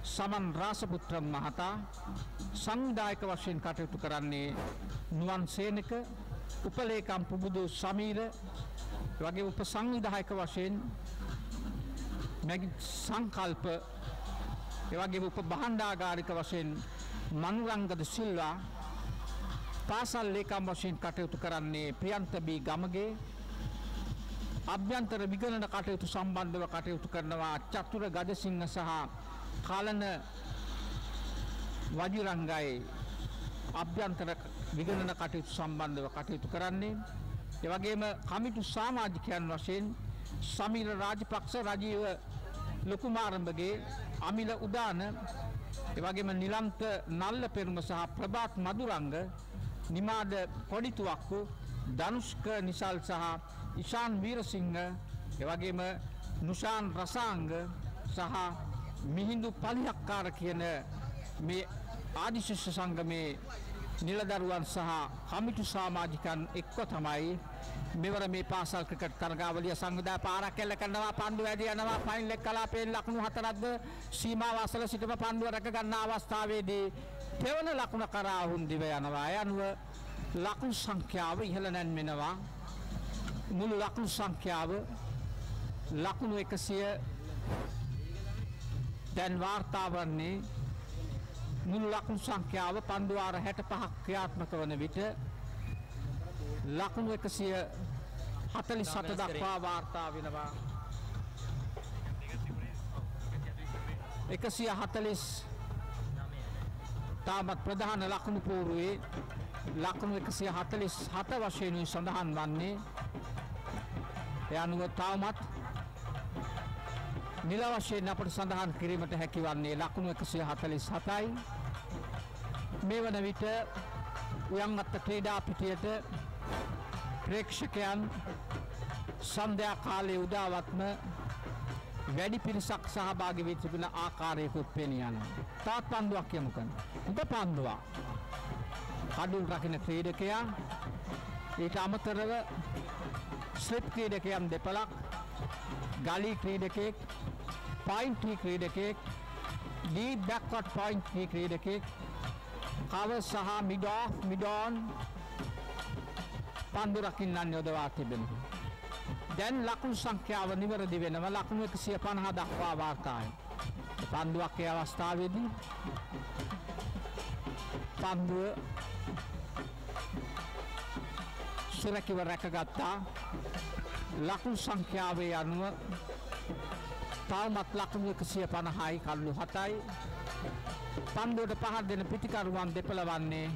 සමන් රාසපුත්‍රම් මහතා සංවිධායක වශයෙන් කටයුතු කරන්නේ නුවන් සේනක උපලේකම් පුබුදු සමීර වගේ උපසංවිධායක වශයෙන් මැගි සංකල්ප එවගේ උප බහන්ඩාගාරික වශයෙන් මනුරංගද සිල්වා පාසල් ලේකම් වශයෙන් කටයුතු කරන්නේ ප්‍රියන්තබී ගමගේ. අභ්‍යන්තර විගණන කටයුතු සම්බන්ධව කටයුතු කරනවා චතුර ගජසිංහ සහ කලන වජිරංගයි අභ්‍යන්තර විගණන කටයුතු සම්බන්ධව කටයුතු කරන්නේ. ඒ වගේම කමිටු සමාජිකයන් වශයෙන් සමීර රාජපක්ෂ රජීව ලොකුමාරඹගේ අමිල උදාන ඒ වගේම නිලන්ත නල්ල පෙරුම සහ ප්‍රභාත් මදුරංග නිමාද පොඩිතුවක්කු ධනුෂ්ක නිසල් සහ ඉශාන් වීරසිංහ ඒ වගේම නුෂාන් රසාංග සහ මිහිඳු පලිහක්කාර කියන මේ ආදිශිෂ්‍ය සංගමේ නිලදරුවන් සහ කමිටු සමාජිකයන් එක්ව තමයි මෙවර මේ පාසල් ක්‍රිකට් තරගාවලිය සංවිධානය පාරක් එල්ල කරනවා පන්දු වැඩි යනවා පයින් ලෙක් කලාපයෙන් ලකුණු හතරක්ද සීමාව අසල සිටම පන්දුව රැක ගන්න අවස්ථාවේදී තෙවන ලකුණ කරා හුන්දිව යනවා. ඒ අනුව ලකුණු සංඛ්‍යාව ඉහළ නැන්වෙනවා. මුළු ලකුණු සංඛ්‍යාව ලකුණු 100 දැන් වාර්තා වන්නේ මුළු ලකුණු සංඛ්‍යාව පන්දුවාර 65ක් ක්‍රියාත්මක වන විට ලකුණු 147 දක්වා වාර්තා වෙනවා. 140 තාමත් ප්‍රධාන ලකුණු පෝරුවේ ලකුණු 147 වශයෙන් සඳහන් වන්නේ. ඒ අනුව තවමත් නිල වශයෙන් අපට සඳහන් කිරීමට හැකි වන්නේ ලකුණු 147යි මේ වන විට උයන්ගත්ත ක්‍රීඩා පිටියට ප්‍රේක්ෂකයන් සන්ධ්‍යා කාලයේ උදාවත්ම වැඩි පිරිසක් සහභාගී වී තිබෙන ආකාරයකුත් පෙනී යනවා. තාත් පන්දුවක් යමු කරන. උප පන්දුවක්. කඩුල් රකින්න ක්‍රීඩකයා ඊට අමතරව ස්ලිප් ක්‍රීඩකයන් දෙපළක් ගලී ක්‍රීඩකයෙක් පොයින්ට් ටී ක්‍රීඩකයෙක් ඩීප් බැක්වර්ඩ් පොයින්ට් ටී ක්‍රීඩකයෙක් කව සහ මිඩ් ඔෆ් මිඩ් ඔන් පන්දු රකින්නන් යොදවා තිබෙනවා. දැන් ලකුණු සංඛ්‍යාව නිවැරදි වෙනවා ලකුණු 150 දක්වා වාර්තායි. පන්දුවක් ඒ අවස්ථාවේදී පන්දුව සුරකිව රැකගත්තා ලකුණු සංඛ්‍යාවේ අනුව තවමත් ලකුණු 150යි කල්ලු 7යි පන්දුවට පහර දෙන පිටිකරුවන් දෙපළ වන්නේ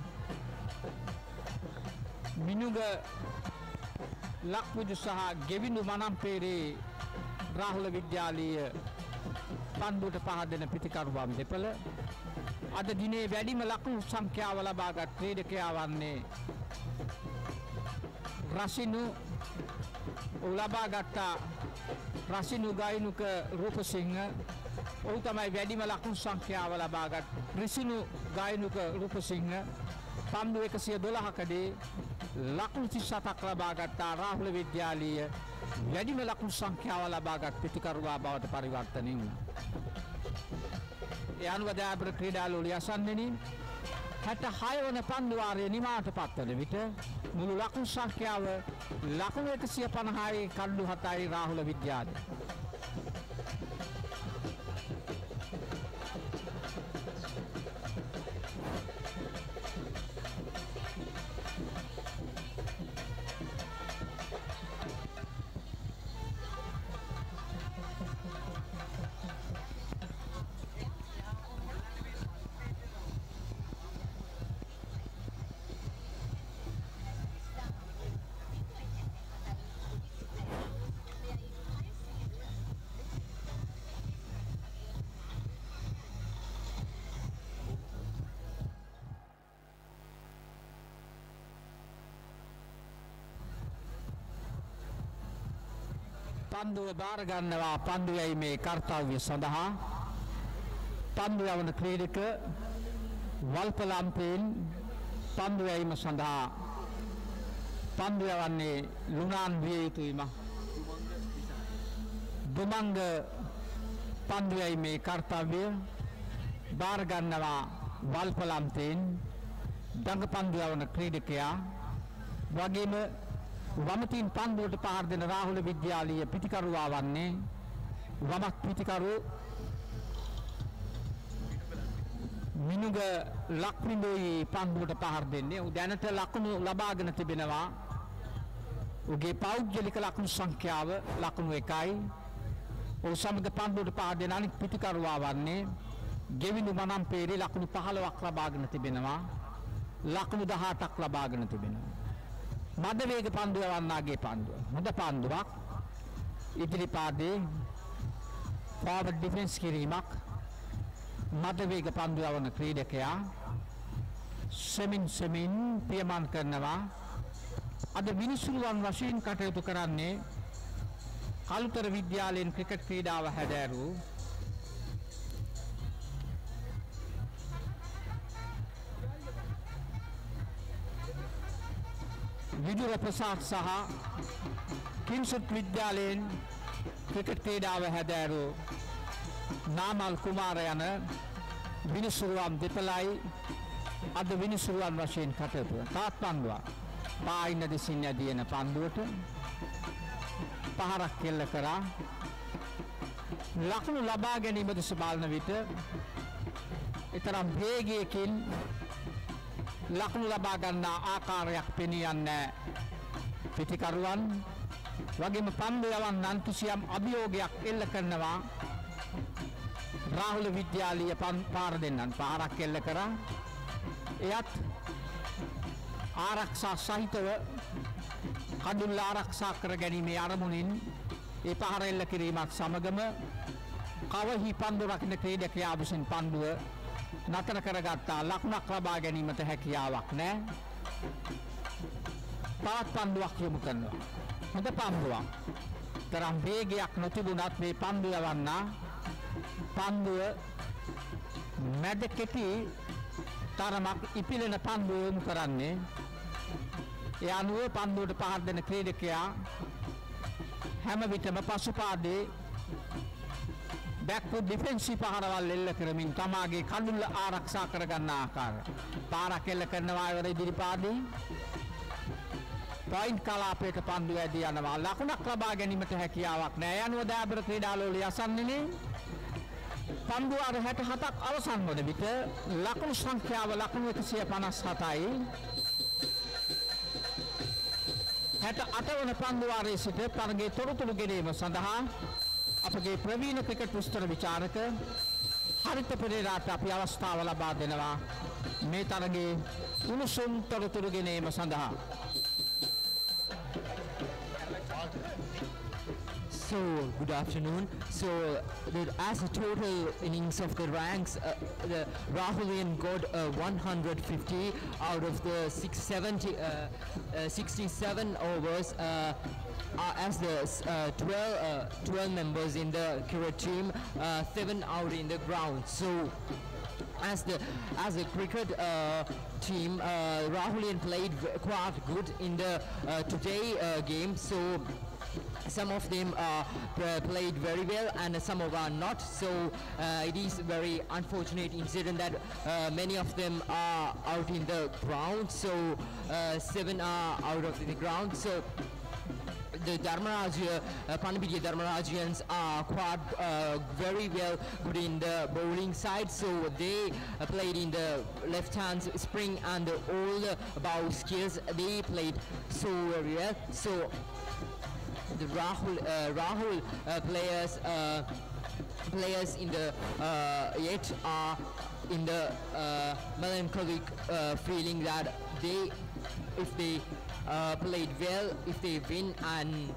මිනුග ලක්විදු සහ ගෙවිඳු මනම්පේරේ රාහුල විද්‍යාලීය පන්දුවට පහදෙන පිතිකරුවන් දෙපළ. අද දිනේ වැඩිම ලකුණු සංඛ්‍යාව ලබාගත් ක්‍රීඩකයා වන්නේ රසිනු ඔහු ලබා ගත්තා රසිනු ගයිනුක රූපසිංහ. ඔහු තමයි වැඩිම ලකුණු සංඛ්‍යාව ලබාගත් රිසිනු ගයිනුක රූපසිංහ. පන්දු එකසිය දොළහකදී ලකුණු තිස්සතක් ලබාගත්තා රාහුල විද්‍යාලීය. වැඩිම ලකුණු සංඛ්‍යාව ලබාගත් පිතිකරුවා බවට පරිවර්තනය වුණා. ඒ අනුව දෑබර ක්‍රීඩාලෝලිය අසන්නෙනි හැට හයවන පන්දුවාරය නිමාට පත්වන විට මුළු ලකුණු සංඛ්‍යාව ලකුණු එකසිය පණහායි කණ්ඩු හතයි රාහුල විද්‍යාද. පන්දුව භාරගන්නවා පන්දු යැීමේ කර්තව්‍ය සඳහා. පන්දු යවන ක්‍රීඩක වල්පලම්පයෙන් පන්දු යැීම සඳහා පන්දු යවන්නේ ලුණාන් විය යුතුයිම. දුමංග පන්දු යැීමේ කර්තව්‍ය භාරගන්නවා වල්පලම්තයෙන් දඟ පන්දු යවන ක්‍රීඩකයා. වගේම වමතින් පන්දුවට පහර දෙන රාහුල විද්‍යාලීය පිටිකරුවා වන්නේ වමක් පිටිකරු මිනුග ලක්මින්දෝයි පන්දුවට පහර දෙන්නේ. උ දැනට ලකුණු ලබාගෙන තිබෙනවා. උගේ පෞද්ගලික ලකුණු සංඛ්‍යාව ලකුණු 1යි. ඔහු සමග පන්දුවට පහර දෙන අනිත් පිටිකරුවා වන්නේ ගෙවිඳු මනම්පේරේ ලකුණු 15ක් ලබාගෙන තිබෙනවා. ලකුණු 18ක් ලබාගෙන තිබෙනවා. මද වේග පන්දුව වන්නාගේ පන්දුව. හොඳ පන්දුවක්. ඉදිරි පාදයේ ෆෝවර්ඩ් ඩිෆෙන්ස් කිරීමක් මද වේග පන්දුව වන ක්‍රීඩකයා සෙමින් සෙමින් පියමන් කරනවා. අද විනිසුරුවන් වශයෙන් කටයුතු කරන්නේ කළුතර විද්‍යාලයෙන් ක්‍රිකට් ක්‍රීඩාව හැදෑරූ විදුර ප්‍රසාද් සහ කින්සුත් විද්‍යාලයෙන් ක්‍රිකට් ක්‍රීඩාව හැදෑරූ නාමල් කුමාර යන විනිසුරුවන් දෙපළයි. අද විනිසුරුවන් වශයෙන් කටයුතු තාත් පන්දුවක් පායින්න දෙසින් ඇදියන පන්දුවට පහරක් කෙල්ල කරා. ලකුණු ලබා ගැනීම දෙස බලන විට එතරම් වේගයකින් ලකුණු ලබා ගන්නා ආකාරයක් පෙනී යන්නේ පිටිකරුවන් වගේම පන්දු යවන්නන් කිසියම් අභියෝගයක් එල්ල කරනවා. රාහුල විද්‍යාලීය පාර දෙන්නන් පාරක් එල්ල කරා. එයත් ආරක්ෂා සහිතව කඩුල්ල ආරක්ෂා කර ගැනීමේ අරමුණින් ඒ පහර එල්ල කිරීමත් සමගම කවහි පන්දු රකින්න ක්‍රීඩකයා විසින් පන්දුව නතර කරගත්තා ලකුණක් ලබා ගැනීමට හැකියාවක් නෑ. තවත් පන්දුවක් යොමු කරනවා. හොඳ පන්දුවක්. තරම් වේගයක් නොතිබුණත් මේ පන්දුව යවන්නා පන්දුව මැද කෙටි තරමක් ඉපිලෙන පන්දුව යොමු කරන්නේ. ඒ අනුව පන්දුවට පහර දෙන ක්‍රීඩකයා හැම විටම පසුපාදේ බැක්පු ඩිෆෙන්සි පහරවල් එල්ල කරමින් තමාගේ කඩුල්ල ආරක්ෂා කරගන්න ආකාර. පාරක් එල්ල කරනවා ඉවර ඉදිරිපාදී. පොයින්ට් කලාපයට පන්දු ඇදී යනවා. ලකුණක් ලබා ගැනීමට හැකියාවක් නැහැ. යනුව දෑබර ක්‍රීඩාලෝලිය අසන්නේනේ. පන්දු අර 67ක් අවසන් වන විට ලකුණු සංඛ්‍යාව ලකුණු 157යි. 68 වන පන්දු වාරයේ සිට තරගයේ තොරතුරු ගෙනීම සඳහා අපගේ ප්‍රවීණ ක්‍රිකට් විස්තර විචාරක හරිත පෙරේරාට අපි අවස්ථාව ලබා දෙනවා මේ තරගේ උණුසුම් තොරතුරු ගෙනීම සඳහා So, good afternoon. So, the, as a total innings of the ranks, uh, the Rahulian got uh, 150 out of the 670, uh, uh, 67 overs. uh, as the uh, 12, uh, 12 members in the cricket team, uh, seven out in the ground. So, as the as a cricket uh, team, uh, Rahulian played quite good in the uh, today uh, game. So some of them uh, played very well and some of are not. So uh, it is very unfortunate incident that uh, many of them are out in the ground. So uh, seven are out of the ground. So the Dharmarajya, uh, Panapitiya Dharmarajians are quite uh, very well good in the bowling side. So they uh, played in the left hand spring and all the bow skills they played so very well. So the Rahul uh, Rahul uh, players uh, players in the yet are in the melancholic feeling that they if they uh, played well if they win and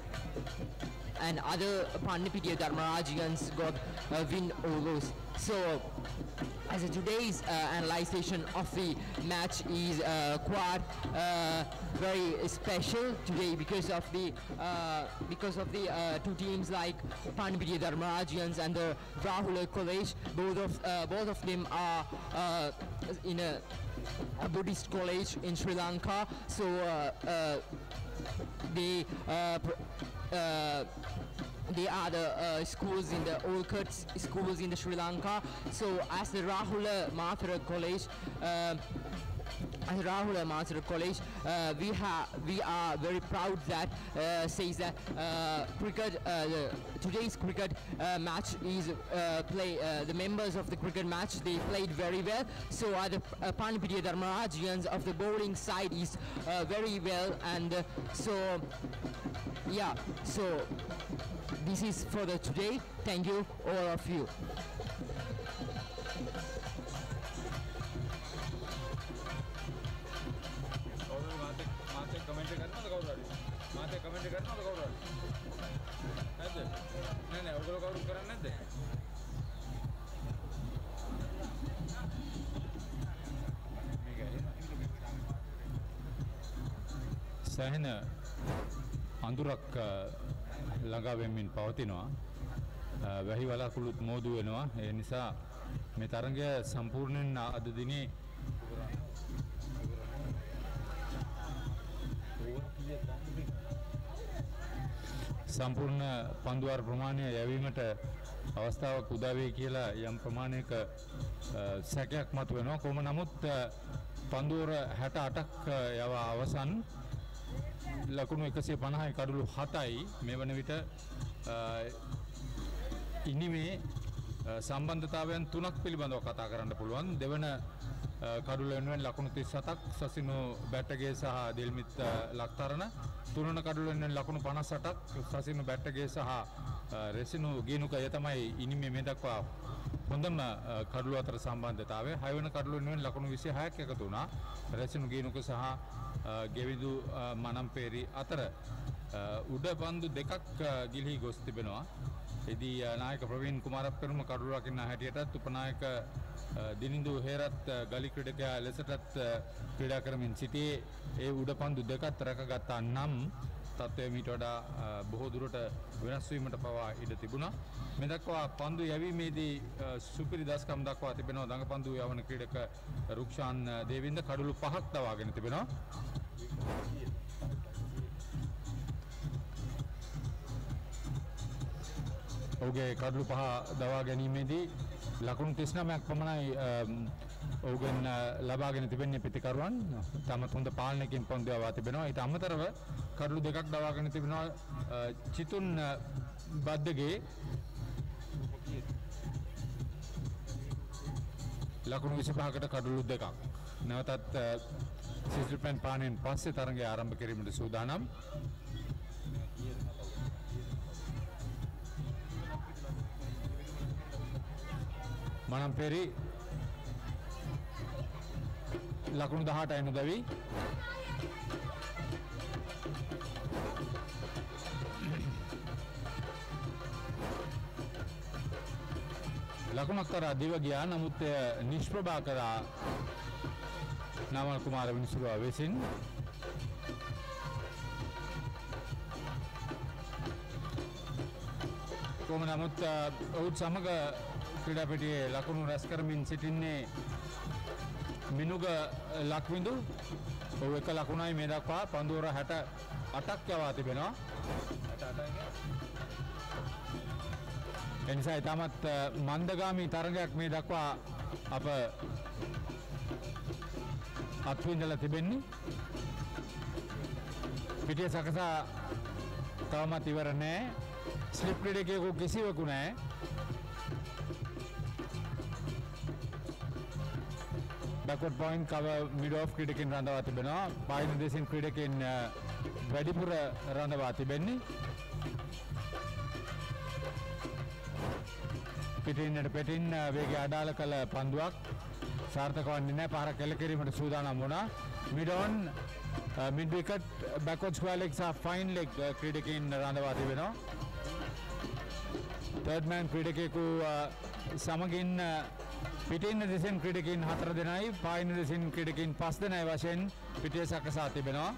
and other Pandipitiya Dharmarajians got uh, win lose. So as a today's uh, analyzation of the match is uh, quite uh, very special today because of the uh, because of the uh, two teams like Panipitiya Dharmarajians and the Rahul College. Both of both of them are in a, a Buddhist college in Sri Lanka. So uh, uh, they uh, the uh, schools in the Olcott schools in the Sri Lanka. So as the Rahula Mathura College. Uh, as Rahul Mathura College, uh, we we are very proud that uh, says that uh, cricket uh, today's cricket uh, match is uh, play the members of the cricket match they played very well. So are the uh, Dharmarajians of the bowling side is very well and so yeah so this is for the today. Thank you all of you. සෑහෙන අඳුරක් අ, ළඟා වෙමින් පවතිනවා. අ, වැහි වලාකුළුත් මෝදු වෙනවා. ඒ නිසා මේ තරඟය සම්පූර්ණයෙන් අද දිනේ සම්පූර්ණ පන්දුවාර ප්‍රමාණය යැවීමට අවස්ථාවක් උදාවේ කියලා යම් ප්‍රමාණයක අ, සැකයක් මතු වෙනවා. කොහොම නමුත් අ, පන්දුවර 68ක් යව අවසන් ලකුණු 150යි කඩලු 7යි මේ වන විට අ, ඉනිමේ අ, සම්බන්ධතාවයන් තුනක් පිළිබඳව කතා කරන්න පුළුවන්. දෙවන අ, කඩුල වෙනුවෙන් ලකුණු 37ක් සසිනු බැට්ටගේ සහ දෙල්මිත් අ, ලක්තරණ. තුනන කඩුල වෙනුවෙන් ලකුණු 58ක් සසිනු බැට්ටගේ සහ අ, රෙසිනු ගේනුක එය තමයි ඉනිමේ මේ දක්වා හොඳම අ, කඩුළු අතර සම්බන්ධතාවය. හයවන කඩුළු වෙනුවෙන් ලකුණු 26ක් එකතු වුණා. රෙසිනු ගේනුක සහ අ, ගෙවිදු අ, මනම්පේරි අතර. අ, උඩ පන්දු දෙකක් අ, ගිලිහි ගොස් තිබෙනවා. එදී අ, නායක ප්‍රවීන් කුමාරප්පෙරුම කඩුළු රකින්න හැටියටත් උපනායක අ, දිනිඳු හේරත් අ, ගලි ක්‍රීඩකයා ලෙසටත් අ, ක්‍රීඩා කරමින් සිටියේ ඒ උඩ පන්දු දෙකත් රැකගත්තා නම් තත්ත්වය මීට වඩා අ, බොහෝ දුරට වෙනස් වීමට පවා ඉඩ තිබුණා. මේ දක්වා පන්දු යැවීමේදී අ, සුපිරි දස්කම් දක්වා තිබෙනවා දඟ පන්දු යවන ක්‍රීඩක රුක්ෂාන් අ, දේවින්ද කඩුළු පහක් දවාගෙන තිබෙනවා. ඔහුගේ කඩලු පහ දවා ගැනීමේදී ලකුණු 39ක් පමණයි අම්, ඔහුගෙන් අ, ලබාගෙන තිබෙන්නේ පිතිකරුවන් තම හොඳ පාලනයකින් පන්දු යවා තිබෙනවා. ඊට අමතරව කඩලු දෙකක් දවාගෙන තිබෙනවා අ, චිතුන් අ, බද්දගේ ලකුණු 25කට කඩලු දෙකක්. නැවතත් අ, සිසිල්පැන් පානයෙන් පස්සේ තරඟය ආරම්භ කිරීමට සූදානම්. මනම් පෙරි ලකුණු 18 එනු දැවි. ලකුණක් කරා දිව ගියා. නමුත් නිෂ්ප්‍රභා කරා නාමල් කුමාර විනිසුරුවා විසින්. කොහොම නමුත් ඔහුත් සමග ක්‍රඩාපිටියේ ලකුණු රැස් කරමින් සිටින්නේ මිනුග ලක්විඳු. ඔහු එක ලකුණයි මේ දක්වා පන්දුවර හැට අටක් යවා තිබෙනවා. එනිසා ඉතාමත් අ, මන්දගාමී තරගයක් මේ දක්වා අප අත්විඳල තිබෙන්නේ. පිටිය සකසා තවමත් ඉවර නෑ. ස්ලිප් ක්‍රඩකයකු කිසිවකු නෑ. බැකොට් පොයින් කව මිඩෝ් ක්‍රඩකින් රඳවා තිබෙනවා. පයින දෙසින් ක්‍රඩකින් වැඩිපුර රඳවා තිබෙන්නේ. පිටින්නට පෙටින් වේගේ අඩාල කළ පන්දුවක්. සාර්ථකවන්නේ නෑ පහර කෙල කිරීමට සූදානම් වුණා. මිඩෝන් මිඩ්විකට් බැකොට් ස්වලෙක් සහ ෆයින් ලෙක් ක්‍රඩකින් රඳවා තිබෙනවා. තර්ඩ්මෑන් ක්‍රඩකෙකු සමගින් පිටින්න දෙසින් ක්‍රඩකින් හතර දෙනයි පායින දෙසින් ක්‍රඩකින් පස් දෙනයි වශයෙන් පිටිය සකසා තිබෙනවා.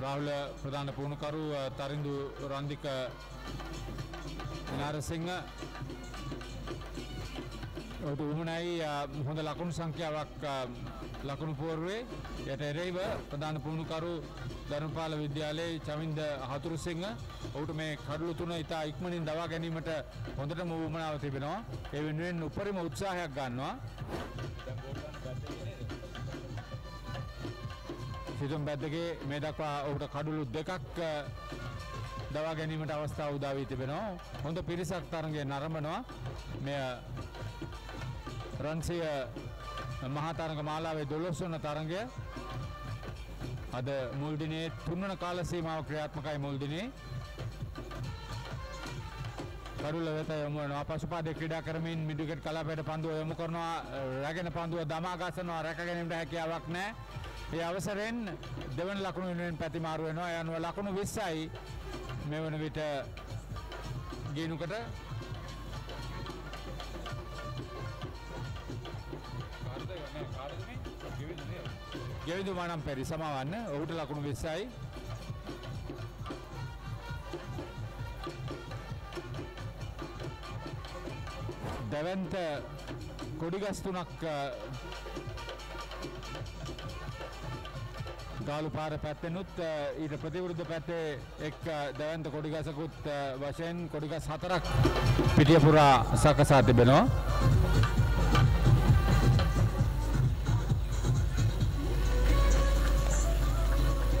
රාහුල ප්‍රධාන පුහුණුකරු අ, තරිඳු රන්දික නරසිංහ ඔහුට උමනයි අ, හොඳ ලකුණු සංඛ්‍යාවක් අ, ලකුණු පෝර්වේ යට එරෙහිව ප්‍රධාන පුහුණුකරු ධර්මපාල විද්‍යාලයේ චමින්ද හතුරුසිංහ ඔහුට මේ කඩලු තුන ඉතා ඉක්මනින් දවා ගැනීමට හොඳටම උවමනාව තිබෙනවා. ඒ වෙනුවෙන් උපරිම උත්සාහයක් ගන්නවා. සිතුම් බැද්දගේ මේ දක්වා ඔහුට කඩුලු දෙකක් අ, දවා ගැනීමට අවස්ථාව උදා වී තිබෙනවා. හොඳ පිරිසක් තරගේ නරඹනවා මෙය රන්සිය මහතරඟ මාලාවේ දොළොස් වන තරගය අද මුල්දිනේ තුන්වන කාල සීමාව ක්‍රියාත්මකයි මුල්දිනේ. කඩුල වෙත යොමු වෙනවා. පසුපාදේ ක්‍රීඩා කරමින් මිඩුගෙට් කලාපයට පන්දුව යොමු කරනවා. රැගෙන පන්දුව දමා ගසනවා රැක ගැනීමට හැකියාවක් නැහැ. ඒ අවසරෙන් දෙවන ලකුණු වෙනුවෙන් පැතිමාරු වෙනවා. ඒ අනුව ලකුණු 20යි මේ වන විට ගේනුකට ගෙවිදු මානම් පැරි. සමවන්න. ඔහුට ලකුණු 20යි දැවන්ත කොඩිගස් තුනක් අ, ගාලු පාර පැත්තෙනුත් අ, ඊට ප්‍රතිවෘද්ධ පැත්තේ එක් අ, දැවන්ත කොඩිගසකුත් අ, වශයෙන් කොඩිගස් හතරක් පිටිය පුරා සකසා තිබෙනවා.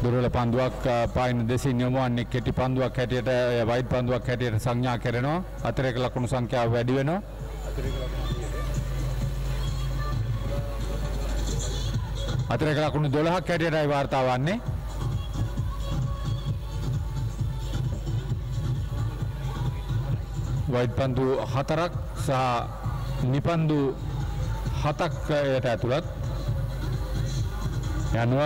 දුරල පන්දුවක් අ, පායින දෙසින් යොමුවන්නේ කෙටි පන්දුවක් හැටියට එය වයිඩ් පන්දුවක් හැටියට සංඥා කරනවා. අතරේක ලකුණු සංඛ්‍යාව වැඩි වෙනවා. අතරේක ලකුණු 12ක් හැටියටයි වාර්තා වන්නේ. වයිඩ් පන්දු හතරක් සහ නිපන්දු හතක් එයට ඇතුළත් යනුව.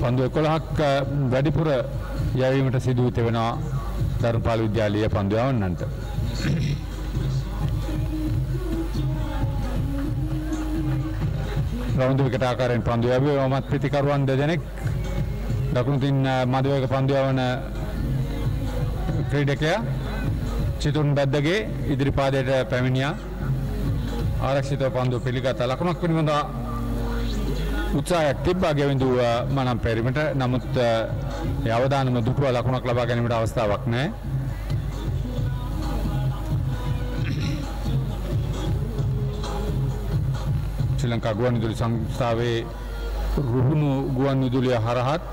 පන්දු එකොළහක් වැඩිපුර යැවීමට සිදුව තිබෙනවා ධර්මපාල විද්‍යාලීය පන්දු යවන්නන්ට. රවුන්දු විකට ආකාරයෙන් පන්දු යැවුවේ මත් පිතිකරුවන් දෙදෙනෙක් දකුණුතින් මදවේග පන්දු යවන ක්‍රීඩකයා චිතුන් බැද්දගේ ඉදිරිපාදයට පැමිණියා. ආරක්ෂිත පන්දු පිළිගත ලකුණක් පිළිබඳ උත්සාහයක් තිබ්බා ගෙවිඳු මනම් පැරීමට නමුත් ඒ අවදානම දුටුව ලකුණක් ලබා ගැනීමට අවස්ථාවක් නැහැ. ශ්‍රී ලංකා ගුවන්විදුලි සංස්ථාවේ රුහුණු ගුවන්විදුලිය හරහත්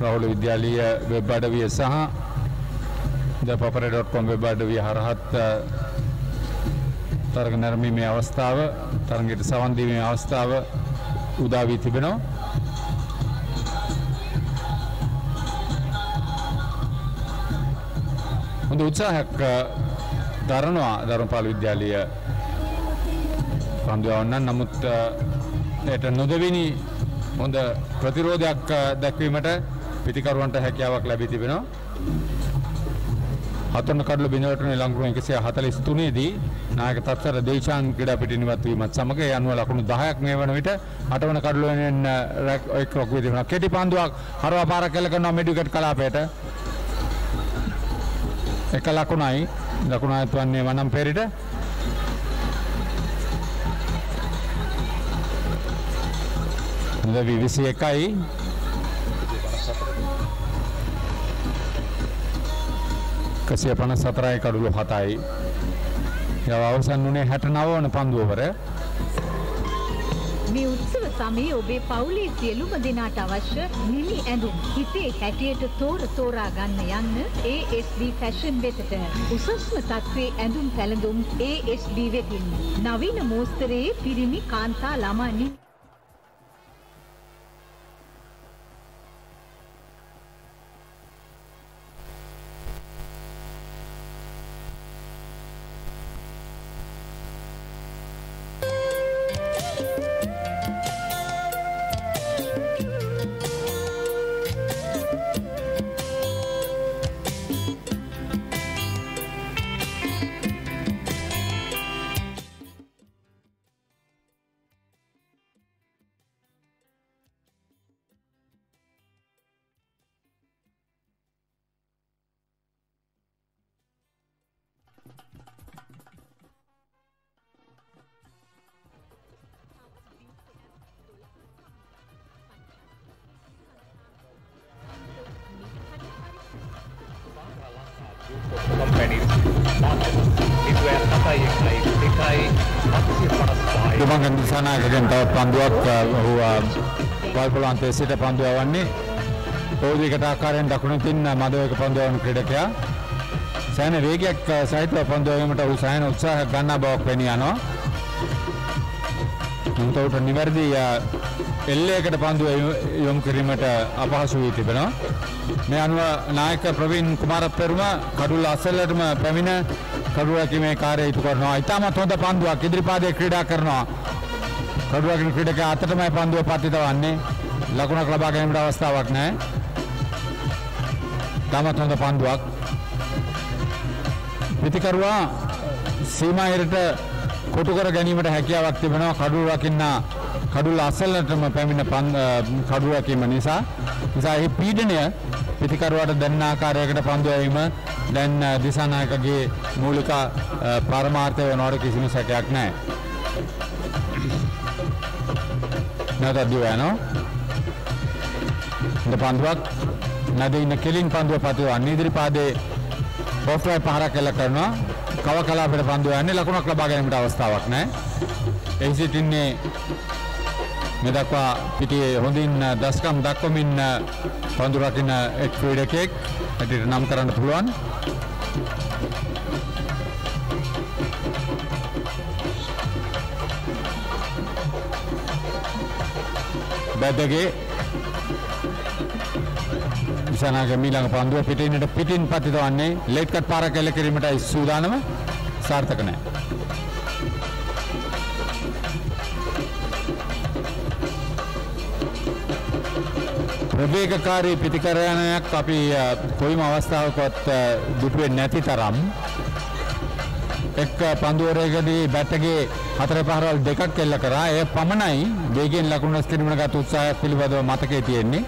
රාහුල විද්‍යාලීය වෙබ් අඩවිය සහ දපපර.com වෙබ් අඩවිය හරහත් තරග නැරඹීමේ අවස්ථාව තරගයට සවන් දීමේ අවස්ථාව උදා වී තිබෙනවා. හොඳ උත්සාහයක් දරනවා ධර්මපාල විද්‍යාලීය පන්දුවන්න නමුත් එයට නොදවෙනි හොඳ ප්‍රතිරෝධයක් අ, දැක්වීමට පිතිකරුවන්ට හැකියාවක් ලැබී තිබෙනවා. හතොන්න කඩළු බිඳවැටුනේ ලංකු 143 දී නායක තත්තර දේශාන් ක්‍රීඩාපිටිය නිවත් වීමත් සමග ඒ අනුව ලකුණු 10ක් මේ වන විට අටවන කඩළු වෙනුවෙන් එක් රොක් වේදිනා කෙටි පන්දුවක් හරවා පාර කෙල කරනවා මිඩ් විකට් කලාපයට. එක ලකුණයි. ලකුණ අයත් වන්නේ වනම් පෙරිට. ලැබි 21යි එකසිය පනස් සතරයි කඩුලු හතයි. යව අවසන් වුණේ හැට නවවන පන්දුවවර. මේ උත්සව සමයේ ඔබේ පවුලේ සියලුම දෙනාට අවශ්‍ය නිලි ඇඳුම් හිතේ හැටියට තෝර තෝරා ගන්න යන්න ASB Fashion වෙතට. උසස්ම තත්ත්වයේ ඇඳුම් පැළඳුම් ASB වෙතින්. නවීන මෝස්තරයේ පිරිමි කාන්තා ළමා දුමගන් දිසානායකගෙන් තවත් පන්දුවක් ඔහු වල්පොලන්තේ සිට පන්දුව වන්නේ. පෝදිකට ආකාරයෙන් දකුණතින් මදවක පන්දුවන ක්‍රඩකයා. සෑන වේගයක් සහිතව පන්දුවීමට ඔහු සෑන උත්සාහ ගන්නා බවක් පෙනී යනවා. උන්තවට නිවැරදි එල්ලයකට පන්දුව යොම් කිරීමට අපහසු වී තිබෙනවා. මේ අනුව නායක ප්‍රවීන් කුමාර පෙරුම කඩුල්ල අසල්ලටම පැමිණ කඩුවැකීමේ කාර්යය ඉටු කරනවා. ඉතාමත් හොඳ පන්දුවක් ඉදිරිපාදයේ ක්‍රීඩා කරනවා. කඩුවැකින ක්‍රීඩක අතටමයි පන්දුව පතිත වන්නේ ලකුණක් ලබා ගැනීමට අවස්ථාවක් නැහැ. තාමත් හොඳ පන්දුවක්. පිතිකරුවා සීමාහිරට කොටු කර ගැනීමට හැකියාවක් තිබෙනවා. කඩුව රකින්න කඩුල අසලටම පැමිණ කඩුව රැකීම නිසා. නිසා එහි පීඩනය පිතිකරුවාට දැන්න ආකාරයකට පන්දුවීම දැන් දිසානායකගේ මූලික පරමාර්ථය වෙනවට කිසිම සැකයක් නැහැ. නැවතත් දිව යනවා. ඉඳ පන්දුවක් නැද ඉන්න කෙලින් පන්දුව පතිවන්නේ ඉදිරිපාදේ බොෆ්ට්‍රයි පහරක් එල්ල කරනවා. කව කලාපයට පන්දුව යන්නේ ලකුණක් ලබා ගැනීමට අවස්ථාවක් නැහැ. එහි සිටින්නේ මේ දක්වා පිටියේ හොඳින් දස්කම් දක්වමින් පන්දු රකින්න එක් ක්‍රීඩකෙක් හැටියට නම් කරන්න පුළුවන්. බැදගේ ඉසනාගේ මීළඟ පන්දුව පිටින්නට පිටින් පතිත වන්නේ ලේට්කට් පාරක් එල්ල කිරීමටයි සූදානම සාර්ථක නැහැ. ප්‍රවේගකාරී පිතිකරණයක් අපි කොයිම අවස්ථාවකත් දුටුවේ නැති තරම්. එක් පන්දුවරයකදී බැට්ටගේ හතර පහරවල් දෙකක් එල්ල කරා. එය පමණයි. වේගෙන් ලකුණු රැස් කිරීමට ගත් උත්සාහයක් පිළිබඳව මතකයේ තියෙන්නේ.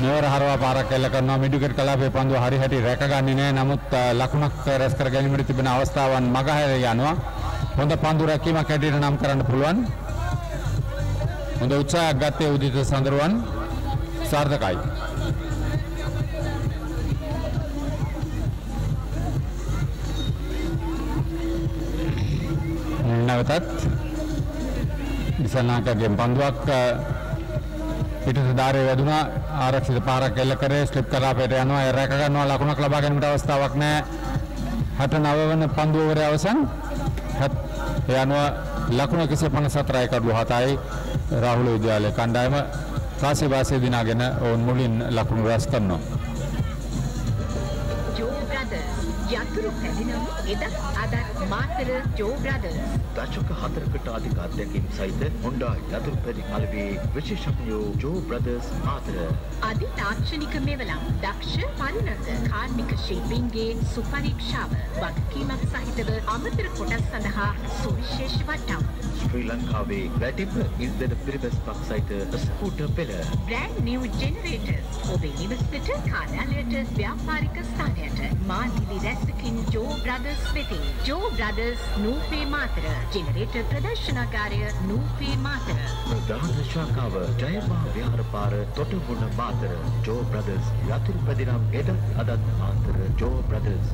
මෙවර හරවා පාරක් එල්ල කරනවා. මිඩුකට් කලාපේ පන්දුව හරි හැටි රැකගන්නේ නැහැ නමුත් ලකුණක් රැස් කර ගැනීමට තිබෙන අවස්ථාවන් මගහැර යනවා. හොඳ පන්දු රැකීමක් හැටියට නම් කරන්න පුළුවන්. හොඳ උත්සාහයක් ගත්තේ උදිත සඳරුවන්. සාර්ථකයි. නැවතත් දිසනාකගේ පන්දුවක් පිටත ධාරය වැදුනා. ආරක්ෂිත පාරක් එල්ල කරේ ස්ලිප් කලාපයට යනවා. ඒ රැක ගන්නවා. ලකුණක් ලබා ගැනීමට අවස්ථාවක් නැහැ. 69 වන පන්දුවරේ අවසන්. ඒ අනුව ලකුණ 154යි කඩලු 7යි රාහුල විද්‍යාලය කණ්ඩායම කාසිය වාසය දිනාගෙන ඔවුන් මුලින් ලකුණු රැස් කරනවා. පැදිනමු එදත් අදත් මාතර ජෝ බ්‍රදර්ස්. දශක හතරකට අධික අත්දැකීම් සහිත හොන්ඩා යතුරු පැදි අලවේ විශේෂඥයෝ ජෝ බ්‍රදර්ස් මාතර. අධි තාක්ෂණික මෙවලම් දක්ෂ පරිණත කාර්මික ශිල්පීන්ගේ සුපරීක්ෂාව වගකීමක් සහිතව අමතර කොටස් සඳහා සුවිශේෂ වටම්. ශ්‍රී ලංකාවේ වැඩිම ඉන්ධන පිරිවැස්මක් සහිත ස්කූටර් පෙළ. බ්‍රෑන්ඩ් නිව් ජෙනරේටර්ස් ඔබේ නිවසට කාර්යාලයට ව්‍යාපාරික ස්ථානයට මාලිලි රැසකින් ජෝ බ්‍රදර්ස් වෙතින් Joe brothers Nupe Matara generator ප්‍රදර්ශනාගාරය Nupe Matara ප්‍රධාන ශාඛාව ජයමා විහාර පාර තොටගුණ මාතර. ජෝ බ්‍රදර්ස් යතුරු පැදිනම් එදත් අදත් මාතර. ජෝ බ්‍රදර්ස්.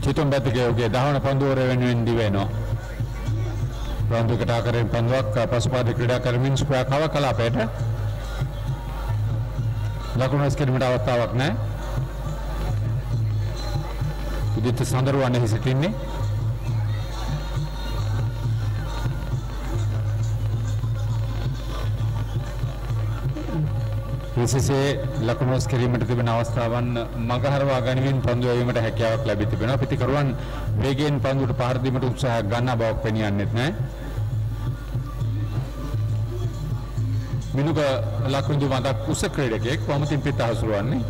චිතුම් බැතිකයෝගේ දහවන පන්දුවර වෙනුවෙන් දිවෙනවා. රන්දුකට ආකරයෙන් පන්දුවක් පසුපාද ක්‍රීඩා කරමින් ස්පයා කව කලාපයට ලකුණු රැස් කිරීමට අවස්ථාවක් නැහැ. උදිත සඳරුවන් එහි සිටින්නේ. විශේෂයේ ලකුණු රැස් කිරීමට තිබෙන අවස්ථාවන් මගහරවා ගනිමින් පන්දු යැවීමට හැකියාවක් ලැබී තිබෙනවා. පිටිකරුවන් වේගයෙන් පන්දුවට පහර දීමට උත්සාහයක් ගන්නා බවක් පෙනියන්නේත් නැහැ. මිනුක ලකුණු මතක් උස ක්‍රීඩකයෙක් වමතින් පිට හසුරුවන්නේ.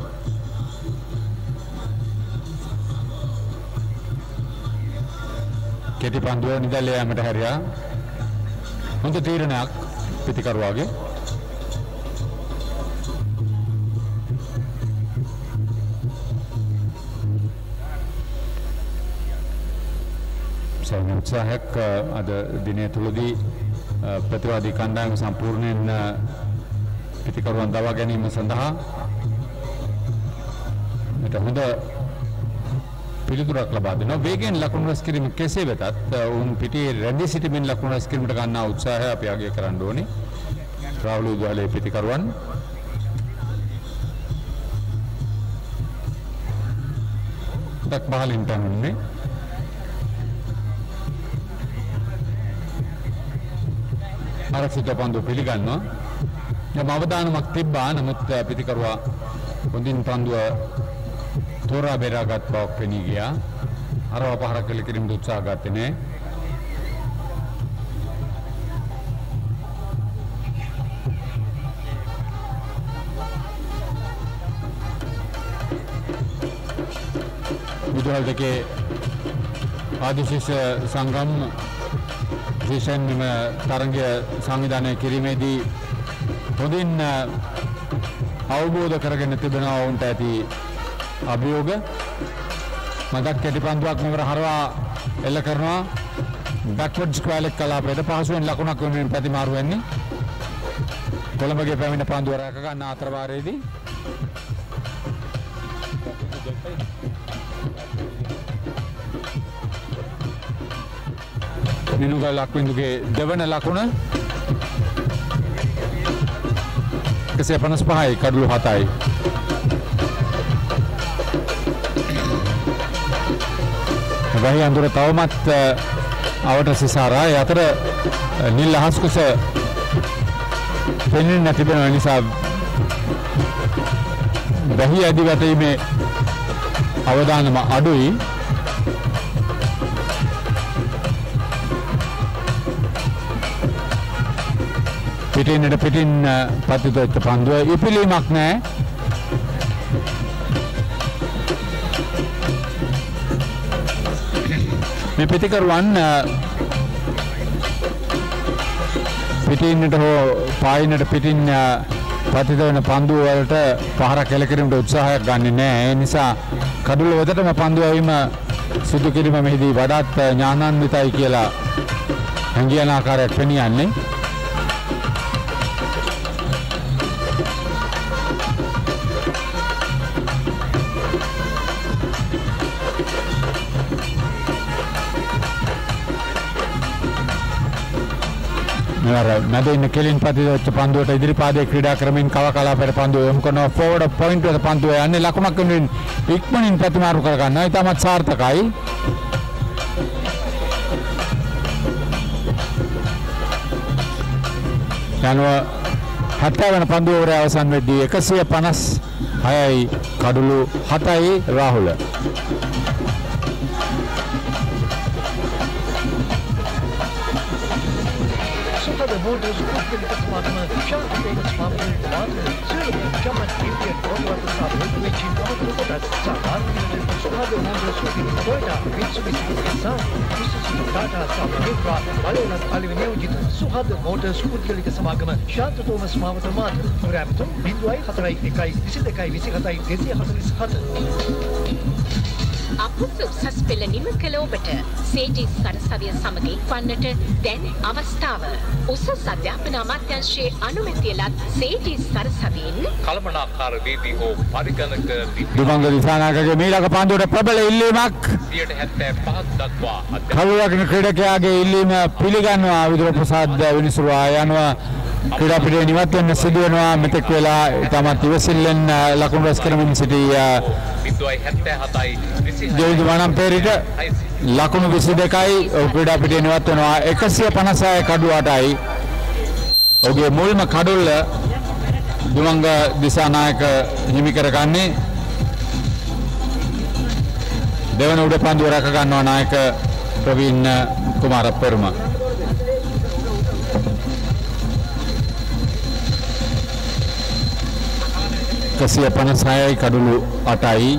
කෙටි පන්දුව නිදල් යෑමට හැරියා. හොඳ තීරණයක් පිටිකරුවාගේ. සෑහෙන උත්සාහයක් අද දිනය තුලදී ප්‍රතිවාදී කණ්ඩායම සම්පූර්ණයෙන් පිටිකරුවන් දවා ගැනීම සඳහා මෙට හොඳ පිළිතුරක් ලබා දෙනවා. වේගයෙන් ලකුණු රැස් කිරීම කෙසේ වෙතත් ඔවුන් පිටියේ රැඳී සිටීමෙන් ලකුණු රැස් කිරීමට ගන්නා උත්සාහය අපි අගය කරන්න ඕනේ. රාහුල උදාලේ පිටිකරුවන් දක් පහලින් පැමිණෙන්නේ ආරක්ෂිත පන්දු පිළිගන්නවා. යම් අවධානමක් තිබ්බා නමුත් පිටිකරුවා හොඳින් පන්දුව තෝරා බේරාගත් බවක් පෙනී ගියා. අරව පහරක් කළ කිරීමට උත්සාහ ගත්තේ නෑ. බුදුහල් දෙකේ ආදිශිෂ සංගම් විශේෂයෙන් මෙම තරගය සංවිධානය කිරීමේදී හොඳින් අවබෝධ කරගෙන තිබෙනවා ඔවුන්ට ඇති අභියෝග මදක් කෙටිපන්දුවක් මෙවර හරවා එල්ල කරනවා. බැක්වර්ඩ් ස්ක්වෑලෙක් කලාපයට පහසුවෙන් ලකුණක් වෙනුවෙන් ප්‍රතිමාරු වෙන්නේ. කොළඹගේ පැමිණ පන්දුව රැක ගන්න අතරවාරයේදී නිනුග ලක්විඳුගේ දෙවන ලකුණ එකසේ පනස් පහයි කඩලු හතයි. වැහි අඳුර තවමත් අවට සිසාරා. අතර නිල් අහස්කුස පෙනෙන් නැතිබෙන නිසා වැහි ඇදි වැටීමේ අවධානම අඩුයි. පිටින්නට පිටින් පතිතොච්ච පන්දුව ඉපිලීමක් නෑ. මේ පිතිකරුවන් පිටින්නට හෝ පායිනට පිටින් පතිත වන පන්දුව වලට පහර කෙලකිරීමට උත්සාහයක් ගන්නේ නෑ. ඒ නිසා කඩුල වෙතටම පන්දුව ඇවීම සිදු කිරීම මෙහිදී වඩාත් ඥානාන්විතයි කියලා හැඟියන ආකාරයක් පෙනියන්නේ. මෙවර මැද ඉන්න කෙලින් පතිවෙච්ච පන්දුවට ඉදිරි පාදයේ ක්‍රීඩා කරමින් කව කලාපයට පන්දුව යොමු කරනවා ෆෝවර්ඩ් පොයින්ට් වල පන්දුව යන්නේ ලකුණක් වෙනුවෙන් ඉක්මනින් ප්‍රතිමාරු කර ගන්නවා. ඉතාමත් සාර්ථකයි. යනවා 70 වන පන්දුවර අවසන් වෙද්දී 156යි කඩුළු 7යි රාහුල. සුපද මෝටර්ස් පුද්ගලික සමාගම ශාන්තික සමාගම මාතෘ සියලුම ජමත් ඉන්දියන් රෝවර් සහ වෙච්චි නමතුරු කොටස් සාමාන්‍යයෙන් සුපද මෝටර්ස් පුද්ගලික Toyota Mitsubishi Nissan Isuzu Tata සහ මහින්ද්‍රා බලවලත් අලි නියෝජිත සුහද මෝටර්ස් පුද්ගලික සමාගම ශාන්ත තෝමස් මාවත මාතෘ රැම්තුම් 0.4 1 22 27 247 අපුත් උසස් පෙළ නිම කළ ඔබට සේජිස් සරසවිය සමග එක්වන්නට දැන් අවස්ථාව. උසස් අධ්‍යාපන අමාත්‍යංශයේ අනුමැතිය ලත් සේජිස් සරසවියෙන් කළමනාකාර වේදී හෝ පරිගණක දුමංග දිසානායකගේ මීළඟ පන්දුවට ප්‍රබල ඉල්ලීමක්. 75 දක්වා කළුවකින ක්‍රීඩකයාගේ ඉල්ලීම පිළිගන්නවා. විදුර ප්‍රසාද් විනිසුරුවා යනවා. ක්‍රීඩා පිටේ නිවත් වෙන්න සිදු වෙනවා මෙතෙක් වෙලා ඉතාමත් ඉවසිල්ලෙන් ලකුණු රැස් කරමින් සිටි 0.77යි ජෙවිදු වනම්පේරිට ලකුණු 22යි ඔහු ක්‍රීඩා පිටේ නිවත් වෙනවා. 156 කඩු 8යි ඔහුගේ මුල්ම කඩුල්ල දුමංග දිසානායක හිමි කරගන්නේ. දෙවන උඩ පන්දුව රැක ගන්නවා නායක ප්‍රවීන් කුමාර පෙරුම. කසිය පනසයයි කඩුළු අටයි.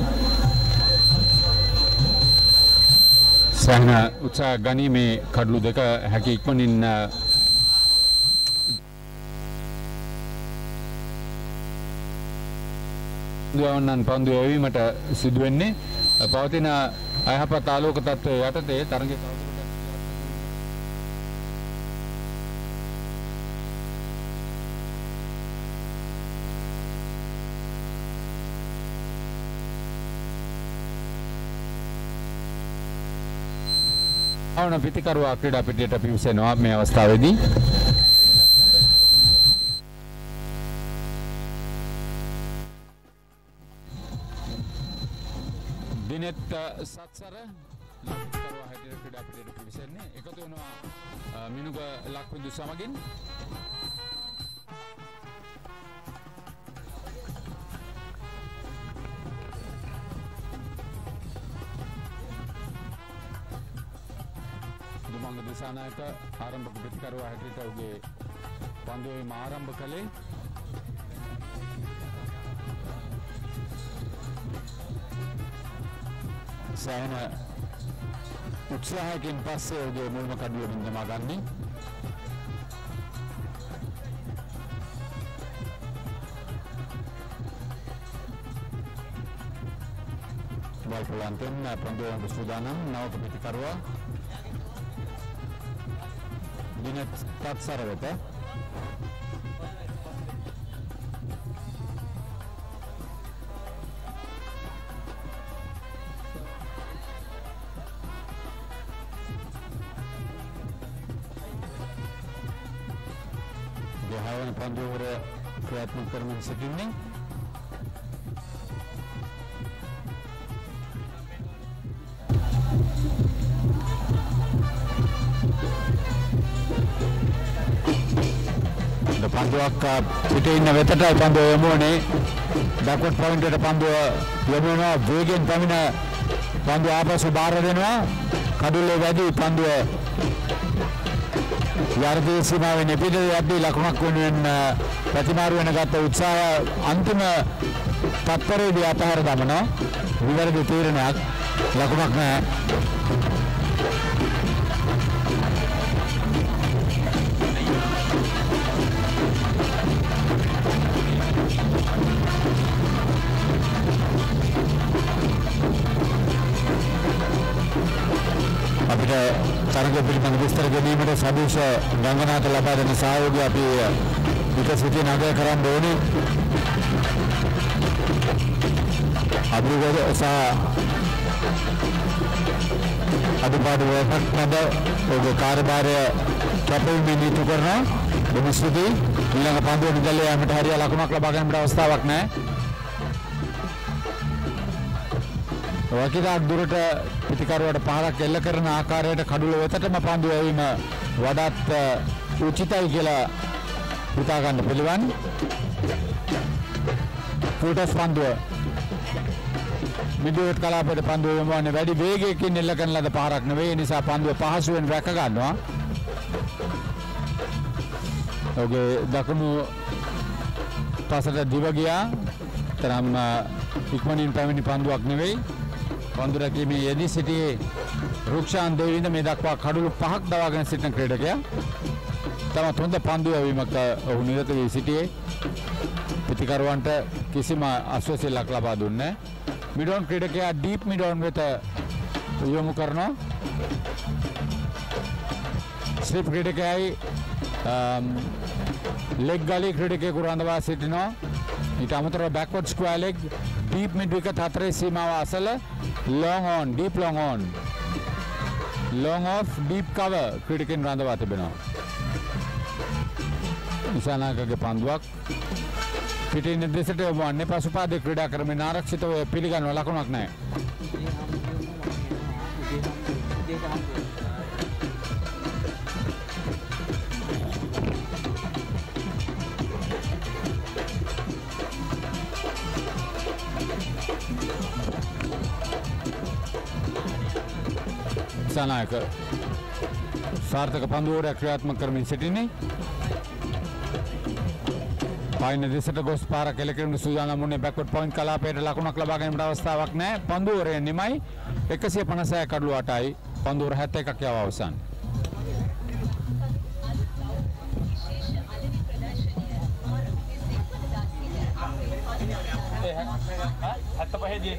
සෑහන උත්සා ගනීමේ කඩලු දෙක හැකි ඉක්මනින් දුවන්නන් පන්දු ඇවීමට සිදුවෙන්නේ. පවතින අයහපත් ආලෝක තත්ත්වය යටතේ තරග අවන පිතිකරුවා ක්‍රීඩා පිටියට පිවිසෙනවා මේ අවස්ථාවේදී. දිනෙත් සත්සර ලක්කරුවා හැටියට ක්‍රීඩා පිටියට පිවිසෙන්නේ එකතු වෙනවා මිනුග ලක්විදු සමගින්. දුමංග දිසානායක ආරම්භක ප්‍රතිකරුවා හැටියට ඔහුගේ පන්දුවේම ආරම්භ කළේ. සෑහෙන උත්සාහයකින් පස්සේ ඔහුගේ මුල්ම කඩුව බින්දමා ගන්නේ. බල් පොලන්තෙන් පන්දුව සූදානම් නවක ප්‍රතිකරුවා ದಿನಕ್ಕೆ ಹತ್ತು ಸಾವಿರ ಆಗುತ್ತೆ Do you have any fund over uh, Fiat Mukherman second? පන්දුවක් uh, පිටේ ඉන්න වෙතටයි පන්දුව යමුවනේ බැක්වර්ඩ් පොයින්ට් එකට පන්දුව යමුනවා වේගෙන් පැමිණ පන්දුව ආපසු බාර දෙනවා. කඩුල්ලේ වැඩි පන්දුව යර්දී සීමාවෙන් පිට යද්දී ලකුණක් වෙනුවෙන් uh, ප්‍රතිමාරු වෙන ගත්ත උත්සාහය අන්තිම තත්පරේදී අතහැර දමනවා. විවරද තීරණයක්. ලකුණක් නැහැ. අපිට තරග පිළිබඳ විස්තර ගැනීමට සදීශ ගංගනාට ලබා දෙන සහයෝගය අපි එක සිටි නගය කරන්න ඕනේ. අභිවද සහ අඩුපාඩු වලට නැද ඔබේ කාර්යභාරය කැපවීමෙන් ඉටු කරනවා. බොහොම ස්තුතියි. ඊළඟ පන්දුව නිදල්ලේ යෑමට හරිය ලකුණක් ලබා ගැනීමට අවස්ථාවක් නැහැ. වකිරාක් දුරට පිතිකරුවට පහරක් එල්ල කරන ආකාරයට කඩුල වෙතටම පන්දු ඇවීම වඩාත් උචිතයි කියලා හිතා ගන්න පිළිවන්. ෆූටස් පන්දුව මිඩුවට කලාපයට පන්දුව යොමුවන්නේ වැඩි වේගයකින් එල්ල කරන ලද පහරක් නෙවෙයි ඒ නිසා පන්දුව පහසුවෙන් රැක ගන්නවා. ඔගේ දකුණු පසට දිව ගියා. තරම් අ, ඉක්මනින් පැමිණි පන්දුවක් නෙවෙයි. පන්දු රැකීමේ යෙදී සිටියේ රුක්ෂාන් දෙවිඳ මේ දක්වා කඩුළු පහක් දවාගෙන සිටින ක්‍රීඩකයා. තමත් හොඳ පන්දු යැවීමක ඔහු නිරත වී සිටියේ. පිතිකරුවන්ට කිසිම අස්වැසිල්ලක් ලබා දුන්නේ නැහැ. මිඩෝන් ක්‍රීඩකයා ඩීප් මිඩෝන් වෙත යොමු කරනවා. ස්ලිප් ක්‍රීඩකයයි ලෙග් ගලී ක්‍රීඩකයෙකු රඳවා සිටිනවා. ඊට අමතරව backward square leg deep mid wicket හතරේ සීමාව අසල long on deep long on long off deep cover ක්‍රීඩකයන් රඳවා තිබෙනවා. ඉසානාකගේ පන්දුවක් පිටින් දෙසට යොමුවන්නේ පසුපාදේ ක්‍රීඩා කරමින් ආරක්ෂිතව පිළිගන්ව ලකුණක් නැහැ. ඉසානායක සාර්ථක පන්දුවරයක් ක්‍රියාත්මක කරමින් සිටින්නේ පයින දෙසට ගොස් පාර කෙලකිරීමට සූදානම් වුණේ බැක්වර්ඩ් පොයින්ට් කලාපයට ලකුණක් ලබා ගැනීමට අවස්ථාවක් නැහැ. පන්දුවරය නිමයි 156 කඩලු 8යි. පන්දුවර 71ක් යව අවසන්. හැත්ත පහේදී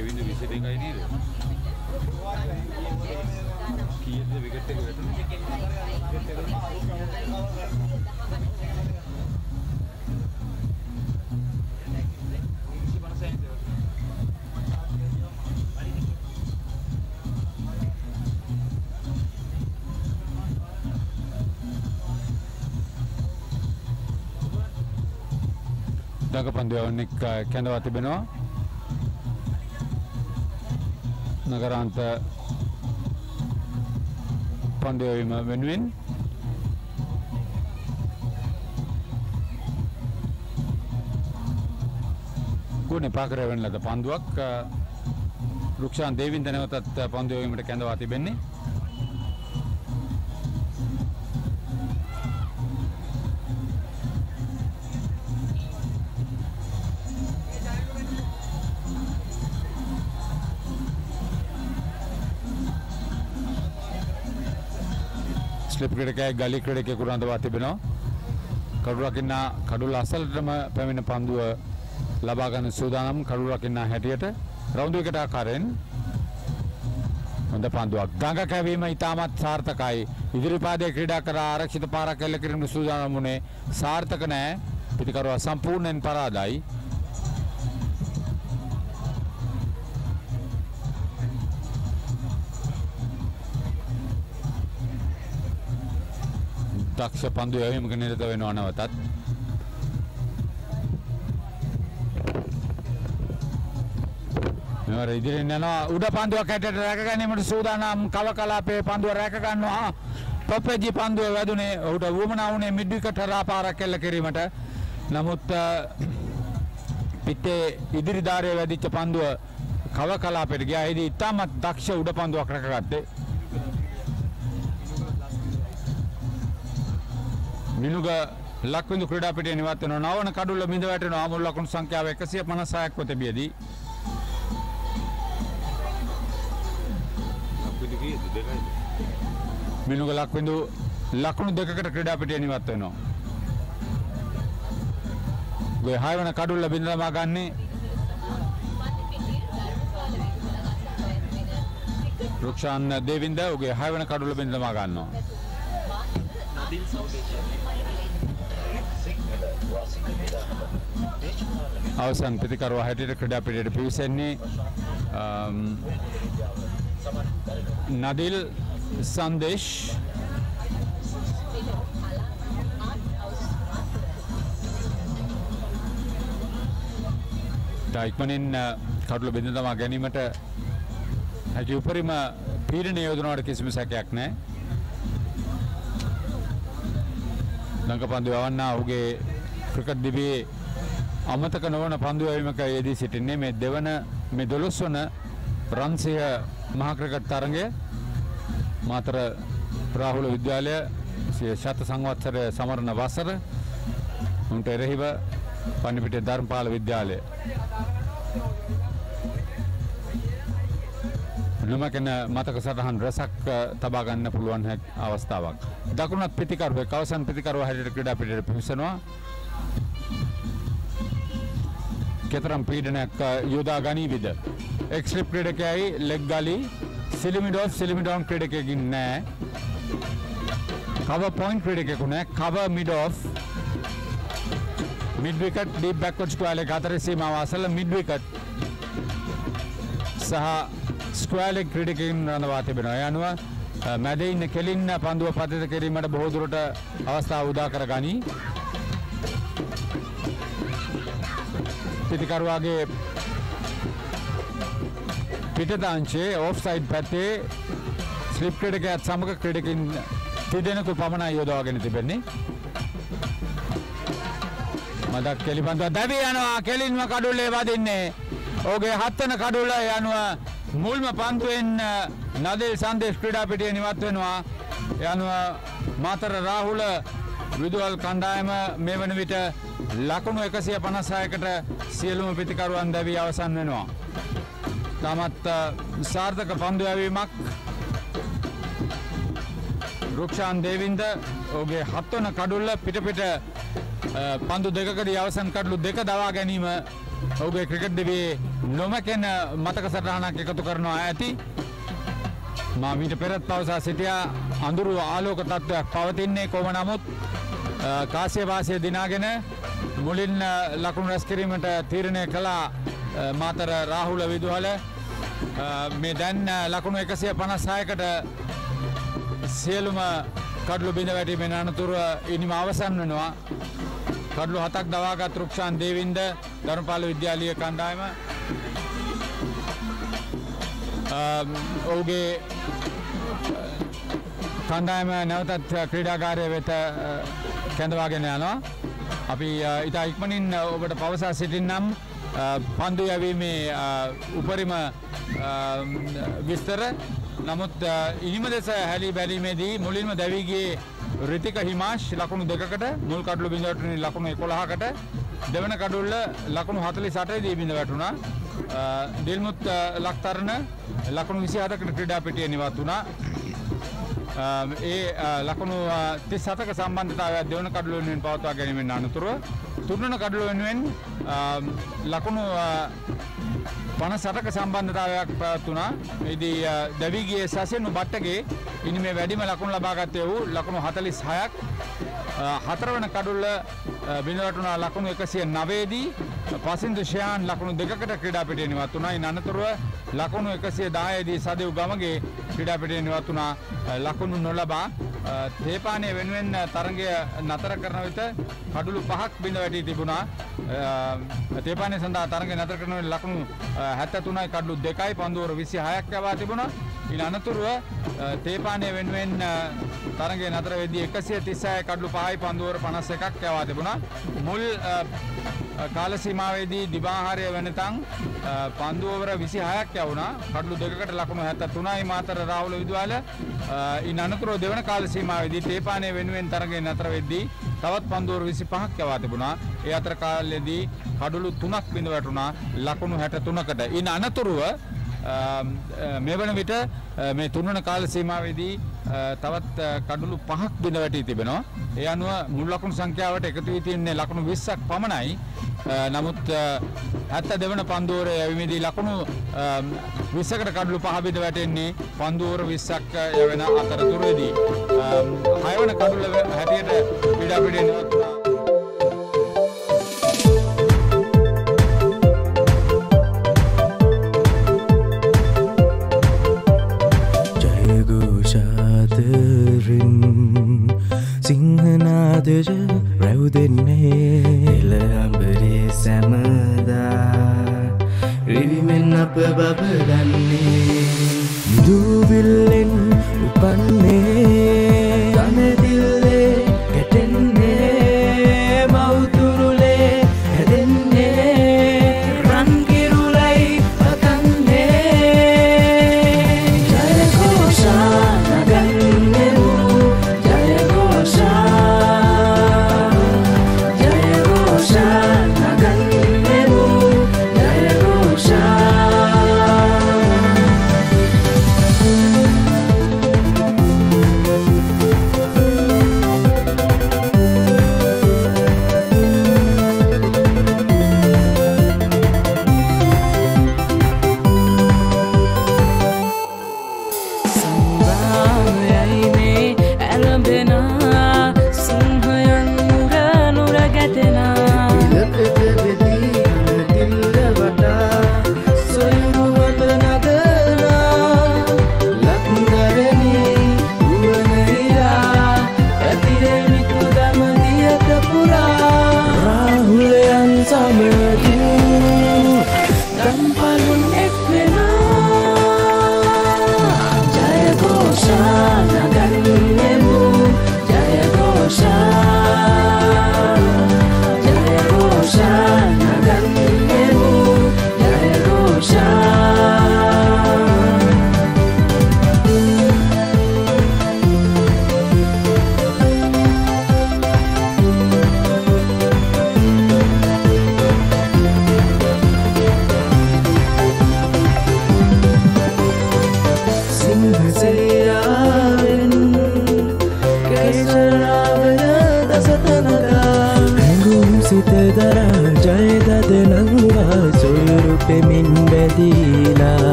ගෙවින්න විසිට එකයි නේද? කීයද විකට් එක වැටුනේ? දඟ පන්දුවන්නෙක් කැඳවා තිබෙනවා. නගරාන්ත පන්දුවීම වෙනුවෙන් ගුණ පාකර වෙන ලද පන්දුවක් රුක්ෂාන් දේවින්ද නැවතත් පන්දුවීමට කැඳවා තිබෙන්නේ. ස්ලිප් ක්‍රීඩකයෙක් ගලි ක්‍රීඩකයෙකු රඳවා තිබෙනවා. කඩු රකින්නා කඩුල අසලටම පැමිණ පන්දුව ලබා ගන්න සූදානම් කඩු රකින්නා හැටියට රවුන්ඩ් එකට ආකාරයෙන් හොඳ පන්දුවක්. ගඟ කැවීම ඉතාමත් සාර්ථකයි. ඉදිරිපාදයේ ක්‍රීඩා කර ආරක්ෂිත පාරක් එල්ල කිරීමට සූදානම් වුණේ සාර්ථක නෑ. පිටිකරුවා සම්පූර්ණයෙන් පරාදයි. දක්ෂ පන්දු යැවීමක නිරත වෙනවා නැවතත්. මෙවර ඉදිරියෙන් යනවා උඩ පන්දුවක් හැටට රැක ගැනීමට සූදානම් කව කලාපයේ පන්දුව රැක ගන්නවා. පොපෙජි පන්දුව වැදුනේ ඔහුට වුමනා වුණේ මිඩ් විකට් හරහා පාරක් එල්ල කිරීමට. නමුත් අ, පිටේ ඉදිරි ධාරයේ වැදිච්ච පන්දුව කව කලාපයට ගියා. ඒදී ඉතාමත් දක්ෂ උඩ පන්දුවක් රැකගත්තේ. මිනුග ලක්විඳු ක්‍රීඩා පිටිය නිවත් වෙනවා. නවන කඩුල්ල බිඳ වැටෙනවා. ආමුල් ලකුණු සංඛ්‍යාව 156ක් ව තිබියදී? මිනුග ලක්විඳු ලකුණු දෙකකට ක්‍රීඩා පිටිය නිවත් වෙනවා. ගේ හයවන කඩුල්ල බිඳලා ගන්නේ රුක්ෂාන් දේවින්ද උගේ හයවන කඩුල්ල බිඳලා ගන්නවා. අවසන් ප්‍රතිකරුවා හැටියට ක්‍රඩා පිටියට පිවිසෙන්නේ අම්, නදිල් සංදේශ් ඉක්මනින් කටුළු බිඳ තමා ගැනීමට හැකි උපරිම පීඩනය යොදනවට කිසිම සැකයක් නෑ ලංක පන්දු යවන්න ඔහුගේ ක්‍රිකට් දිබේ අමතක නොවන පන්දුවීමක යෙදී සිටින්නේ මේ දෙවන මේ දොළොස් වන රන්සය මහක්‍රකට් තරගය මාතර රාහුල විද්‍යාලය සිය ශත සංවත්සර සමරණ වසර උන්ට එරෙහිව පණිපිට ධර්මපාල විද්‍යාලය නොමැකෙන මතක සටහන් රැසක් තබා ගන්න පුළුවන් හැක් අවස්ථාවක්. දකුණත් පිතිකරුවේ කවසන් පිතිකරුව හැටියට ක්‍රීඩා පිටට පිවිසනවා. කෙතරම් පීඩනයක් යොදා ගනීවිද. එක්ස්ලිප් ක්‍රීඩකයයි ලෙක් ගලි සිලිමිඩෝස් සිලිමිඩෝන් ක්‍රීඩකයකින් නෑ. කව පොයින්් ක්‍රීඩකෙකු නෑ. කව මිඩෝස් මිඩ්විකට් ඩී බැක්කොට් ස්කවාලේ අතර සීමාව අසල මිඩ්විකට් සහ ස්කවාලෙක් ක්‍රඩිකින් රඳවා තිබෙනවා. යනුව මැදඉන්න කෙලින්න පන්දුව පතිත කිරීමට බොහෝදුරට අවස්ථාව උදා කර ගනී. පිතිකරුවාගේ පිටදාංචේ ඔෆ් සයිඩ් පැත්තේ ස්ලිප් ක්‍රඩක ඇත් සමග ක්‍රඩකින් තිදෙනකු පමණයි යොදවාගෙන තිබෙන්නේ. මදක් කෙලිපන්තුව දැවී යනවා. කෙලින්ම කඩුල්ලේ වදින්නේ. ඕගේ හත්තන කඩුල්ල යනුව මුල්ම පන්තුවෙන් නදල් සන්දේශ ක්‍රඩා පිටිය නිවත් වෙනවා. යනුව මාතර රාහුල විදුවල් කණ්ඩායම මේ වන විට ලකුණු එකසිය පනස්සායකට සියලුම පිතිකරුවන් දැවී අවසන් වෙනවා. තමත් සාර්ථක පන්දු ඇවීමක් රුක්ෂාන් දේවින්ද ඕගේ හත්වන කඩුල්ල පිටපිට පන්දු දෙකකදී අවසන් කඩලු දෙක දවා ගැනීම ඔහුගේ ක්‍රිකට් දෙවේ නොමැකෙන මතක සටහනක් එකතු කරනවා ඇති මා මීට පෙරත් පවසා සිටියා. අඳුරු ආලෝක තත්ත්වයක් පවතින්නේ කොම නමුත් කාසය වාසය දිනාගෙන මුලින් ලකුණු රැස් කිරීමට තීරණය කළා මාතර රාහුල විදුහල. මේ දැන් ලකුණු එකසිය පනස්සායකට සියලුම කඩලු බිඳ වැටීමෙන් අනතුරුව ඉනිම අවසන් වෙනවා. කඩලු හතක් දවාගත් රුක්ෂාන් දේවින්ද ධර්මපාල විද්‍යාලීය කණ්ඩායම. Um, ඔහුගේ uh, කණ්ඩායම නැවතත් ක්‍රීඩාකාරය වෙත uh, කැඳවාගෙන යනවා. අපි uh, ඉතා ඉක්මනින් ඔබට පවසා සිටින්නම්. පන්දු යැවීමේ උපරිම um, විස්තර. නමුත් ඉනිම දෙස හැලි බැලීමේදී මුලින්ම දැවීගේ රිතික හිමාශ් ලකුණු දෙකට මුල් කඩලු බිඳට ලකුණු එකොළහකට. දෙවන කඩුල්ල ලකුණු හතලි සටයේදී බිඳ වැටුණා. දිල්මුත් ලක්තරණ ලකුණු විසි හතකට ක්‍රඩා පිටිය නිවත් වුණා. ඒ ලකුණු තිස් සතක සම්බන්ධතාව දෙවන කඩලු වෙනුවෙන් පවත්වා ගැනීමෙන් අනතුරුව තුරණ කඩලු වෙනුවෙන් ලකුණු පන සටක සම්බන්ධතාවයක් පැවත්වුණා. ඉදී දැවීගේ සසයනු බට්ටගේ ඉනි මේ වැඩිම ලකුණු ලබාගත්තය වූ ලකුණු හතලිස් හයක්. හතරවන කඩුල්ල බිඳවටුනා ලකුණු එකසිය නවේදී පසින්දු ෂයාන් ලකුණු දෙකට ක්‍රඩා පිටිය නිවත් වුණයි නනතුරුව ලකුණු එකසිය දායේදී සදව් ගමගේ ක්‍රඩා පිටිය නිවත් වුණා ලකුණු නොලබා තේපානය වෙනුවෙන් තරගය නතර කරන විට කඩුළු පහක් බිඳ වැටී තිබුණා. තේපානය සඳහා තරග නතර කරන ලකුණු හැත්ත තුනයි කඩලු දෙකයි පන්දුවර විසි හයක් යවා තිබුණා. ඉන් අනතුරුව තේපානය වෙනුවෙන් තරගේ නතර වෙදී එකසිය තිස්සය කඩලු පහයි පන්දුවර පනස්ස එකක් යවා තිබුණා. මුල් කාලසීමාවේදී දිබාහාරය වෙනතං පන්දුවවර විසි හයක් යවුණා. කඩලු දෙකට ලකුණු හැත්ත තුනයි මාතර රාවුල විදවාල ඉන් අනතුරෝ දෙවන කාලසීමාවේදී තේපානය වෙනුවෙන් තරගේ නතර වෙද්දී තවත් පන්දුවර විසි පහක් යවා තිබුණා. ඒ අතර කාලෙදී කඩුළු තුනක් බිඳ වැටුණා ලකුණු හැට තුනකට ඉන් අනතුරුව මේ වන විට මේ තුන්වන කාල සීමාවේදී තවත් කඩුළු පහක් බිඳ වැටී තිබෙනවා. ඒ අනුව මුල් ලකුණු සංඛ්‍යාවට එකතු වී තියන්නේ ලකුණු 20ක් පමණයි. නමුත් හැත්ත දෙවන පන්දුවර යැවීමේදී ලකුණු 20කට කඩුළු පහ බිඳ වැටෙන්නේ පන්දුවර 20ක් යවෙන අතරතුරේදී. හයවන කඩුල්ල හැටියට පීඩා පිටියේ නවත්වනවා. මැරින් සිංහනාදජ රැව් දෙන්නේ. එළඹරේ සැමදා රිවිමෙන් අප බබදන්නේ දුවිල්ලෙන් උපන්නේ.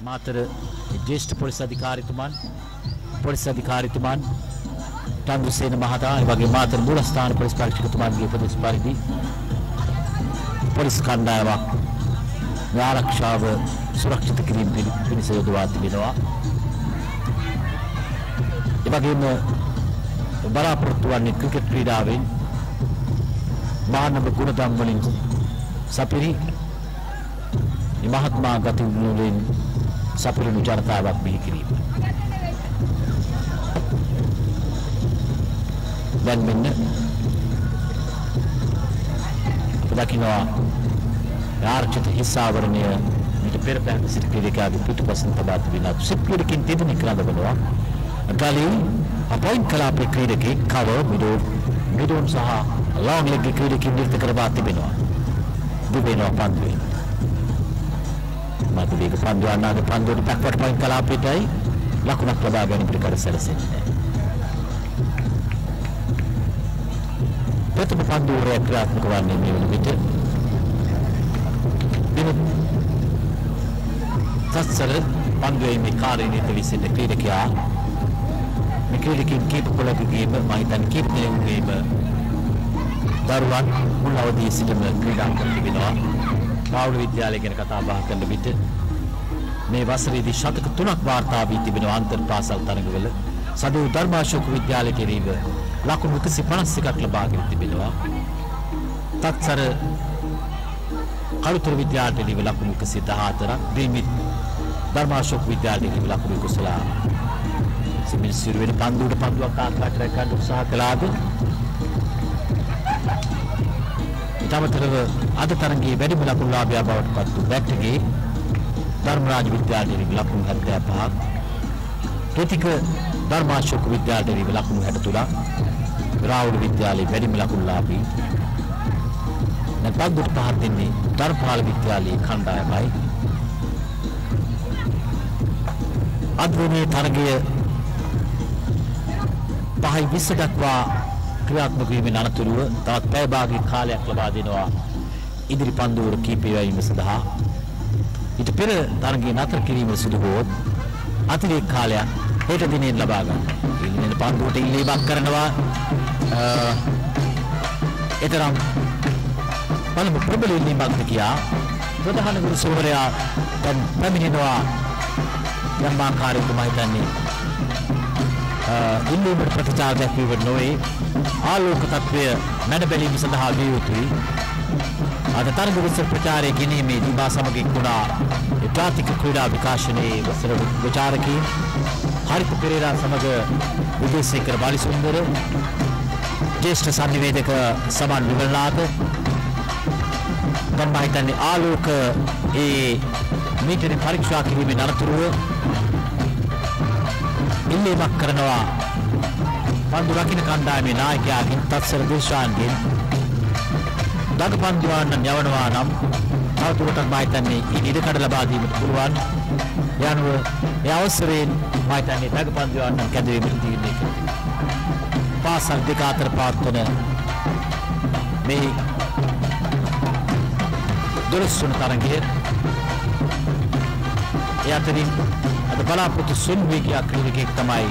මාතර ජේෂ්ඨ පොලිස් අධිකාරිතුමන් පොලිස් අධිකාරිතුමන් ටන්දුසේන මහතා ඒ වගේ මාතර මූලස්ථාන පොලිස් පරීක්ෂකතුමන්ගේ උපදෙස් පරිදි පොලිස් කණ්ඩායමක් මේ ආරක්ෂාව සුරක්ෂිත කිරීම පිණි- පිණිස යොදවා තිබෙනවා. ඒ වගේම බලාපොරොත්තු වන්නේ ක්‍රිකට් ක්‍රීඩාවෙන් මානව ගුණධම් වලින් සපිරි මේ මහත්මා ගති වලින් සපිරුණු ජනතාවක් බිහි කිරීම. දැන් මෙන්න අප දකිනවා ආර්චිත හිස්සාවරණය මීට පෙර පැහැදිලි සිට ක්‍රීඩකයාගේ පිටුපසින් තබා තිබෙන සිප්පියකින් තිබෙන ක්‍රමවලවා ගලී අපොයින්ට් කළ අපේ ක්‍රීඩකෙක් කව මිඩෝ මිඩෝන් සහ ලොං ලෙග් ක්‍රීඩකෙක් නිර්ත කරවා තිබෙනවා. දුබේනවා පන්දුවේ. මත වේග පන්දු අනාගත පන්දුවට පැක්වට පොයින්ට් කළ අපිටයි ලකුණක් ලබා ගැනීමට කර සැලසෙන්නේ ප්‍රථම පන්දුවරය ක්‍රියාත්මක වන්නේ මේ වන විට දින තත්සර පන්දුවේ මේ කාර්යනීත විසිට ක්‍රීඩකයා මේ ක්‍රීඩකින් කීප පොලකගේම මම හිතන්නේ කීප දෙනෙකුගේම දරුවන් මුල් අවදියේ සිටම ක්‍රීඩා කර තිබෙනවා පාවුල විද්‍යාලය ගැන කතා බහ කරන විට මේ වසරේදී ශතක තුනක් වාර්තා වී තිබෙනවා අන්තර් පාසල් තරඟවල සදු ධර්මාශෝක විද්‍යාලය කෙරෙහිව ලකුණු 151ක් ලබාගෙන තිබෙනවා. තත්සර කළුතර විද්‍යාලයට ලකුණු 114ක් දීමිත් ධර්මාශෝක විද්‍යාලයට ලකුණු 11 සිමිල් සිරුවෙන පන්දුවට පන්දුවක් ආකාරයට ගන්න උත්සාහ කළාද ඊටමතරව අද තරගයේ වැඩිම ලකුණු ලාභයා බවට පත් වූ බැට්ගේ ධර්මරාජ විද්‍යාලයේ ලකුණු 75ක් ප්‍රතික ධර්මාශෝක විද්‍යාලයේ ලකුණු 63ක් රාවුල විද්‍යාලයේ වැඩිම ලකුණු ලාභී නැත්නම් දුට පහක් දෙන්නේ ධර්මපාල විද්‍යාලයේ කණ්ඩායමයි. අද්වනේ තරගය පහයි විස්ස දක්වා ක්‍රියාත්මක වීමෙන් අනතුරුව තවත් පැය භාගයක කාලයක් ලබා දෙනවා ඉදිරි පන්දුවර කීපය වීම සඳහා. ඊට පෙර තරගය නතර කිරීම සිදු වුවොත් අතිරේක කාලයක් හෙට දිනෙන් ලබා ගන්න. ඉන්නේ පන්දුවට ඉල්ලීමක් කරනවා අ, එතරම් පළමු ප්‍රබල ඉල්ලීමක්ද කියා ප්‍රධාන ගුරු සෝවරයා දැන් පැමිණෙනවා යම් ආකාරයක මම හිතන්නේ ඉල්ලීමට ප්‍රතිචාර දැක්වීම නොවේ ආලෝක තත්වය මැඩ බැලීම සඳහා විය යුතුයි. අද තරග විස්තර ප්‍රචාරය ගැනීමේදී මා සමග එක්වුණා ඒ ජාතික ක්‍රීඩා විකාශනයේ වසර විචාරකීන් හරිත පෙරේරා සමග විජේසේකර බාලිසුන්දර ජ්‍යෙෂ්ඨ සංනිවේදක සමන් විමලනාථ දැන් මම හිතන්නේ ආලෝක ඒ මීටරේ පරීක්ෂා කිරීමේ අනතුරුව ඉල්ලීමක් කරනවා පන්දු රකින්න කණ්ඩායමේ නායකයාගෙන් තත්සර දිල්ෂාන්ගෙන් දගපන්දුවන්න යවනවා නම් තවදුරටත් මම හිතන්නේ ඊට ඉඩකඩ ලබා දීමට පුළුවන් යනුව ඒ අවසරයෙන් මම හිතන්නේ දගපන්දුවන්න කැඳවීමට තීරණය කළා. පාසල් දෙක අතර පවත්වන මේ දොළොස්වන තරගය ඒ අතරින් අද බලාපොරොත්තු සුන්වේගයක් ක්‍රීඩකයෙක් තමයි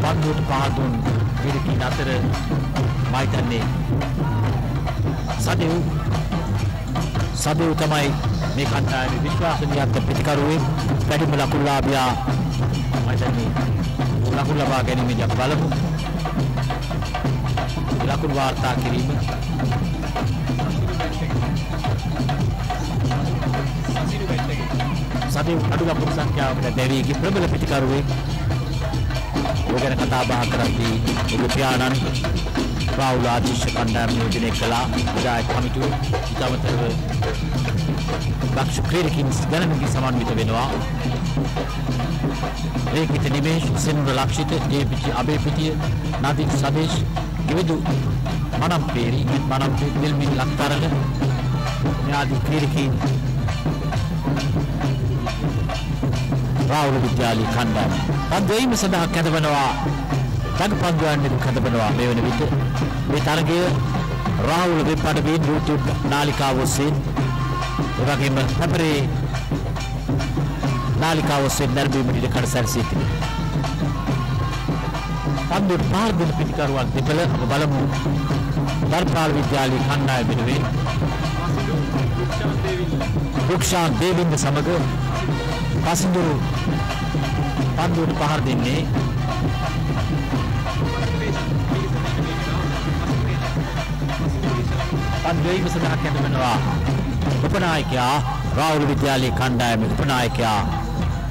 පන්දුවට පහදුන් ක්‍රීඩකීන් අතර මම හිතන්නේ සදෙව් සදෙව් තමයි මේ කණ්ඩායමේ විශ්වාසනීයත්ව ප්‍රතිකරුවේ. වැඩිම ලකුණු ලාභියා මම හිතන්නේ ලකුණු ලබා ගැනීමේදී අපි බලමු. ලකුණු වාර්තා කිරීම. සතිය අඩු ලකුණු සංඛ්‍යාවකට දැවීගේ ප්‍රබල පිටිකරුවෙක් ඔය ගැන කතා බහ කරද්දී ඔබ පියාණන් රාහුල ආදිශ කණ්ඩායම නියෝජනය කළා. විදායක කමිටුව ඉතාමතරව දක්ෂ ක්‍රීඩකින් ගණනකින් සමන්විත වෙනවා. රේකිත නිමේෂ් සෙනුර ලක්ෂිත ජේපිචි අබේපිටිය නදීන් සදේශ් ඉවදු මනම් පේරි මනම් දිල්මින් ලක්තරල ඥාති ක්‍රීඩකින් රාහුල විද්‍යාලය කණ්ඩායම. පන්දුවීම සඳහා කැඳවනවා තග පන්දුවන්නේ කැඳවනවා මේ වන විට මේ තරගය රාහුල වෙබ් අඩවියෙන් YouTube නාලිකාව ඔස්සේ ඒ වගේම හැපරේ නාලිකාව ඔස්සේ නැරඹීමට ඉඩ කඩ සැරසී තිබේ. පන්දුවට පහර දෙන පිටිකරුවන් දෙපළ අප බලමු දර්පාල විද්‍යාලයේ කණ්ඩායම වෙනුවෙන් රුක්ෂාන් දේවින්ද සමග පසිඳුරු පන්දුවට පහර දෙන්නේ පන්දුවීම සඳහා කැඳවනවා උපනායකයා රාහුල විද්‍යාලයේ කණ්ඩායමේ උපනායකයා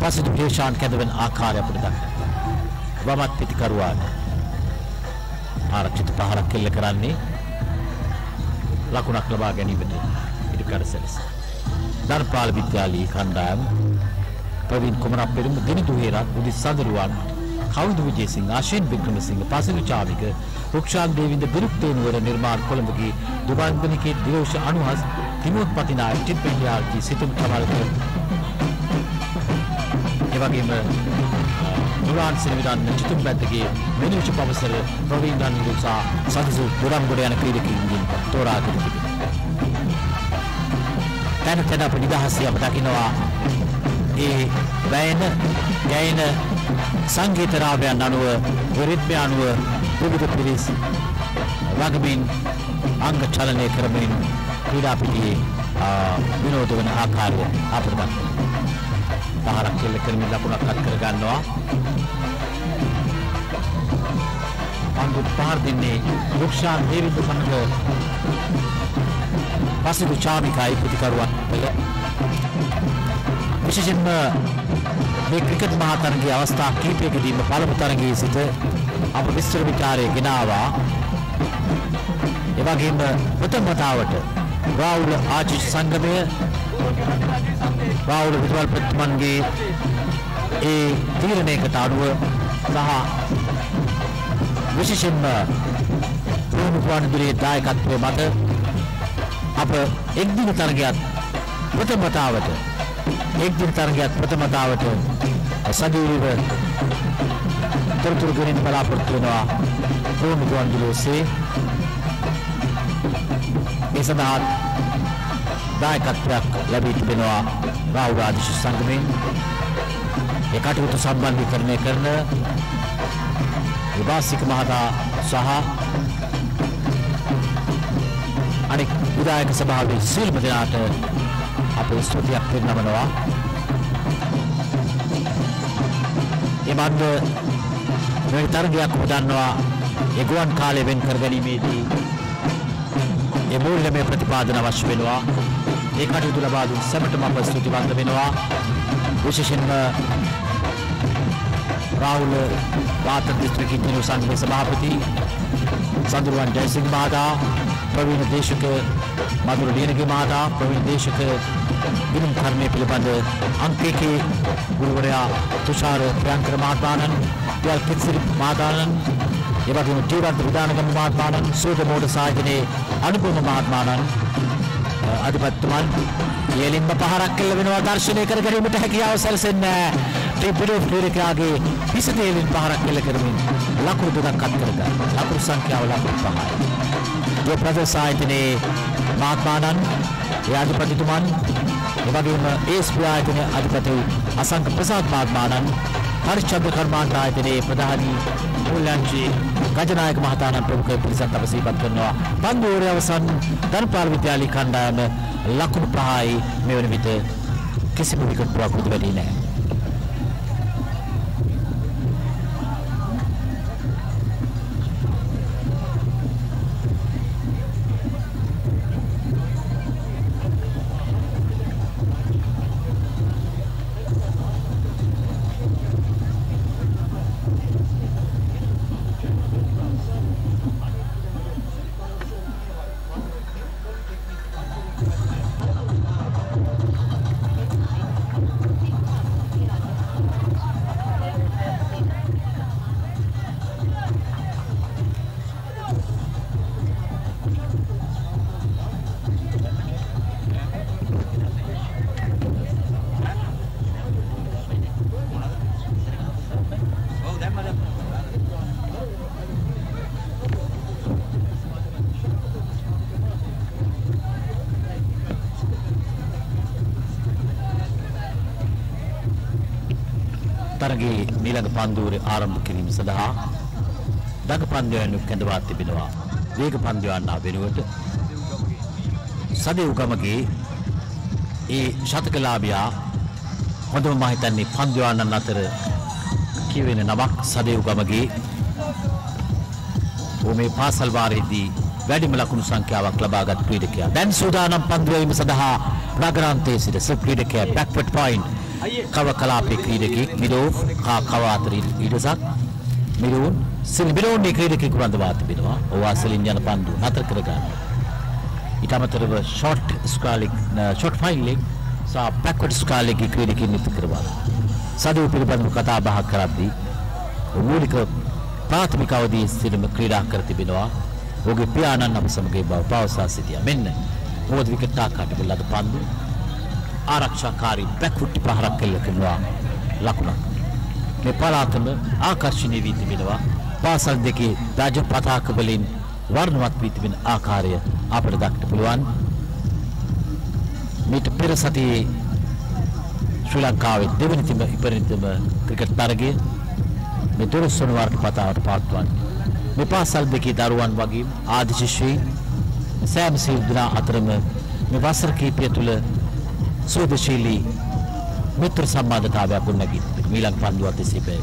පසිඳු ප්‍රේෂාන් කැඳවන ආකාරය අපිට දක්වනවා. වමත් පිටිකරුවාට ආරක්ෂිත පහරක් කෙල්ල කරන්නේ ලකුණක් ලබා ගැනීමට ඉඩකඩ සැලස. ධර්පාල විද්‍යාලයේ කණ්ඩායම ප්‍රවීන් කුමරප්පෙරුම දිනිදු හේරත් උදිත් සඳරුවන් කවුදු විජේසිංහ ආශීන් වික්‍රමසිංහ පසිරු චාමික රුක්ෂාන් දේවින්ද බිරුක්තේනුවර නිර්මාණ කොළඹගේ දුබන්දනිකේ දිරෝෂ අනුහස් තිමෝත් පතිනායක ටිප්පෙන්ඩියාල්ජී සිතුම් කමල්ක එවැගේම නුරාන් සිනවිරන්න චිතුම් බැද්දගේ මෙනිවිච පවසර ප්‍රවීන් රන්දුසා සදසු දුරම්ගොඩ යන ක්‍රීඩකයින්ගෙන් තෝරාගෙන තිබෙනවා. තැන තැන අප නිදහස්සේ අප දකිනවා. ඒ වැයන ගැයන සංගීතරාවයන් අනුව විරිත්මය අනුව විවිධ පිරිස් වගමින් අංග චලනය කරමින් ක්‍රීඩා පිටියේ විනෝද වන ආකාරය අපට දක්වනවා. පහරක් කෙල්ල කරමින් ලකුණක් අත් කර ගන්නවා. පන්දු පහර දෙන්නේ රුක්ෂාන් දේවිද සමග පසිදු චාමිකයි ප්‍රතිකරුවන් පෙළ විශේෂයෙන්ම මේ ක්‍රිකට් මහතරගයේ අවස්ථා කිහිපයකදීම පළමු තරගයේ සිට අප විස්තර විචාරය ගෙනාවා. එවැගේම ප්‍රථම වතාවට රාහුල ආචිෂ් සංගමය රාහුල විදුහල් ප්‍රතිමන්ගේ ඒ තීරණයකට අනුව සහ විශේෂයෙන්ම පුහුණුපානදුරේ දායකත්වය මත අප එක්දින තරගයක් ප්‍රථම වතාවට එක්දින තරගයක් ප්‍රථම වතාවට සජීවීව තොරතුරු ගෙනින් බලාපොරොත්තු වෙනවා පුහුණුපානදුරේ ඔස්සේ ඒ සඳහා දායකත්වයක් ලැබී තිබෙනවා රාහුල ආදිශ සංගමයෙන්. ඒ කටයුතු සම්බන්ධීකරණය කරන විවාසික මහතා සහ අනෙක් විධායක සභාවේ සියලුම දෙනාට අපේ ස්තුතියක් පෙන්නනවා ඒ බන්ධ මේ තරගයක් ඔබ දන්නවා. ඒ ගුවන් කාලය වෙන් කර ගැනීමේදී ඒ මූල්‍යමය ප්‍රතිපාදන අවශ්‍ය වෙනවා. ඒ කටයුතු ලබා දුන් සැමටම අප ස්තුතිවන්ත වෙනවා. විශේෂයෙන්ම රාහුල වාතර දිස්ත්‍රික්කයේ දිනු සංඝයේ සභාපති සඳරුවන් ජයසිංහ මහතා ප්‍රවීණ දේශක මధుර ලියනගේ මහතා ප්‍රවීණ දේශක ගිනුම් කර්මය පිළිබඳ අංක එකේ ගුරුවරයා තුෂාර ප්‍රියංකර මහතාණන් පියල් පිත්සිරි මහතාණන් එවැගේම ජීවන්ත විධානගම මහත්මාණන් සෝද මෝඩ සායතනයේ අනුපම මහත්මාණන් අධිපත්තුමන් ඉහලින්ම පහරක් කෙල්ල වෙනවා දර්ශනය කර ගැනීමට හැකියාව සැලසෙන්නේ ට්‍රිපිඩෝ ක්‍රීඩකයාගේ පිස දේලින් පහරක් කෙල්ල කරමින් ලකුණු දෙකක් අත් කරගන්න. ලකුණු සංඛ්‍යාව ලකුණු පහයි. ඒ ප්‍රදේශ ආයතනයේ මහත්මාණන් ඒ අධිපතිතුමන් එවැගේම ඒස්පී ආයතනයේ අධිපති අසංක ප්‍රසාද් මහත්මාණන් හරිශ්චන්ද්‍ර කර්මාන්ත ආයතනයේ ප්‍රධානී මූල්‍යංශී ගජනායක මහතාණන් ප්‍රමුඛ පිරිසක් අප සිහිපත් කරනවා. පන්දුවරේ අවසන් ධනපාල විද්‍යාලයේ කණ්ඩායම ලකුණු පහයි මේ වන විට කිසිම විකට් පුරාකුරුදු වැඩි නැහැ. මීළඟ පන්දුවේ ආරම්භ කිරීම සඳහා දඟ පන්දුවයන් කැඳවා තිබෙනවා. වේග පන්දුවන්නා වෙනුවට සදෙව් ගමගේ ඒ ශතකලාභයා හොඳම මම හිතන්නේ පන්දුවන්නන් අතර කියවෙන නමක් සදෙව් ගමගේ ඔහු මේ පාසල් වාරයේදී වැඩිම ලකුණු සංඛ්‍යාවක් ලබාගත් ක්‍රීඩකයා. දැන් සූදානම් පන්දු වැයීම සඳහා නගරාන්තයේ සිට සබ් ක්‍රීඩකයා බැක්වර්ඩ් පොයින්ට් කව කලාපයේ ක්‍රීඩකෙක් මිඩෝව් හා කව අතර ඉඩසක් මිරෝන් සිල් මිරෝන්ගේ ක්‍රීඩකෙකු රඳවා තිබෙනවා. ඔවා සෙලින් යන පන්දු නතර කර ගන්නවා. ඊට අමතරව ෂොට් ස්කාලික් ෂොට් ෆයින්ලික් සහ බැක්වර්ඩ් ස්කාලික්ගේ ක්‍රීඩකෙන් නිත කරනවා. සදු පිළිබඳව කතා බහ කරද්දී මූලික ප්‍රාථමික අවදී සිටම ක්‍රීඩා කර තිබෙනවා. ඔහුගේ පියාණන් අප සමග ඒ බව පවසා සිටියා. මෙන්න මොහොත විකට් ආකාරයට ලද පන්දු ආරක්ෂාකාරී බැක්ෆුට් ප්‍රහාරක් කළ කරනවා ලකුණක්. මේ පළාතම ආකර්ෂණීය වී තිබෙනවා. පාසල් දෙකේ රාජ පතාක වලින් වර්ණවත් වී තිබෙන ආකාරය අපට දක්ට පුළුවන්. මීට පෙර සතියේ ශ්‍රී ලංකාවේ දෙවනි තිබ ඉපරිතම ක්‍රිකට් තරගය මේ දොරස්වන වර්ග පතාවට පාත්වන්නේ. මේ පාසල් දෙකේ දරුවන් වගේ ආදි ශිෂ්‍යයින් සෑම සියලුදෙනා අතරම මේ වසර කිහිපය තුළ සුවදශීලී මිත්‍ර සම්බන්ධතාවයක් ගොඩනැගී තිබෙනවා. මීළඟ පන්දුවත් එසේ පෑ.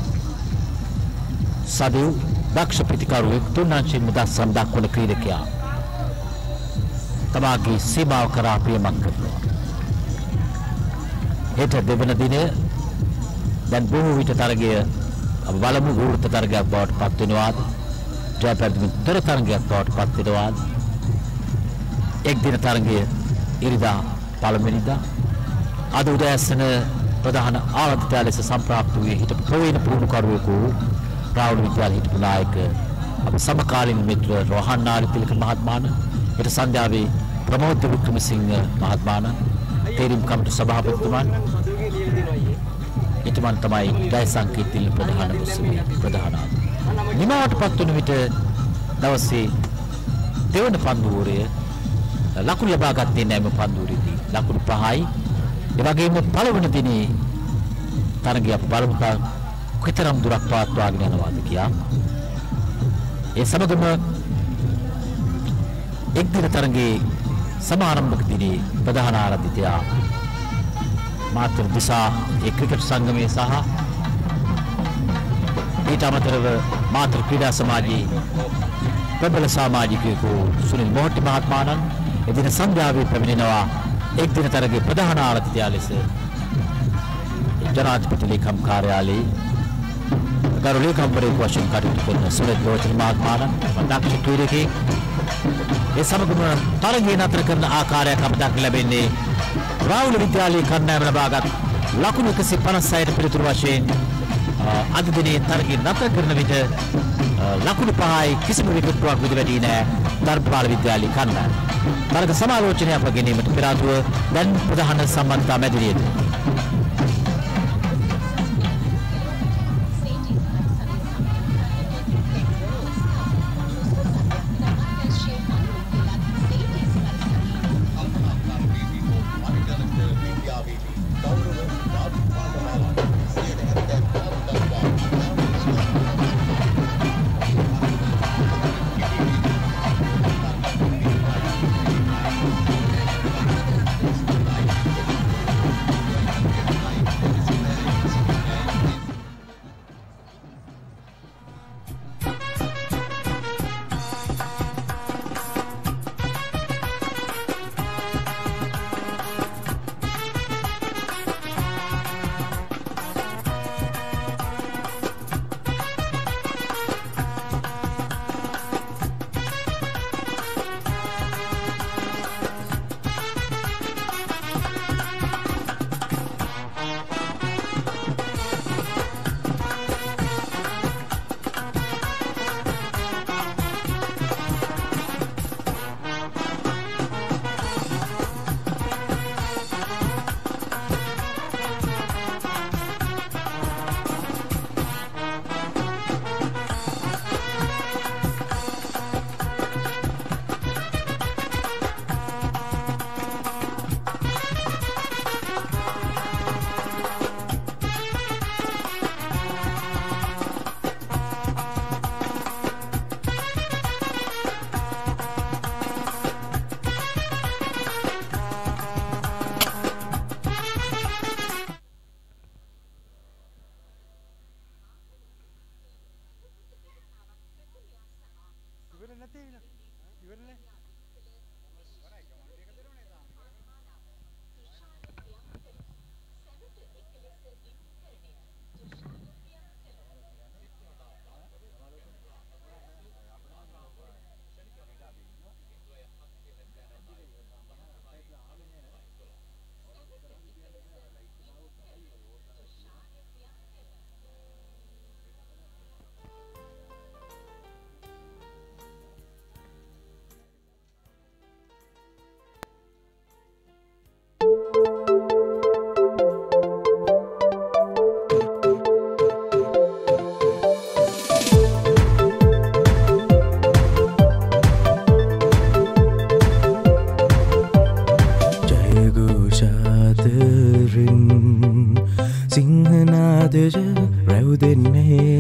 සදෙව් දක්ෂ ප්‍රතිකරුවෙක් තුන්නාංශයෙන් මුදස්සම් දක්වන ක්‍රීඩකයා තමාගේ සීමාව කරා ප්‍රියමක් කරනවා. හෙට දෙවන දිනය දැන් බොහෝ විට තරගය අප බලමු වෘත්ත තරගයක් බවට පත් වෙනවාද ජයපැරදිමින් තොර තරගයක් බවට පත් වෙනවාද එක් දින තරගය ඉරිදා පළමුවෙනිදා අද උදෑසන ප්‍රධාන ආරාධිතයා ලෙස සම්ප්‍රාප්ත වූයේ හිටපු ප්‍රවීණ පුහුණුකරුවෙකු රාවුල විද්‍යාලයේ හිටපු නායක අප සමකාලීන මිත්‍ර රෝහන් නාලිතිලක මහත්මාන ඊට සන්ධ්‍යාවේ ප්‍රමෝද වික්‍රමසිංහ මහත්මාන තේරීම් කමිටු සභාපතිතුමන් එතුමන් තමයි ජයසංකීර්තිල ප්‍රධාන මුස්ලිම් ප්‍රධාන. නිමාවට පත් වන විට දවසේ දෙවන පන්දුවරය ලකුණු ලබා ගත්තේ නැහැ මේ පන්දුවේදී ලකුණු පහයි. ඒ වගේම පළවෙනි දිනේ තරගය අප බලමු කොතරම් දුරක් පවත්වාගෙන යනවාද කියා. ඒ සමගම එක් දින තරගයේ සමාරම්භක දිනේ ප්‍රධාන ආරාධිතයා මාතෘ දිසා ඒ ක්‍රිකට් සංගමයේ සහ ඊට අමතරව මාතෘ ක්‍රීඩා සමාජයේ ප්‍රබල සමාජිකයෙකු සුනිල් මොහොට්ටි මහත්මාණන් එදින සන්ධ්‍යාවේ පැමිණෙනවා. එක් දින තරගයේ ප්‍රධාන ආරාධිතයා ලෙස ජනාධිපති ලේකම් කාර්යාලයේ ගරු ලේකම්වරයෙකු වශයෙන් කටයුතු කරන සුනිල් රෝචන මහත්මාණන් දක්ෂ ක්‍රීඩකයෙක් ඒ සමගම තරගය නතර කරන ආකාරයක් අපට දක්න ලැබෙන්නේ රාවුල විද්‍යාලයේ කණ්ඩායම ලබාගත් ලකුණු 156ට පිළිතුරු වශයෙන් අද දිනේ තරගය නතර කරන විට ලකුණු පහයි කිසිම විකල්පයක් විදි වැඩි නෑ ධර්මපාල විද්‍යාලයේ කණ්ඩායම. තරග සමාලෝචනයක් ගැනීමට පෙර ආතුව දැන් ප්‍රධාන සම්බන්ධතා මැදිරියේදී didn't hear.